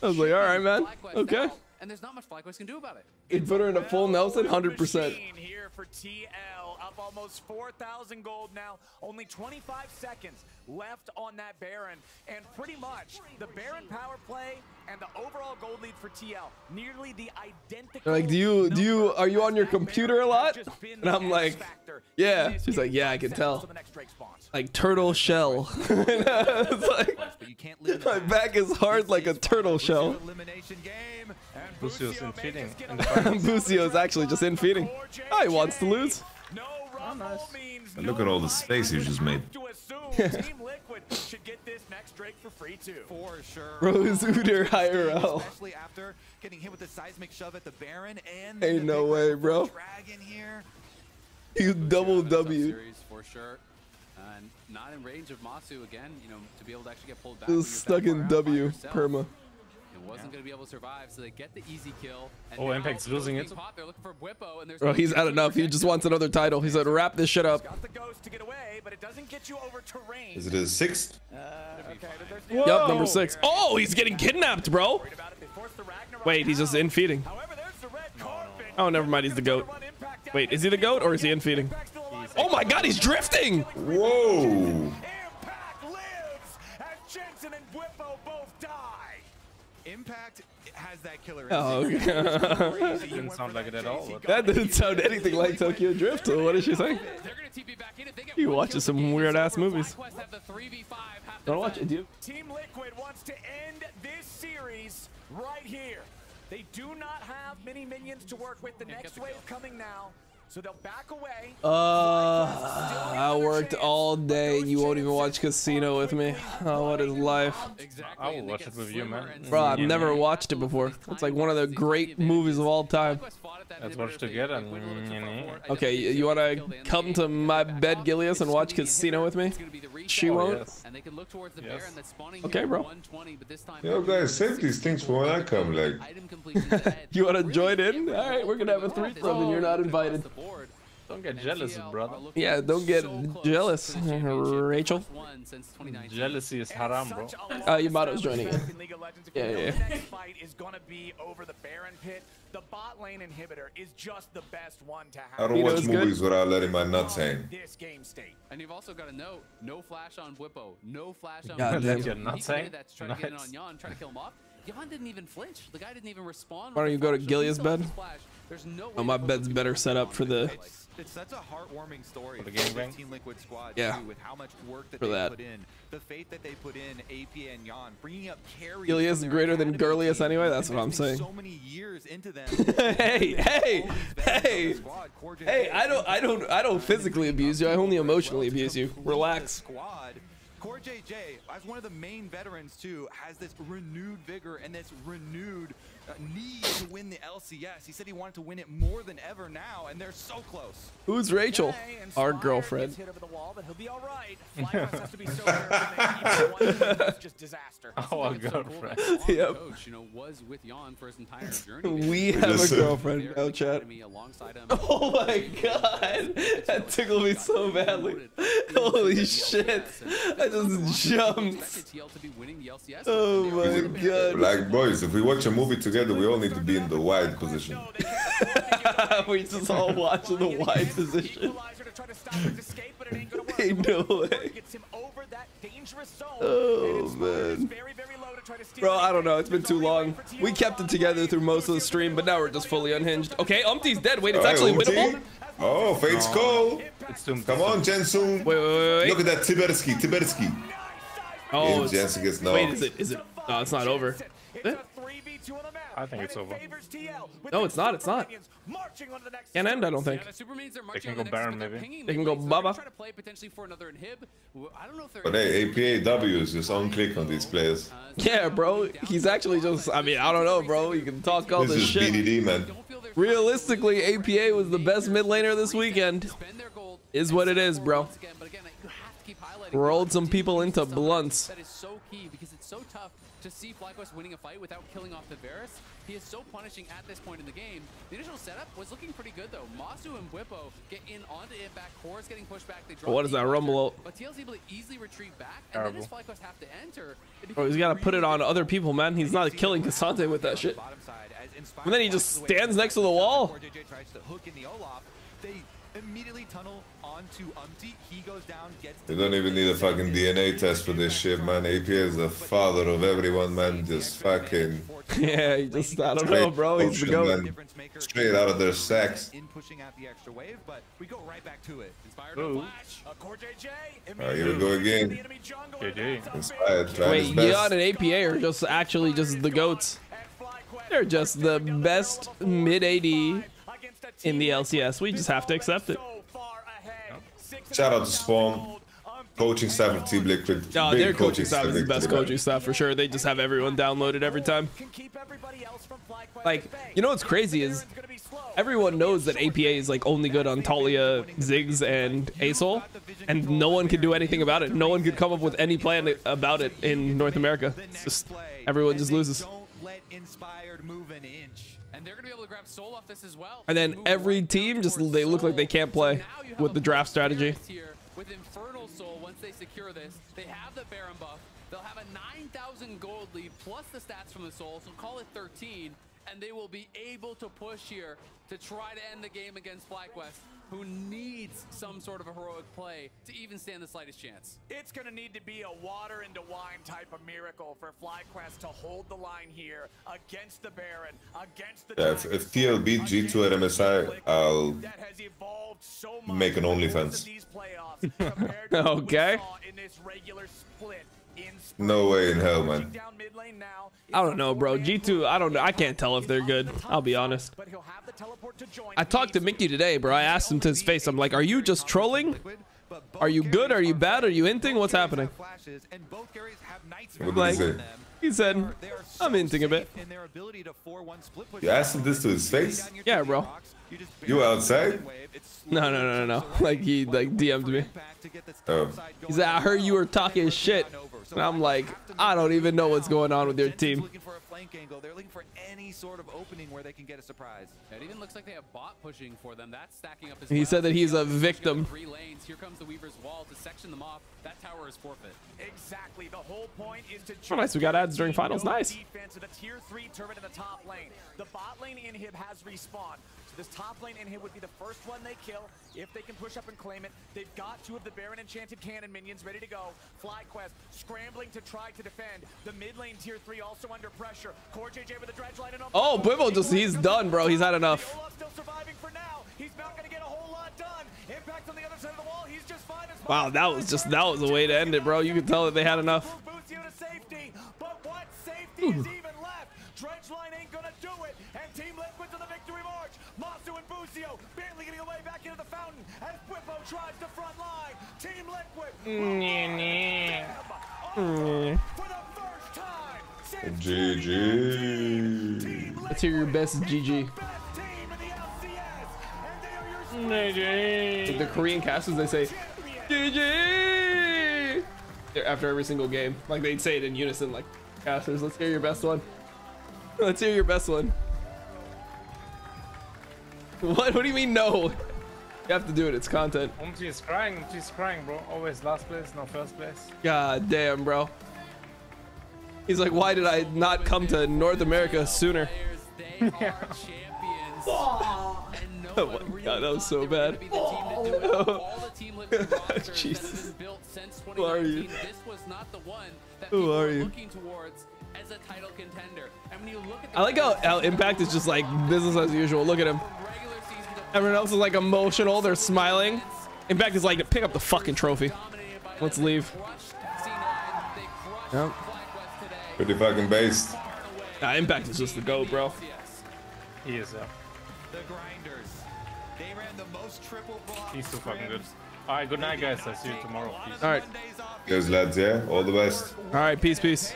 S2: I was like, all right, man. Okay.
S10: And there's not much FlyQuest can do about it.
S2: You'd put her in a full Nelson, 100%.
S14: Here for TL, up almost 4,000 gold now. Only 25 seconds left on that Baron, and pretty much the Baron power play and the overall gold lead for TL, nearly the identical.
S2: Like, do you do you are you on your computer a lot? And I'm like, yeah. She's like, yeah, I can tell. Like turtle shell. it's like, my back is hard like a turtle shell.
S31: Busio's in feeding.
S2: Busio is actually just in feeding. Oh, he wants to lose.
S31: Nice.
S11: And look at all the space you just made.
S14: Team Liquid should get this next Drake for free too.
S13: For sure.
S2: Rose Uder IRL.
S13: Especially after getting hit with the seismic shove at the Baron and
S2: Ain't no way, bro. You double W.
S10: For sure. And not in range of Massu again, you know, to be able to actually get pulled back.
S2: Just stuck in W perma.
S10: It wasn't going to be able to survive, so they get the easy kill. And
S31: Oh, Impact's losing it.
S10: Pop, they're looking for Bwipo, and there's
S2: Bro, he's had enough. He just wants another title. He said, wrap this shit up.
S14: Got the ghost to get away, but it doesn't get you over to range.
S11: Is it his sixth?
S14: Uh, okay, there's
S2: Yup, number six. Oh, he's getting kidnapped, bro. Wait, he's just in feeding. Oh, never mind. He's the goat. Wait, is he the goat or is he in feeding? Oh my god, he's drifting.
S11: Whoa.
S13: Impact has that killer.
S2: Oh,
S13: instinct.
S2: okay.
S31: Didn't sound like it at all.
S2: That didn't sound anything like Tokyo Drift. So what did she say? He watching some weird ass movies. Don't watch it, dude.
S14: Team Liquid wants to end this series right here. They do not have many minions to work with. The next wave coming now. So they'll back away.
S2: Uh, I worked all day. You won't even watch Casino with me. Oh, what is life? Exactly.
S31: I will watch it with you, man.
S2: Bro, I've never watched it before. It's like one of the great movies of all time.
S31: Let's watch together.
S2: Okay, you, you wanna come to my bed, Gillius, and watch Casino with me? She won't.
S10: And they can look towards the Baron that's spawning
S2: Okay, bro.
S10: 120, but this time
S11: Yo, guys, save these things for when I come. Like,
S2: You wanna join in? All right, we're gonna have a threesome, and you're not invited.
S31: Don't get jealous, brother.
S2: Yeah, don't get jealous, Rachel.
S31: Jealousy is haram, bro.
S2: Uh, Yamato's joining in. Yeah, yeah.
S14: The next fight is gonna be over the Baron pit. The bot lane inhibitor is just the best one to have.
S11: I don't watch movies without letting my nuts hang.
S14: This game state.
S10: And you've also got to note, no flash on Bwipo, no flash on
S2: God
S10: Bwipo.
S2: damn.
S31: You're not
S10: He
S31: saying?
S10: committed that to try to get in on
S31: Nice.
S10: Yeon, try to kill him off. Yeon didn't even flinch. The guy didn't even respond.
S2: Why don't you go to
S10: flash,
S2: Gilia's bed?
S10: There's no
S2: Oh, my bed's better set up for the
S10: this.
S13: It's such a heartwarming story
S31: For the
S13: for this? Team Liquid squad
S2: Yeah.
S13: too, with how much work that
S2: For
S13: they
S2: that.
S13: put in, the faith that they put in, AP and Yeon, bringing up carries.
S2: Gillius
S13: from
S2: is greater than
S13: academy
S2: Gurlius anyway. That's what I'm saying.
S13: So many years into them.
S2: hey, hey, hey, hey! I don't, I don't, I don't physically abuse you. I only emotionally abuse you. Relax.
S13: squad. Core JJ, as one of the main veterans too, has this renewed vigor and this renewed need to win the LCS. He said he wanted to win it more than ever now, and they're so close.
S2: Who's Rachel? Our girlfriend.
S14: Hit over the wall, but he'll be all right. FlyQuest has to be so careful. to make even one move is just disaster.
S31: Oh, our girlfriend.
S2: Yep.
S10: Coach, you know, was with Yeon for his entire journey.
S2: We have a girlfriend. No chat.
S10: Alongside him.
S2: Oh my god, that tickled me so badly. Holy shit! I just jumped.
S10: TL to be winning the LCS.
S2: Oh my god.
S11: like boys, if we watch a movie together, we all need to be in the wide position.
S2: we just all watch in the wide position. Ain't no way. Oh man. Bro, I don't know. It's been too long. We kept it together through most of the stream, but now we're just fully unhinged. Okay, Umti's dead. Wait, it's
S11: Alright,
S2: actually
S11: Umti.
S2: winnable?
S11: Oh, Fate's call. Come on, Jensen.
S2: Wait, wait, wait, wait.
S11: Look at that Tibersky, Tibersky.
S2: Oh,
S11: Yeah,
S2: it's-
S11: Jensen gets knocked.
S2: Wait, is it? Is it? No, it's not over. Eh?
S31: I think it's over.
S2: No, it's not. It's not. Can't end, I don't think.
S31: They can go Baron, maybe.
S2: They can go Baba.
S10: Try to play potentially for another inhib. Well, I don't know if they're
S11: But hey, APAW is just on click on these players.
S2: Yeah, bro. He's actually just. I mean, I don't know, bro. You can talk all
S11: This
S2: this
S11: is
S2: shit.
S11: BDD, man.
S2: Realistically, APA was the best mid laner this weekend. Is what it is, bro. Rolled some people into blunts.
S10: That is so key because it's so tough to see FlyQuest winning a fight without killing off the Varus. He is so punishing at this point in the game. The initial setup was looking pretty good though. Massu and Bwipo get in onto it back. Core's getting pushed back. They drop
S2: what is that rumble?
S10: But TL's able to easily retreat back, and then as FlyQuest have to enter,
S2: Bro, oh, he's got to put it on other people, man. He's not killing K'Sante with that shit. And then he just stands next to the wall.
S13: They immediately tunnel onto Umti. He goes down, gets
S11: You don't even need a fucking DNA test for this shit, man. AP is the father of everyone, man. Just fucking.
S2: yeah, he just, I don't know, bro. He's the
S11: ocean,
S2: goat.
S11: Straight out of their sex.
S13: in pushing out the extra wave, but we go right back to it.
S10: Inspired
S2: Ooh.
S10: flash.
S14: Uh, Core JJ,
S11: Oh, here we go again. Inspired,
S2: Wait,
S11: his best.
S2: Yeon and APA are just actually just the goats. They're just the best mid AD in the LCS. We just have to accept it.
S11: Shout out to Spawn, coaching staff of Team Liquid.
S2: No,
S11: Big
S2: their coaching staff is the best coaching staff for sure. They just have everyone downloaded every time. Like, you know what's crazy is everyone knows that APA is like only good on Taliyah, Ziggs, and Asol, and no one can do anything about it. No one could come up with any plan about it in North America. It's just everyone just loses.
S13: Let Inspired move an inch.
S10: And they're going to be able to grab Soul off this as well.
S2: And then every team just they look like they can't play with the draft strategy.
S10: Here with Infernal Soul, once they secure this, they have the Baron buff. They'll have a 9,000 gold lead plus the stats from the Soul, so call it 13. And they will be able to push here to try to end the game against FlyQuest, who needs some sort of a heroic play to even stand the slightest chance.
S14: It's going to need to be a water into wine type of miracle for FlyQuest to hold the line here against the Baron, against the
S11: Yeah, if, if TL beat G2 at MSI, I'll make an OnlyFans.
S2: okay.
S11: No way in hell, man.
S2: I don't know, bro. G2, I don't know. I can't tell if they're good. I'll be honest. I talked to Mikyx today, bro. I asked him to his face. I'm like, are you just trolling? Are you good? Are you bad? Are you hinting? What's happening?
S11: What
S2: Like,
S11: he
S2: said, I'm hinting a bit.
S11: You asked him this to his face?
S2: Yeah, bro.
S11: You outside?
S2: No, no, no, no, no. Like he like DM'd me.
S11: Oh.
S2: He said, I heard you were talking shit. And I'm like, I don't even know what's going on with your team.
S13: Looking for a flank angle. They're looking for any sort of opening where they can get a surprise.
S10: It even looks like they have bot pushing for them. That's stacking up
S2: He said that he's a victim.
S10: Three lanes. Here comes the Weaver's wall to section them off. That tower is forfeit.
S14: Exactly. The whole point is to
S2: Oh, nice. We got ads during finals. Nice.
S14: defense of the tier three turret in the top lane. The bot lane inhib has respawned. This top lane inhib would be the first one they kill if they can push up and claim it. They've got two of the Baron Enchanted Cannon minions ready to go. FlyQuest scrambling to try to defend. The mid lane tier three also under pressure. Core JJ with the dredge line and.
S2: Oh, Bwipo just, he's done, bro. He's had enough.
S14: Still surviving for now. He's not going to get a whole lot done. Impact on the other side of the wall. He's just fine as
S2: Wow, that was just, that was a way to end it, bro. You could tell that they had enough.
S14: Busio Bwipo tries the front line. Team Liquid
S11: GG.
S2: Let's hear your best GG. Like the Korean casters, they say GG after every single game. Like they'd say it in unison, like casters. Let's hear your best one. Let's hear your best one. What? What do you mean no? You have to do it. It's content.
S31: Umchi is crying, Umchi is crying, bro. Always last place, no first place.
S2: God damn, bro. He's like, why did I not come to North America sooner? oh my god, that was so bad. Oh. Jesus. Who are you?
S10: This was not the one that
S2: Who are you?
S10: looking towards as a title contender. And when you look at the
S2: I like how, how Impact is just like business as usual. Look at him. Everyone else is like emotional. They're smiling. Impact is like, pick up the fucking trophy. Let's leave. Yep.
S11: Pretty fucking based.
S2: Nah, Impact is just the go, bro.
S31: He is, yeah.
S13: The grinders. They ran the most triple block.
S31: He's too fucking good. Alright, good night, guys. I'll see you tomorrow. Peace.
S2: All right.
S11: Guys, lads, yeah? All the best.
S2: All right. Peace, peace.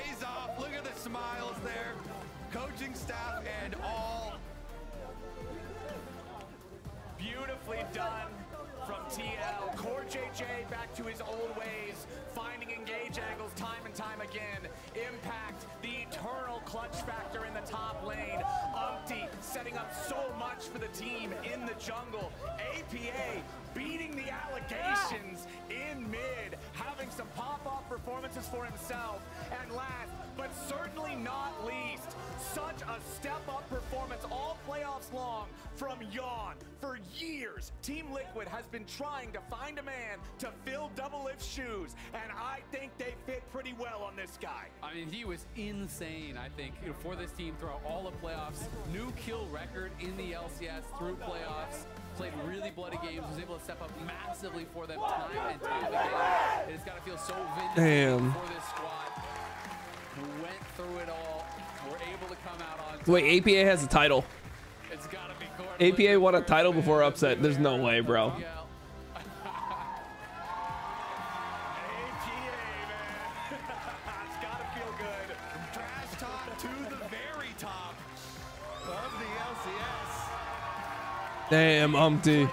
S14: From Yeon. For years, Team Liquid has been trying to find a man to fill Double Doublelift's shoes, and I think they fit pretty well on this guy.
S10: I mean, he was insane, I think, you know, for this team throughout all the playoffs. New kill record in the LCS through playoffs. Played really bloody games, was able to step up massively for them time and time again. It's got to feel so vindicating for this squad who went through it all, were able to come out on
S2: Wait, APA has a title. APA won a title before upset. There's no way, bro. Damn,
S14: Umti.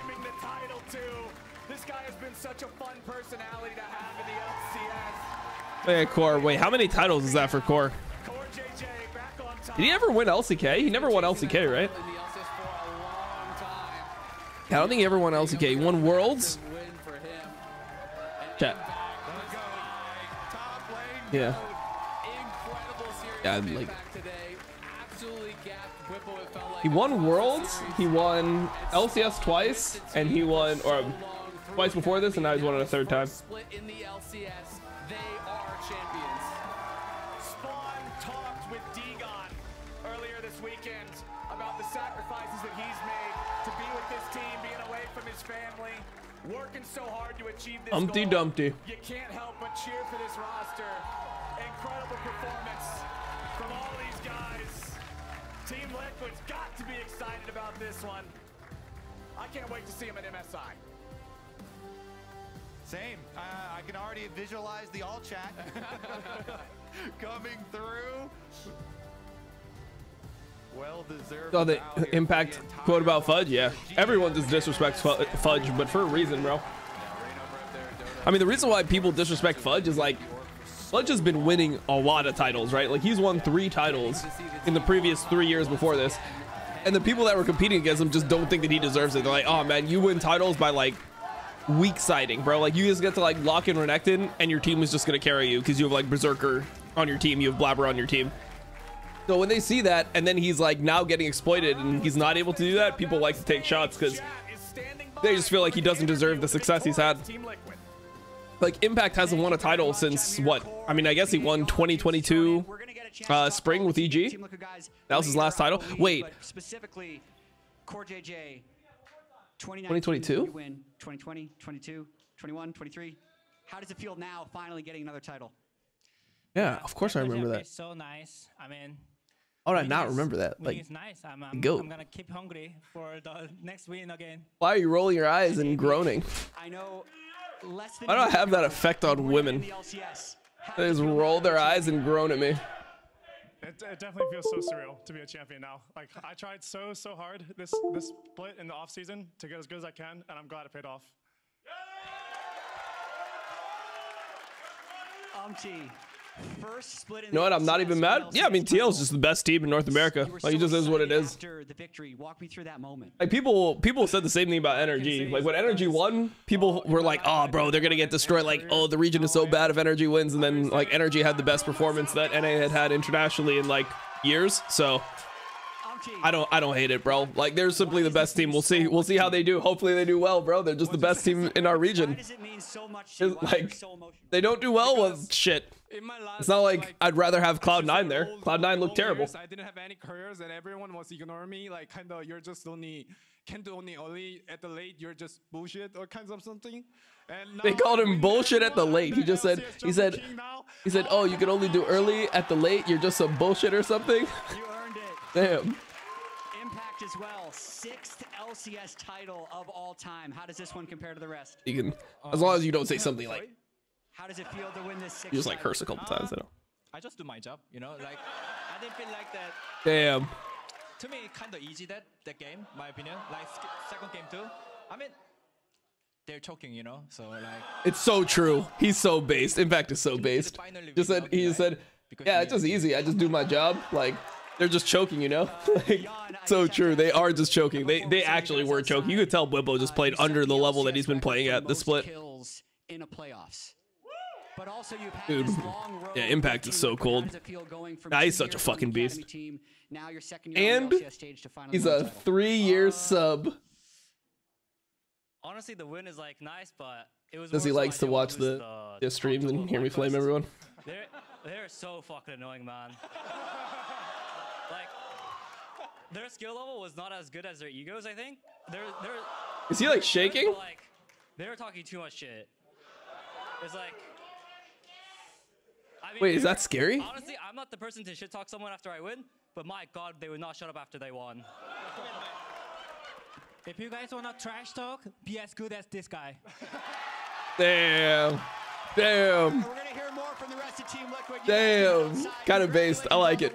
S14: This guy has been such a fun personality to have in the LCS.
S2: Hey, Core. Wait, how many titles is that for Core? Did he ever win LCK? He never won LCK, right? I don't think everyone else. LCK. He won Worlds. Chat. Yeah. Yeah, like. He won Worlds. He won LCS twice, and he won or twice before this, and now he's won it a third time.
S14: Talked with Degon earlier this weekend about the sacrifices that he's made working so hard to achieve this
S2: Humpty
S14: goal.
S2: Dumpty.
S14: You can't help but cheer for this roster. Incredible performance from all these guys. Team Liquid's got to be excited about this one. I can't wait to see him at MSI.
S35: Same. Uh, I can already visualize the all chat coming through.
S2: Oh, the impact quote about Fudge? Yeah. Everyone just disrespects Fudge, but for a reason, bro. I mean, the reason why people disrespect Fudge is like, Fudge has been winning a lot of titles, right? Like, he's won three titles in the previous three years before this. And the people that were competing against him just don't think that he deserves it. They're like, oh man, you win titles by like weak siding, bro. Like, you just get to like lock in Renekton, and your team is just gonna carry you because you have like Berserker on your team, you have Blabber on your team. So when they see that, and then he's like now getting exploited, and he's not able to do that, people like to take shots because they just feel like he doesn't deserve the success he's had. Like Impact hasn't won a title since what? I mean, I guess he won 2022 uh, spring with EG. That was his last title. Wait,
S19: specifically, Core JJ,
S2: 2022?
S19: 2020, 22, 21, 23. How does it feel now finally getting another title?
S2: yeah, of course I remember that.
S36: So nice. I mean,
S2: How did I
S36: winning
S2: not remember that? Like,
S36: is nice. I'm, I'm,
S2: goat.
S36: I'm gonna keep hungry for the next win again.
S2: why are you rolling your eyes and groaning?
S19: I know less than
S2: Why do I have that effect on women? They just roll their eyes and groan at me.
S5: It, it definitely feels so surreal to be a champion now. Like I tried so so hard this this split in the off season to get as good as I can, and I'm glad it paid off.
S19: Umti, first split in
S2: You know what? I'm not even mad. Yeah, I mean, TL is just the best team in North America. Like, it just is what it is.
S19: The victory, walk me through that moment.
S2: Like people, people said the same thing about Energy. Like when Energy won, people were like, "Oh, bro, they're gonna get destroyed." Like, "Oh, the region is so bad if Energy wins." And then like Energy had the best performance that NA had had internationally in like years. So I don't, I don't hate it, bro. Like they're simply the best team. We'll see, we'll see how they do. Hopefully they do well, bro. They're just the best team in our region. It's Like they don't do well with shit. It's not like I'd rather have Cloud Nine there. Cloud Nine looked terrible.
S7: I didn't have any careers and everyone was ignoring me. Like kind of you're just only can do only early at the late. You're just bullshit or kinds of something. And
S2: They called him bullshit at the late. He just said, he said, he said, oh, you can only do early at the late. You're just some bullshit or something.
S19: You earned it.
S2: Damn.
S19: Impact as well. Sixth LCS title of all time. How does this one compare to the rest?
S2: You can, uh, as long as you don't say something like,
S19: How does it feel to win this sixth
S2: you just like
S19: title?
S2: curse a couple times. I know.
S37: Uh, I just do my job, you know. Like I didn't feel like that.
S2: Damn.
S37: To me, kind of easy that that game, my opinion. Like second game too. I mean, they're choking, you know. So like.
S2: It's so true. He's so based. In fact, is so based. Just said he said Yeah, it's just easy. I just do my job. Like they're just choking, you know? Uh, like, so true. They are just choking. They they actually were choking. You could tell Bwipo just uh, played under the level that he's been playing at this split.
S19: Kills in a playoffs. But also you've had
S2: Dude.
S19: long road
S2: Yeah, Impact is so cold. Nah, he's such a fucking beast.
S19: team, now your second year
S2: And
S19: stage to
S2: he's a three-year sub.
S24: Honestly, the win is like nice, but it was.
S2: Because he
S24: so
S2: likes to watch
S24: lose
S2: the, the streams and hear me flame everyone.
S24: They're they're so fucking annoying, man. like their skill level was not as good as their egos. I think they're they're.
S2: Is he, like,
S24: they're-
S2: shaking?
S24: Like they're talking too much shit. It's like. I mean,
S2: Wait, is that scary?
S24: Honestly, I'm not the person to shit talk someone after I win, but my god, they would not shut up after they won.
S7: If you guys wanna trash talk, be as good as this guy.
S2: Damn. Damn.
S19: We're gonna hear more from the rest of Team Liquid.
S2: Damn. Kind of based. I like it.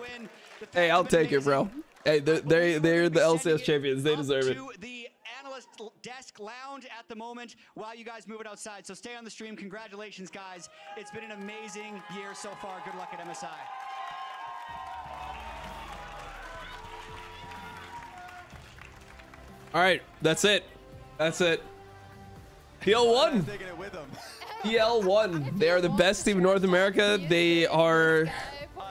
S2: Hey, I'll take it, bro. Hey, they're, they're, they're the LCS champions. They deserve it.
S19: to the analyst l- desk lounge at the moment while you guys move it outside. So stay on the stream. Congratulations, guys. It's been an amazing year so far. Good luck at MSI.
S2: All right, that's it. That's it. PL one.
S1: Taking it with him.
S2: PL one. They are the best team in North America. They are,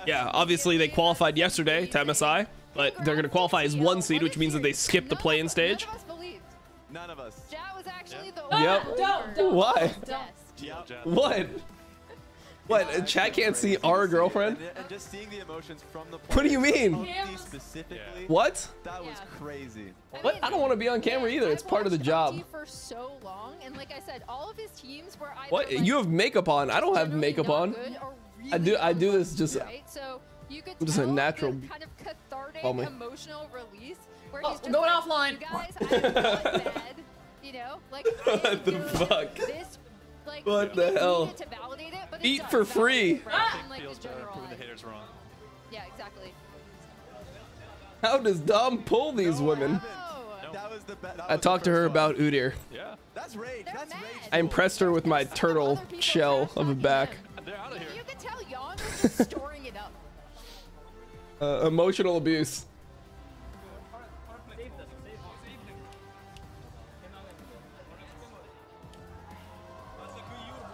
S2: yeah. Obviously, they qualified yesterday to MSI, but they're gonna qualify as one seed, which means that they skip the play-in stage.
S1: None of us.
S15: That was actually the
S2: Yep. Why? Don't.
S1: Yep.
S2: What? What? Chat can't see our girlfriend?
S1: And, and just seeing the emotions from the
S2: What do you mean?
S1: Pumpty specifically.
S2: What?
S1: That was crazy.
S2: What? I don't want to be on camera either. It's part of the job.
S15: for so long, and like I said, all of his teams were either
S2: What?
S15: like,
S2: You have makeup on. I don't have makeup on.
S15: good or
S2: I do. I do this just.
S15: right? So you could
S2: I'm just a natural
S15: the kind of cathartic,
S2: bummer.
S15: emotional release where
S2: Oh,
S15: just
S2: going
S15: like,
S2: offline.
S15: You guys, I am not bad. You know, like
S2: What the fuck?
S15: This, like,
S2: What the hell?
S15: it to validate it, but it
S2: Eat
S15: does
S2: for free.
S15: it, right? In, like,
S38: Feels better proving the
S15: eyes.
S38: haters wrong.
S15: Yeah, exactly.
S2: How does Dom pull these women?
S1: That was the best.
S2: I talked to her about Udyr.
S1: Yeah. That's rage. That's rage.
S2: I impressed her with my turtle shell of a back.
S15: You could tell Yeon was just storing it up.
S2: Uh, emotional abuse.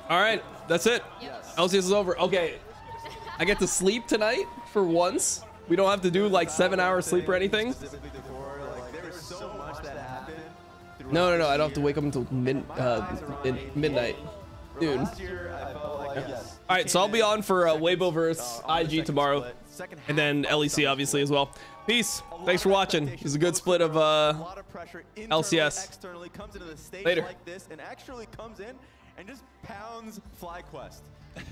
S2: All right, that's it. LCS is over. Okay, I get to sleep tonight for once. We don't have to do like seven hours sleep or anything.
S1: Specifically before, like there was so much that happened.
S2: No, no, no. I don't have to wake up until mid, uh, in midnight, dude.
S1: Last year, I felt like yes.
S2: All right, so I'll be on for uh, Weibo versus IG tomorrow, and then LEC obviously as well. Peace. Thanks for watching. It was a good split of uh, LCS.
S1: Externally comes into the stage
S2: Later.
S1: And just pounds FlyQuest.